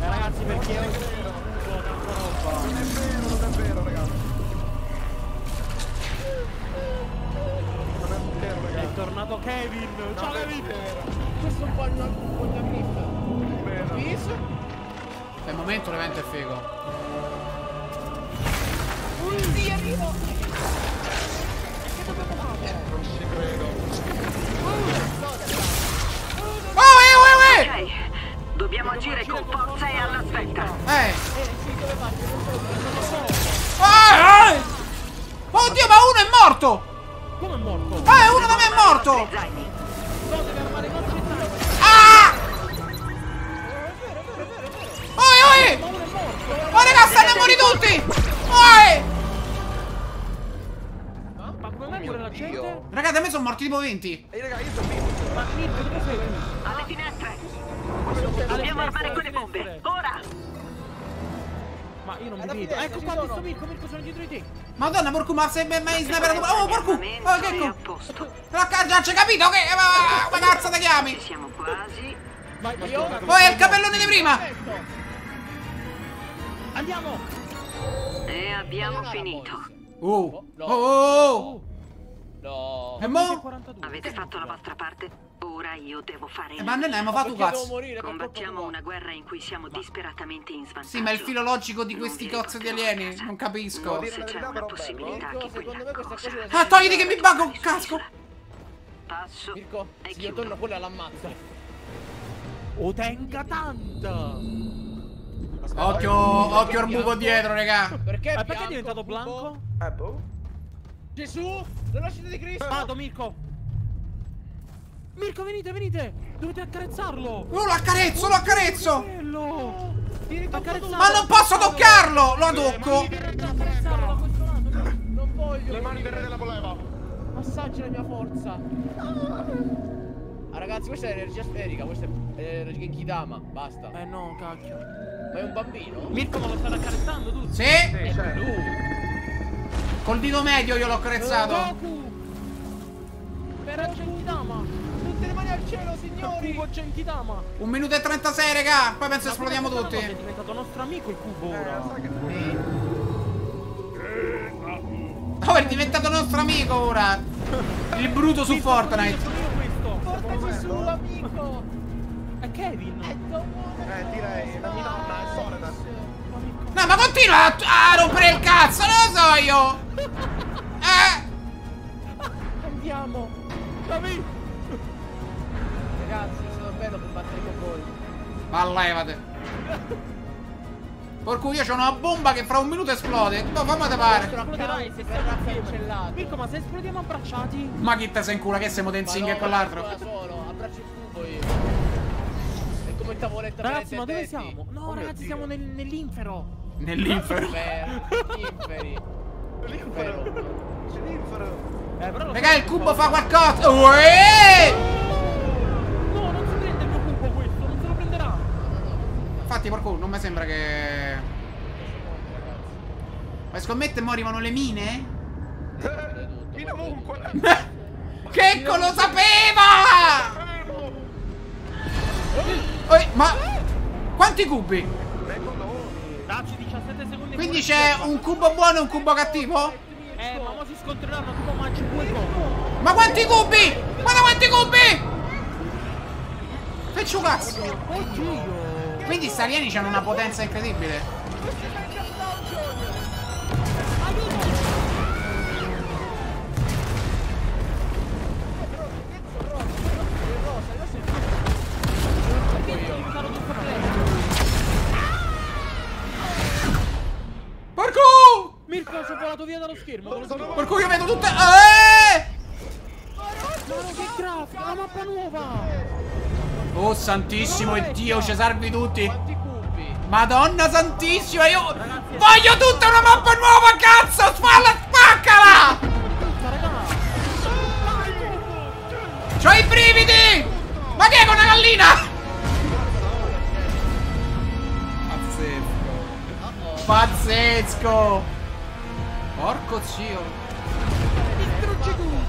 Eh, ragazzi, perché tornato Kevin. Ciao Non è Kevin. Questo è un po' una, una. Vero. Visto? Per il momento l'evento è figo. Non ci credo. Oh, eh, eh, Ok. Dobbiamo agire con forza e alla svelta. eh. Eh. Ah, eh. Oddio, ma uno è morto! Come è morto? Eh, uno da me è morto! Ah! Oi, oi! Oh, raga, stanno a morire tutti! Oi! Ma come mai muore la gente? Raga, da me sono morti tipo 20. Ehi, raga, io sono vivo. Ma Mirko, dove sei? Alle finestre. Dobbiamo armare quelle bombe. Ora. Ma io non mi vedo. Ecco qua, sono. visto Mirko, Mirko, sono dietro di te. Madonna, porco, ma sei mai sniperato? Oh, porco! Oh, che ecco! La già c'hai capito che... Ma, ma cazzo ti chiami? Ci siamo quasi. Vai, ma Io- Oh, è il capellone di prima! Andiamo! E abbiamo finito. Oh, oh, oh, oh. No. E mo? 42. Avete fatto la vostra parte. Ora io devo fare Eh, il ma noi abbiamo fatto cazzo. morire Combattiamo una guerra in cui siamo disperatamente in svantaggio. Sì, ma il filo logico di Non questi vi cozzo di alieni, casa. non capisco. Dire Se c'è una però bello, possibilità Mirko, che secondo quella me questa cosa cosa Ah, togliti che mi sull'isola. casco! Passo Mirko, e se io torno quello all'ammazza. O tenga tanta! Occhio, occhio al buco dietro, raga. Perché? Ma perché è diventato blanco? Eh, boh. Gesù, la nascita di Cristo. Vado, Mirko! Mirko, venite, venite! Dovete accarezzarlo! Oh, lo accarezzo, lo accarezzo! Bello! Accarezzarlo! Ma non posso toccarlo! Lo tocco! Non voglio. Le mani del re della poleva. Massaggia la mia forza. Ah, ragazzi, questa è energia sferica, questa è eh, Genkidama, basta. Eh no, cacchio. Ma è un bambino? Mirko, ma lo state accarezzando tu? Sì! Sì, certo. Col dito medio io l'ho accarezzato. Goku! Per Genkidama! Al cielo, Signori! Cubo Genkidama! Un minuto e 36, raga. Poi penso esplodiamo tutti. È diventato nostro amico il cubo Eh, ora! che Oh, è diventato nostro amico ora. Il bruto su Fortnite. Portaci su, amico! È Kevin! Eh, direi, la mia nonna è Sorena. No, ma continua a, a rompere il cazzo, non lo so io. Eh. Andiamo! Capi? Ma levate. Porco io c'ho una bomba che fra un minuto esplode. Ma fammi te pare. Esploderai se cancellato. Mirko, ma se esplodiamo abbracciati? Ma chi te sei in culo che siamo Tenzing Ma e no, quell'altro? Da solo, abbraccio il cubo io. È come tavoletta Ragazzi, per ma dove siamo? No, Oh ragazzi, Dio. siamo nel- nell'infero! Nell'infero. Per inferi. L'infero. C'è l'infero. Eh, Raga, il cubo fa qualcosa. Uè! Infatti, porco, non mi sembra che. Ma scommette mo arrivano le mine? In ovunque. Checco lo sapeva! Oi, ma quanti cubi? Dacci 17 secondi Quindi c'è un cubo buono e un cubo cattivo? Eh, ma mo si scontreranno tipo mangi due cubo! Ma quanti cubi? Guarda quanti cubi! Fecci un cazzo! Oddio! Quindi sti alieni hanno una potenza incredibile. Porco! Mirko, sono volato via dallo schermo. Porco, io vedo tutte... Eh! Ma che craft! La mappa nuova! Oh santissimo Dio, ci salvi tutti. Madonna santissima, io voglio tutta una mappa nuova, cazzo! Spalla, spaccala! C'ho i brividi! Ma che è con una gallina? Pazzesco. Pazzesco. Porco zio. Distruggi tutto.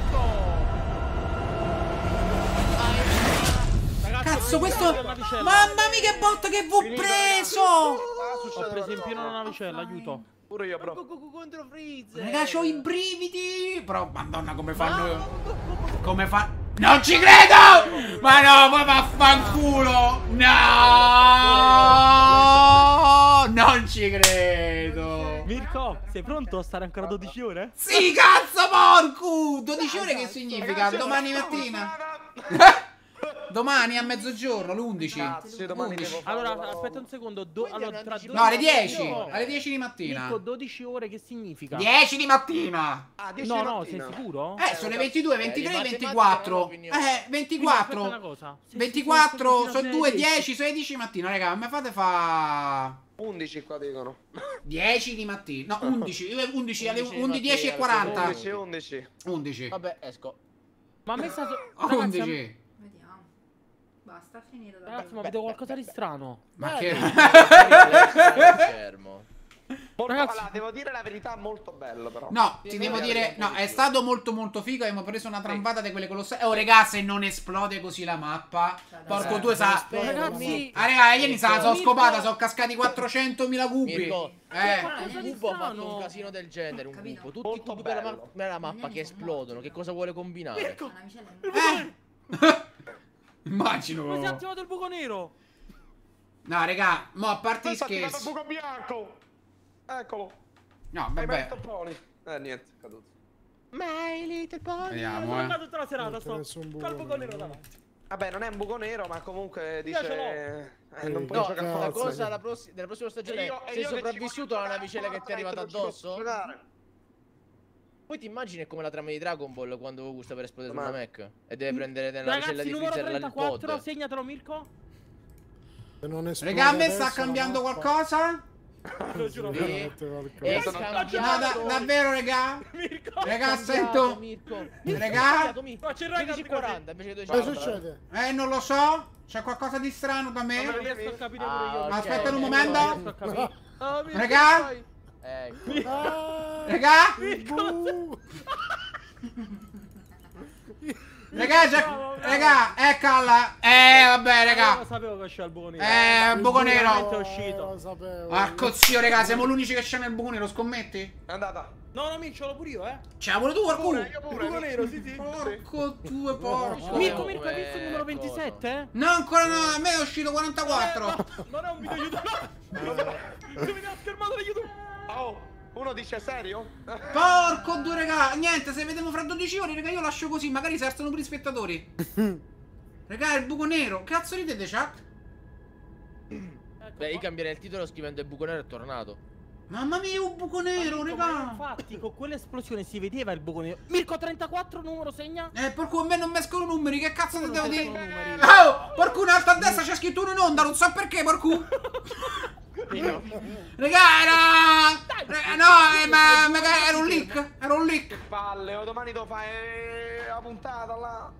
Cazzo, ho questo... Mamma mia che botta che vi ho preso! Ho preso in pieno una navicella, aiuto. Pure io, bro. Contro Freezer. Raga, c'ho i brividi! Però, madonna, come fanno... Come fa... Non ci credo! Ma no, ma vaffanculo! No! Non ci credo! Mirko, sei pronto a stare ancora 12 ore? Sì, cazzo, porco! 12 ore che significa? Domani mattina? Domani a mezzogiorno, l'11. Cazzo, domani devo fare Allora, aspetta un secondo. do- allora, tra No, alle 10. No. Alle 10 di mattina. Mirko, 12 ore che significa? 10 di mattina. Ah, 10 No, di no, sei sicuro? Eh, sono le 22, Eh, 23, di matematica 24. non ho opinione. Eh, Quindi aspetta 24. una cosa. Se- 24, se- se- sono se- 2, se- 10, 16 di mattina, raga. Mi fate fa 11 qua dicono. 10 di mattina. No, 11. io 11 alle 11 di 11, 10 e mattina, 40. 11, 11. 11. Vabbè, esco. Ma a me sta... Ragazzi, a- 11. Finito da Ragazzi, ma vedo qualcosa di strano. Ma che... schermo. Molto, Ragazzi- allora, devo dire la verità, molto bello però. No, ti devo dire, no, è stato molto molto figo. Abbiamo preso una trambata di quelle colossali. Oh, regà, se non esplode così la mappa. Porco Eh, due sa. Ragazzi, Ah, raga, ieri sa, sono Mirko- scopata, sono cascati 400.000 cubi. Mirko, Eh. Un cubo ha fatto un casino del genere, un cubo. Tutti i Molto cubi per la, ma- bello. per la mappa che esplodono. Che cosa vuole combinare? È Eh. Immagino. Ma si è attivato il buco nero. No, raga, mo a parte ti scherzi. buco bianco. Eccolo. No, Hai vabbè. Eh, niente, è caduto. My little pony. Vediamo, eh. andato tutta la serata, sto. Col buco nero davanti. Vabbè, non è un buco nero, ma comunque dice... ce l'ho. Eh, non puoi No, giocare la cosa della prossima stagione io- sei io sopravvissuto alla navicella che ti è arrivata addosso? giocare. Poi ti immagini è come la trama di Dragon Ball quando Goku sta per esplodere su una Ma- mech e deve prendere nella navicella Ragazzi, di numero Freezer la- il 34, pod. segnatelo Mirko. Se non esplode Raga, a me sta cambiando la qualcosa? Te lo giuro. Sì. È Ecco, No, da- davvero, raga? Mirko. Raga, Cambiato, sento. Mirko. Raga? Ma c'è il ragazzi 15.40 invece Cosa 250. succede? Eh, non lo so. C'è qualcosa di strano da Non me? riesco a capire pure Ah, io. ok, Ma aspetta un momento. A capire. Ah, Mirko, Raga? Ecco. Ah, Raga? bu- Raga, c'è... Raga, eccola. Eh, vabbè, Io raga. sapevo che c'è il buco nero. Eh, buco nero. È uscito. Lo sapevo. Porco zio, raga, siamo l'unici che c'è nel buco nero, scommetti? È andata. No, no, Mirko, l'ho pure io, eh. C'è pure tu, qualcuno? Io pure. Buco nero, sì, sì. Porco due, porco. Mirko, Mirko, hai visto il numero Eh, 27? eh? No, ancora no, a me è uscito 44. Non è un video YouTube. Si vede la schermata di YouTube. Oh, uno dice serio? Porco due, raga. Niente, se vediamo fra 12 ore, raga, io lascio così, magari si alzano pure i spettatori. Raga, il buco nero. Cazzo ridete, chat? Beh, io cambierei il titolo scrivendo il buco nero è tornato. Mamma mia, un buco nero, Mirko, ma raga. Infatti, con quell'esplosione si vedeva il buco nero. Mirko 34, numero segna. Eh, porco, a me non mescolo numeri, che cazzo ti devo dire? numeri. Oh, porco, in alto a destra c'è scritto uno in onda, non so perché, porco. Raga, era... Raga, no, eh, ma, ma era un leak, era un leak. Palle, oh, domani devo fare la puntata là.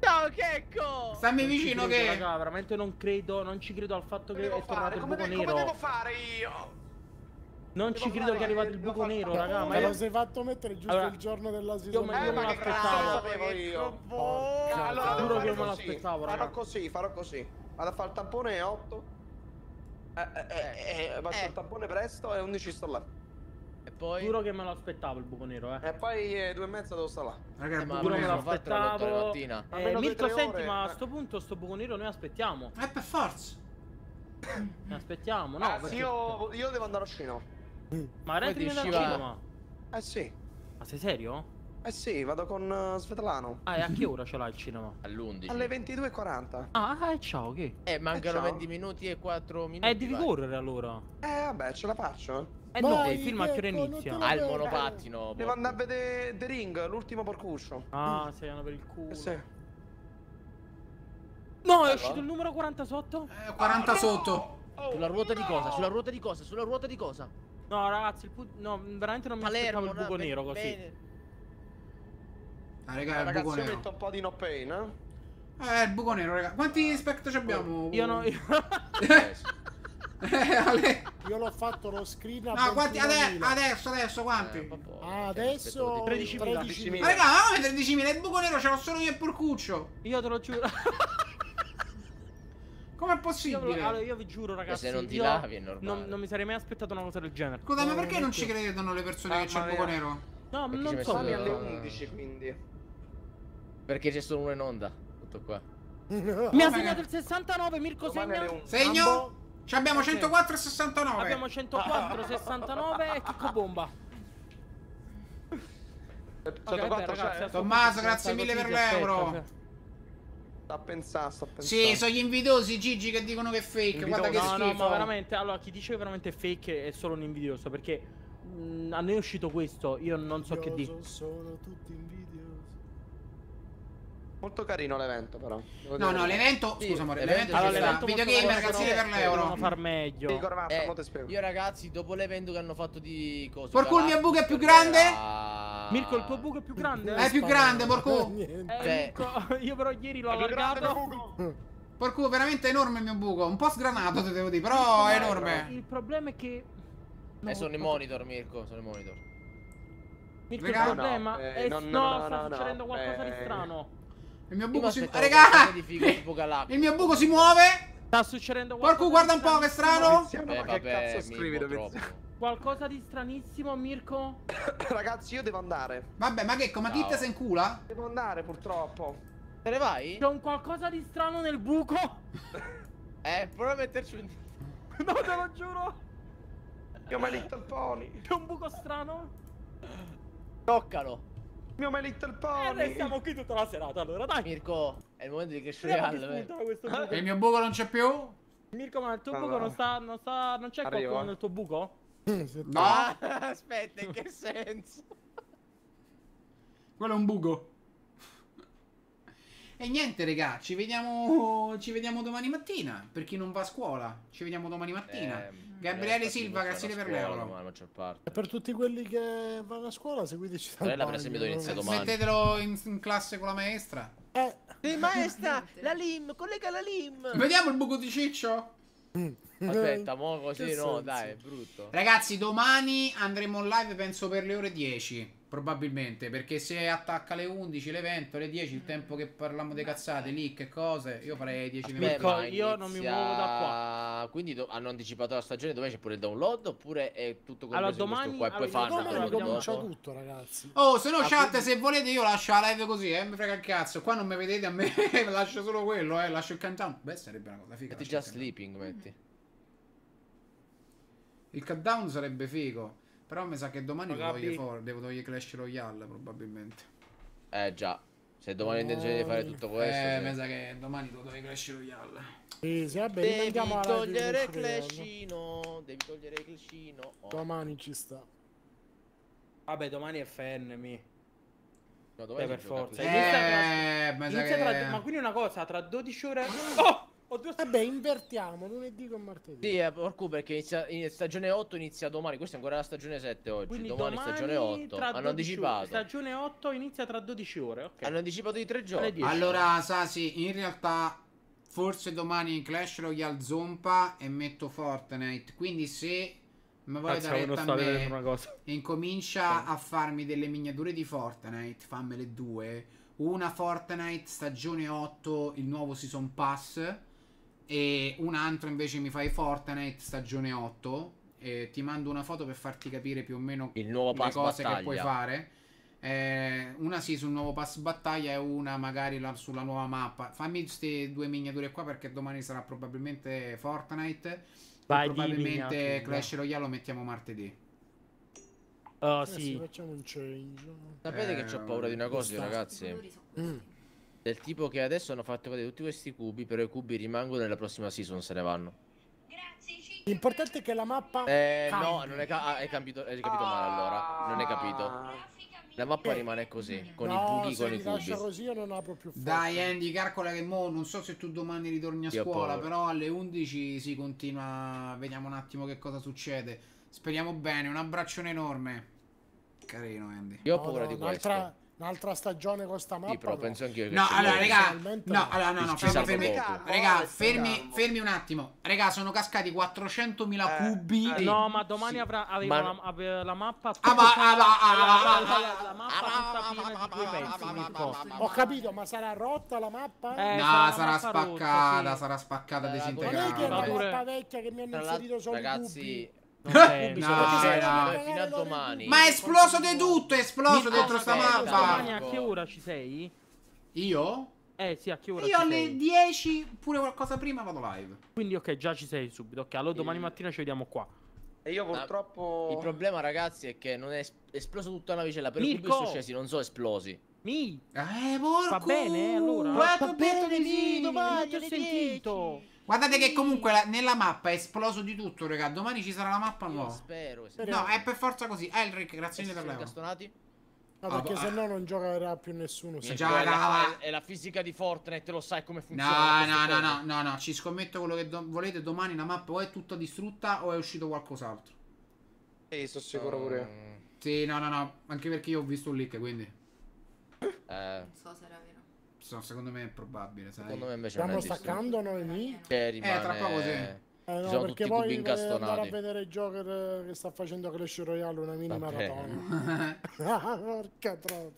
Ciao, Checco! Stammi vicino che... Raga, veramente non credo, non ci credo al fatto Come che è tornato il Come, buco de- come devo nero. fare io? Non ci credo fare? che è arrivato il buco fare- nero, raga. Ma lo sei fatto mettere giusto Allora, il giorno della season me- io ma me l'aspettavo. lo sapevo io? Porca Allora, Giuro che io fare me lo così. aspettavo, raga. Farò così, farò così. Vado a fare il tampone 8. Eh, eh, eh, eh, faccio Eh. il tampone presto e 11 sto là. E poi... Giuro che me lo aspettavo il buco nero, eh. E poi eh, due e mezza devo stare là. Raga, Eh, ma me lo aspettavo. mattina. Eh, Mirko, senti, ore. ma a sto punto sto buco nero noi aspettiamo. Eh, per forza. Ne aspettiamo, no? ah, perché- sì, io, io devo andare al cinema. Ma vieni dal usciva- cinema? Eh sì. Ma sei serio? Eh sì, vado con uh, Svetlano. Ah, e a che ora ce l'hai il cinema? All'11. Alle 22.40. Ah, ah, e ciao, che? Eh, mancano ciao. 20 minuti e 4 minuti. Eh, devi vai. correre allora. Eh vabbè, ce la faccio. eh. Eh no, Vai, il film a che ora inizia? Ah, il monopattino. Devo andare a vedere The Ring, l'ultimo porcuscio. Ah, sei andato per il culo. Eh sì. No, è uscito il numero 40 sotto? Eh, 40 sotto. Sulla ruota di cosa? Sulla ruota di cosa? Sulla ruota di cosa? No, ragazzi, il pu- no, veramente non mi aspettavo Palermo, il buco no, nero così. bene. Ah, raga, il Ragazzi, buco io nero. metto un po' di no pain, eh. Eh, il buco nero, raga. Quanti spect abbiamo? Io no, io... Eh. Eh, Ale. Io l'ho fatto lo screen a No, quanti? Ade- 21.000. adesso, adesso, Eh, quanti? poco. Ah, adesso 13.000. 13.000. Ma raga, ma come 13.000? Il buco nero ce l'ho solo io e Porcuccio. io te lo giuro. Com'è Io, possibile? allora, io vi giuro, ragazzi. se non ti io lavi è normale. Non, non mi sarei mai aspettato una cosa del genere. Scusa, ma No, perché non ci credono le persone che c'è il buco nero? No, Perché ci non so. alle No, no, no. 11 quindi. Perché c'è solo uno in onda. Tutto qua. Mi ha segnato il 69, Mirko Domani segna. 11. Segno? Ci abbiamo Ok. 104 e 69. Abbiamo 104, 69 e Chicco Bomba. Sotto Ok, vabbè, quanto ragazzi, Tommaso, grazie mille per l'euro. Sta a pensare, sta a pensare. Sì, sono gli invidiosi Gigi che dicono che è fake. Guarda che No, no, schifo. ma veramente, allora, chi dice che veramente è fake è solo un invidioso, perché mh, a noi è uscito questo, io non so che dire. Sono tutti invidiosi. Molto carino l'evento però. Devo No, no, l'evento. Sì, Scusa, amore. l'evento Allora, l'evento molto Videogame, bello, ragazzini per però devono l'euro. far Sì, meglio. Eh, io ragazzi, dopo l'evento che hanno fatto di cosa? Porco, il mio buco è più grande? Mirko, il tuo buco è più grande? È più grande, porco. Eh, Cioè- Mirko, io però ieri l'ho allargato. Porco, veramente enorme il mio buco. Un po' sgranato, te devo dire, però è enorme. Il problema è che... No, Eh, sono i monitor, Mirko, sono i monitor. Mirko, Raga, il no, problema eh, è... no, No, no, no, sta no, succedendo no, qualcosa di eh. strano. Il mio Io buco si. Galactus. Il mio buco si muove! Sta succedendo qualcosa Porco, guarda un di po', che strano! Eh, che vabbè, cazzo scrivi? Dove- troppo. Qualcosa di stranissimo, Mirko? Ragazzi, io devo andare. Vabbè, ma che, ma chi te se incula? Devo andare purtroppo. Te ne vai? C'è un qualcosa di strano nel buco? Eh, prova a metterci un... No, te lo giuro! Mio My Little Pony. C'è un buco strano? Toccalo. Mio My Little E Pony. restiamo qui tutta la serata, allora, dai! Mirko, è il momento di che Royale. eh. buco. E il mio buco non c'è più? Mirko, ma il tuo buco Allora. non sta... non sta... non c'è qualcuno nel tuo buco? No, Ah, aspetta, in che senso? quello è un buco. E niente, regà, ci vediamo, ci vediamo domani mattina. Per chi non va a scuola, ci vediamo domani mattina. Eh, Gabriele infatti Silva, grazie per l'euro. E per tutti quelli che vanno a scuola, seguiteci Sorella, per esempio, iniziare domani. Mettetelo in, in classe con la maestra. Eh, Sì, maestra, la lim, collega la lim. Vediamo il buco di Ciccio. Aspetta, mo così Che no, senso? dai, è brutto. Ragazzi, domani andremo in live, penso per le ore 10. Probabilmente, perché se attacca alle 11 l'evento, alle 10, il tempo che parliamo di cazzate, lì, che cose, io farei 10 Beh, minuti. Ma io non mi muovo da Quindi do- hanno anticipato la stagione dove c'è pure il download oppure è tutto compreso Allora, in questo domani- qua e poi allora, fanno domani comincia tutto, ragazzi. Oh, se no, Ah, chat, quindi- se volete, io lascio la live così, eh. Mi frega il cazzo. Qua non mi vedete a me, lascio solo quello, eh. Lascio il countdown. Beh, sarebbe una cosa figa. Metti già sleeping, metti. Il countdown sarebbe figo. Però mi sa che domani Ma devo togliere, for- devo togliere Clash Royale, probabilmente. Eh già. Se domani hai intenzione di fare tutto questo. eh, sì. mi sa che domani devo togliere Clash Royale. Sì, sì, vabbè, Devi togliere Clashino. Devi togliere Clashino. Oh. Domani ci sta. Vabbè, domani è FNM. No, domani Eh, per forza. Eh, mi sa Inizia tra-. Ma quindi una cosa, tra 12 ore... Oh! Ho due Vabbè, invertiamo lunedì con martedì. Sì, eh, porco perché inizia, in stagione 8 inizia domani. Questa è ancora la stagione 7 oggi. Quindi domani, domani stagione 8. tra Hanno 12 ore. anticipato. Stagione 8 inizia tra 12 ore, ok. Hanno anticipato di tre giorni. Alle 10. Allora, Sasi, in realtà forse domani Clash Royale zompa e metto Fortnite. Quindi se mi vuoi dare a me una cosa. e incomincia a farmi delle miniature di Fortnite, fammele due. Una Fortnite stagione 8, il nuovo season pass. E un altro invece mi fai Fortnite stagione 8. E ti mando una foto per farti capire più o meno Il nuovo le cose battaglia. che puoi fare. Eh, una sì sul nuovo pass battaglia e una magari la- sulla nuova mappa. Fammi queste due miniature qua perché domani sarà probabilmente Fortnite. Vai, probabilmente miniature. Clash Royale lo mettiamo martedì. Oh, Adesso sì. facciamo un change. Sapete che Eh, ho paura di una cosa, sta. ragazzi? I colori sono questi. Mm. Del tipo che adesso hanno fatto vedere tutti questi cubi, però i cubi rimangono nella prossima season, se ne vanno. L'importante è che la mappa... Eh, no, cambi. non è, ca- ah, hai, capito, hai capito male allora. Non hai capito. La mappa rimane così, con i no, buchi, se con i cubi. così io non apro più forza. Dai Andy, calcola che mo non so se tu domani ritorni a Io scuola, però alle 11 si continua, vediamo un attimo che cosa succede. Speriamo bene, un abbraccione enorme. Carino Andy. Io ho No, paura no, di questo. Un'altra, stagione con sta mappa. Sì, però no. penso anch'io che No, allora, raga, no, allora, no, no, fermi, fermi, raga, fermi, fermi un attimo. Raga, sono cascati 400.000 Eh, cubi. eh, No, ma domani Sì. avrà, la, la mappa Ah, ma- ah, ah, la, ah, la- ah, la- la mappa tutta piena di due pezzi, Mirko. Ho capito, ma sarà rotta la mappa? Eh, No, sarà spaccata, sì. sarà spaccata, Eh, non è che è disintegrata. Pure- mappa vecchia che mi hanno inserito solo i ragazzi, cubi. Non. No, sono no. scesi fino a domani. Ma è esploso di tutto, è esploso Mirko, dentro sta mappa. Domani a che ora ci sei? Io? Eh sì, a che ora Io ci alle sei? 10, pure qualcosa prima, vado live. Quindi ok, già ci sei subito. Ok, allora domani mattina ci vediamo qua. E io purtroppo... Il problema, ragazzi, è che non è es- esploso tutta la vicella. Cubi Mirko! sono scesi, non sono esplosi. Mi! Eh, porco. Va bene, allora? Guarda, Va bene, sì. domani ti ho sentito. Guardate che comunque la- nella mappa è esploso di tutto, raga. Domani ci sarà la mappa Io nuova. spero. sì. No, è per forza così. Elric, grazie mille per l'euro. No, Ah, perché ah. se no non giocherà più nessuno. Sì. già, è, la, è la fisica di Fortnite, lo sai come No, funziona. no, no, cose. no, no, no, ci scommetto quello che do- volete. Domani la mappa o è tutta distrutta o è uscito qualcos'altro. Sì, sono sicuro pure io. Mm, Sì, no, no, no. Anche perché io ho visto un leak, quindi. eh, Non so se so, secondo me è probabile, sai. secondo me invece distrutto. staccando noi lì? Che rimane... tra poco sì. Eh no, Ci sono perché poi andare a incastonati. vedere Joker eh, che sta facendo Clash Royale una mini Vabbè. maratona. Ah, Porca troia.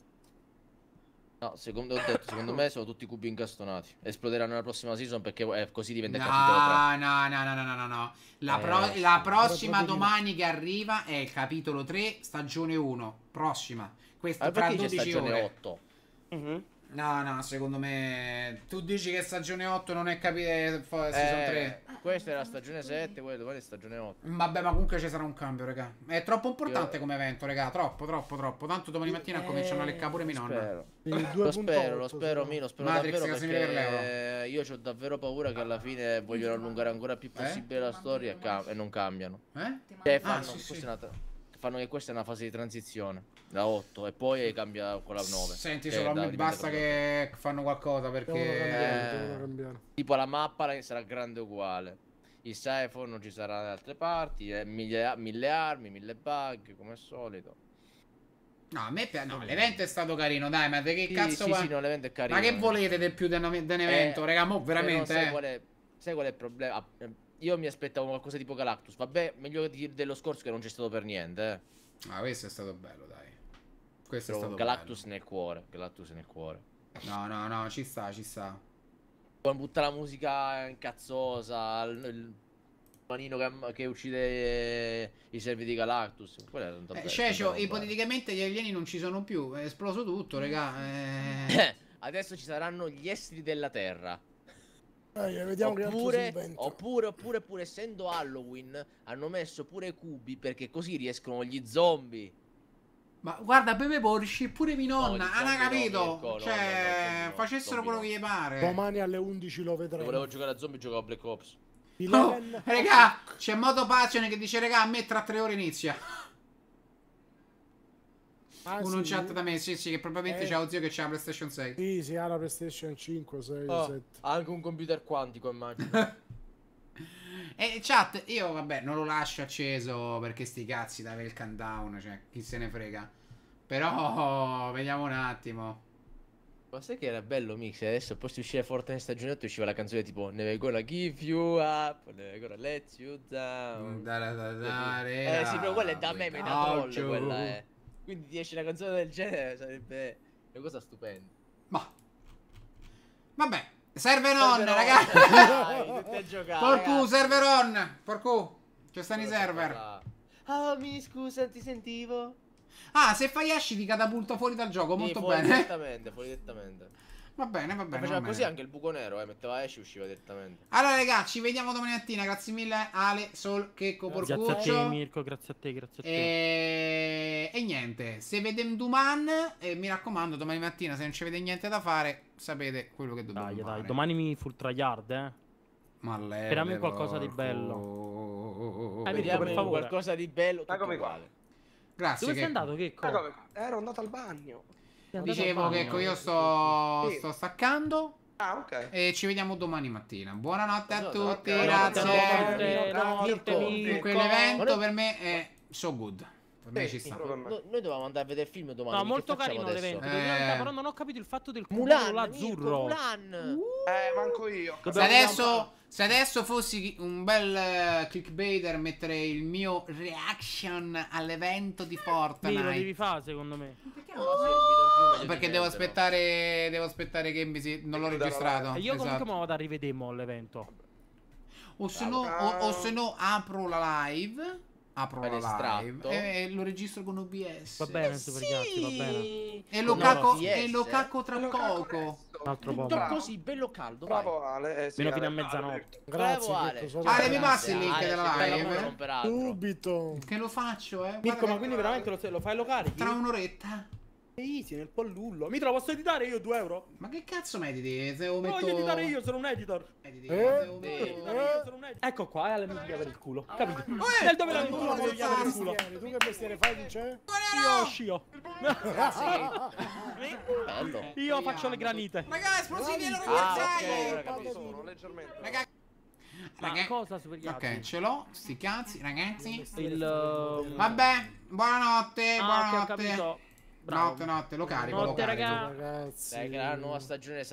No, secondo, ho detto, secondo me sono tutti cubi incastonati. Esploderanno nella prossima season perché eh, così diventa il capitolo 3. No, no, no, no, no, no, no. La, Eh, pro- la prossima no. domani che arriva è il capitolo 3, stagione 1. Prossima. Questo Ma tra perché c'è 12 stagione ore. 8? No, no, secondo me. Tu dici che stagione 8 non è capire season 3. Eh, questa è la stagione 7, quella domani è stagione 8. Vabbè, ma comunque ci sarà un cambio, raga. È troppo importante Io- come evento, raga. Troppo, troppo, troppo. Tanto domani mattina cominciano a leccare pure mia nonna. Lo 2.8, spero, lo sì. spero, mi, lo spero Matrix, davvero perché io ho davvero paura che alla fine vogliono allungare ancora più possibile la storia e, e non cambiano. Eh? Cioè, Ah, fanno, sì, questa sì. è una fanno che questa è una fase di transizione da 8 e poi cambia con la 9. Senti, che solo a me basta che fanno qualcosa perché. cambiare, Eh. cambiare. Tipo la mappa la- sarà grande uguale. Il Siphon non ci sarà da altre parti. eh, mille, mille armi, mille bug, come al solito. No, a me pi- no, l'evento è stato carino, dai, ma che Sì, cazzo sì, va- sì, no, l'evento è carino. Ma che eh. volete del più di un un evento, Eh, raga? Mo veramente, sai eh. qual, è, sai qual è il problema? Ah, eh, Io mi aspettavo qualcosa tipo Galactus. Vabbè, meglio di- dello scorso che non c'è stato per niente. Eh. Ma questo è stato bello, dai. Questo è Però stato Galactus nel cuore. Galactus nel cuore. bello. No, no, no, ci sta, ci sta. Poi butta la musica incazzosa. Il, il panino che, che uccide i servi di Galactus. Quello era tanto Eh, bello, Cecio, ipoteticamente gli alieni non ci sono più. È esploso tutto, raga. Eh... Adesso ci saranno gli esteri della Terra. Dai, vediamo che Oppure, inventa. oppure, oppure, pure essendo Halloween, hanno messo pure i cubi perché così riescono gli zombie. Ma guarda, Pepe Porci, pure mia nonna, No, no, capito? No, cioè, no, facessero quello che gli pare. Domani alle 11 lo vedremo. volevo giocare a zombie, giocavo a Black Ops. Oh, raga, c'è Moto Passion che dice, raga, a me tra tre ore inizia. Ah, Uno sì? chat da me, sì, sì, che probabilmente Eh. c'ha lo zio che c'ha la PlayStation 6. Sì, sì, ha la PlayStation 5, 6, Oh, 7. ha anche un computer quantico, immagino. E chat, io vabbè, non lo lascio acceso perché sti cazzi da il countdown, cioè, chi se ne frega. Però, vediamo un attimo. Ma sai che era bello mix? Adesso poi si uscire Fortnite stagione 8 usciva la canzone tipo Never gonna give you up, never gonna let you down. Da, da, da, da, Eh sì, però quella è da re, meme, da troll quella è. Quindi ti esce una canzone del genere, sarebbe una cosa stupenda. Ma. Vabbè, serve non, ragazzi. Porcu, ragazzi. server on. Porcu, ci stanno i server. Ah, mi scusa, non ti sentivo. Ah, se fai esci ti catapulta fuori dal gioco, Sì, molto fuori bene. direttamente, fuori direttamente. Va bene, va Ma bene. faceva va così bene. anche il buco nero, eh, metteva esci e usciva direttamente. Allora, ragazzi, ci vediamo domani mattina. Grazie mille, Ale, Sol, Checco, Grazie a te, Porcuccio. Mirko, grazie a te, grazie a te. E... e niente, se vedem duman, e mi raccomando, domani mattina, se non ci vede niente da fare, sapete quello che dobbiamo Dai, fare. dai, domani mi full tryhard, eh. Ma lei. Speriamo in qualcosa di bello. Eh, Mirko, Vediamo per favore. qualcosa di bello. tutto Eccomi qua. uguale. Grazie. Dove sei andato, Checco? Ero andato al bagno. Dicevo che ecco, io sto, Sì. sto staccando Ah, ok. e ci vediamo domani mattina. Buonanotte a tutti, grazie. Comunque l'evento per me è so good. Per per me. No- noi dovevamo andare a vedere il film domani. No, molto carino adesso? l'evento. Eh. però non ho capito il fatto del Mirko, azzurro. Mulan. Eh, manco io. Adesso, se adesso fossi un bel eh, clickbaiter, metterei il mio reaction all'evento di Sì, lo Fortnite. devi fare secondo me. Perché No, no? sì, un video in più Perché devo aspettare, devo aspettare che mi si... non l'ho registrato. E io comunque esatto. lo vado a rivedere all'evento. O se no, o, o se no apro la live. Apro la live e, lo registro con OBS. Va bene, super cazzi, va bene. E lo, No, caco, PS, e lo eh. caco tra Lo cacco poco. Un altro po'. Tutto così, bello caldo. vai. Bravo Ale. Eh, sì, Meno fino a Ale. mezzanotte. Grazie, Bravo, Ale. Ale, mi passi il link della live? Subito. Che lo faccio, eh. Mirko, ma quindi veramente lo, lo fai lo carichi? Tra un'oretta. Easy, nel pollullo. Mi te lo posso editare io 2 euro? Ma che cazzo mediti? Se lo metto... Voglio editare io, sono un editor. Editi, Eh? se lo Sì. metto- Editare io, sono un editor. Ecco qua, è alle musica per il culo. Capito? Eh, Nel dove la eh, eh, per il culo. Tu che mestiere fai, dice? Io scio. Bello. Io faccio le granite. Raga, esplosivi Bravi. allora Ah, ghiacciai! capito. sono leggermente. Raga, Ma cosa super cazzi? Ok, ce l'ho, sti cazzi, ragazzi. Il... uh, Vabbè, buonanotte, Ah, buonanotte. Bravo. Notte, notte, lo carico, lo Notte, carico. raga. Ragazzi. Dai, che la nuova stagione